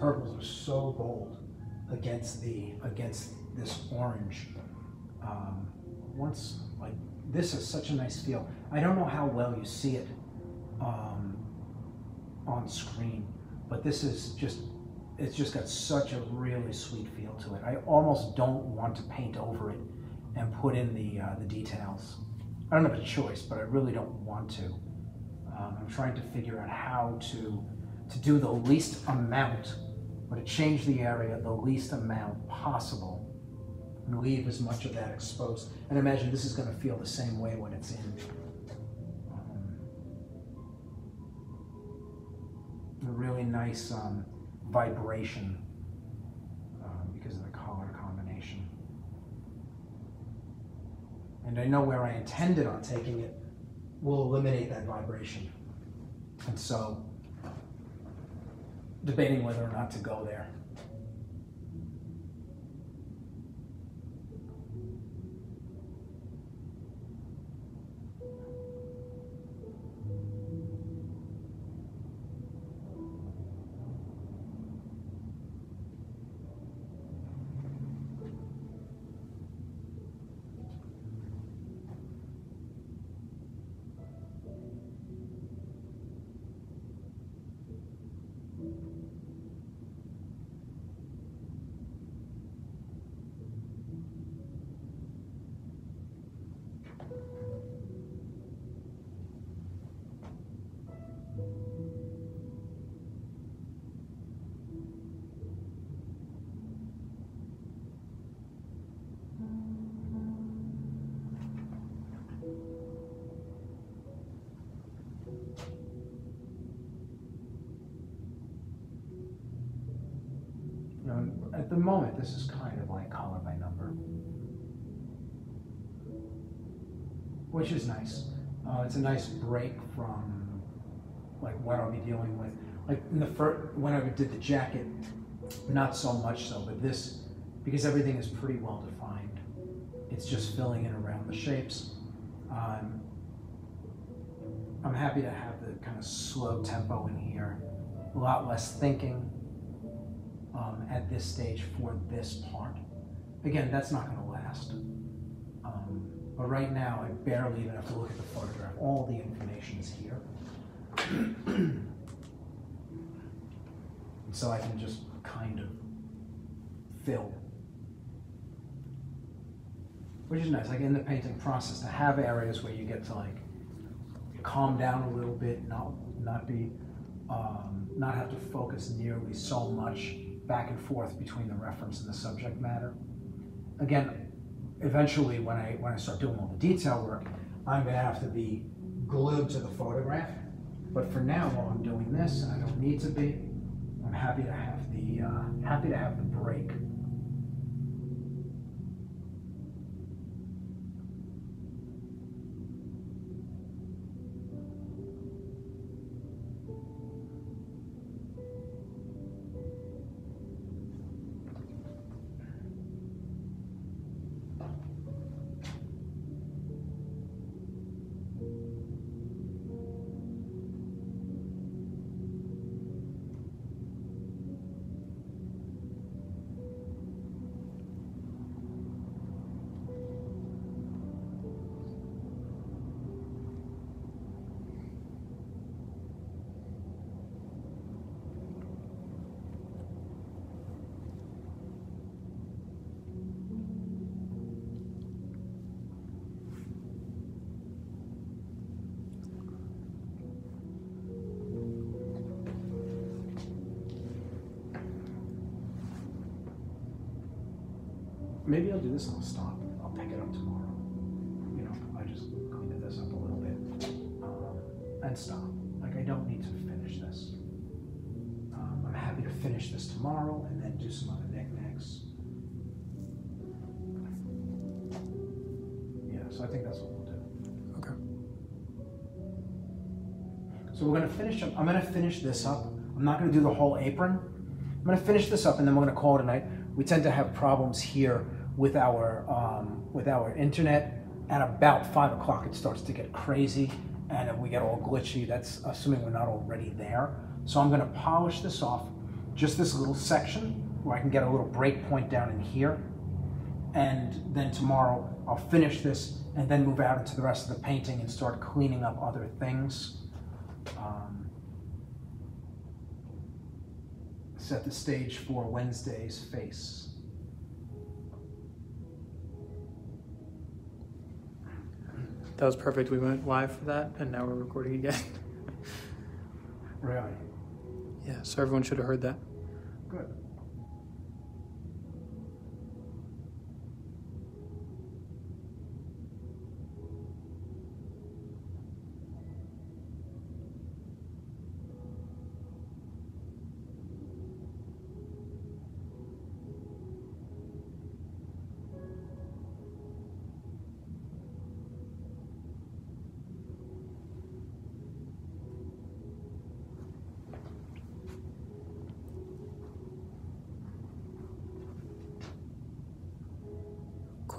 Purples are so bold against the against this orange. Um, once like this is such a nice feel. I don't know how well you see it um, on screen, but this is just it's just got such a really sweet feel to it. I almost don't want to paint over it and put in the uh, the details. I don't have a choice, but I really don't want to. Um, I'm trying to figure out how to to do the least amount, or to change the area the least amount possible, and leave as much of that exposed. And imagine this is going to feel the same way when it's in. Um, a really nice um, vibration um, because of the color combination. And I know where I intended on taking it will eliminate that vibration. And so, debating whether or not to go there. Moment, this is kind of like color by number. Which is nice. Uh, it's a nice break from like what I'll be dealing with. Like in the first, when I did the jacket, not so much so, but this, because everything is pretty well defined, it's just filling in around the shapes. Um, I'm happy to have the kind of slow tempo in here, a lot less thinking um, at this stage for this part. Again, that's not going to last. Um, but right now, I barely even have to look at the photograph. All the information is here. so I can just kind of fill. Which is nice, like in the painting process, to have areas where you get to like calm down a little bit, not not be um, not have to focus nearly so much back and forth between the reference and the subject matter. Again, eventually when I when I start doing all the detail work, I'm gonna have to be glued to the photograph. But for now, while I'm doing this, and I don't need to be, I'm happy to have the uh, happy to have the break. Finish this up. I'm not gonna do the whole apron. I'm gonna finish this up and then we're gonna call it a night. We tend to have problems here with our, um, with our internet. At about five o'clock, it starts to get crazy and we get all glitchy. That's assuming we're not already there. So I'm gonna polish this off, just this little section where I can get a little break point down in here. And then tomorrow I'll finish this and then move out into the rest of the painting and start cleaning up other things. Um, set the stage for Wednesday's face. That was perfect. We went live for that, and now we're recording again. Really? yeah, so everyone should have heard that. Good.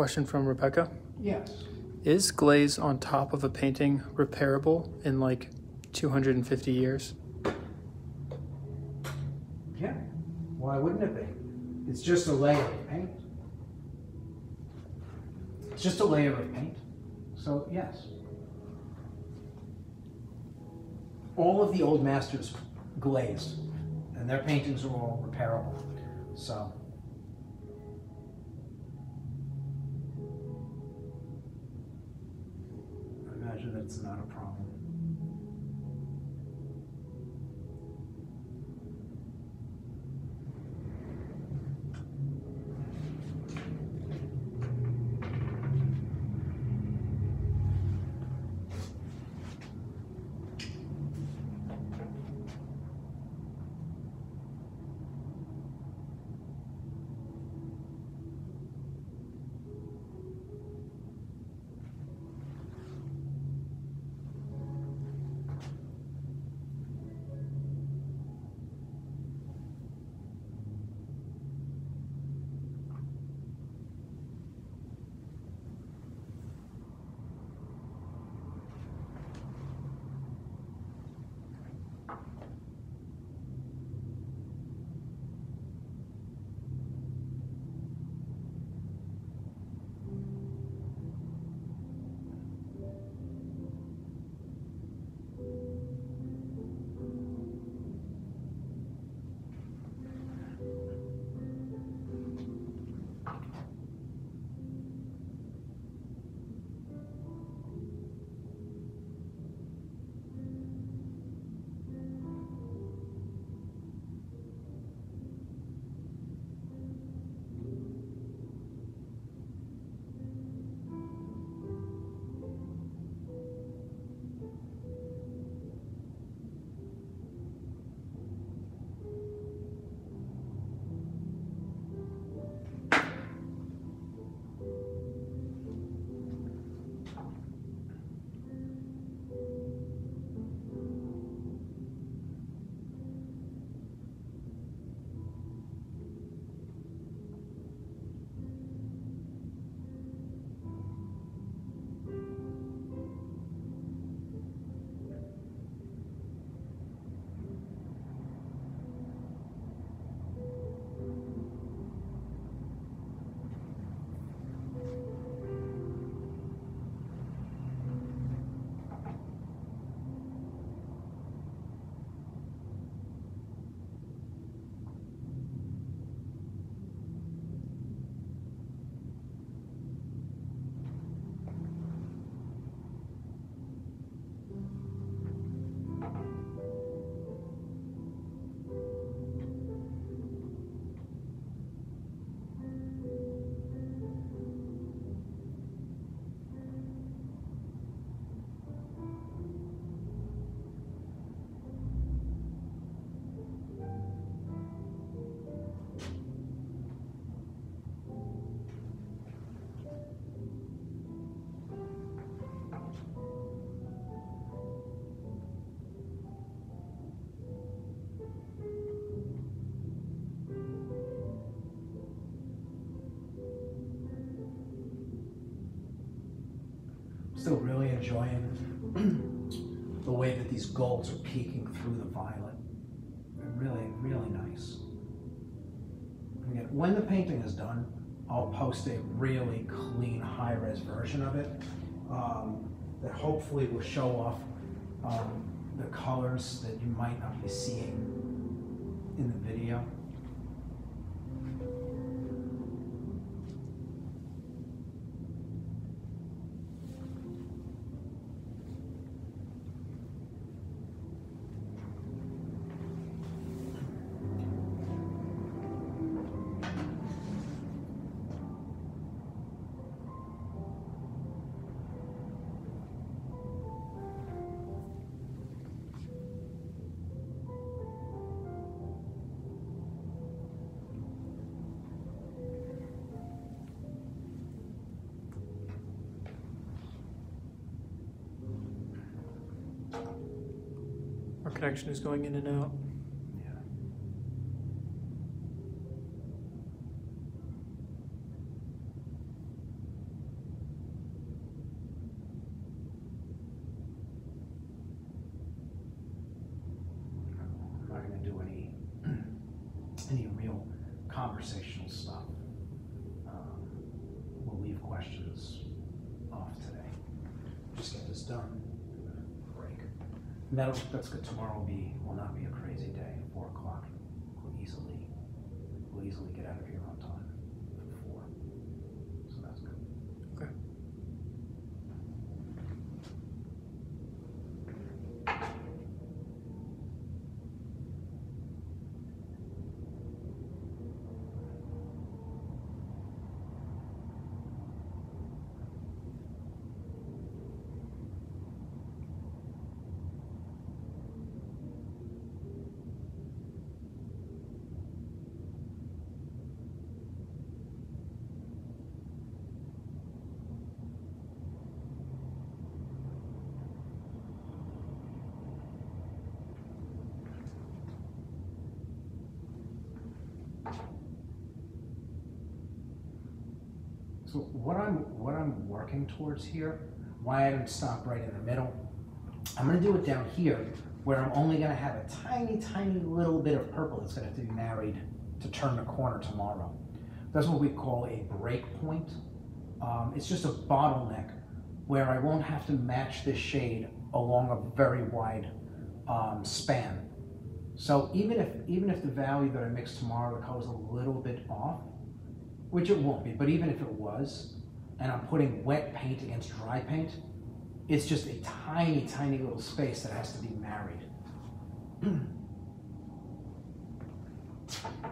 Question from Rebecca Yes. Is glaze on top of a painting repairable in like 250 years? Yeah. Why wouldn't it be? It's just a layer of paint. It's just a layer of paint. So, yes. All of the old masters glazed, and their paintings are all repairable. So, that's not a problem. Still really enjoying the way that these golds are peeking through the violet. Really, really nice. Again, when the painting is done, I'll post a really clean high-res version of it um, that hopefully will show off um, the colors that you might not be seeing connection is going in and out. Yeah. I'm not gonna do any, any real conversational stuff. Um, We'll leave questions off today. Just get this done, break. And that'll, that's good, tomorrow will be, will not be a crazy day, four o'clock, we'll easily, we'll easily get out of here on time for four. So that's good. Okay. So what I'm, what I'm working towards here, why I didn't stop right in the middle, I'm gonna do it down here, where I'm only gonna have a tiny, tiny little bit of purple that's gonna have to be married to turn the corner tomorrow. That's what we call a break point. Um, it's just a bottleneck where I won't have to match this shade along a very wide um, span. So even if even if the value that I mix tomorrow, the color's a little bit off, which it won't be, but even if it was, and I'm putting wet paint against dry paint, it's just a tiny, tiny little space that has to be married.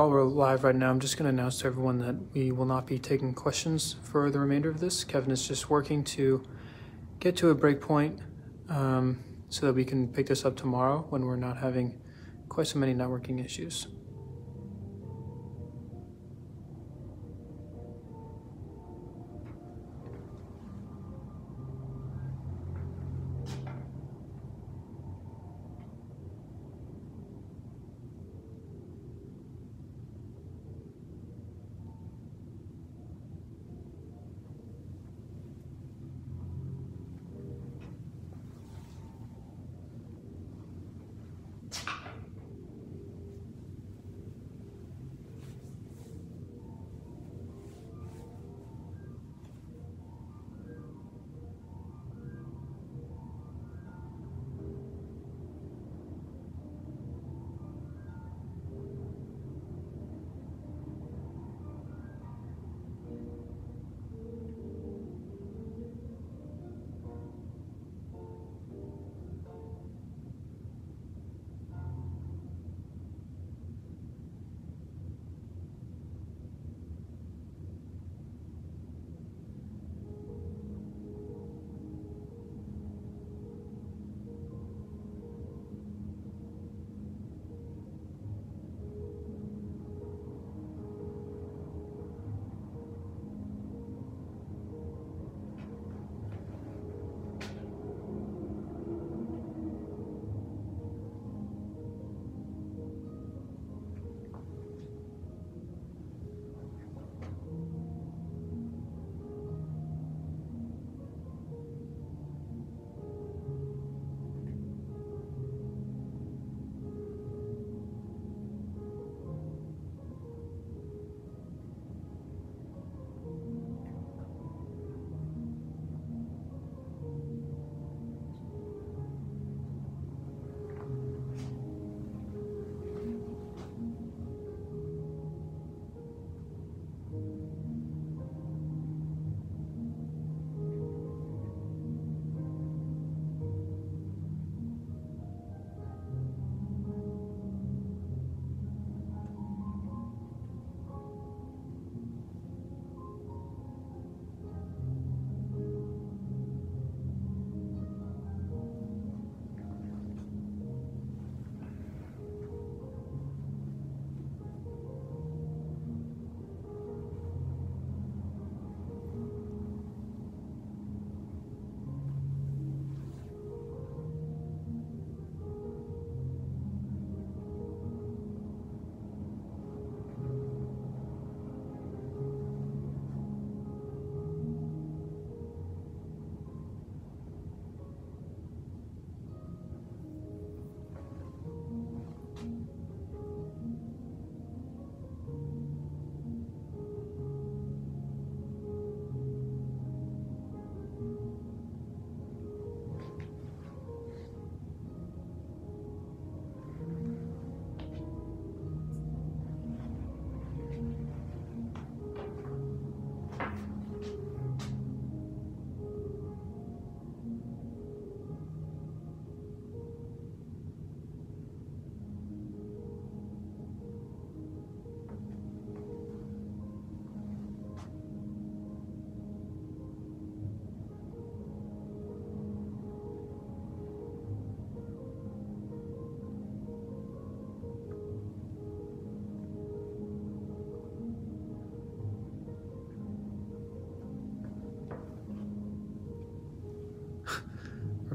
While we're live right now, I'm just going to announce to everyone that we will not be taking questions for the remainder of this. Kevin is just working to get to a break point um, so that we can pick this up tomorrow when we're not having quite so many networking issues.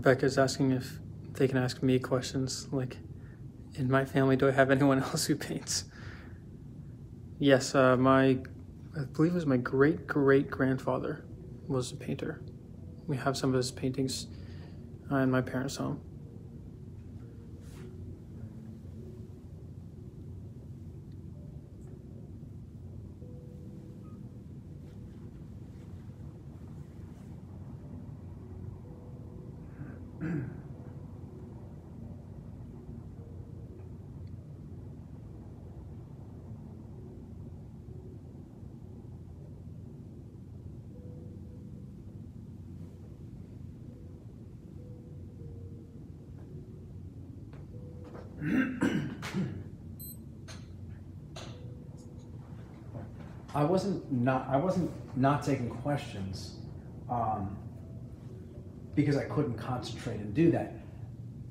Rebecca's asking if they can ask me questions like, in my family, do I have anyone else who paints? Yes, uh, my, I believe it was my great great grandfather was a painter. We have some of his paintings uh, in my parents' home. I wasn't not I wasn't not taking questions um, because I couldn't concentrate and do that.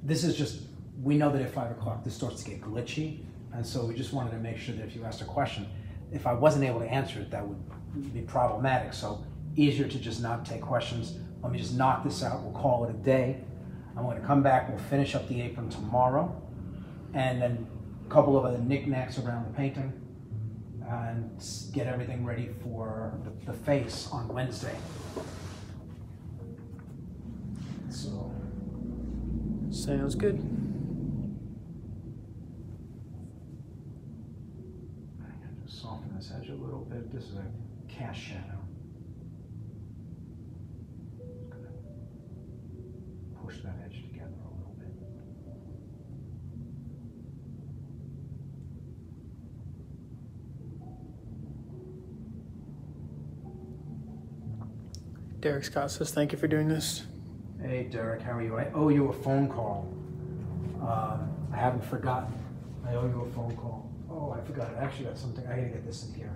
This is just we know that at five o'clock this starts to get glitchy, and so we just wanted to make sure that if you asked a question, if I wasn't able to answer it, that would be problematic. So easier to just not take questions. Let me just knock this out. We'll call it a day. I'm going to come back. We'll finish up the apron tomorrow, and then a couple of other knickknacks around the painting and get everything ready for the, the face on Wednesday. So, Sounds good. I'm gonna just soften this edge a little bit. This is a cast shadow. Just gonna Push that edge together a little bit. Derek Scott says, Thank you for doing this. Hey Derek, how are you? I owe you a phone call. Um, I haven't forgotten. I owe you a phone call. Oh, I forgot. I actually got something. I gotta get this in here.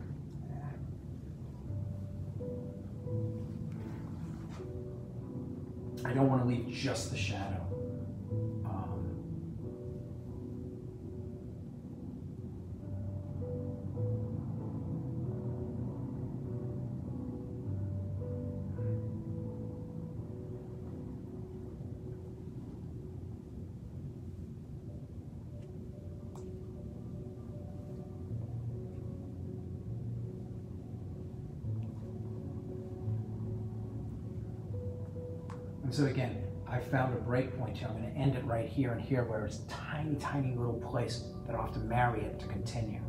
I don't want to leave just the shadow. Here and here where it's tiny, tiny little place that I'll have to marry it to continue.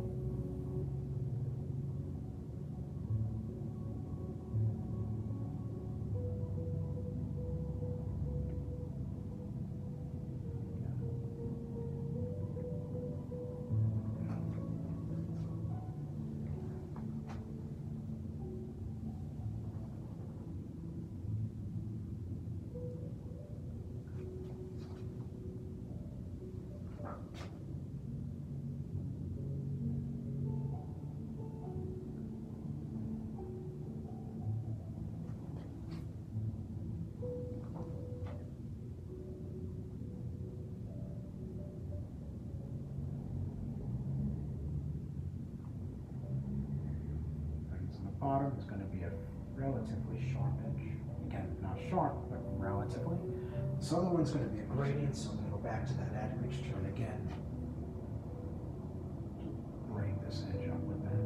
Bottom is going to be a relatively sharp edge. Again, not sharp, but relatively. This other one's going to be a gradient, so I'm going to go back to that admixture and again bring this edge up with that.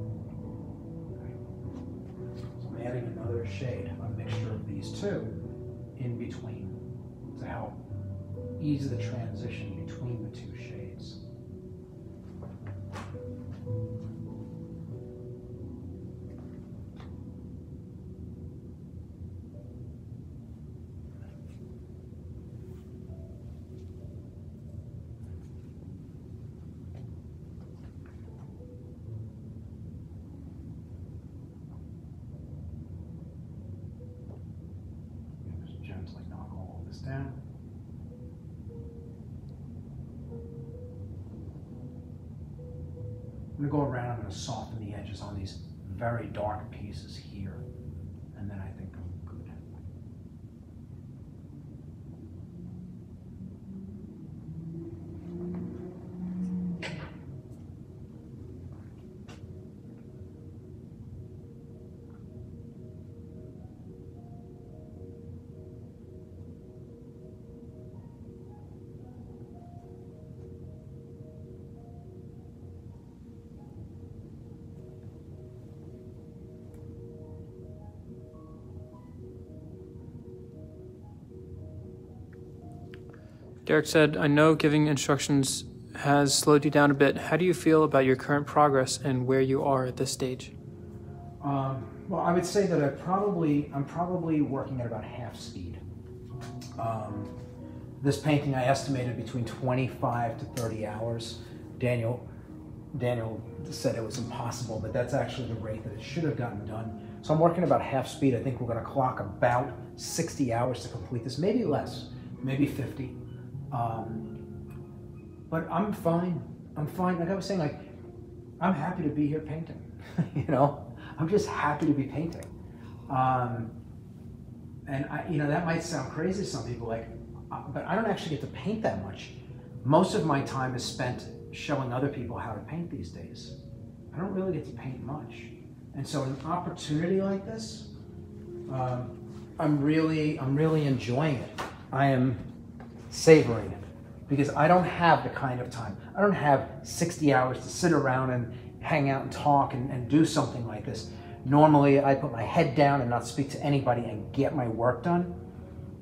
Okay. So I'm adding another shade, a mixture of these two in between to help ease the transition between the two shades. как Derek said, I know giving instructions has slowed you down a bit. How do you feel about your current progress and where you are at this stage? Um, well, I would say that I probably I'm probably working at about half speed. Um, this painting I estimated between 25 to 30 hours. Daniel Daniel said it was impossible, but that's actually the rate that it should have gotten done. So I'm working about half speed. I think we're going to clock about 60 hours to complete this, maybe less, maybe 50. Um, but I'm fine. I'm fine. Like I was saying, like I'm happy to be here painting. you know, I'm just happy to be painting. Um, and I, you know, that might sound crazy to some people, like, uh, but I don't actually get to paint that much. Most of my time is spent showing other people how to paint these days. I don't really get to paint much. And so an opportunity like this, um, I'm really, I'm really enjoying it. I am savoring it because I don't have the kind of time. I don't have 60 hours to sit around and hang out and talk and, and do something like this. Normally, I put my head down and not speak to anybody and get my work done.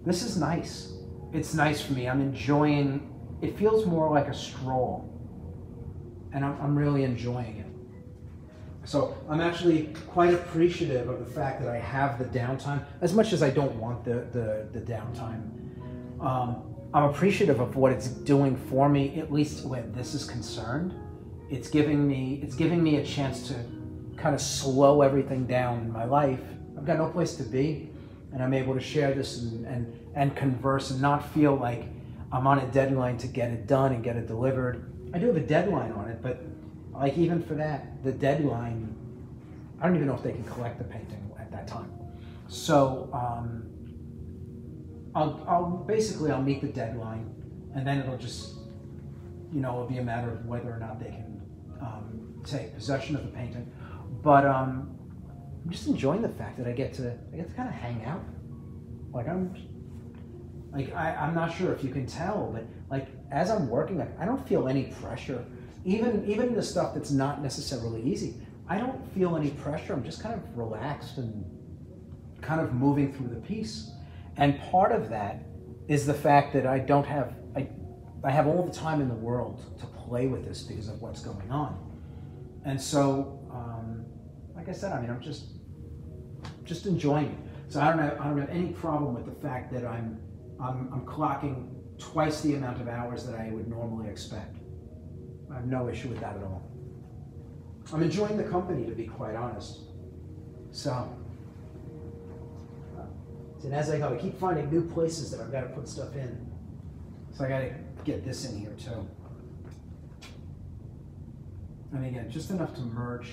This is nice. It's nice for me. I'm enjoying. It feels more like a stroll, and I'm, I'm really enjoying it. So I'm actually quite appreciative of the fact that I have the downtime, as much as I don't want the the, the downtime. Um, I'm appreciative of what it's doing for me, at least when this is concerned. It's giving me it's giving me a chance to kind of slow everything down in my life. I've got no place to be, and I'm able to share this and and, and converse and not feel like I'm on a deadline to get it done and get it delivered. I do have a deadline on it, but like even for that, the deadline, I don't even know if they can collect the painting at that time. So. Um, I'll, I'll basically I'll meet the deadline, and then it'll just, you know, it'll be a matter of whether or not they can um, take possession of the painting. But um, I'm just enjoying the fact that I get to I get to kind of hang out. Like I'm, like I, I'm not sure if you can tell, but like as I'm working, like I don't feel any pressure. Even even the stuff that's not necessarily easy, I don't feel any pressure. I'm just kind of relaxed and kind of moving through the piece. And part of that is the fact that I don't have, I, I have all the time in the world to play with this because of what's going on. And so, um, like I said, I mean, I'm just, just enjoying it. So I don't have, I don't have any problem with the fact that I'm, I'm, I'm clocking twice the amount of hours that I would normally expect. I have no issue with that at all. I'm enjoying the company, to be quite honest. So, and as I go, I keep finding new places that I've got to put stuff in. So I got to get this in here too. And again, just enough to merge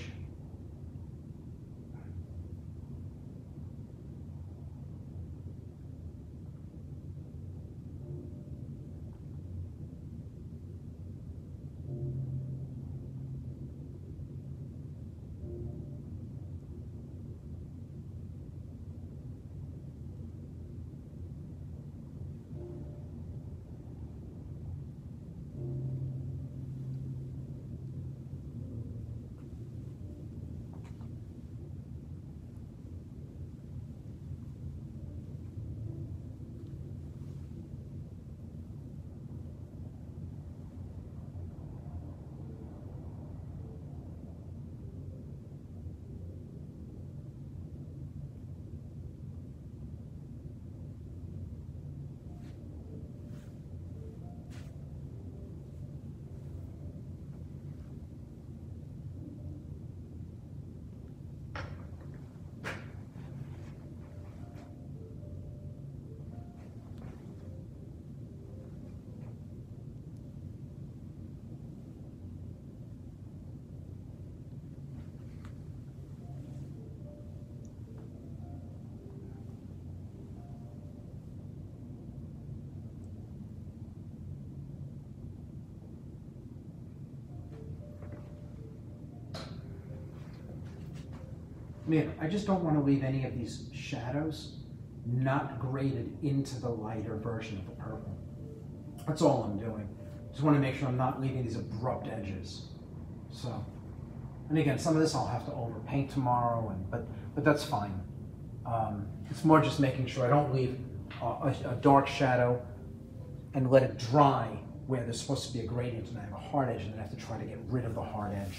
man, I just don't want to leave any of these shadows not graded into the lighter version of the purple. That's all I'm doing. Just want to make sure I'm not leaving these abrupt edges. So, and again, some of this I'll have to overpaint tomorrow, and but but that's fine. Um, it's more just making sure I don't leave a, a, a dark shadow and let it dry where there's supposed to be a gradient and I have a hard edge and then I have to try to get rid of the hard edge.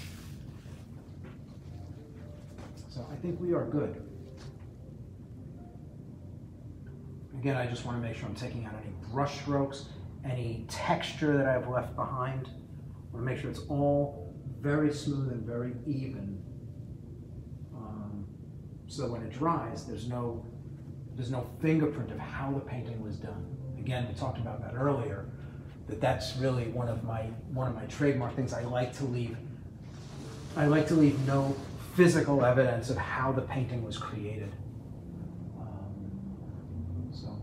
So I think we are good. Again, I just want to make sure I'm taking out any brush strokes, any texture that I've left behind. I want to make sure it's all very smooth and very even. Um, so when it dries, there's no, there's no fingerprint of how the painting was done. Again, we talked about that earlier, that that's really one of my, one of my trademark things. I like to leave, I like to leave no physical evidence of how the painting was created. Um, so,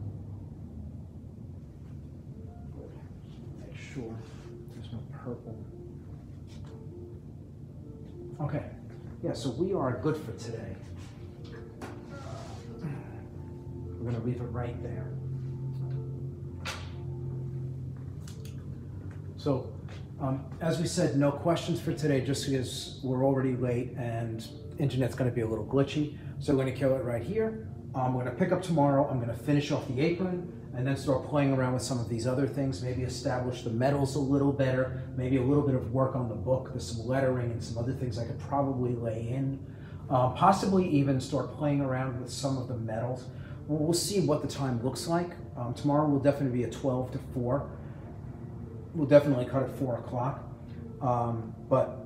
make sure there's no purple. Okay, yeah, so we are good for today. We're gonna leave it right there. So, um, as we said, no questions for today, just because we're already late and internet's gonna be a little glitchy. So we're gonna kill it right here. Um, we're gonna pick up tomorrow. I'm gonna finish off the apron and then start playing around with some of these other things. Maybe establish the medals a little better. Maybe a little bit of work on the book. There's some lettering and some other things I could probably lay in. Uh, possibly even start playing around with some of the medals. We'll, we'll see what the time looks like. Um, tomorrow will definitely be a 12 to 4 we'll definitely cut at four o'clock. Um, but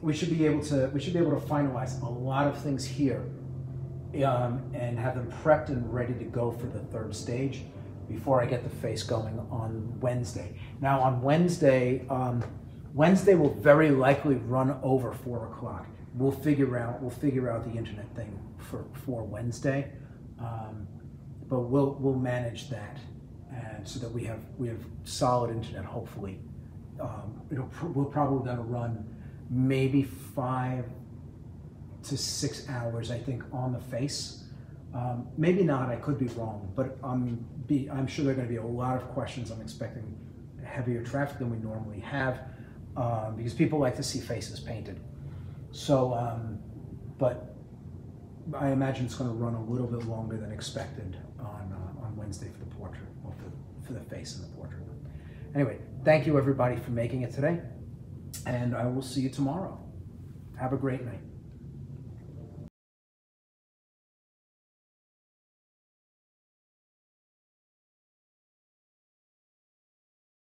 we should be able to we should be able to finalize a lot of things here um, and have them prepped and ready to go for the third stage before I get the face going on Wednesday. Now on Wednesday, um, Wednesday will very likely run over four o'clock. We'll figure out we'll figure out the internet thing for for Wednesday, um, but we'll we'll manage that and so that we have we have solid internet. Hopefully, um, it'll we're probably going to run maybe five to six hours, I think, on the face. Um, maybe not. I could be wrong, but I'm be I'm sure there are going to be a lot of questions. I'm expecting heavier traffic than we normally have um, because people like to see faces painted. So, um, but I imagine it's going to run a little bit longer than expected on uh, on Wednesday for the for the face in the portrait. Anyway, thank you everybody for making it today, and I will see you tomorrow. Have a great night.